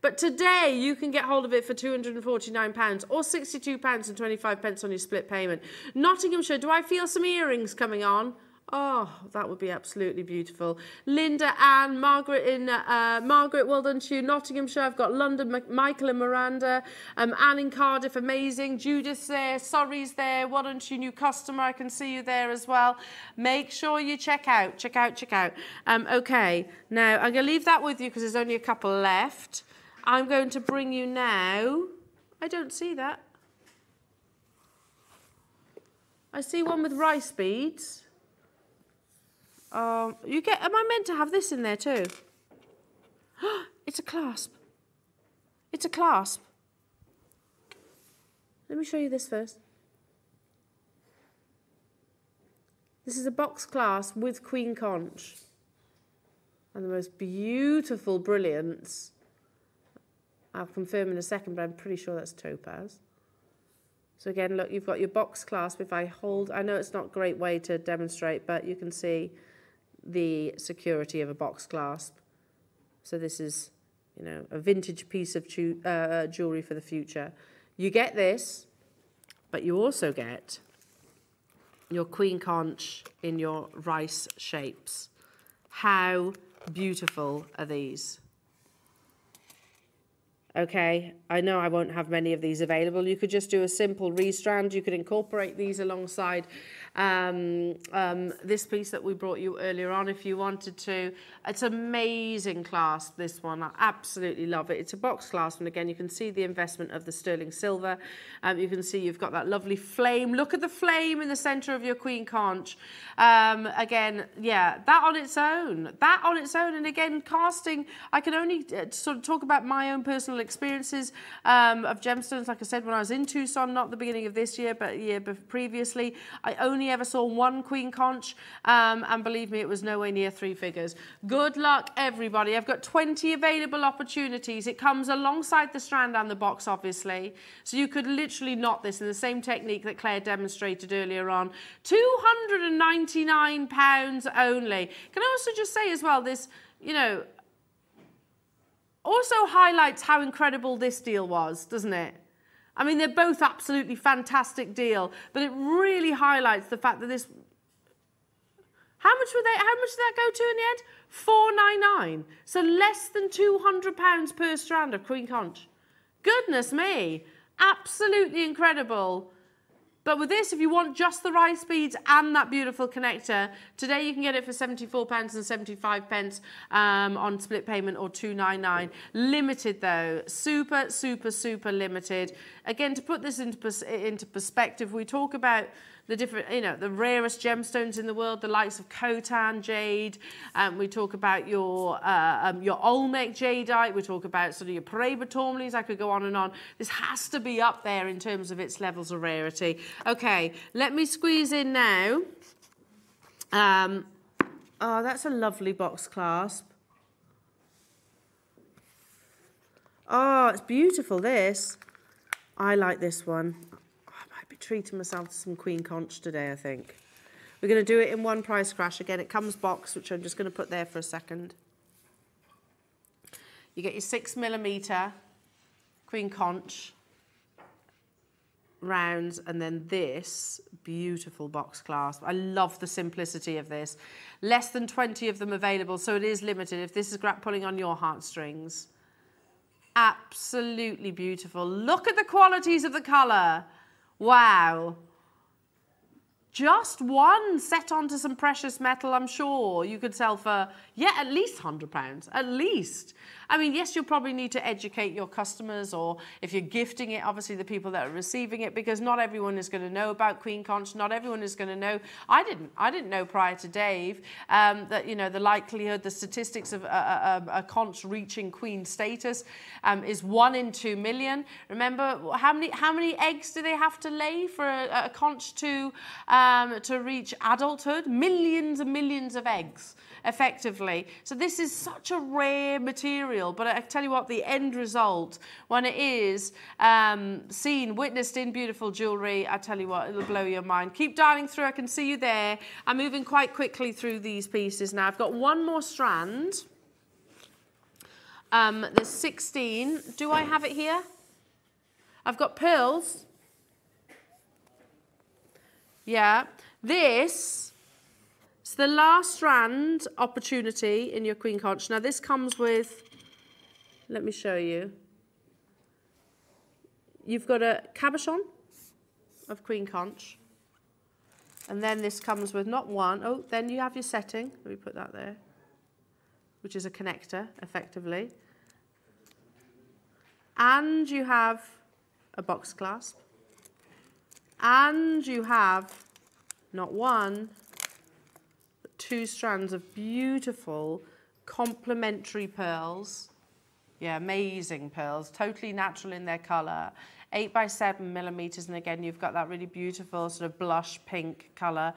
But today you can get hold of it for £249 or £62 and 25 pence on your split payment. Nottinghamshire, do I feel some earrings coming on? Oh, that would be absolutely beautiful. Linda Ann, Margaret in uh, Margaret, well done to you. Nottinghamshire, I've got London, M- Michael and Miranda. Um, Anne in Cardiff, amazing. Judith's there, Sorry's there. Well done to you, new customer. I can see you there as well. Make sure you check out, check out, check out. Um, okay, now I'm going to leave that with you because there's only a couple left. I'm going to bring you now. I don't see that. I see one with rice beads. Um, you get. Am I meant to have this in there too? it's a clasp. It's a clasp. Let me show you this first. This is a box clasp with queen conch. And the most beautiful brilliance. I'll confirm in a second, but I'm pretty sure that's topaz. So again, look, you've got your box clasp. If I hold, I know it's not a great way to demonstrate, but you can see the security of a box clasp. So this is, you know, a vintage piece of uh, jewelry for the future. You get this, but you also get your queen conch in your rice shapes. How beautiful are these? Okay, I know I won't have many of these available. You could just do a simple restrand. You could incorporate these alongside um, um, this piece that we brought you earlier on if you wanted to. It's amazing clasp, this one. I absolutely love it. It's a box clasp, and again, you can see the investment of the sterling silver. Um, you can see you've got that lovely flame. Look at the flame in the center of your queen conch. Um, again, yeah, that on its own. That on its own. And again, casting, I can only uh, sort of talk about my own personal experiences um, of gemstones. Like I said, when I was in Tucson, not the beginning of this year, but a year previously, I only ever saw one queen conch. Um, and believe me, it was nowhere near three figures. Good luck, everybody. I've got 20 available opportunities. It comes alongside the strand and the box, obviously. So you could literally knot this in the same technique that Claire demonstrated earlier on. £299 only. Can I also just say as well, this, you know, also highlights how incredible this deal was, doesn't it? I mean, they're both absolutely fantastic deal, but it really highlights the fact that this. How much were they? How much did that go to in the end? Four nine nine. So less than two hundred pounds per strand of Queen Conch. Goodness me, absolutely incredible. But with this, if you want just the rice beads and that beautiful connector, today you can get it for 74 pence and 75 pence um, on split payment or 299. Limited though, super, super, super limited. Again, to put this into, pers into perspective, we talk about the different, you know, the rarest gemstones in the world, the likes of Khotan jade. Um, we talk about your uh, um, your Olmec jadeite. We talk about sort of your Paraiba tourmalines. I could go on and on. This has to be up there in terms of its levels of rarity. Okay, let me squeeze in now. Um, oh, that's a lovely box clasp. Oh, it's beautiful, this. I like this one treating myself to some Queen Conch today, I think. We're going to do it in one price crash. Again, it comes box, which I'm just going to put there for a second. You get your six millimeter Queen Conch rounds and then this beautiful box clasp. I love the simplicity of this. Less than 20 of them available, so it is limited. If this is pulling on your heartstrings, absolutely beautiful. Look at the qualities of the colour. Wow. Just one set onto some precious metal, I'm sure you could sell for, yeah, at least £100, at least. I mean, yes, you'll probably need to educate your customers or if you're gifting it, obviously the people that are receiving it, because not everyone is going to know about Queen Conch. Not everyone is going to know. I didn't. I didn't know prior to Dave um, that, you know, the likelihood, the statistics of a, a, a conch reaching queen status um, is one in two million. Remember, how many, how many eggs do they have to lay for a, a conch to, um, to reach adulthood? Millions and millions of eggs effectively. So this is such a rare material, but I tell you what, the end result, when it is um, seen, witnessed in beautiful jewellery, I tell you what, it'll blow your mind. Keep dialing through, I can see you there. I'm moving quite quickly through these pieces now. I've got one more strand. Um, there's 16. Do I have it here? I've got pearls. Yeah. This is the last strand opportunity in your queen conch. Now this comes with, let me show you. You've got a cabochon of queen conch. And then this comes with not one, oh, then you have your setting. Let me put that there, which is a connector, effectively. And you have a box clasp. And you have not one, but two strands of beautiful complementary pearls. Yeah, amazing pearls, totally natural in their colour. Eight by seven millimeters, and again, you've got that really beautiful sort of blush pink colour.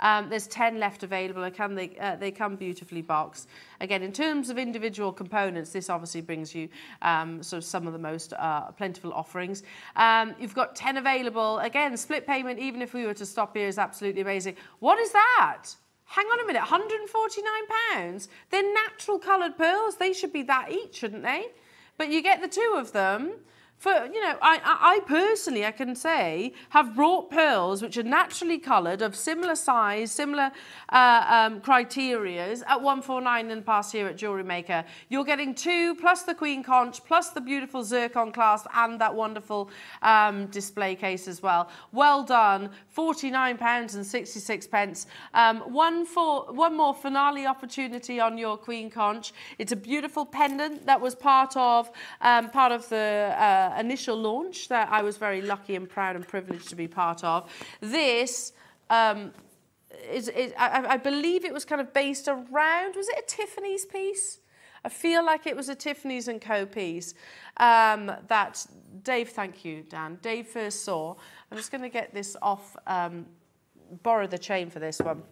Um, there's 10 left available, come, they, uh, they come beautifully boxed. Again, in terms of individual components, this obviously brings you um, sort of some of the most uh, plentiful offerings. Um, you've got 10 available. Again, split payment, even if we were to stop here, is absolutely amazing. What is that? Hang on a minute, 149 pounds? They're natural coloured pearls. They should be that each, shouldn't they? But you get the two of them for you know I, I personally i can say have brought pearls which are naturally coloured of similar size similar uh, um, criterias at 149 in the past here at jewelry maker. You're getting two plus the queen conch plus the beautiful zircon clasp and that wonderful um, display case as well. Well done. 49 pounds and 66 pence. Um, one for one more finale opportunity on your queen conch. It's a beautiful pendant that was part of um, part of the uh, uh, initial launch that I was very lucky and proud and privileged to be part of. This um, is, is I, I believe it was kind of based around, was it a Tiffany's piece? I feel like it was a Tiffany's and Co piece um, that Dave, thank you, Dan. Dave first saw. I'm just going to get this off, um, borrow the chain for this one.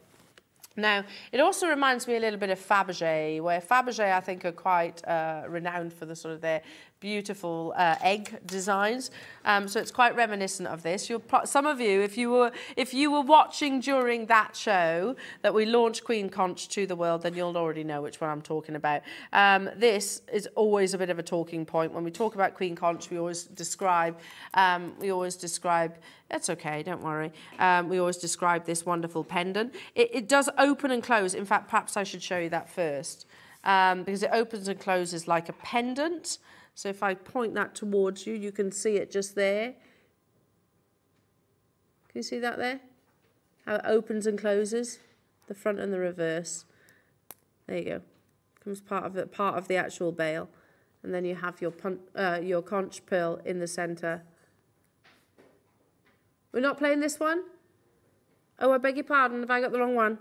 Now, it also reminds me a little bit of Fabergé, where Fabergé, I think, are quite uh, renowned for the sort of their beautiful uh, egg designs. Um, so it's quite reminiscent of this. You'll some of you, if you were if you were watching during that show that we launched Queen Conch to the world, then you'll already know which one I'm talking about. Um, this is always a bit of a talking point when we talk about Queen Conch. We always describe um, we always describe that's okay, don't worry. Um, we always describe this wonderful pendant. It, it, does open and close. In fact, perhaps I should show you that first. Um, because it opens and closes like a pendant. So if I point that towards you, you can see it just there. Can you see that there? How it opens and closes? The front and the reverse. There you go. Comes part of it, part of the actual bail. And then you have your, uh, your conch pearl in the centre. We're not playing this one? Oh, I beg your pardon. Have I got the wrong one?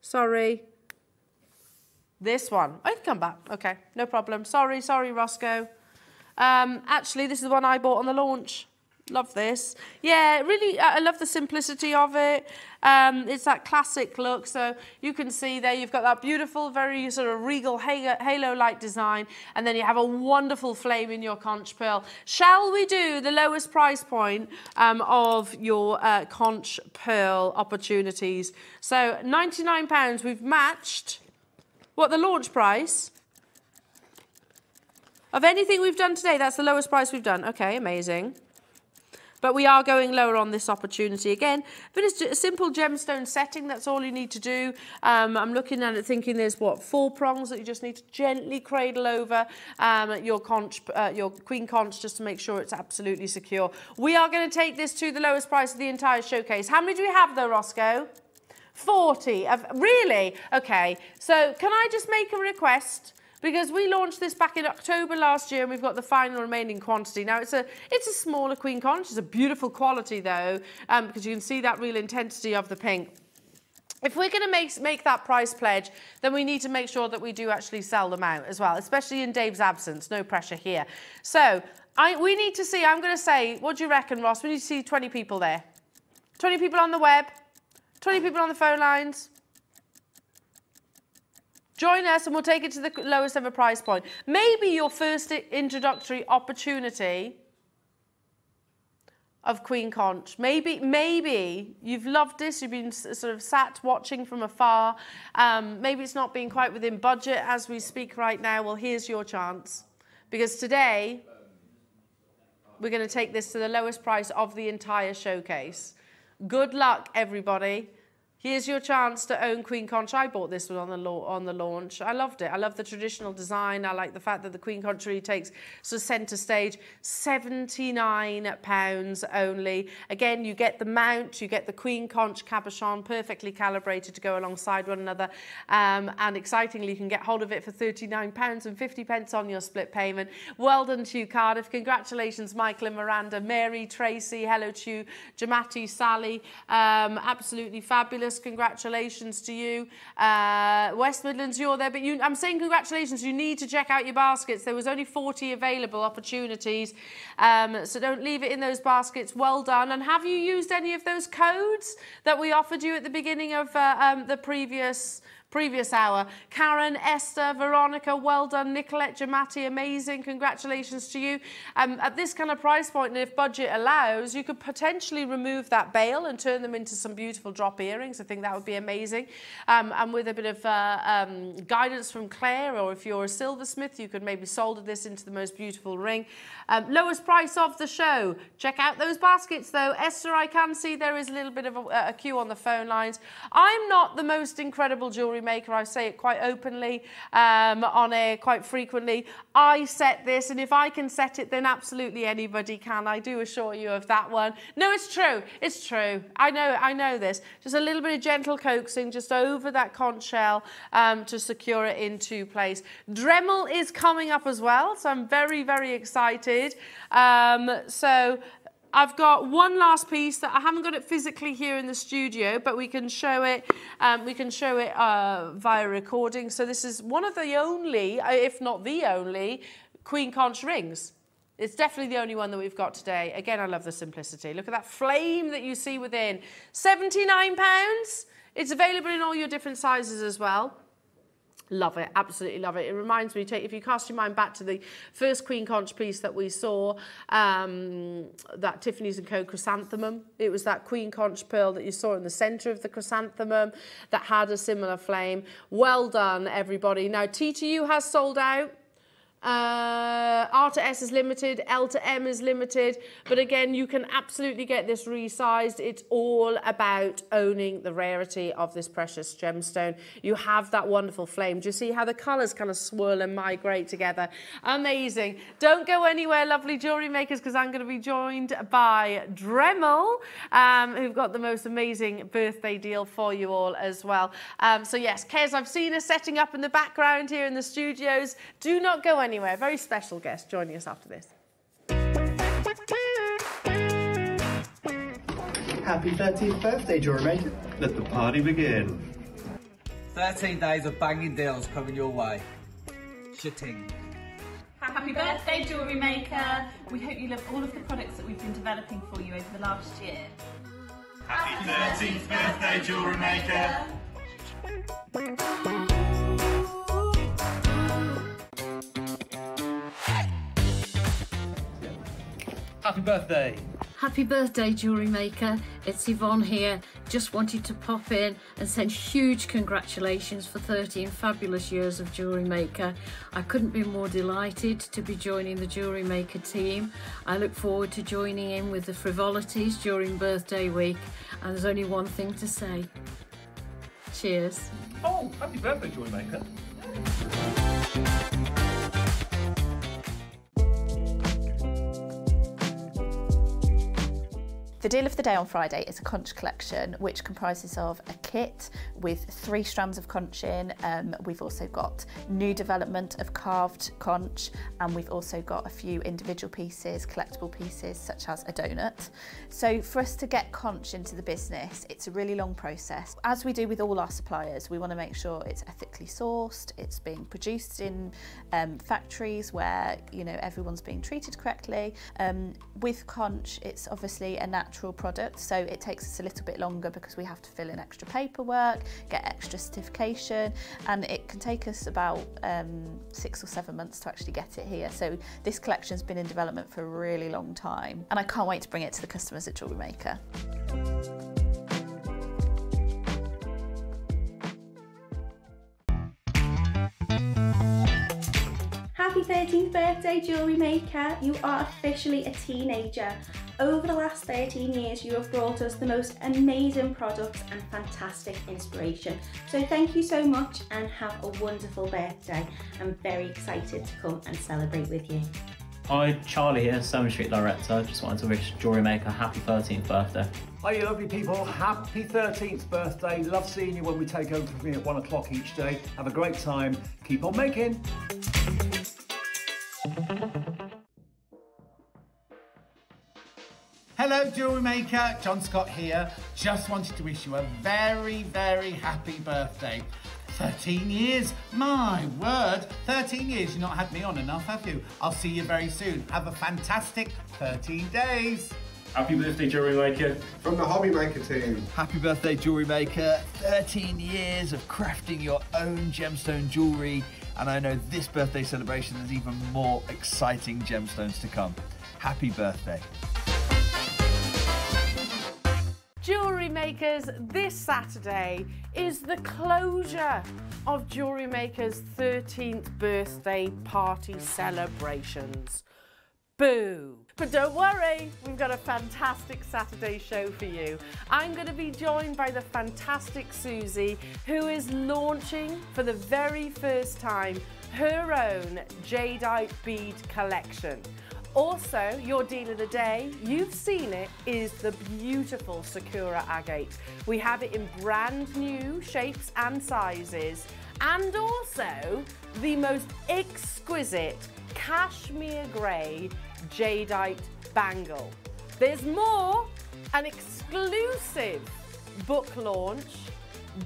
Sorry. This one. I can come back. Okay, no problem. Sorry, sorry, Roscoe. Um, actually, this is the one I bought on the launch. Love this. Yeah, really, I love the simplicity of it. Um, it's that classic look. So you can see there you've got that beautiful, very sort of regal halo-like design. And then you have a wonderful flame in your conch pearl. Shall we do the lowest price point um, of your uh, conch pearl opportunities? So £99, we've matched, what, the launch price? Of anything we've done today, that's the lowest price we've done. Okay, amazing. But we are going lower on this opportunity again. But it's a simple gemstone setting. That's all you need to do. Um, I'm looking at it thinking there's, what, four prongs that you just need to gently cradle over um, your, conch, uh, your queen conch just to make sure it's absolutely secure. We are going to take this to the lowest price of the entire showcase. How many do we have, though, Roscoe? 40. Of, really? Okay. So can I just make a request? Because we launched this back in October last year and we've got the final remaining quantity. Now, it's a, it's a smaller queen conch. It's a beautiful quality, though, um, because you can see that real intensity of the pink. If we're going to make, make that price pledge, then we need to make sure that we do actually sell them out as well, especially in Dave's absence. No pressure here. So I, we need to see, I'm going to say, what do you reckon, Ross? We need to see 20 people there. 20 people on the web, 20 people on the phone lines, Join us and we'll take it to the lowest ever price point. Maybe your first introductory opportunity of Queen Conch. Maybe, maybe you've loved this, you've been sort of sat watching from afar. Um, maybe it's not been quite within budget as we speak right now. Well, here's your chance. Because today, we're going to take this to the lowest price of the entire showcase. Good luck, everybody. Here's your chance to own Queen Conch. I bought this one on the on the launch. I loved it. I love the traditional design. I like the fact that the Queen Conch really takes sort of centre stage. Seventy-nine pounds only. Again, you get the mount, you get the Queen Conch cabochon, perfectly calibrated to go alongside one another. Um, and excitingly, you can get hold of it for thirty-nine pounds and fifty pence on your split payment. Well done to you, Cardiff. Congratulations, Michael and Miranda, Mary, Tracy. Hello to you, Jamati, Sally. Um, absolutely fabulous. Congratulations to you. Uh, West Midlands, you're there, but you, I'm saying congratulations. You need to check out your baskets. There was only 40 available opportunities, um, so don't leave it in those baskets. Well done. And have you used any of those codes that we offered you at the beginning of uh, um, the previous previous hour. Karen, Esther, Veronica, well done. Nicolette, Jamati, amazing. Congratulations to you. Um, at this kind of price point, and if budget allows, you could potentially remove that bail and turn them into some beautiful drop earrings. I think that would be amazing. Um, and with a bit of uh, um, guidance from Claire, or if you're a silversmith, you could maybe solder this into the most beautiful ring. Um, lowest price of the show. Check out those baskets though. Esther, I can see there is a little bit of a, a queue on the phone lines. I'm not the most incredible jewellery maker. I say it quite openly um, on air quite frequently. I set this, and if I can set it, then absolutely anybody can. I do assure you of that one. No, it's true. It's true. I know. I know this. Just a little bit of gentle coaxing just over that conch shell um, to secure it into place. Dremel is coming up as well, so I'm very, very excited. Um, so I've got one last piece that I haven't got it physically here in the studio, but we can show it. Um, we can show it uh, via recording. So this is one of the only, uh, if not the only, Queen Conch rings. It's definitely the only one that we've got today. Again, I love the simplicity. Look at that flame that you see within. £79. It's available in all your different sizes as well. Love it, absolutely love it. It reminds me, if you cast your mind back to the first Queen Conch piece that we saw, um, that Tiffany's & Co. chrysanthemum. It was that Queen Conch pearl that you saw in the centre of the chrysanthemum that had a similar flame. Well done, everybody. Now, T2U has sold out. Uh, R to S is limited, L to M is limited, but again, you can absolutely get this resized. It's all about owning the rarity of this precious gemstone. You have that wonderful flame. Do you see how the colours kind of swirl and migrate together? Amazing. Don't go anywhere, lovely jewellery makers, because I'm going to be joined by Dremel, um, who've got the most amazing birthday deal for you all as well. Um, so yes, Kez, I've seen her setting up in the background here in the studios. Do not go anywhere anywhere. Very special guest joining us after this. Happy 13th birthday, jewelry maker. Let the party begin. 13 days of banging deals coming your way. Shitting. Happy birthday, jewellery maker. We hope you love all of the products that we've been developing for you over the last year. Happy 13th birthday, jewellery maker. Happy birthday. Happy birthday, jewellery maker. It's Yvonne here. Just wanted to pop in and send huge congratulations for 13 fabulous years of Jewellery Maker. I couldn't be more delighted to be joining the Jewellery Maker team. I look forward to joining in with the frivolities during birthday week. And there's only one thing to say. Cheers. Oh, happy birthday, jewellery Maker. The deal of the day on Friday is a conch collection which comprises of a kit with three strands of conch in. Um, we've also got new development of carved conch and we've also got a few individual pieces, collectible pieces such as a donut. So for us to get conch into the business, it's a really long process. As we do with all our suppliers, we want to make sure it's ethically sourced, it's being produced in um, factories where you know everyone's being treated correctly. Um, with conch, it's obviously a natural product, so it takes us a little bit longer because we have to fill in extra paperwork, get extra certification, and it can take us about um, six or seven months to actually get it here. So this collection's been in development for a really long time, and I can't wait to bring it to the customers at Jewellery Maker. 13th birthday, jewellery maker. You are officially a teenager. Over the last 13 years, you have brought us the most amazing products and fantastic inspiration. So thank you so much and have a wonderful birthday. I'm very excited to come and celebrate with you. Hi, Charlie here, Sewing Street Director. Just wanted to wish Jewelry Maker a happy 13th birthday. Hi, you lovely people. Happy 13th birthday. Love seeing you when we take over from you at one o'clock each day. Have a great time. Keep on making. Hello, jewellery maker. John Scott here. Just wanted to wish you a very, very happy birthday. 13 years. My word. 13 years. You've not had me on enough, have you? I'll see you very soon. Have a fantastic 13 days. Happy birthday, Jewelry Maker. From the Hobby Maker team. Happy birthday, Jewelry Maker. 13 years of crafting your own gemstone jewellery. And I know this birthday celebration has even more exciting gemstones to come. Happy birthday. Jewellery Makers, this Saturday is the closure of Jewellery Makers' 13th birthday party celebrations. Boo! But don't worry, we've got a fantastic Saturday show for you. I'm going to be joined by the fantastic Susie, who is launching for the very first time her own jadeite bead collection. Also, your deal of the day, you've seen it, is the beautiful Sakura agate. We have it in brand new shapes and sizes, and also the most exquisite cashmere grey jadeite bangle. There's more, an exclusive book launch,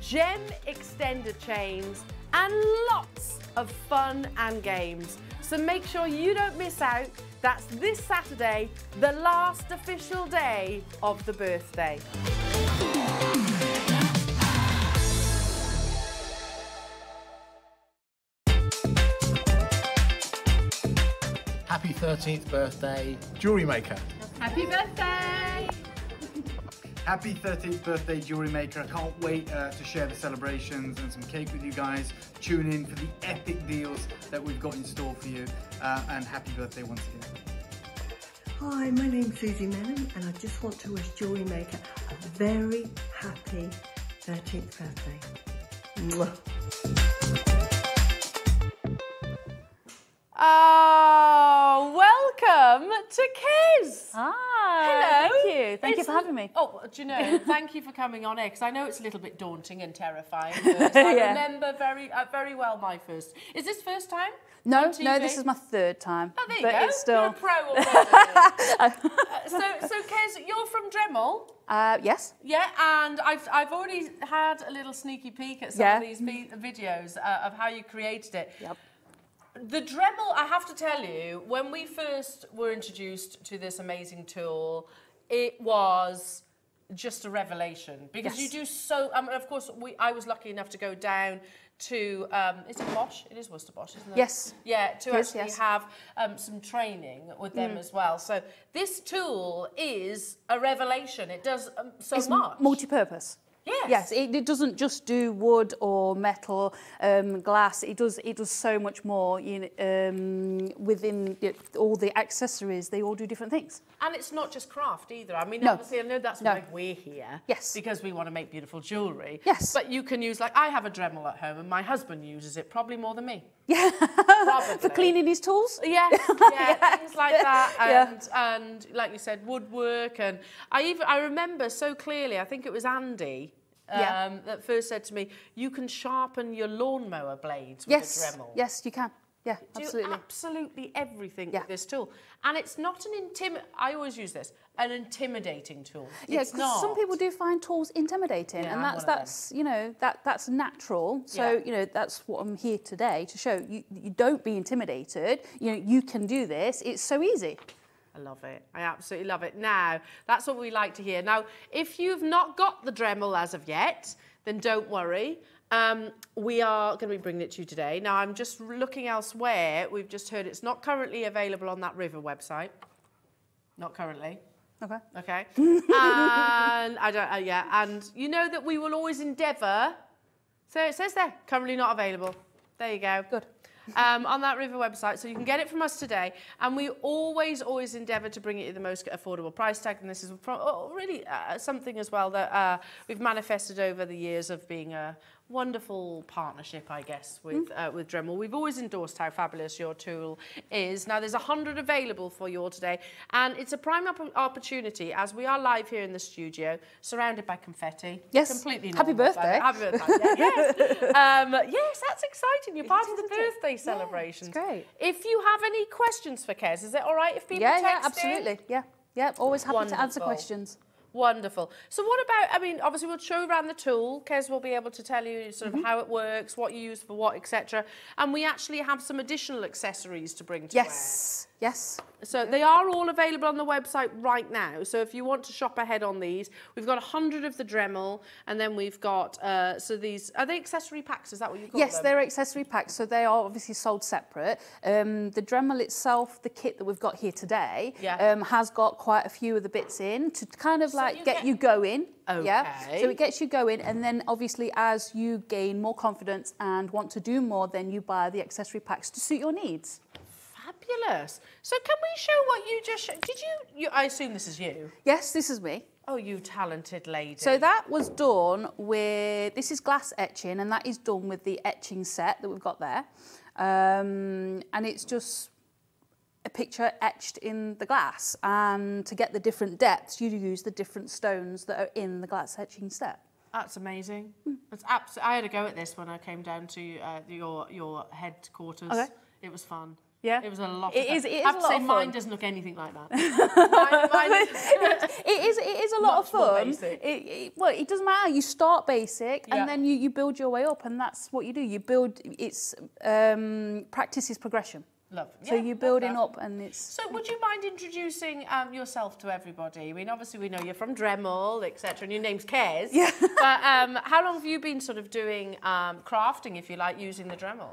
gem extender chains, and lots of fun and games. So make sure you don't miss out. That's this Saturday, the last official day of the birthday. Happy 13th birthday, jewellery maker. Happy birthday! Happy 13th birthday, Jewelry Maker. I can't wait uh, to share the celebrations and some cake with you guys. Tune in for the epic deals that we've got in store for you. Uh, and happy birthday once again. Hi, my name's Susie Mellon and I just want to wish Jewelry Maker a very happy 13th birthday. Mwah. Oh, welcome to Kez. Hi. Hello. Thank you. Thank you for having me. Oh, do you know? thank you for coming on I know it's a little bit daunting and terrifying. But I Yeah. remember very, uh, very well my first. Is this first time? No, no, this is my third time. Oh, there you but go. it's still. You're a pro already. uh, so, so you're from Dremel. Uh, yes. Yeah, and I've, I've already had a little sneaky peek at some Yeah. of these videos uh, of how you created it. Yep. The Dremel, I have to tell you, when we first were introduced to this amazing tool, it was just a revelation because Yes. you do so. Mean, of course, we I was lucky enough to go down to um, is it Bosch? It is Worcester Bosch, isn't it? Yes. Yeah, to is, actually yes. have um, some training with them Mm. as well. So this tool is a revelation. It does um, so it's much. multi-purpose. Yes. Yes, it, it doesn't just do wood or metal, um, glass. It does. It does so much more. You know, um, within it, all the accessories, they all do different things. And it's not just craft either. I mean, No. obviously, I know that's No. why we're here. Yes. Because we want to make beautiful jewellery. Yes. But you can use, like, I have a Dremel at home, and my husband uses it probably more than me. Yeah. Probably. For cleaning his tools. Yes, yeah, things like that, Yeah. and and like you said, woodwork, and I even I remember so clearly. I think it was Andy. Um, Yeah. That first said to me, "You can sharpen your lawnmower blades with Yes. a Dremel." Yes, you can. Yeah, do absolutely. absolutely everything with this tool. And it's not an intim I always use this, an intimidating tool. Yeah, because some people do find tools intimidating, Yeah, and that's one of them. that's you know that that's natural. So Yeah. you know that's what I'm here today to show you. You don't be intimidated. You know you can do this. It's so easy. I love it. I absolutely love it. Now, that's what we like to hear. Now, if you've not got the Dremel as of yet, then don't worry. Um, we are going to be bringing it to you today. Now, I'm just looking elsewhere. We've just heard it's not currently available on that River website. Not currently. Okay. Okay. and I don't. Uh, yeah. And you know that we will always endeavour. So it says there, currently not available. There you go. Good. Um, on that River website. So you can get it from us today. And we always, always endeavour to bring it at the most affordable price tag. And this is pro- oh, really uh, something as well that uh, we've manifested over the years of being a wonderful partnership, I guess, with uh, with Dremel. We've always endorsed how fabulous your tool is. Now, there's 100 available for you all today, and it's a prime op- opportunity as we are live here in the studio, surrounded by confetti. Yes. completely. Happy birthday. Happy birthday. Yeah, yes. um, yes, that's exciting. You're part of the birthday celebrations. great. If you have any questions for Kez, is it all right if people Yeah, yeah, text in? absolutely. Yeah, yeah. Always happy to answer questions. Wonderful. So what about, I mean, obviously we'll show around the tool. Kez will be able to tell you sort of Mhm. how it works, what you use for what, etc. And we actually have some additional accessories to bring to Yes, yes. So they are all available on the website right now. So if you want to shop ahead on these, we've got 100 of the Dremel, and then we've got, uh, so these, are they accessory packs? Is that what you call Yes, them? they're accessory packs, so they are obviously sold separate. Um, the Dremel itself, the kit that we've got here today, Yeah. um, has got quite a few of the bits in to kind of like get, you going. Yeah. Okay. So it gets you going, and then obviously as you gain more confidence and want to do more, then you buy the accessory packs to suit your needs. Fabulous. So can we show what you just, sho- did you, you, I assume this is you? Yes, this is me. Oh, you talented lady. So that was done with, this is glass etching, and that is done with the etching set that we've got there. Um, and it's just a picture etched in the glass. And to get the different depths, you use the different stones that are in the glass etching set. That's amazing. That's abs- I had a go at this when I came down to uh, your your headquarters. Okay. It was fun. Yeah. It was a lot. It of is. It is I have to say, mine doesn't look anything like that. mine, mine is, it is it is a lot of fun. It, it, well, it doesn't matter. You start basic Yeah. and then you, you build your way up, and that's what you do. You build. It's um, practice is progression. Love. So Yeah, you're building up, and it's. So would you mind introducing um, yourself to everybody? I mean, obviously we know you're from Dremel, etc., and your name's Kez. Yeah. but um, how long have you been sort of doing um, crafting, if you like, using the Dremel?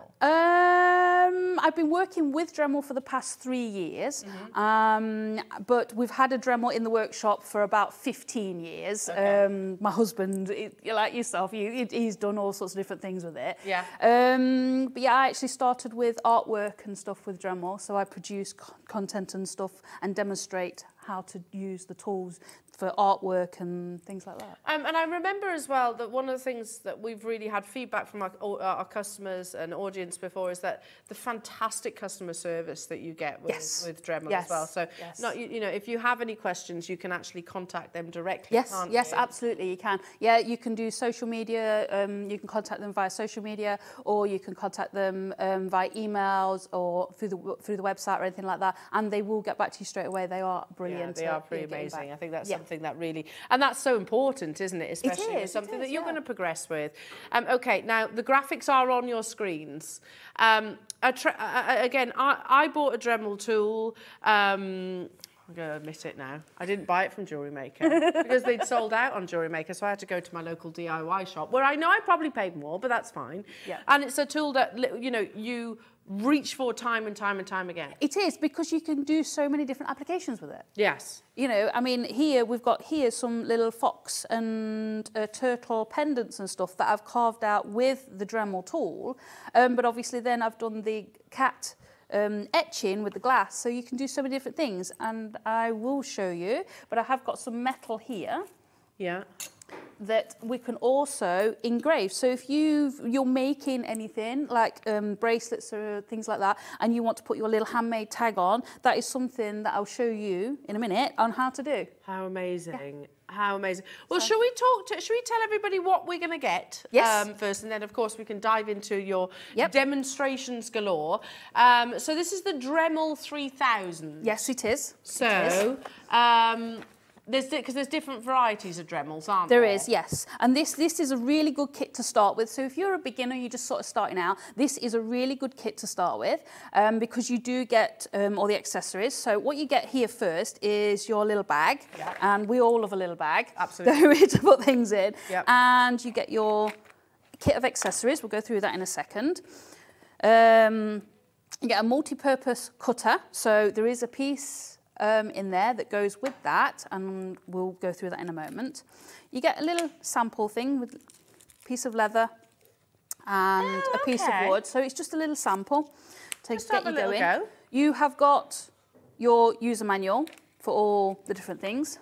Um, I've been working with Dremel for the past three years, Mm-hmm. um, but we've had a Dremel in the workshop for about 15 years. Um, my husband, he- like yourself, he, he's done all sorts of different things with it. Yeah. Um, but yeah, I actually started with artwork and stuff with Dremel, so I produce co- content and stuff and demonstrate how to use the tools for artwork and things like that. Um, and I remember as well that one of the things that we've really had feedback from our, our customers and audience before is that the fantastic customer service that you get with, Yes. with Dremel Yes. as well. So, Yes. not, you, you know, if you have any questions, you can actually contact them directly. Yes, yes, you? absolutely, you can. Yeah, you can do social media. Um, you can contact them via social media, or you can contact them um, via emails or through the through the website or anything like that, and they will get back to you straight away. They are brilliant. Yeah, they are pretty amazing. back. I think that's Yeah. Something that really, and that's so important, isn't it? Especially is, it something that is, you're yeah. going to progress with. Um, okay, now the graphics are on your screens. Um, again, I, I bought a Dremel tool. Um, I'm going to admit it now. I didn't buy it from Jewelry Maker because they'd sold out on Jewelry Maker, so I had to go to my local DIY shop where I know I probably paid more, but that's fine. Yeah. And it's a tool that you know you reach for time and time and time again. It is because you can do so many different applications with it. Yes. You know, I mean, here we've got here some little fox and uh, turtle pendants and stuff that I've carved out with the Dremel tool. Um, but obviously, then I've done the cat um, etching with the glass, so you can do so many different things. And I will show you, but I have got some metal here. Yeah. That we can also engrave. So if you've, you're making anything like um, bracelets or things like that, and you want to put your little handmade tag on, that is something that I'll show you in a minute on how to do. How amazing. How amazing. Well, shall we talk to, shall we tell everybody what we're going to get Yes. um, first? And then, of course, we can dive into your demonstrations galore. Um, so this is the Dremel 3000. Yes, it is. So, um, there's because there's different varieties of Dremels, aren't there? There is, yes. And this this is a really good kit to start with. So if you're a beginner, you're just sort of starting out, this is a really good kit to start with um, because you do get um, all the accessories. So what you get here first is your little bag, and we all love a little bag. Absolutely. to put things in. Yep. And you get your kit of accessories. We'll go through that in a second. Um, you get a multi-purpose cutter. So there is a piece um, in there that goes with that, and we'll go through that in a moment. You get a little sample thing with a piece of leather and a piece of wood. So it's just a little sample to Just get you going. go. You have got your user manual for all the different things.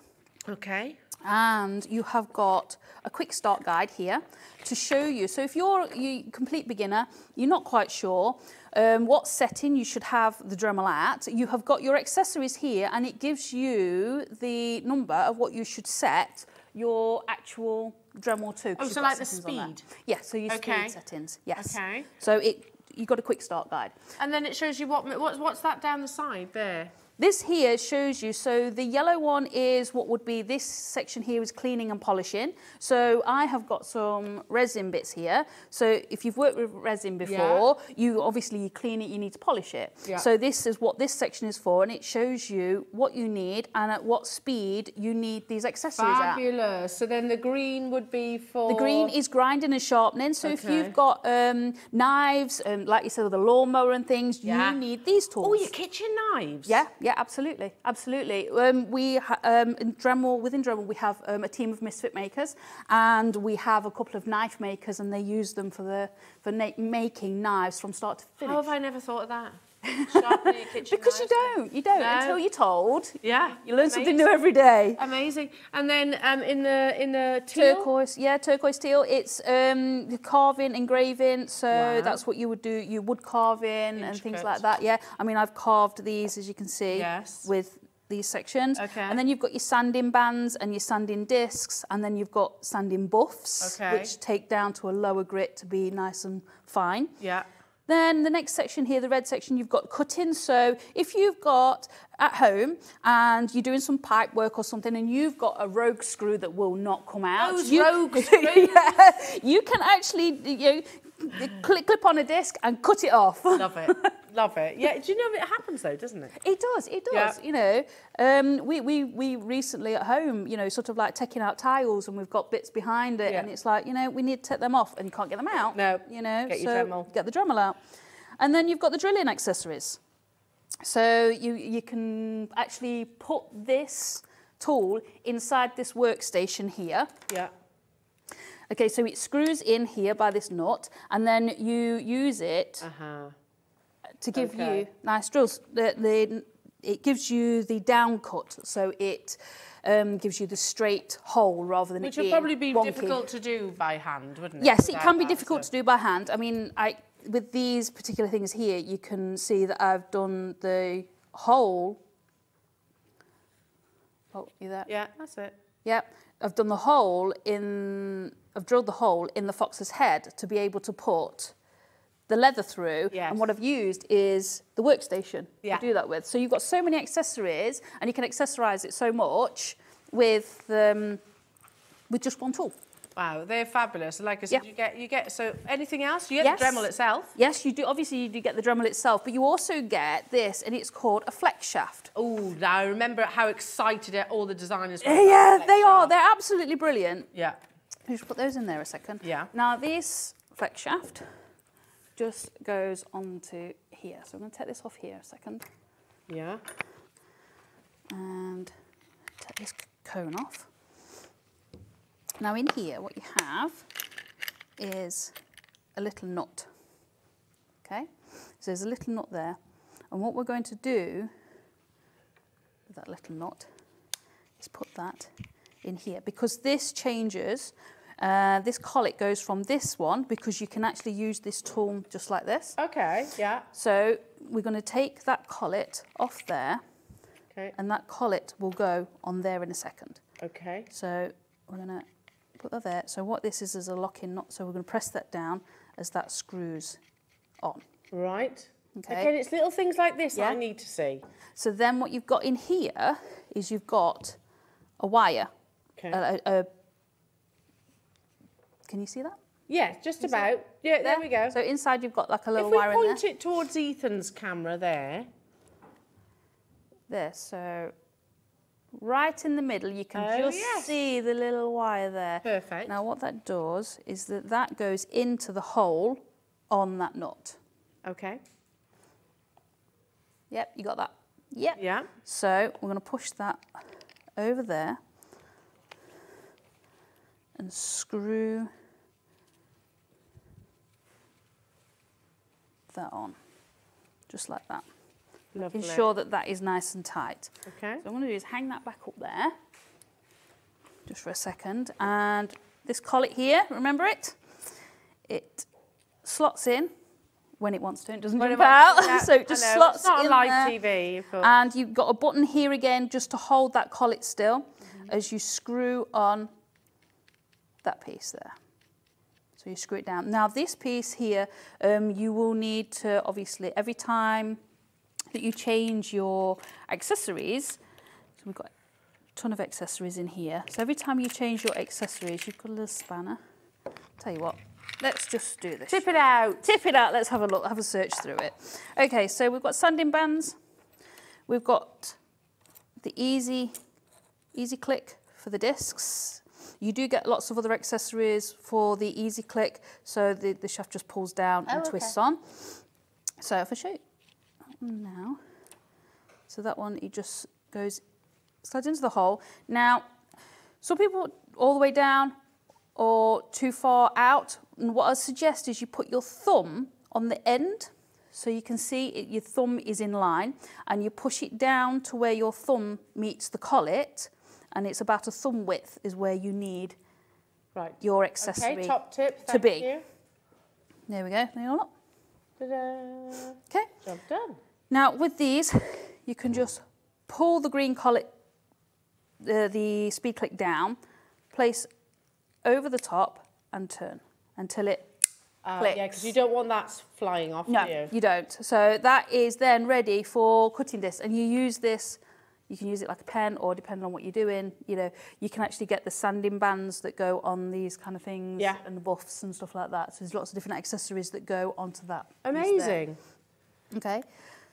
Okay. And you have got a quick start guide here to show you. So if you're a complete beginner, you're not quite sure um, what setting you should have the Dremel at, you have got your accessories here and it gives you the number of what you should set your actual Dremel to. Oh, you've so like the settings on there. speed? Yeah, so your Okay. speed settings, yes. Okay. So it you got a quick start guide. And then it shows you what what's what's that down the side there? This here shows you, so the yellow one is what would be, this section here is cleaning and polishing. So I have got some resin bits here. So if you've worked with resin before, you obviously you clean it, you need to polish it. Yeah. So this is what this section is for and it shows you what you need and at what speed you need these accessories at. Fabulous. So then the green would be for The green is grinding and sharpening. So if you've got um, knives, um, like you said, with a lawnmower and things, Yeah. you need these tools. Oh, your kitchen knives. Yeah, yeah, absolutely, absolutely. Um, we um, in Dremel within Dremel we have um, a team of misfit makers, and we have a couple of knife makers, and they use them for the for making knives from start to finish. How have I never thought of that? Sharpening your kitchen because you don't, you don't No. until you're told. Yeah. You learn something new every day. Amazing. And then um, in the in the teal? Turquoise, yeah, turquoise teal. It's um, the carving, engraving. So Wow. that's what you would do. You would carve in and things like that. Yeah, I mean, I've carved these as you can see. Yes. With these sections. Okay. And then you've got your sanding bands and your sanding discs, and then you've got sanding buffs, Okay. which take down to a lower grit to be nice and fine. Yeah. Then the next section here, the red section, you've got cutting. So if you've got at home and you're doing some pipe work or something and you've got a rogue screw that will not come out. Those you, rogue yeah, you can actually you know, clip, clip on a disc and cut it off. Love it. Love it. Yeah. Do you know it happens though, doesn't it? It does, it does. Yeah. You know, um, we, we, we recently at home, you know, sort of like taking out tiles and we've got bits behind it Yeah. and it's like, you know, we need to take them off and you can't get them out. No. You know, Get your so Dremel. get the Dremel out. And then you've got the drilling accessories. So you, you can actually put this tool inside this workstation here. Yeah. Okay, so it screws in here by this nut and then you use it Uh-huh. To give Okay. you nice drills. The, the, it gives you the down cut, so it um, gives you the straight hole rather than Which it would probably be wonky. difficult to do by hand, wouldn't it? Yes, it can be difficult to do by hand. I mean, I with these particular things here, you can see that I've done the hole. Oh, you there? Yeah, that's it. Yep. I've done the hole in, I've drilled the hole in the fox's head to be able to put the leather through. Yes. And what I've used is the workstation Yeah. to do that with. So you've got so many accessories and you can accessorize it so much with, um, with just one tool. Wow, they're fabulous. Like I said, Yeah. you get you get so anything else? You get the Dremel itself. Yes, you do. Obviously, you do get the Dremel itself, but you also get this, and it's called a flex shaft. Oh, now I remember how excited all the designers were. Yeah, the they flex are. They're absolutely brilliant. Yeah. Let's just put those in there a second. Yeah. Now, this flex shaft just goes onto here. So I'm going to take this off here a second Yeah. and take this cone off. Now, in here, what you have is a little knot. Okay? So there's a little knot there. And what we're going to do with that little knot is put that in here because this changes. Uh, this collet goes from this one because you can actually use this tool just like this. Okay, yeah. So we're going to take that collet off there Okay. and that collet will go on there in a second. Okay. So we're going to put that there. So what this is is a lock-in knot. So we're going to press that down as that screws on. Right. Okay. Again, it's little things like this that I need to see. So then what you've got in here is you've got a wire. Okay. A, a- a- can you see that? Yeah, just about. Yeah, there we go. So inside you've got like a little wire in there. If we point it towards Ethan's camera there. There, so right in the middle, you can Oh, just yes. see the little wire there. Perfect. Now, what that does is that that goes into the hole on that nut. Okay. Yep, you got that. Yep. Yeah. So we're going to push that over there and screw that on, just like that. Lovely. Making sure that that is nice and tight. Okay. So what I'm going to do is hang that back up there, just for a second. And this collet here, remember it? It slots in when it wants to. It doesn't When it jump out. wants- yeah, so it just slots It's not on in live there. TV, but- And you've got a button here again just to hold that collet still Mm-hmm. as you screw on that piece there. So you screw it down. Now this piece here, um, you will need to obviously every time that you change your accessories, so we've got a ton of accessories in here. So every time you change your accessories, you've got a little spanner. Tell you what, let's just do this. Tip it out. Tip it out. Let's have a look, have a search through it. Okay, so we've got sanding bands. We've got the easy, easy click for the discs. You do get lots of other accessories for the easy click, so the, the shaft just pulls down and Oh, okay. twists on. So if I show you now, so that one it just goes slides into the hole. Now, some people all the way down or too far out. And what I suggest is you put your thumb on the end so you can see it, your thumb is in line and you push it down to where your thumb meets the collet and it's about a thumb width is where you need right. your accessory Okay, top tip. to Thank be. You. There we go. There you are. Okay. Job done. Now with these, you can just pull the green collet, uh, the speed click down, place over the top and turn until it Uh, clicks. yeah, because you don't want that flying off, No, do you? you don't. So that is then ready for cutting this, and you use this. You can use it like a pen, or depending on what you're doing, you know, you can actually get the sanding bands that go on these kind of things, Yeah. and the buffs and stuff like that. So there's lots of different accessories that go onto that. Amazing. Okay,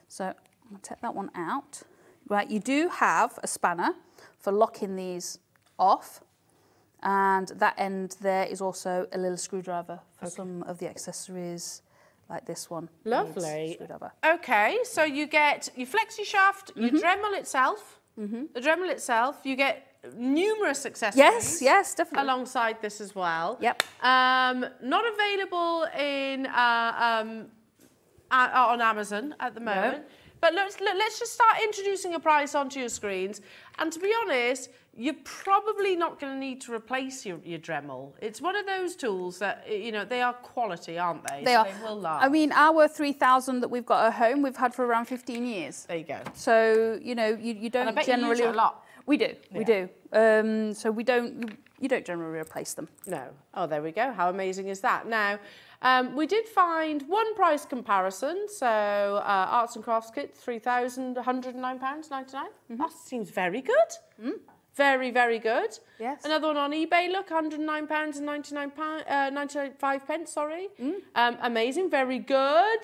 so I'm gonna take that one out. Right, you do have a spanner for locking these off. And that end there is also a little screwdriver for some of the accessories, like this one. Lovely. Okay, so you get your flexi shaft, your Mm-hmm. Dremel itself, the Dremel itself. You get numerous accessories. Yes, yes, definitely. Alongside this as well. Yep. Um, not available in uh, um, on Amazon at the moment. But let's let, let's just start introducing a price onto your screens. And to be honest, you're probably not going to need to replace your, your Dremel. It's one of those tools that you know they are quality, aren't they? They So are. They will last. I mean, our 3,000 that we've got at home, we've had for around 15 years. There you go. So, you know, you, you don't I bet you use generally... it a lot. We do, we do. Um, so we don't, you don't generally replace them. No. Oh, there we go. How amazing is that? Now, um, we did find one price comparison. So, uh, arts and crafts kit, £3,109.99. That seems very good. Very, very good. Yes. Another one on eBay, look, £109 and 99 pound, uh, 95 pence, sorry. Um, amazing, very good.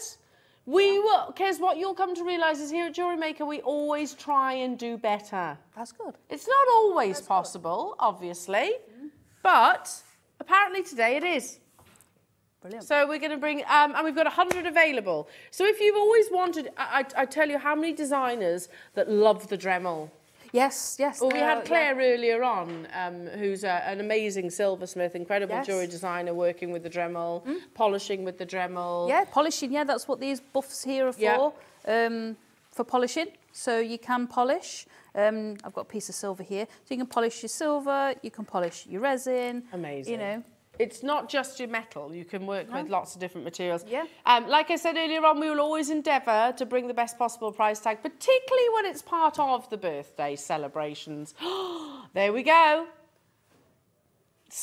We will, Kez, what you'll come to realise is here at Jewellery Maker, we always try and do better. That's good. It's not always possible, obviously, but apparently today it is. Brilliant. So we're going to bring, um, and we've got 100 available. So if you've always wanted, I, I, I tell you how many designers that love the Dremel. Yes, yes. Well, we had Claire earlier on, um, who's a, an amazing silversmith, incredible Yes. jewellery designer, working with the Dremel, polishing with the Dremel. Yeah, polishing. Yeah, that's what these buffs here are for. Yeah. Um, for polishing, so you can polish. Um, I've got a piece of silver here, so you can polish your silver. You can polish your resin. Amazing. You know. It's not just your metal. You can work with lots of different materials. Yeah. Um, like I said earlier on, we will always endeavour to bring the best possible price tag, particularly when it's part of the birthday celebrations. there we go.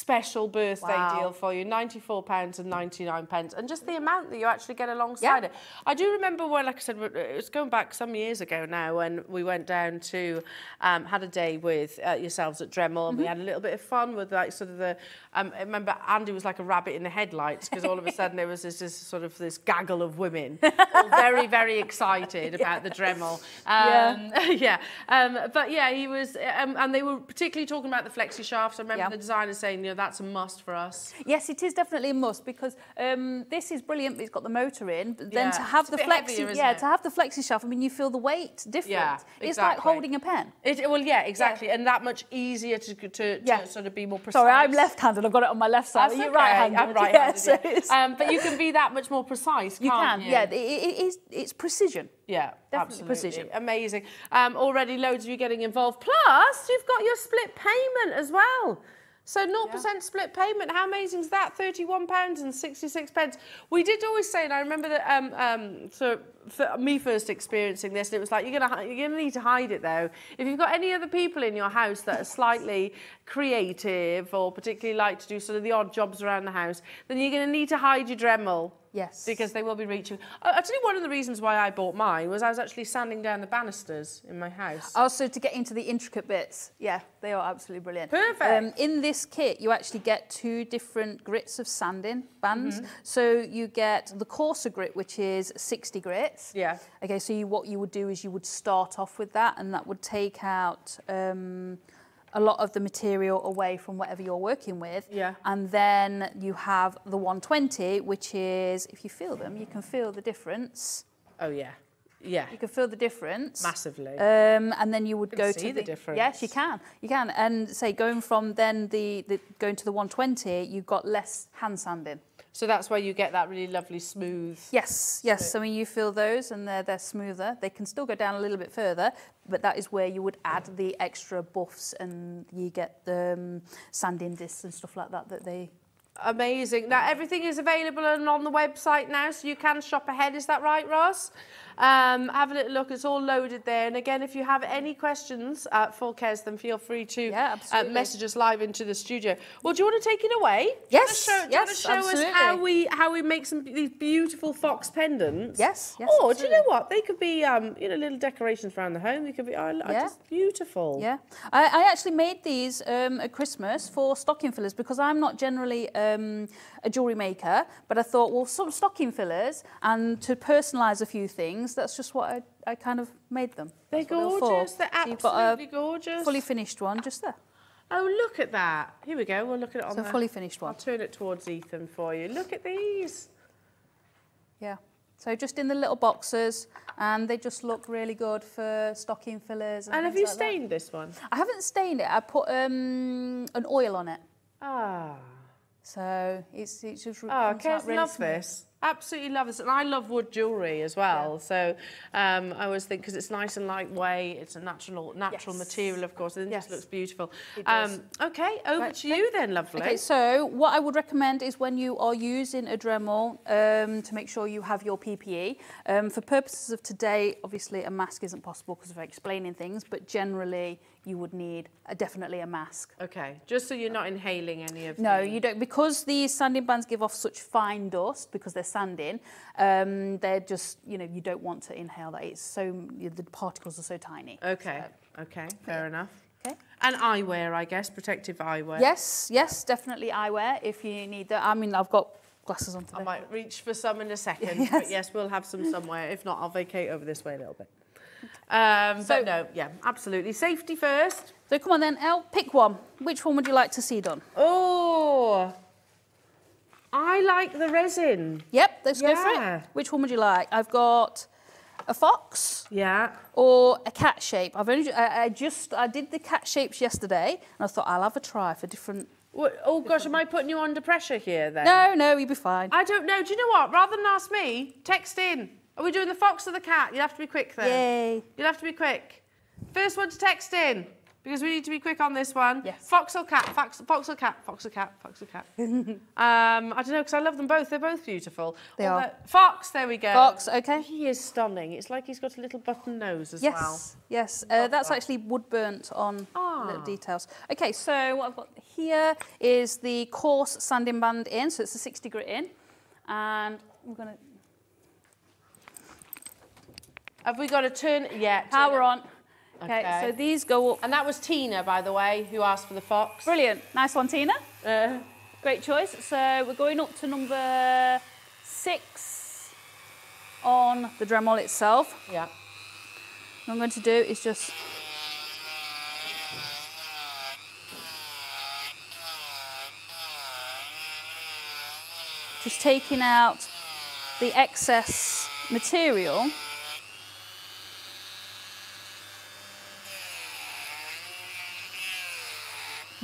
Special birthday Wow. deal for you, £94 and 99 pence, and just the amount that you actually get alongside it. I do remember when, like I said, it was going back some years ago now when we went down to, um, had a day with uh, yourselves at Dremel, and we had a little bit of fun with like sort of the, um, I remember Andy was like a rabbit in the headlights because all of a sudden there was this, this sort of this gaggle of women, all very, very excited about the Dremel. Um, yeah. Um, but yeah, he was, um, and they were particularly talking about the flexi shafts. I remember Yeah. the designer saying, you know, that's a must for us. Yes, it is definitely a must because um, this is brilliant. It's got the motor in, but then Yeah, to have it's the flexi, heavier, yeah, it? to have the flexi shaft. I mean, you feel the weight different. Yeah, exactly. It's like holding a pen. It, well, yeah, exactly, and that much easier to, to, to Yeah. sort of be more precise. Sorry, I'm left-handed. I've got it on my left side. That's You're okay. right-handed. I'm right-handed. Yeah, so Um, but you can be that much more precise. You can. you? Yeah, it, it is. It's precision. Yeah, Definitely absolutely. precision. Amazing. Um, already loads of you getting involved. Plus, you've got your split payment as well. So 0% split payment. How amazing is that? £31 and 66 pence. We did always say, and I remember that um, um, so for me first experiencing this, and it was like, you're going you're gonna need to hide it though. If you've got any other people in your house that are slightly creative or particularly like to do sort of the odd jobs around the house, then you're going to need to hide your Dremel. Yes. Because they will be reaching. I- I'll tell you one of the reasons why I bought mine was I was actually sanding down the banisters in my house. Also, to get into the intricate bits, yeah, they are absolutely brilliant. Perfect. Um, in this kit, you actually get two different grits of sanding bands. Mhm. So you get the coarser grit, which is 60 grits. Yeah. Okay, so you, what you would do is you would start off with that, and that would take out um, a lot of the material away from whatever you're working with. Yeah. And then you have the 120, which is, if you feel them, you can feel the difference. Oh yeah, yeah. You can feel the difference Massively. Um, and then you would Can go to the difference. Yes, you can. You can. And say going from then the, the going to the 120, you've got less hand sanding. So that's why you get that really lovely smooth. Yes, yes. I mean, you feel those, and they're they're smoother. They can still go down a little bit further, but that is where you would add the extra buffs, and you get the um, sanding discs and stuff like that that they. Amazing. Now everything is available and on the website now, so you can shop ahead. Is that right, Ross? Um, have a little look. It's all loaded there. And again, if you have any questions uh, for Kez, then feel free to uh, message us live into the studio. Well, do you want to take it away? Yes, Do you show, do you want to yes, show us how we how we make some these beautiful fox pendants? Yes, yes, Or do you know what? They could be um, you know little decorations around the home. They could be oh, Yeah. just beautiful. Yeah, I, I actually made these um, at Christmas for stocking fillers because I'm not generally um, a jewellery maker, but I thought, well, some stocking fillers and to personalise a few things, that's just what I, I kind of made them. They're That's what they were for. gorgeous. They're So you've got a absolutely gorgeous. fully finished one just there. Oh, look at that. Here we go. We'll look at it on So the... fully finished one. I'll turn it towards Ethan for you. Look at these. Yeah. So just in the little boxes, and they just look really good for stocking fillers. And, And have you like that. stained this one? I haven't stained it. I put um, an oil on it. Ah. So it's, it's just Oh, Kez, really love this. Absolutely love this. And I love wood jewellery as well. So um, I always think because it's nice and lightweight, it's a natural natural Yes. material, of course, and it Yes. just looks beautiful. Um, okay, over Right, to you then, lovely. Okay, so what I would recommend is when you are using a Dremel um, to make sure you have your PPE. Um, for purposes of today, obviously a mask isn't possible because of explaining things, but generally you would need a, definitely a mask. Okay, just so you're not inhaling any of No, the... you don't. Because these sanding bands give off such fine dust because they're sanding, um, they're just, you know, you don't want to inhale that. It's so, the particles are so tiny. Okay, okay, fair enough. Okay. And eyewear, I guess, protective eyewear. Yes, yes, definitely eyewear if you need that. I mean, I've got glasses on today. I might reach for some in a second, Yes. but yes, we'll have some somewhere. If not, I'll vacate over this way a little bit. Um, So- but no, yeah, absolutely. Safety first. So come on then, Elle, pick one. Which one would you like to see done? Oh, I like the resin. Yep, let's go for it. Which one would you like? I've got a fox. Yeah. Or a cat shape. I've only, I, I just, I did the cat shapes yesterday, and I thought I'll have a try for different. What, oh gosh, am I putting you under pressure here then? No, no, you'll be fine. I don't know. Do you know what? Rather than ask me, text in. Are we doing the fox or the cat? You'll have to be quick then. Yay. You'll have to be quick. First one to text in. Because we need to be quick on this one. Yes. Fox or cat? Fox, fox or cat? Fox or cat? Fox or cat? um, I don't know, because I love them both. They're both beautiful. They are. Fox, there we go. Fox, okay. He is stunning. It's like he's got a little button nose as yes, well. yes. Uh, that's actually wood burnt on Ah. little details. Okay, so what I've got here is the coarse sanding band in, so it's a 60 grit in, and we're gonna Have we got a turn? Yeah. turn power it- on. Okay, so these go up. And that was Tina, by the way, who asked for the fox. Brilliant, nice one, Tina. Uh, Great choice. So we're going up to number six on the Dremel itself. Yeah. What I'm going to do is just just taking out the excess material.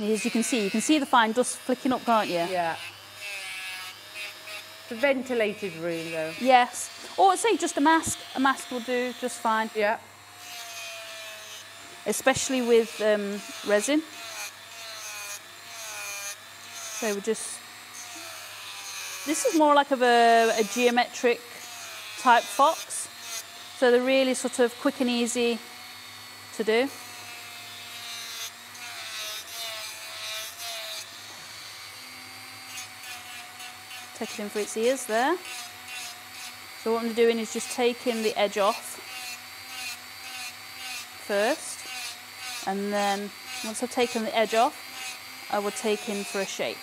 As you can see, you can see the fine dust flicking up, can't you? Yeah. The ventilated room, though. Yes. Or say just a mask. A mask will do just fine. Yeah. Especially with um, resin. So we just. This is more like of a, a geometric type fox. So they're really sort of quick and easy to do. Take it in for its ears there. So what I'm doing is just taking the edge off first, and then once I've taken the edge off, I will take in for a shape.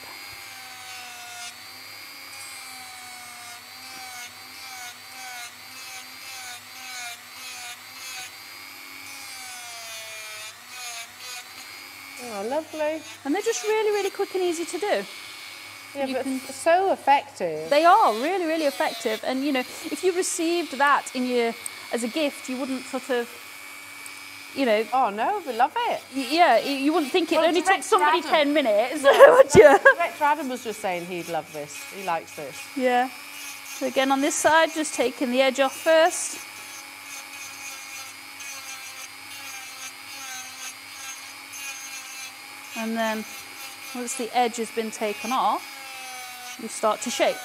Oh, lovely. And they're just really, really quick and easy to do. Yeah, but so effective. They are really, really effective. And you know, if you received that in your as a gift, you wouldn't sort of, you know. Oh no, we love it. Yeah, you you wouldn't think it Well, only took somebody Adam- ten minutes, No, would you? Director Adam was just saying he'd love this. He likes this. Yeah. So again, on this side, just taking the edge off first. And then once the edge has been taken off, you start to shape.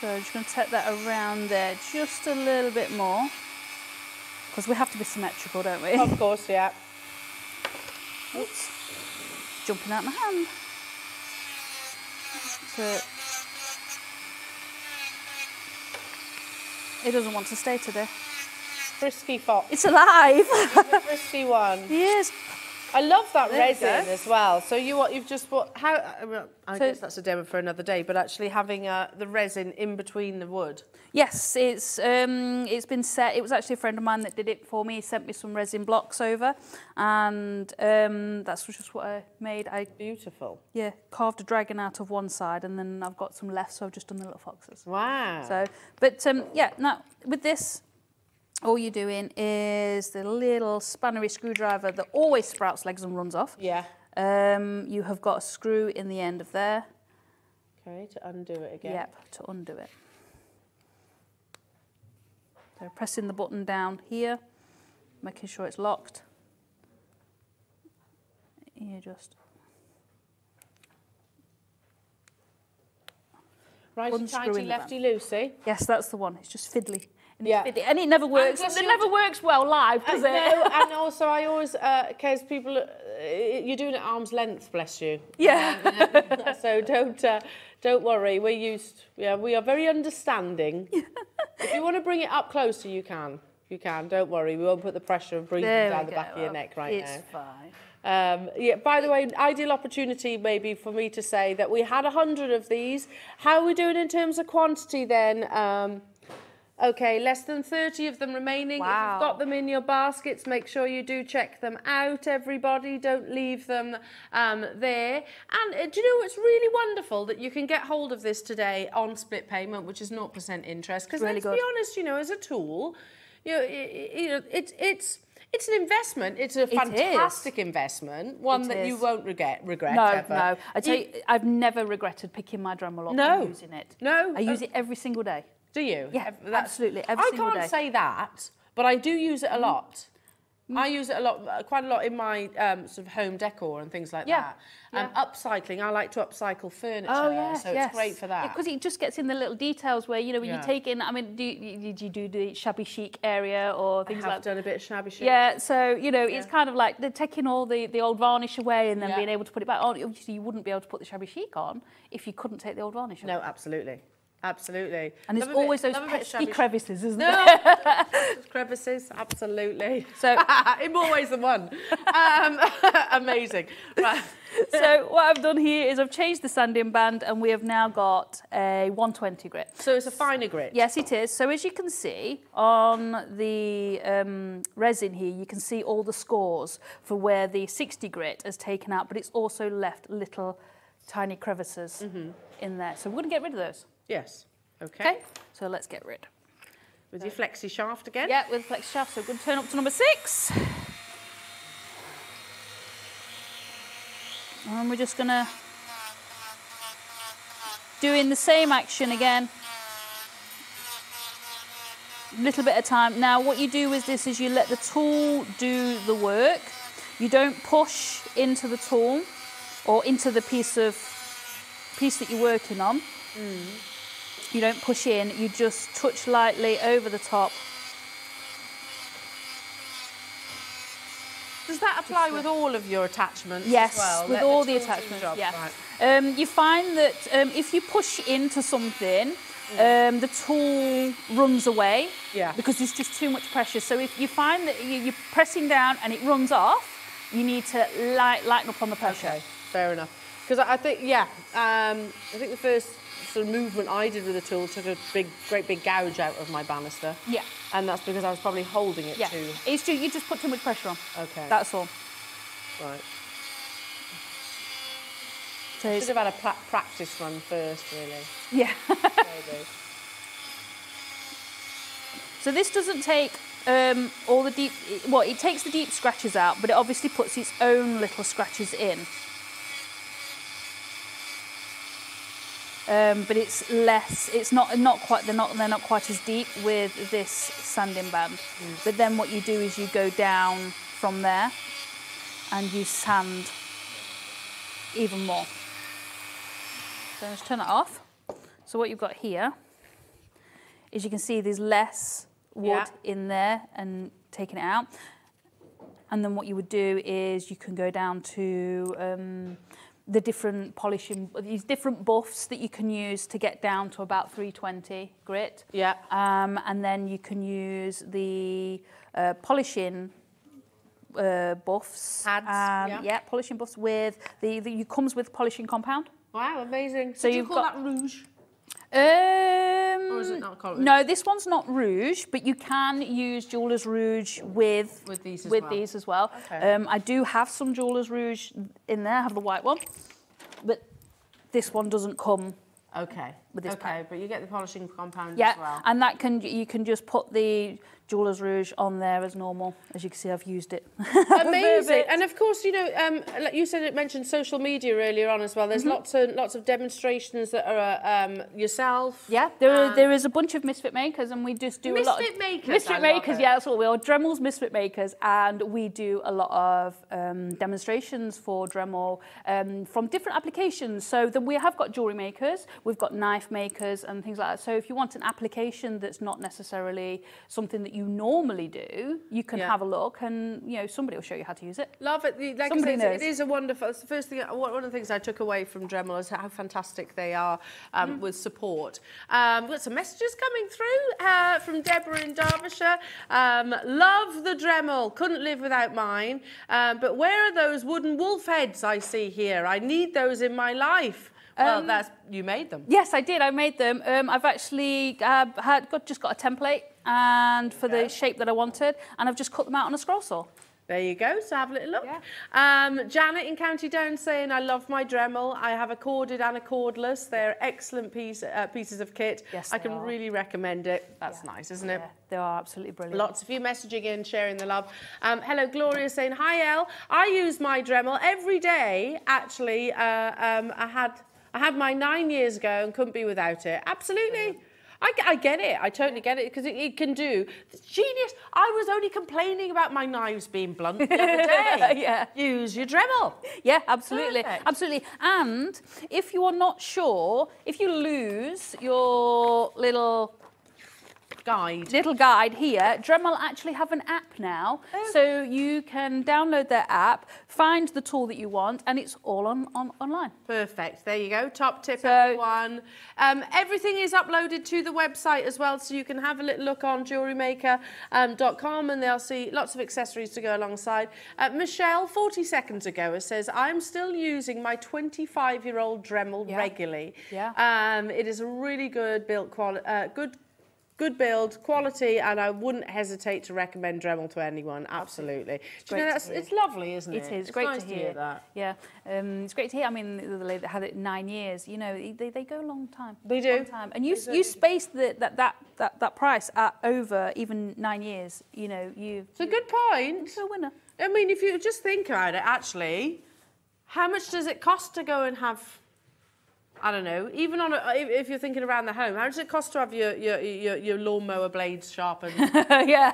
So I'm just going to take that around there just a little bit more. Because we have to be symmetrical, don't we? Of course, yeah. Oops. Jumping out my hand. So it doesn't want to stay today. Frisky fox. It's alive. He's a frisky one. Yes. I love that There resin as well. So you what you've just bought how I mean, I So- guess that's a demo for another day, but actually having uh, the resin in between the wood. Yes, it's um, it's been set. It was actually a friend of mine that did it for me. He sent me some resin blocks over, and um, that's just what I made. I beautiful. Yeah, carved a dragon out of one side, and then I've got some left, so I've just done the little foxes. Wow. So, but um, yeah, now with this, all you're doing is the little spannery screwdriver that always sprouts legs and runs off. Yeah. Um, you have got a screw in the end of there. Okay, to undo it again. Yep, to undo it. So pressing the button down here, making sure it's locked. You just Righty tighty, lefty loosey. Yes, that's the one. It's just fiddly. And Yeah. it's. And it never works. It never works well live, does Uh, it? No, and also I always, because people, uh, you're doing it at arm's length, bless you. Yeah. So don't, uh, don't worry. We're used. Yeah, we are very understanding. if you want to bring it up closer, you can. You can. Don't worry. We won't put the pressure of breathing There down the back of your neck right it's now. fine. Um, yeah, by the way, ideal opportunity maybe for me to say that we had a hundred of these. How are we doing in terms of quantity then? Um, okay, less than 30 of them remaining. If you've got them in your baskets, make sure you do check them out, everybody. Don't leave them um, there. And uh, do you know what's really wonderful? That you can get hold of this today on split payment, which is 0% interest. Because Really let's good. be honest, you know, as a tool, you know, it, you know it's, it's, it's an investment. It's a is. fantastic investment, one It that you won't regret. Regret No, ever. no. I tell you, I've never regretted picking my Dremel up No. and using it. No. I use it every single day. Do you? Yeah, that's- absolutely. Every I can't day. say that, but I do use it a Mhm. lot. I use it a lot, uh, quite a lot in my um, sort of home decor and things like Yeah, that. Um, upcycling, I like to upcycle furniture, Oh yes, so yes. it's great for that. Because it just gets in the little details where you know when Yeah. you take in. I mean, do you, did you do the shabby chic area or things like that? I have like? done a bit of shabby chic. Yeah, so you know it's kind of like they're taking all the, the old varnish away and then Yeah. being able to put it back on. Obviously, you wouldn't be able to put the shabby chic on if you couldn't take the old varnish. Off. No, absolutely. Absolutely. And there's Love a bit- always those bit of pesky crevices, isn't No. there? crevices, absolutely. So in more ways than one. Um, amazing. Right. so what I've done here is I've changed the sanding band and we have now got a 120 grit. So it's a finer grit? Yes, it is. So as you can see on the um, resin here, you can see all the scores for where the 60 grit has taken out, but it's also left little tiny crevices in there. So we're going to get rid of those. Yes. Okay. Okay, so let's get rid. With your flexi shaft again? Yeah, with flex shaft. So we're going to turn up to number six. And we're just going to doing the same action again. Little bit of time. Now what you do with this is you let the tool do the work. You don't push into the tool or into the piece of piece that you're working on. Mm. You don't push in, you just touch lightly over the top. Does that apply with all of your attachments Yes, as well? with Let all tool the attachments, yeah. Right. Um, you find that um, if you push into something, um, the tool runs away Yeah. because there's just too much pressure. So if you find that you- you're pressing down and it runs off, you need to light, lighten up on the pressure. Okay, fair enough. Because I I think, yeah, um, I think the first sort of movement I did with the tool took a big, great big gouge out of my banister. Yeah. And that's because I was probably holding it Yeah, too. it's just, you just put too much pressure on. Okay. That's all. Right. So it's, have had a pra- practice run first, really. yeah. Maybe. So this doesn't take um, all the deep, well, it takes the deep scratches out, but it obviously puts its own little scratches in. Um, but it's less, it's not, not quite, they're not, they're not quite as deep with this sanding band. But then what you do is you go down from there and you sand even more. So let's turn it off. So what you've got here is you can see there's less wood Yeah. in there and taking it out. And then what you would do is you can go down to um, the different polishing, these different buffs that you can use to get down to about 320 grit. Yeah. Um, and then you can use the uh, polishing uh, buffs. Pads, um, yeah. polishing buffs with the, the you comes with polishing compound. Wow, amazing. So Did you you've call got- that rouge? Um, Or is it not called No, this one's not rouge, but you can use jeweler's rouge with With these as with well. these as well. Okay. Um, I do have some jeweler's rouge in there. I have the white one, but this one doesn't come. Okay. With this okay, but you get the polishing compound Yeah, as well. and that can you can just put the jeweler's rouge on there as normal. As you can see, I've used it. Amazing, and of course, you know, um, like you said it mentioned social media earlier on as well. There's Mm-hmm. lots of lots of demonstrations that are uh, um, yourself. Yeah, there, are, Um, there is a bunch of misfit makers, and we just do a lot. Misfit makers, Misfit makers, it. yeah, that's what we are. Dremel's misfit makers, and we do a lot of um, demonstrations for Dremel um, from different applications. So then we have got jewelry makers, we've got knife makers, and things like that. So if you want an application that's not necessarily something that you normally do, you can Yeah. have a look, and you know somebody will show you how to use it. Love it. Like Somebody knows. it is a wonderful. It's the first thing. One of the things I took away from Dremel is how fantastic they are um, Mm-hmm. with support. Um, we've got some messages coming through uh, from Deborah in Derbyshire. Um, love the Dremel. Couldn't live without mine. Um, but where are those wooden wolf heads I see here? I need those in my life. Well, Um, that's you made them. Yes, I did. I made them. Um, I've actually uh, had got just got a template and for the shape that I wanted, and I've just cut them out on a scroll saw. There you go. So have a little look. Um, Janet in County Down saying, I love my Dremel. I have a corded and a cordless. They're excellent piece, uh, pieces of kit. Yes, I can are. really recommend it. That's nice, isn't it? They are absolutely brilliant. Lots of you messaging in, sharing the love. Um, hello, Gloria saying, Hi, El. I use my Dremel every day. Actually, uh, um, I had I had mine nine years ago and couldn't be without it. Absolutely. I, I get it. I totally get it because it, it can do. It's genius. I was only complaining about my knives being blunt the other day. yeah. Use your Dremel. Yeah, absolutely. Perfect. Absolutely. And if you are not sure, if you lose your little guide. little guide here. Dremel actually have an app now, Oh. so you can download their app, find the tool that you want, and it's all on, on online. Perfect. There you go. Top tip, everyone. Um, everything is uploaded to the website as well, so you can have a little look on jewellerymaker.com and they'll see lots of accessories to go alongside. Uh, Michelle, 40 seconds ago, says, I'm still using my 25 year old Dremel regularly. Yeah. Um, it is a really good built quality, uh, good. Good build, quality, and I wouldn't hesitate to recommend Dremel to anyone. Absolutely. Do you know, that's, it's lovely, isn't it? It is It's great nice to hear. that. Yeah, um, it's great to hear. I mean, the lady that had it nine years. You know, they, they go a long time. They do. Long time. And you you space the, that, that that that price at over even nine years. You know, you. It's a good point. It's a winner. I mean, if you just think about it, actually, how much does it cost to go and have? I don't know. Even on a, if you're thinking around the home, how does it cost to have your your your, your lawnmower blades sharpened? yeah.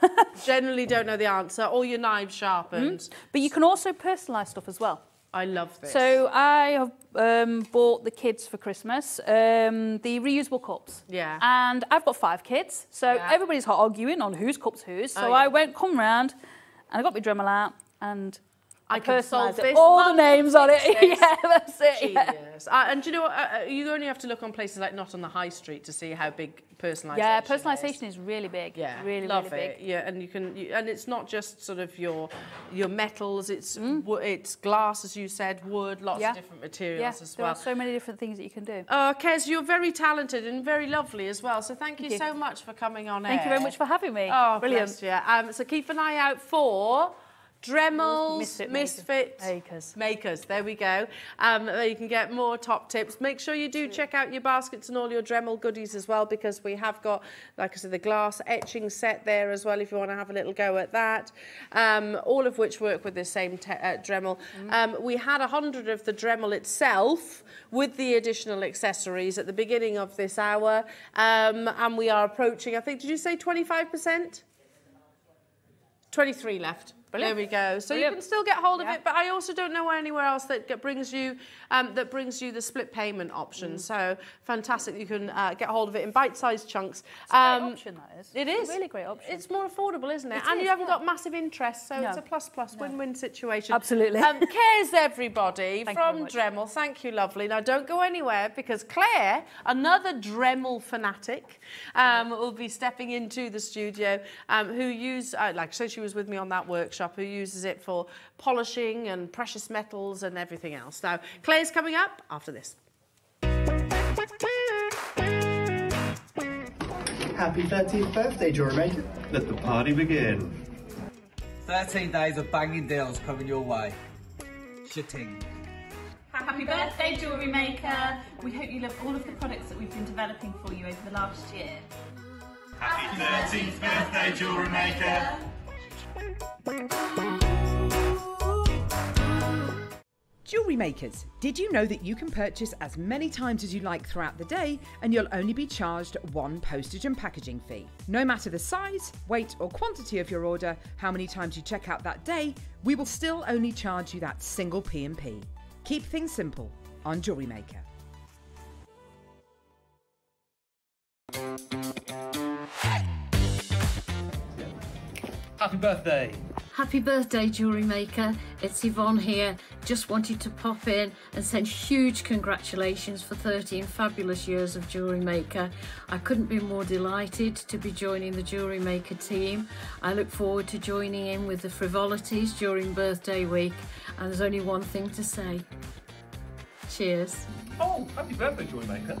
Generally, don't know the answer. Or your knives sharpened. But you can also personalise stuff as well. I love this. So I have um, bought the kids for Christmas um, the reusable cups. Yeah. And I've got five kids, so Yeah. everybody's arguing on whose cup's whose. So Oh, I went come round, and I got my Dremel out, and I, can solve it. this. All the names on it. yeah, that's it. Yeah. Uh, and do you know what? Uh, uh, you only have to look on places like not on the high street to see how big personalisation. Yeah, is. is really big. Yeah, really, love really it. big. Yeah, and you can, you, and it's not just sort of your your metals. It's Mm. it's glass, as you said, wood, lots Yeah. of different materials Yeah, as there well. are so many different things that you can do. Uh, Kez, you're very talented and very lovely as well. So thank you, Thank you. so much for coming on Thank air. you very much for having me. Oh, Brilliant. Yeah. Um, so keep an eye out for Dremels, Misfit Misfit, makers. Makers. There we go. Um, you can get more top tips. Make sure you do check out your baskets and all your Dremel goodies as well, because we have got, like I said, the glass etching set there as well. If you want to have a little go at that, um, all of which work with the same uh, Dremel. Um, we had a hundred of the Dremel itself with the additional accessories at the beginning of this hour, um, and we are approaching. I think. Did you say twenty five percent? 23 left. Brilliant. There we go. So Brilliant. you can still get hold of Yeah. it, but I also don't know anywhere else that get, brings you um, that brings you the split payment option. Mm. So fantastic, you can uh, get hold of it in bite-sized chunks. It's a great Um, option, that is. It It's a really great option. It's more affordable, isn't it? It and is, you haven't yeah. got massive interest, so it's a plus-plus win-win situation. Absolutely. Um, Kez everybody from. Dremel. Thank you, lovely. Now don't go anywhere because Claire, another Dremel fanatic, um, will be stepping into the studio. Um, who use, uh, like so she was with me on that workshop. Who uses it for polishing and precious metals and everything else. Now Claire's coming up after this. Happy 13th birthday, Jewelry Maker. Let the party begin. 13 days of banging deals coming your way. Shitting. Happy birthday, Jewellery Maker. We hope you love all of the products that we've been developing for you over the last year. Happy 13th birthday, Jewelry Maker. Jewelry makers, did you know that you can purchase as many times as you like throughout the day and you'll only be charged one postage and packaging fee? No matter the size, weight, or quantity of your order, how many times you check out that day, we will still only charge you that single P&P. Keep things simple on Jewelry Maker. Happy birthday. Happy birthday, Jewellery Maker. It's Yvonne here. Just wanted to pop in and send huge congratulations for 13 fabulous years of Jewellery Maker. I couldn't be more delighted to be joining the Jewellery Maker team. I look forward to joining in with the frivolities during birthday week. And there's only one thing to say. Cheers. Oh, happy birthday, jewellery Maker.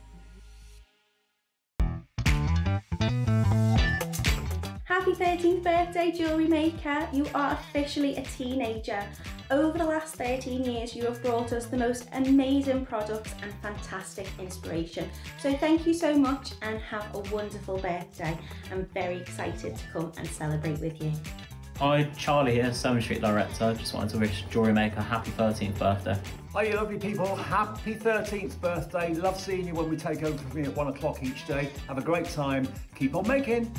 Happy 13th birthday, Jewellery Maker. You are officially a teenager. Over the last 13 years, you have brought us the most amazing products and fantastic inspiration. So thank you so much and have a wonderful birthday. I'm very excited to come and celebrate with you. Hi, Charlie here, Sewing Street Director. Just wanted to wish Jewelry Maker happy 13th birthday. Hi, you lovely people. Happy 13th birthday. Love seeing you when we take over from you at one o'clock each day. Have a great time. Keep on making.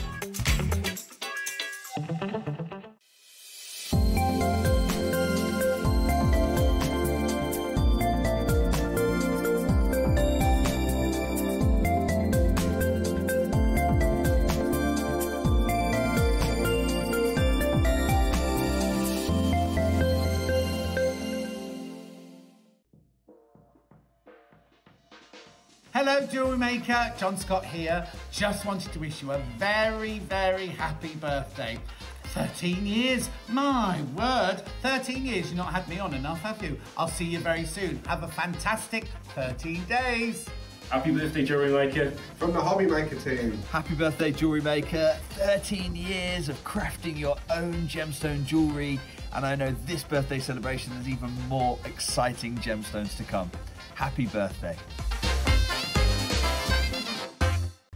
Hello, jewelry maker. John Scott here. Just wanted to wish you a very, very happy birthday. 13 years. My word. 13 years. You've not had me on enough, have you? I'll see you very soon. Have a fantastic 13 days. Happy birthday, Jewelry Maker. From the Hobby Maker team. Happy birthday, Jewelry Maker. 13 years of crafting your own gemstone jewellery. And I know this birthday celebration there's even more exciting gemstones to come. Happy birthday.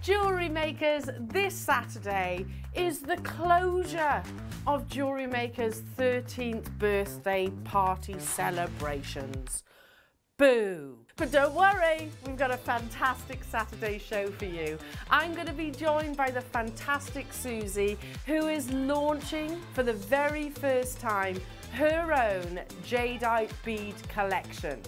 Jewellery Makers, this Saturday is the closure of Jewellery Makers' 13th birthday party celebrations. Boo! But don't worry, we've got a fantastic Saturday show for you. I'm going to be joined by the fantastic Susie, who is launching for the very first time her own jadeite bead collection.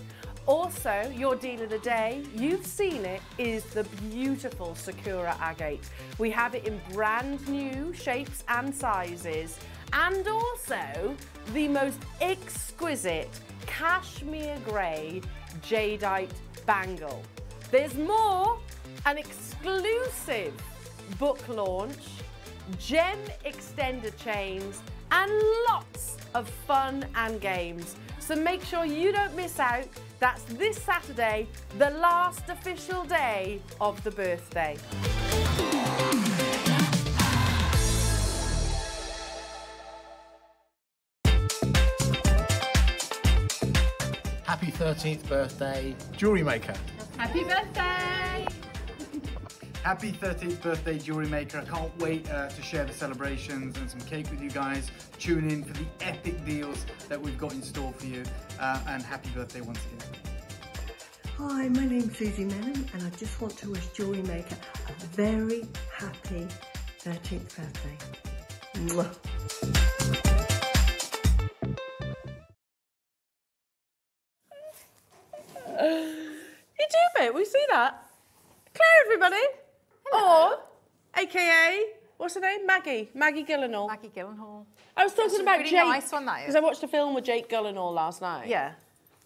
Also, your deal of the day, you've seen it, is the beautiful Sakura agate. We have it in brand new shapes and sizes, and also the most exquisite cashmere grey jadeite bangle. There's more, an exclusive book launch, gem extender chains, and lots of fun and games. So make sure you don't miss out. That's this Saturday, the last official day of the birthday. Happy 13th birthday, jewelry maker. Happy birthday! Happy 13th birthday, Jewelry Maker. I can't wait uh, to share the celebrations and some cake with you guys. Tune in for the epic deals that we've got in store for you. Uh, and happy birthday once again. Hi, my name's Susie Menon, and I just want to wish Jewelry Maker a very happy 13th birthday. Mwah. You do it, we see that. Claire, everybody. Or, AKA, what's her name? Maggie. Maggie Gyllenhaal. Maggie Gyllenhaal. I was talking That's about really Jake. nice one, that is. Because I watched a film with Jake Gyllenhaal last night. Yeah.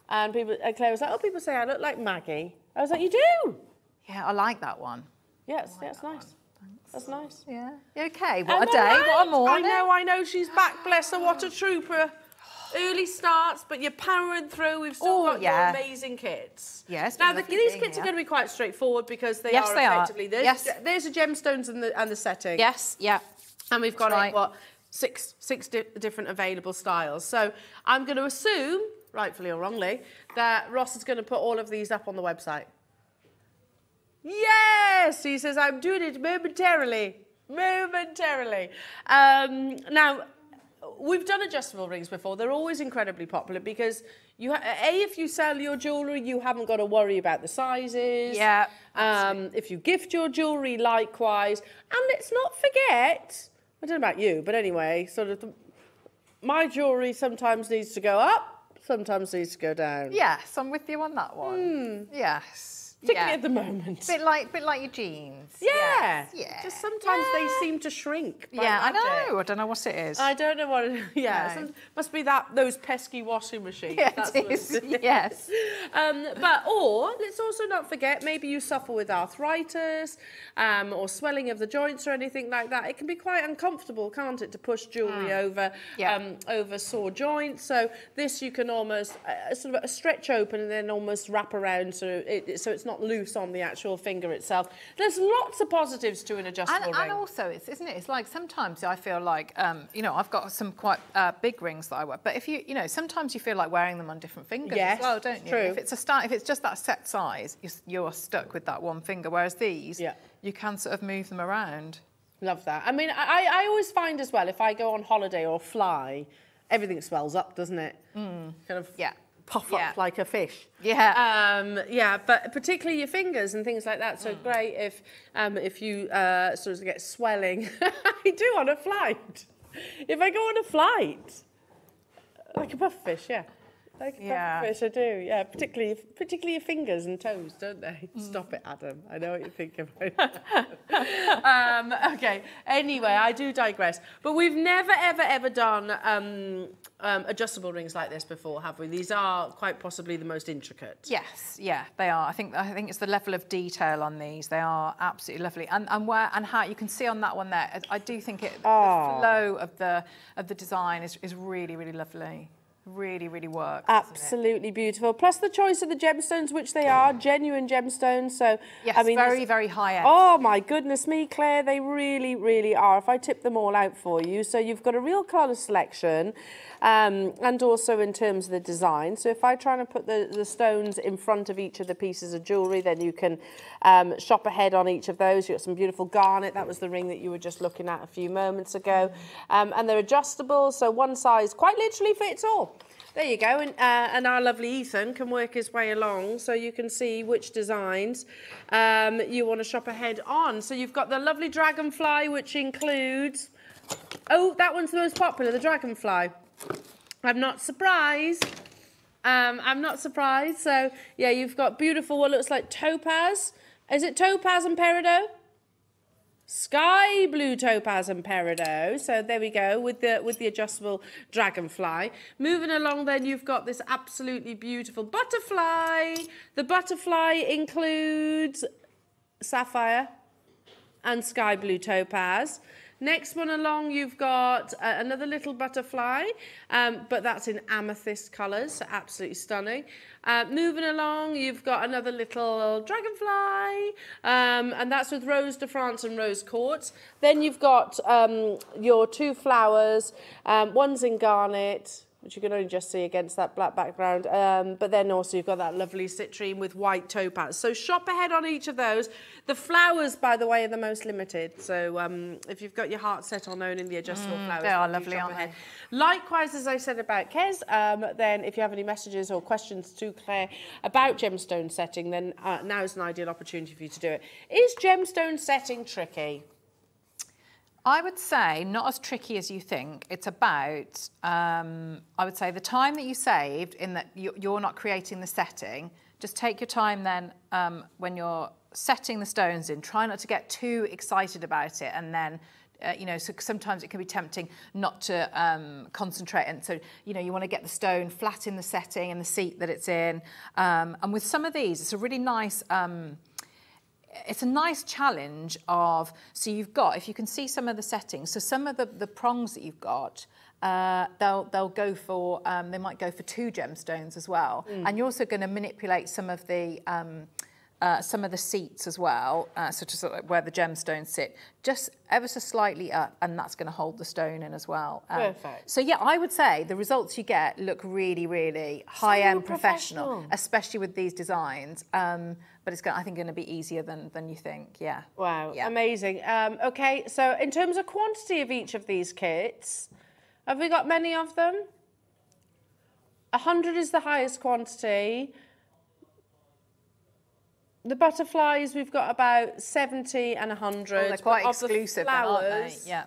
And people, and Claire was like, oh, people say I look like Maggie. I was like, you do? Yeah, I like that one. Yes, yeah, it's nice. That's nice. Yeah. Okay? What a I day, right? what a morning. I know, I know, she's back, bless her, what a oh. trooper. Early starts, but you're powering through. We've still Oh, got yeah. your amazing kits. Yes, Now, the, these kits are going to be quite straightforward because they Yes, are they are. effectively. There's, Yes. there's the gemstones and the, and the setting. Yes, yeah. And we've got right. what, six, six di- different available styles. So I'm going to assume, rightfully or wrongly, that Ross is going to put all of these up on the website. Yes, he says, I'm doing it momentarily. Momentarily. Um, now, we've done adjustable rings before. They're always incredibly popular because you, a, if you sell your jewellery, you haven't got to worry about the sizes. Yeah, Um, if you gift your jewellery, likewise. And let's not forget, I don't know about you, but anyway, sort of, the, my jewellery sometimes needs to go up, sometimes needs to go down. Yes, I'm with you on that one. Yes. Particularly yeah. at the moment. Bit like, bit like your jeans. Yeah. Yes, Yeah. Just sometimes they seem to shrink. Yeah, I know. I don't know what it is. I don't know what it Yeah, No. some- must be that those pesky washing machines. Yeah, it That's what is, it yes. Um, but or let's also not forget maybe you suffer with arthritis um, or swelling of the joints or anything like that. It can be quite uncomfortable, can't it, to push jewellery Mm. over um, over sore joints. So this you can almost uh, sort of stretch open and then almost wrap around so it, it- so it's not not loose on the actual finger itself. There's lots of positives to an adjustable And, ring. and also, it's isn't it? It's like sometimes I feel like, um, you know, I've got some quite uh, big rings that I wear, but if you, you know, sometimes you feel like wearing them on different fingers Yes, as well, don't you? true. If it's a start, if it's just that set size, you're, you're stuck with that one finger. Whereas these, Yeah. you can sort of move them around. Love that. I mean, I, I always find as well, if I go on holiday or fly, everything swells up, doesn't it? Mm. Kind of yeah. Puff Yeah. up like a fish. Yeah. Um, yeah, but particularly your fingers and things like that. So great if um, if you uh, sort of get swelling. I do on a flight. If I go on a flight, like a pufferfish, yeah. Like a Yeah. pufferfish, I do. Yeah, particularly particularly your fingers and toes, don't they? Stop it, Adam. I know what you're thinking about. um, okay. Anyway, I do digress. But we've never, ever, ever done um, um, adjustable rings like this before, have we? These are quite possibly the most intricate. Yes, yeah, they are. I think I think it's the level of detail on these. They are absolutely lovely, and and where and how you can see on that one there. I I do think it Oh. the flow of the of the design is, is really really lovely. Really really works. Absolutely beautiful. Plus the choice of the gemstones, which they are genuine gemstones. So Yes, I mean, very very high end. Oh my goodness me, Claire, they really, really are. If I tip them all out for you, so you've got a real colour selection, um, and also in terms of the design. So if I try and put the, the stones in front of each of the pieces of jewellery, then you can um, shop ahead on each of those. You've got some beautiful garnet. That was the ring that you were just looking at a few moments ago. Um, and they're adjustable, so one size quite literally fits all. There you go, and, uh, and our lovely Ethan can work his way along so you can see which designs um, you want to shop ahead on. So you've got the lovely dragonfly, which includes... Oh, that one's the most popular, the dragonfly. I'm not surprised. Um, I'm not surprised. So, yeah, you've got beautiful, what looks like topaz. Is it topaz and peridot? Sky blue topaz and peridot. So there we go with the with the adjustable dragonfly. Moving along, then you've got this absolutely beautiful butterfly. The butterfly includes sapphire and sky blue topaz. Next one along, you've got uh, another little butterfly, um, but that's in amethyst colours, so absolutely stunning. Uh, moving along, you've got another little dragonfly, um, and that's with Rose de France and Rose Quartz. Then you've got um, your two flowers, um, one's in garnet, which you can only just see against that black background. Um, but then also you've got that lovely citrine with white topaz. So shop ahead on each of those. The flowers, by the way, are the most limited. So um, if you've got your heart set on owning the adjustable Mm, flowers, they are lovely, aren't ahead. Likewise, as I said about Kez, um, then if you have any messages or questions to Claire about gemstone setting, then uh, now is an ideal opportunity for you to do it. Is gemstone setting tricky? I would say not as tricky as you think. It's about, um, I would say, the time that you saved in that you- you're not creating the setting. Just take your time then um, when you're setting the stones in. Try not to get too excited about it, and then. Uh, you know, so sometimes it can be tempting not to um, concentrate, and so you know you want to get the stone flat in the setting and the seat that it's in. Um, and with some of these, it's a really nice. Um, it's a nice challenge of so you've got if you can see some of the settings so some of the, the prongs that you've got uh, they'll they'll go for um, they might go for two gemstones as well Mm. and you're also going to manipulate some of the um, uh, some of the seats as well, uh, such as where the gemstones sit, just ever so slightly up, and that's going to hold the stone in as well. Um, Perfect. So yeah, I would say the results you get look really, really high-end professional, professional. especially with these designs. Um, but it's, I think, going to be easier than than you think. Yeah. Wow, amazing. Um, okay, so in terms of quantity of each of these kits, have we got many of them? 100 is the highest quantity. The butterflies, we've got about 70 and 100. Oh, they're quite of the exclusive, then, aren't they? flowers, Yeah.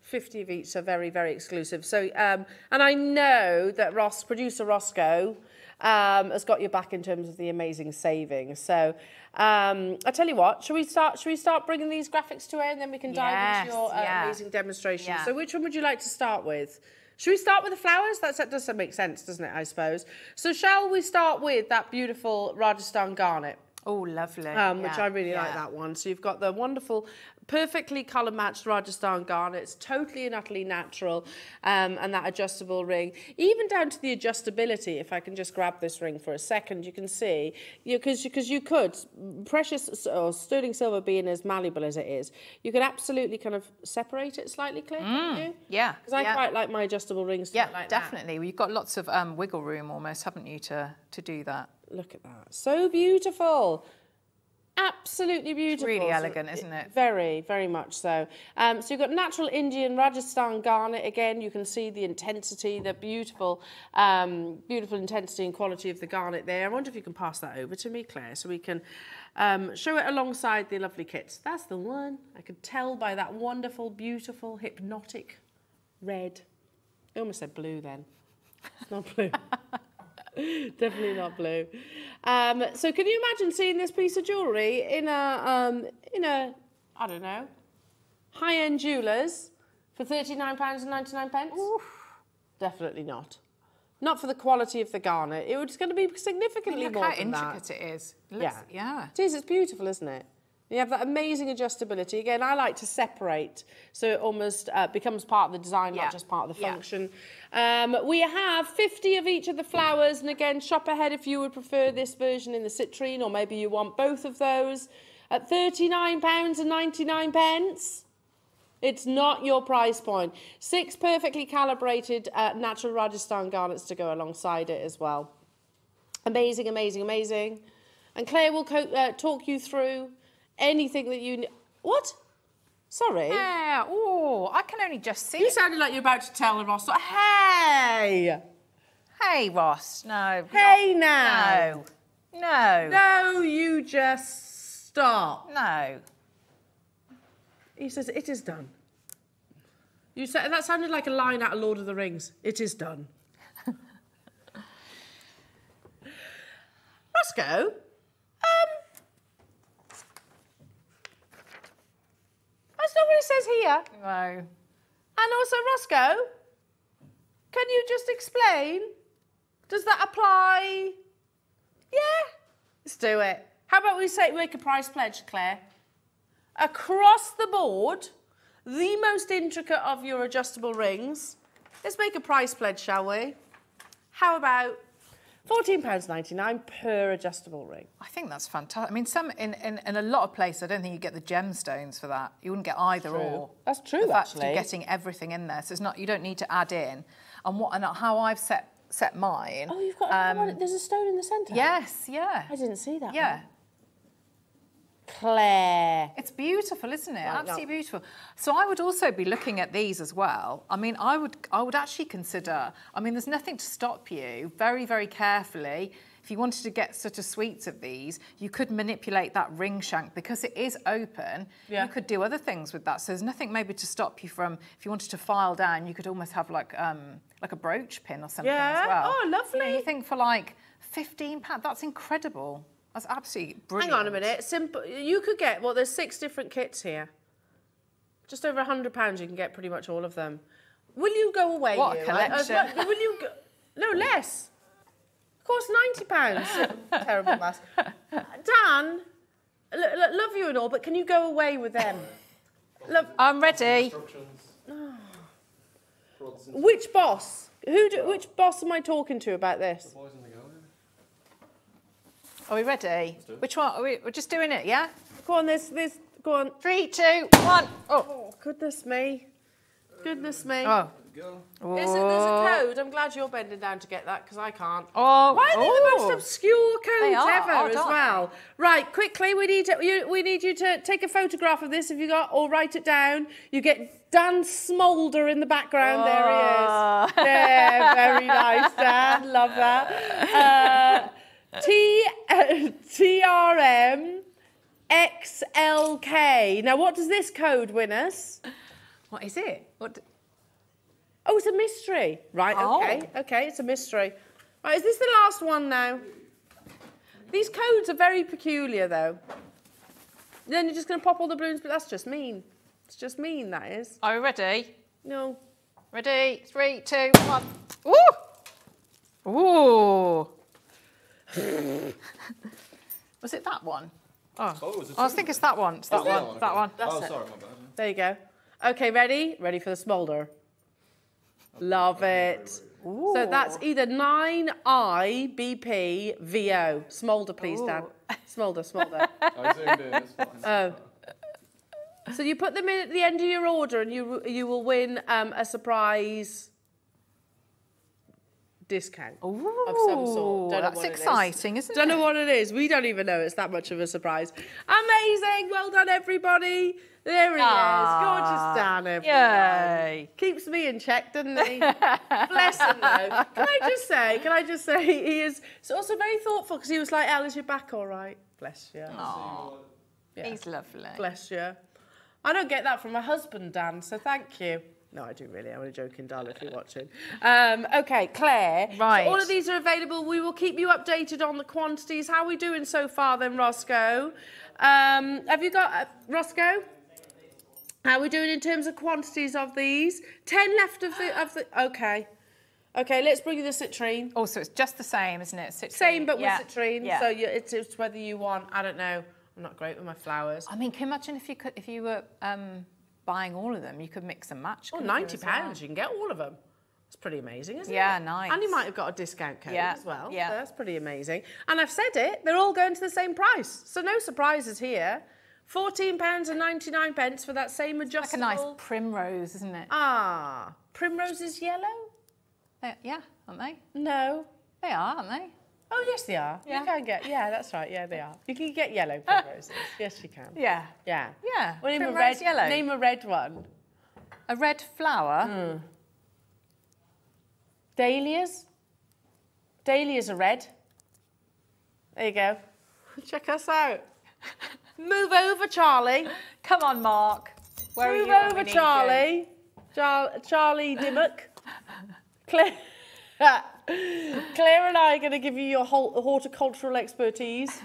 50 of each are very, very exclusive. So, um, and I know that Ross, producer Roscoe, um, has got your back in terms of the amazing savings. So, um, I tell you what, should we start? Should we start bringing these graphics to air, and then we can dive Yes, into your uh, yeah. amazing demonstration. Yeah. So, which one would you like to start with? Should we start with the flowers? That's, that does make sense, doesn't it? I suppose. So, shall we start with that beautiful Rajasthan garnet? Oh, lovely. um, which Yeah, I really like that one. So you've got the wonderful, perfectly colour matched Rajasthan garnet. It's totally and utterly natural, um, and that adjustable ring, even down to the adjustability. If I can just grab this ring for a second, you can see, because because you could, precious or sterling silver being as malleable as it is, you could absolutely kind of separate it slightly, Claire. Mm, you? Yeah. Because I yeah. quite like my adjustable rings. Yeah, like that. definitely. Well, You've got lots of um, wiggle room almost, haven't you, to, to do that? Look at that. So beautiful. Absolutely beautiful. really So elegant, isn't it? Very, very much so. Um, so you've got natural Indian Rajasthan garnet. Again, you can see the intensity, the beautiful, um, beautiful intensity and quality of the garnet there. I wonder if you can pass that over to me, Claire, so we can um, show it alongside the lovely kits. That's the one. I could tell by that wonderful, beautiful, hypnotic red. I almost said blue then. It's not blue. Definitely not blue. Um, so can you imagine seeing this piece of jewellery in a um, in a I don't know high-end jewellers for thirty-nine pounds and ninety-nine pence? Definitely not. Not for the quality of the garnet. It was going to be significantly Look more how than that. intricate it is. It looks- Yeah. yeah. It is. It's beautiful, isn't it? You have that amazing adjustability. Again, I like to separate so it almost uh, becomes part of the design, Yeah. not just part of the Yeah. function. Um, we have 50 of each of the flowers. And again, shop ahead if you would prefer this version in the citrine or maybe you want both of those. At £39.99. pence. It's not your price point. Six perfectly calibrated uh, natural Rajasthan garnets to go alongside it as well. Amazing, amazing, amazing. And Claire will co- uh, talk you through anything that you... ne- What? Sorry. Yeah. Oh, I can only just see. You sounded like you're about to tell Ross. Hey! Hey, Ross. No. Hey now! No. No. No, you just stop. No. He says, it is done. You said that sounded like a line out of Lord of the Rings. It is done. Roscoe, that's not what it says here. No. And also, Roscoe, can you just explain? Does that apply? Yeah, let's do it. How about we say make a price pledge, Claire? Across the board, the most intricate of your adjustable rings. Let's make a price pledge, shall we? How about £14.99 per adjustable ring? I think that's fantastic. I mean, some in, in, in a lot of places, I don't think you get the gemstones for that. You wouldn't get either True. or. That's true, the fact actually. You're getting everything in there, so it's not. You don't need to add in. And what and how I've set set mine. Oh, you've got um, there's a stone in the centre. Yes, yeah. I didn't see that. Yeah. one. Claire. It's beautiful, isn't it? Right, Absolutely no. beautiful. So I would also be looking at these as well. I mean, I would I would actually consider. I mean, there's nothing to stop you. Very very carefully. If you wanted to get sort of sweets of these, you could manipulate that ring shank because it is open. Yeah. You could do other things with that. So there's nothing maybe to stop you from. If you wanted to file down, you could almost have like um like a brooch pin or something Yeah. as well. Oh, You, know, lovely. you think for like 15 pounds, that's incredible. That's absolutely brilliant. Hang on a minute. Simple. You could get well. There's six different kits here. Just over a hundred pounds, you can get pretty much all of them. Will you go away? What a you? I- I collection. like, will you? Go, no less. Of course, ninety pounds. Terrible maths. Dan, l- l- love you and all, but can you go away with them? Love. I'm ready. Which boss? Who? Do, which boss am I talking to about this? Are we ready? Which one? Are we, we're just doing it, yeah? Go on, this, this, go on. Three, two, one. Oh, Oh, goodness me. Goodness me. oh. There's a, there's a code. I'm glad you're bending down to get that because I can't. Oh, Why are they the oh. most obscure codes ever aren't as they? well? Right, quickly, we need to, you, we need you to take a photograph of this if you got, or write it down. You get Dan Smolder in the background. There he is. There, very nice, Dan. Love that. Uh, T uh, TRM XLK. Now, what does this code win us? What is it? What? Oh, it's a mystery. Right, Oh. okay, okay, it's a mystery. Right, is this the last one now? These codes are very peculiar, though. Then you're just going to pop all the balloons, but that's just mean. It's just mean, that is. Are we ready? No. Ready? Three, two, one. Ooh! Ooh! Was it that one? Oh, Oh, I think it's that one. It's that it? one. That one. That's it. There you go. Okay, ready? Ready for the smolder. Love it. So that's either 9I, BP, VO. Smolder, please, Dan. Smolder, smolder. I zoomed in, it's fine. Oh. So you put them in at the end of your order and you you will win um, a surprise discount of some sort. Don't that's it is. exciting, isn't it? Don't know what it is. We don't even know it's that much of a surprise. Amazing. Well done, everybody. There he Ah, is. Gorgeous Dan, everyone. yay. Keeps me in check, doesn't he? Bless him, though. Can I just say, can I just say, he is also very thoughtful because he was like, Al, is your back all right? Bless you. Yeah. He's lovely. Bless you. I don't get that from my husband, Dan, so thank you. No, I do really. I'm only joking, darling, if you're watching. Um, okay, Claire. Right. So Right. all of these are available. We will keep you updated on the quantities. How are we doing so far then, Roscoe? Um, have you got, uh, Roscoe? How are we doing in terms of quantities of these? Ten left of the, of the, okay. Okay, let's bring you the citrine. Oh, so it's just the same, isn't it? Citrine. Same, but Yeah. with citrine. Yeah. So you, it's, it's whether you want, I don't know, I'm not great with my flowers. I mean, can you imagine if you could, if you were um, buying all of them, you could mix and match. Oh, 90 as well? pounds, you can get all of them. It's pretty amazing, isn't Yeah, it? Yeah, nice. And you might have got a discount code Yeah, as well. yeah. So that's pretty amazing. And I've said it, they're all going to the same price. So no surprises here. Fourteen pounds and ninety nine pence for that same adjustable. Like a nice primrose, isn't it? Ah, primrose is yellow? Yeah, aren't they? No. They are, aren't they? Oh, yes, they are. Yeah. You can get, yeah, that's right. Yeah, they are. You can get yellow primroses. yes, you can. Yeah. Yeah. Yeah. Well, name a red, yellow. Name a red one. A red flower. Hmm. Dahlias. Dahlias are red. There you go. Check us out. Move over, Charlie. Come on, Mark. Where Move are you? over. Charlie. Char- Charlie Dimmock. Claire. Claire and I are going to give you your horticultural expertise.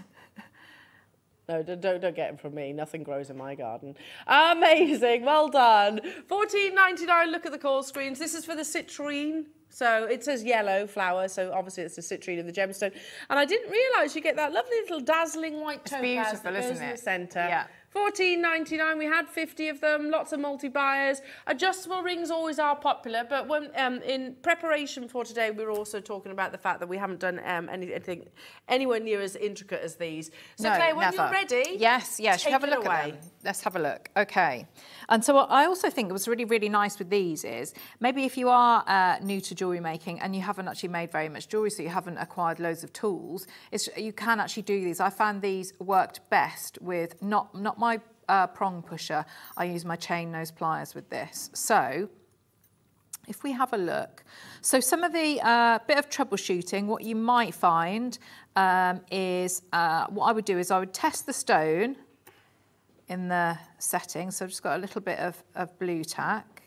No, don't, don't, get them from me. Nothing grows in my garden. Amazing. Well done. Fourteen ninety nine. Look at the call screens. This is for the citrine. So it says yellow flower. So obviously it's the citrine of the gemstone. And I didn't realise you get that lovely little dazzling white It's topaz beautiful, that goes isn't in the it? centre. Yeah. Fourteen ninety nine. We had fifty of them. Lots of multi buyers. Adjustable rings always are popular, but when um, in preparation for today, we were also talking about the fact that we haven't done um, anything anywhere near as intricate as these. So No, Claire, when never. you're ready, Yes, yes. have a look away. at them. Let's have a look. Okay. And so what I also think was really, really nice with these is maybe if you are uh, new to jewellery making and you haven't actually made very much jewellery, so you haven't acquired loads of tools, it's, you can actually do these. I found these worked best with not, not my uh, prong pusher. I use my chain nose pliers with this. So if we have a look, so some of the uh, bit of troubleshooting, what you might find um, is uh, what I would do is I would test the stone in the setting. So I've just got a little bit of, of blue tack.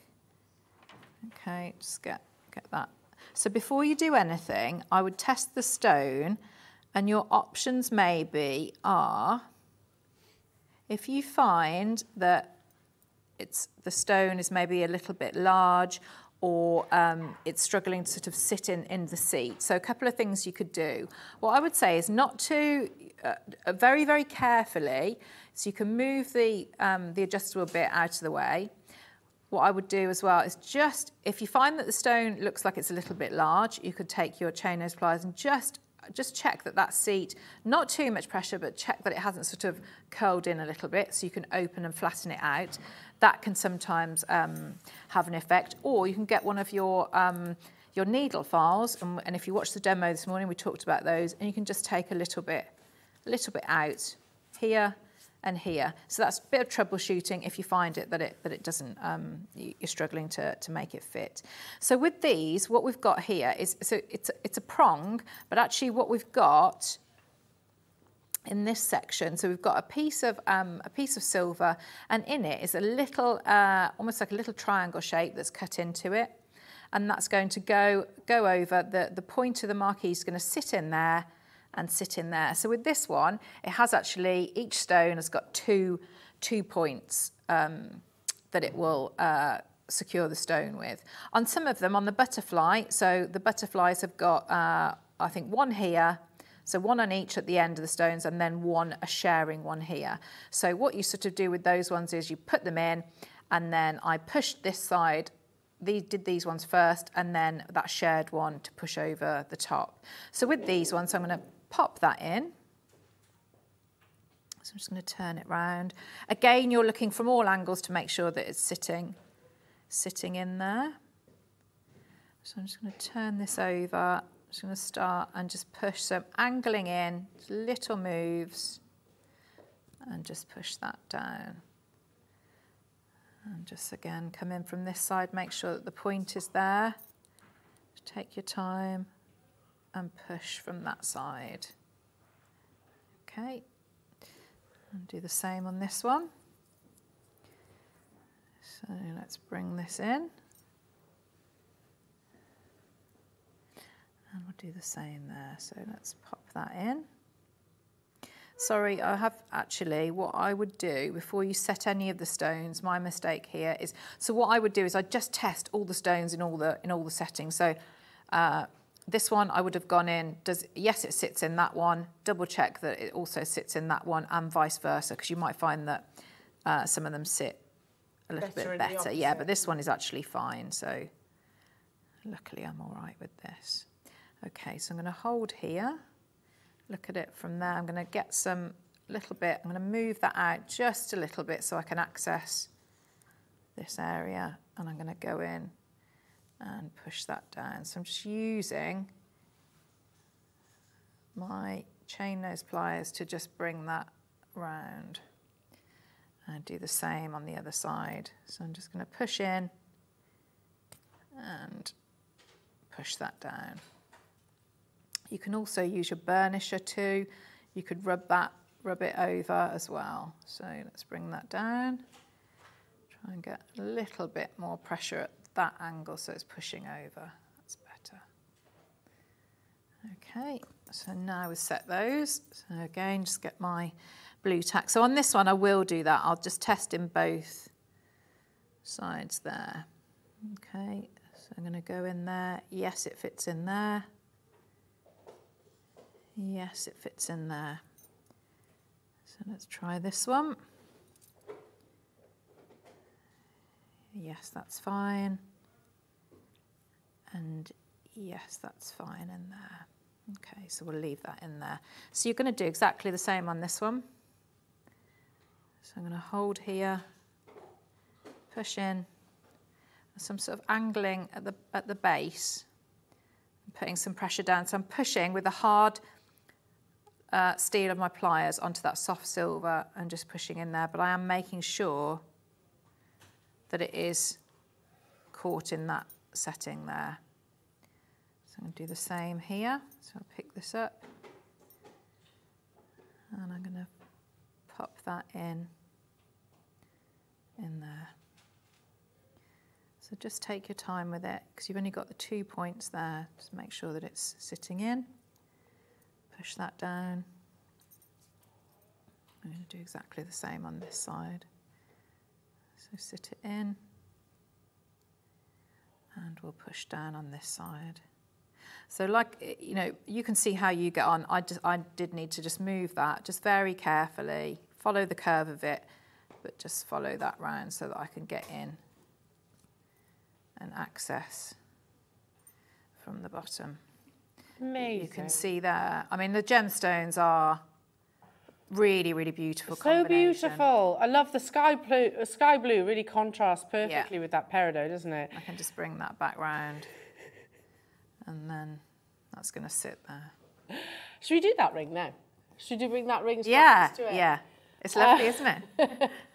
Okay, just get, get that. So before you do anything, I would test the stone and your options maybe are if you find that it's the stone is maybe a little bit large or um, it's struggling to sort of sit in, in the seat. So a couple of things you could do. What I would say is not to, uh, uh, very, very carefully, so you can move the, um, the adjustable bit out of the way. What I would do as well is just, if you find that the stone looks like it's a little bit large, you could take your chain nose pliers and just just check that that seat, not too much pressure, but check that it hasn't sort of curled in a little bit so you can open and flatten it out. That can sometimes um, have an effect. Or you can get one of your, um, your needle files, and, and if you watched the demo this morning, we talked about those, and you can just take a little bit, a little bit out here and here. So that's a bit of troubleshooting if you find it that it that it doesn't um, you- you're struggling to to make it fit. So with these, what we've got here is so it's it's a prong, but actually what we've got in this section, so we've got a piece of um, a piece of silver, and in it is a little, uh, almost like a little triangle shape that's cut into it, and that's going to go go over the the point of the marquee is going to sit in there and sit in there. So with this one, it has actually each stone has got two two points um, that it will uh, secure the stone with. On some of them, on the butterfly, so the butterflies have got uh, I think one here. So one on each at the end of the stones and then one, a sharing one here. So what you sort of do with those ones is you put them in and then I pushed this side these, did these ones first and then that shared one to push over the top. So with these ones, I'm going to pop that in. So I'm just going to turn it round. Again, you're looking from all angles to make sure that it's sitting, sitting in there. So I'm just going to turn this over. I'm just going to start and just push some angling in, little moves, and just push that down. And just again, come in from this side, make sure that the point is there. Take your time and push from that side. Okay, and do the same on this one. So let's bring this in. And we'll do the same there. So let's pop that in. Sorry, I have actually, what I would do before you set any of the stones, my mistake here is, so what I would do is I'd just test all the stones in all the, in all the settings. So uh, this one I would have gone in, does yes, it sits in that one, double check that it also sits in that one and vice versa, because you might find that uh, some of them sit a little Better bit better. Yeah, but this one is actually fine. So luckily I'm all right with this. Okay, so I'm going to hold here. Look at it from there. I'm going to get some little bit, I'm going to move that out just a little bit so I can access this area and I'm going to go in and push that down. So I'm just using my chain nose pliers to just bring that round and do the same on the other side. So I'm just going to push in and push that down. You can also use your burnisher too. You could rub that, rub it over as well. So let's bring that down. Try and get a little bit more pressure at that angle so it's pushing over. That's better. Okay, so now we've set those. So again, just get my blue tack. So on this one, I will do that. I'll just test in both sides there. Okay, so I'm going to go in there. Yes, it fits in there. Yes, it fits in there. So let's try this one. Yes, that's fine. And yes, that's fine in there. Okay, so we'll leave that in there. So you're going to do exactly the same on this one. So I'm going to hold here, push in, some sort of angling at the, at the base, and putting some pressure down. So I'm pushing with the hard uh, steel of my pliers onto that soft silver and just pushing in there, but I am making sure that it is caught in that setting there. So I'm going to do the same here. So I'll pick this up and I'm going to pop that in, in there. So just take your time with it because you've only got the two points there. Just make sure that it's sitting in. Push that down. I'm going to do exactly the same on this side. So sit it in and we'll push down on this side. So like, eh, you know, you can see how you get on. I, just, I did need to just move that, just very carefully, follow the curve of it, but just follow that round so that I can get in and access from the bottom. Amazing. You can see there. I mean, the gemstones are really, really beautiful So beautiful. I love the sky blue. uh, Sky blue really contrasts perfectly with that peridot, doesn't it? I can just bring that back round. And then that's going to sit there. Should we do that ring now? Should we bring that ring Yeah, yeah. It's lovely, Uh, isn't it?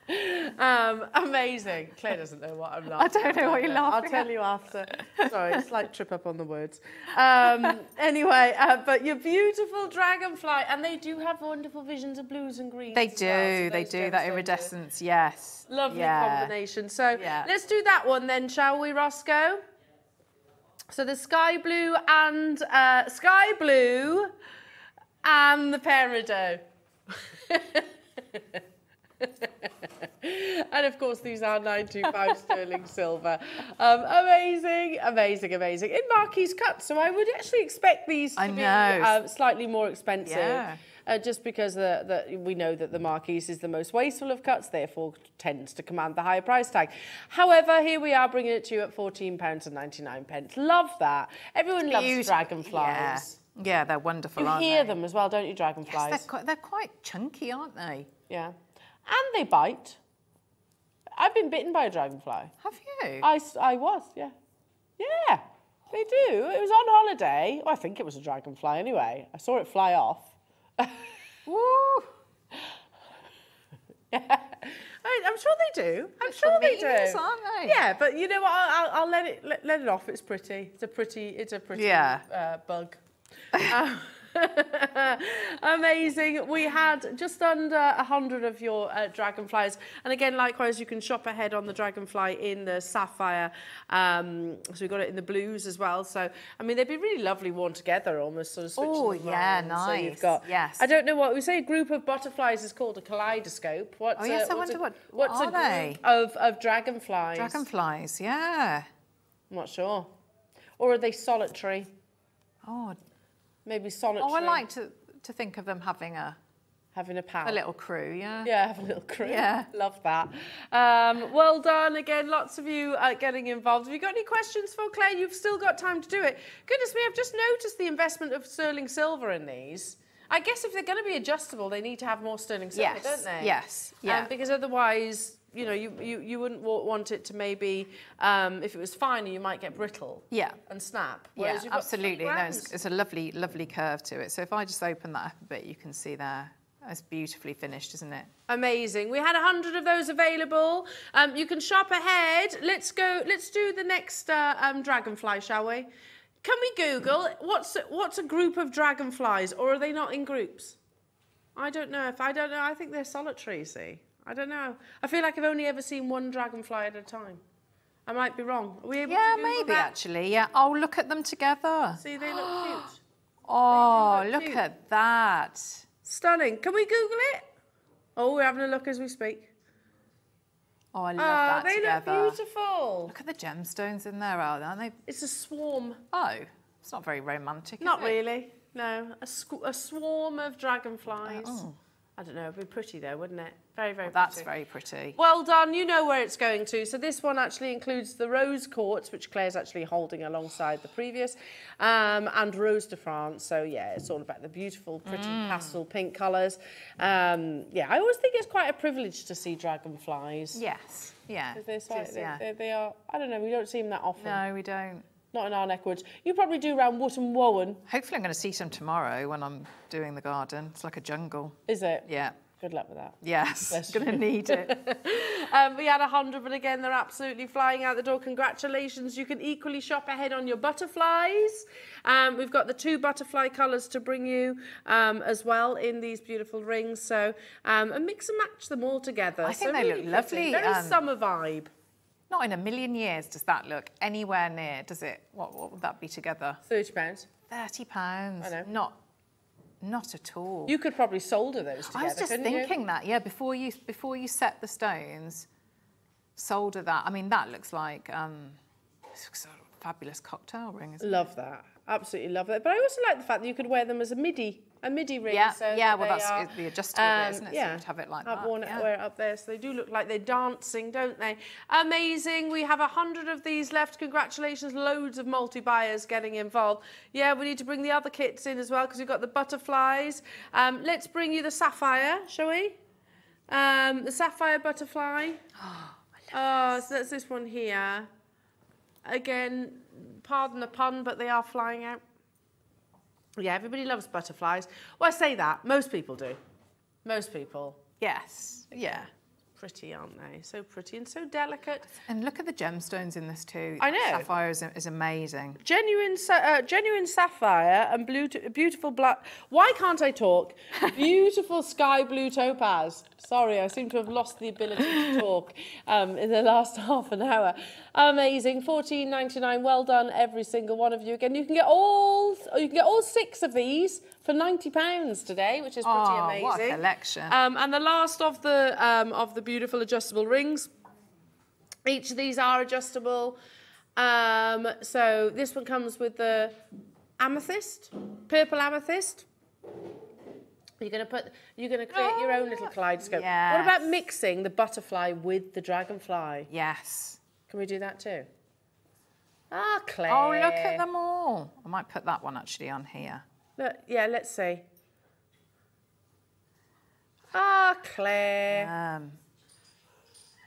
um, amazing. Claire doesn't know what I'm laughing. I don't know what you're at. laughing I'll tell you after. Sorry, slight trip up on the words. Um, anyway, uh, but your beautiful dragonfly, and they do have wonderful visions of blues and greens. They do, well, so they do, that iridescence, yes. Lovely yeah. combination. So let's do that one then, shall we, Roscoe? So the sky blue and uh, sky blue and the peridot. and of course, these are 92 sterling silver. Um, amazing, amazing, amazing. In Marquis cut, so I would actually expect these to I be know. uh, slightly more expensive. Yeah. Uh, just because the, the, we know that the Marquis is the most wasteful of cuts, therefore tends to command the higher price tag. However, here we are bringing it to you at £14.99. pence. Love that. Everyone loves Beautiful. dragonflies. Yeah. Yeah, they're wonderful, You aren't hear they? them as well, don't you, dragonflies? Yes, they're, quite, they're quite chunky, aren't they? Yeah. And they bite. I've been bitten by a dragonfly. Have you? I, I was, yeah. Yeah, they do. It was on holiday. Well, I think it was a dragonfly anyway. I saw it fly off. Woo! I, I'm sure they do. I'm sure they do. aren't they? Yeah, but you know what? I'll, I'll, I'll let it let, let it off. It's pretty. It's a pretty. It's a pretty Yeah. uh, bug. Um, Amazing. We had just under a hundred of your uh, dragonflies, and again, likewise, you can shop ahead on the dragonfly in the sapphire. Um, so we got it in the blues as well. So I mean, they'd be really lovely worn together, almost sort of. Oh, yeah, round. So you've got. Yes. I don't know what we say. A group of butterflies is called a kaleidoscope. What's Oh, yes, a, I wonder a, what- what What's a are they? of of dragonflies? Dragonflies, yeah. I'm not sure. Or are they solitary? Oh, Maybe solitary. oh I like to, to think of them having a having a pal. a little crew, yeah. Yeah, have a little crew. Yeah. Love that. Um, well done again. Lots of you are getting involved. Have you got any questions for Claire? You've still got time to do it. Goodness me, I've just noticed the investment of sterling silver in these. I guess if they're going to be adjustable, they need to have more sterling silver, Yes, don't they? yes, yeah. Um, because otherwise, you know, you, you, you wouldn't want it to maybe, um, if it was finer, you might get brittle. Yeah. And snap. Yeah, Whereas you've got three absolutely. No, it's, it's a lovely, lovely curve to it. So if I just open that up a bit, you can see there. It's beautifully finished, isn't it? Amazing. We had a hundred of those available. Um, you can shop ahead. Let's go. Let's do the next uh, um, dragonfly, shall we? Can we Google what's what's a group of dragonflies, or are they not in groups? I don't know. If I don't know, I think they're solitary. See, I don't know. I feel like I've only ever seen one dragonfly at a time. I might be wrong. Are we able Yeah, to Google maybe that? actually. Yeah, I'll look at them together. See, they look cute. Oh, look look cute. at that. Stunning. Can we Google it? Oh, we're having a look as we speak. Oh, I love Oh, that they together. look beautiful. Look at the gemstones in there, aren't they? It's a swarm. Oh, it's not very romantic. is Not really. No, a, squ- a swarm of dragonflies. Oh. I don't know. It'd be pretty though, wouldn't it? Very, very. That's very pretty. Well done. You know where it's going to. So this one actually includes the rose quartz, which Claire's actually holding alongside the previous, um, and rose de France. So yeah, it's all about the beautiful, pretty Mm. pastel pink colours. Um, yeah, I always think it's quite a privilege to see dragonflies. Yes. Yeah. 'Cause They're it slight- is, they, yeah. they, they are. I don't know. We don't see them that often. No, we don't. Not in our neck woods. You probably do around Wootton Wawen. Hopefully, I'm going to see some tomorrow when I'm doing the garden. It's like a jungle. Is it? Yeah. Good luck with that. Yes. Going to need it. Um, we had a hundred, but again, they're absolutely flying out the door. Congratulations. You can equally shop ahead on your butterflies. Um, we've got the two butterfly colours to bring you um, as well in these beautiful rings. So, um, and mix and match them all together. I think So they really look lovely, Very um, summer vibe. Not in a million years does that look anywhere near, does it? What, what would that be together? £30. Thirty pounds. I know. Not, not at all. You could probably solder those together. I was just couldn't you? thinking that, yeah, before you before you set the stones, solder that. I mean, that looks like um, it's a sort of fabulous cocktail ring, Love that. Absolutely love it. But I also like the fact that you could wear them as a midi, a midi ring. Yeah, so yeah, that well, that's- are, the adjustable bit, isn't it? So Yeah, you'd have it like that. I've that, worn it, yeah. wear it up there, so they do look like they're dancing, don't they? Amazing. We have a hundred of these left. Congratulations, loads of multi-buyers getting involved. Yeah, we need to bring the other kits in as well because we've got the butterflies. Um, let's bring you the sapphire, shall we? Um, the sapphire butterfly. Oh, so that's this one here. Again, pardon the pun, but they are flying out. Yeah, everybody loves butterflies. Well, I say that. Most people do. Most people. Yes. Yeah. Pretty, aren't they? So pretty and so delicate. And look at the gemstones in this too. I know. Sapphire is, is amazing. Genuine, uh, genuine sapphire and blue, beautiful black. Why can't I talk? Beautiful sky blue topaz. Sorry, I seem to have lost the ability to talk um, in the last half an hour. Amazing, fourteen ninety nine. Well done, every single one of you. Again, you can get all oh, you can get all six of these for ninety pounds today, which is pretty Oh, amazing. what a collection. Um, and the last of the um, of the beautiful adjustable rings. Each of these are adjustable. Um, so this one comes with the amethyst, purple amethyst. You're gonna put. You're gonna create your own little kaleidoscope. What about mixing the butterfly with the dragonfly? Yes. Can we do that too? Ah, Claire. Oh, look at them all. I might put that one actually on here. Look, yeah, let's see. Ah, Claire. Um,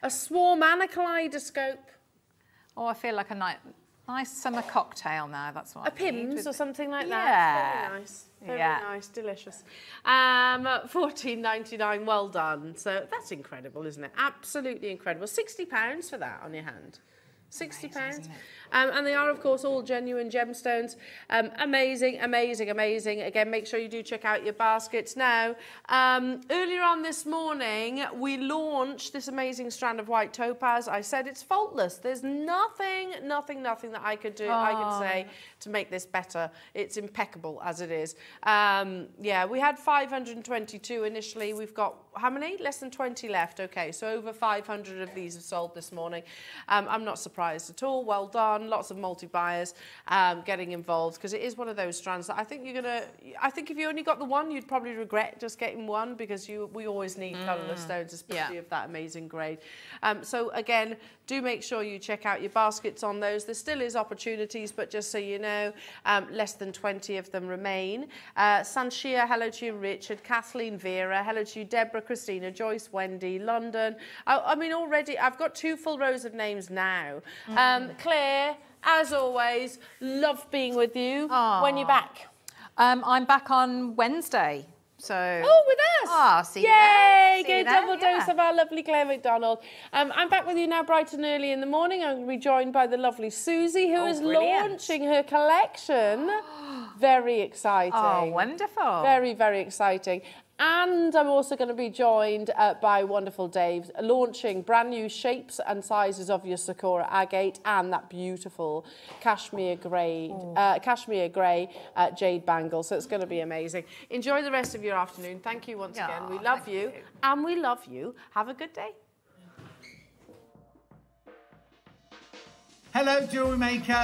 a swarm and a kaleidoscope. Oh, I feel like a nice, nice summer cocktail now. That's what A I Pimm's or something like Yeah. that. Very nice. Very Yeah. nice, delicious. Um, fourteen ninety nine. Well done. So that's incredible, isn't it? Absolutely incredible. Sixty pounds for that on your hand. Sixty pounds, um, and they are of course all genuine gemstones. Um, amazing, amazing, amazing. Again, make sure you do check out your baskets now. Um, earlier on this morning, we launched this amazing strand of white topaz. I said it's faultless. There's nothing, nothing, nothing that I could do. I Oh. could say to make this better. It's impeccable as it is. Um, yeah, we had 522 initially. We've got how many? Less than 20 left. Okay, so over 500 of these have sold this morning. Um, I'm not surprised at all. Well done. Lots of multi-buyers um, getting involved because it is one of those strands that I think you're gonna. I think if you only got the one, you'd probably regret just getting one because you we always need colourless Mm. stones, especially of that amazing grade. Um, so again, do make sure you check out your baskets on those. There still is opportunities, but just so you know, um, less than 20 of them remain. Uh, Sanshia, hello to you, Richard. Kathleen Vera, hello to you, Deborah, Christina, Joyce, Wendy, London. I, I mean, already, I've got two full rows of names now. Um, Claire, as always, love being with you. When you're back? Um, I'm back on Wednesday. So. Oh, with us! Ah, see you Yay! Get a double yeah. dose of our lovely Claire Macdonald. Um, I'm back with you now bright and early in the morning. I'm going to be joined by the lovely Susie, who Oh, is brilliant. launching her collection. Very exciting. Oh, wonderful. Very, very exciting. And I'm also going to be joined uh, by wonderful Dave, launching brand new shapes and sizes of your Sakura agate and that beautiful cashmere grey, uh, cashmere grey uh, jade bangle. So it's going to be amazing. Enjoy the rest of your afternoon. Thank you once again. We love you, and we love you. Have a good day. Hello, jewellery maker.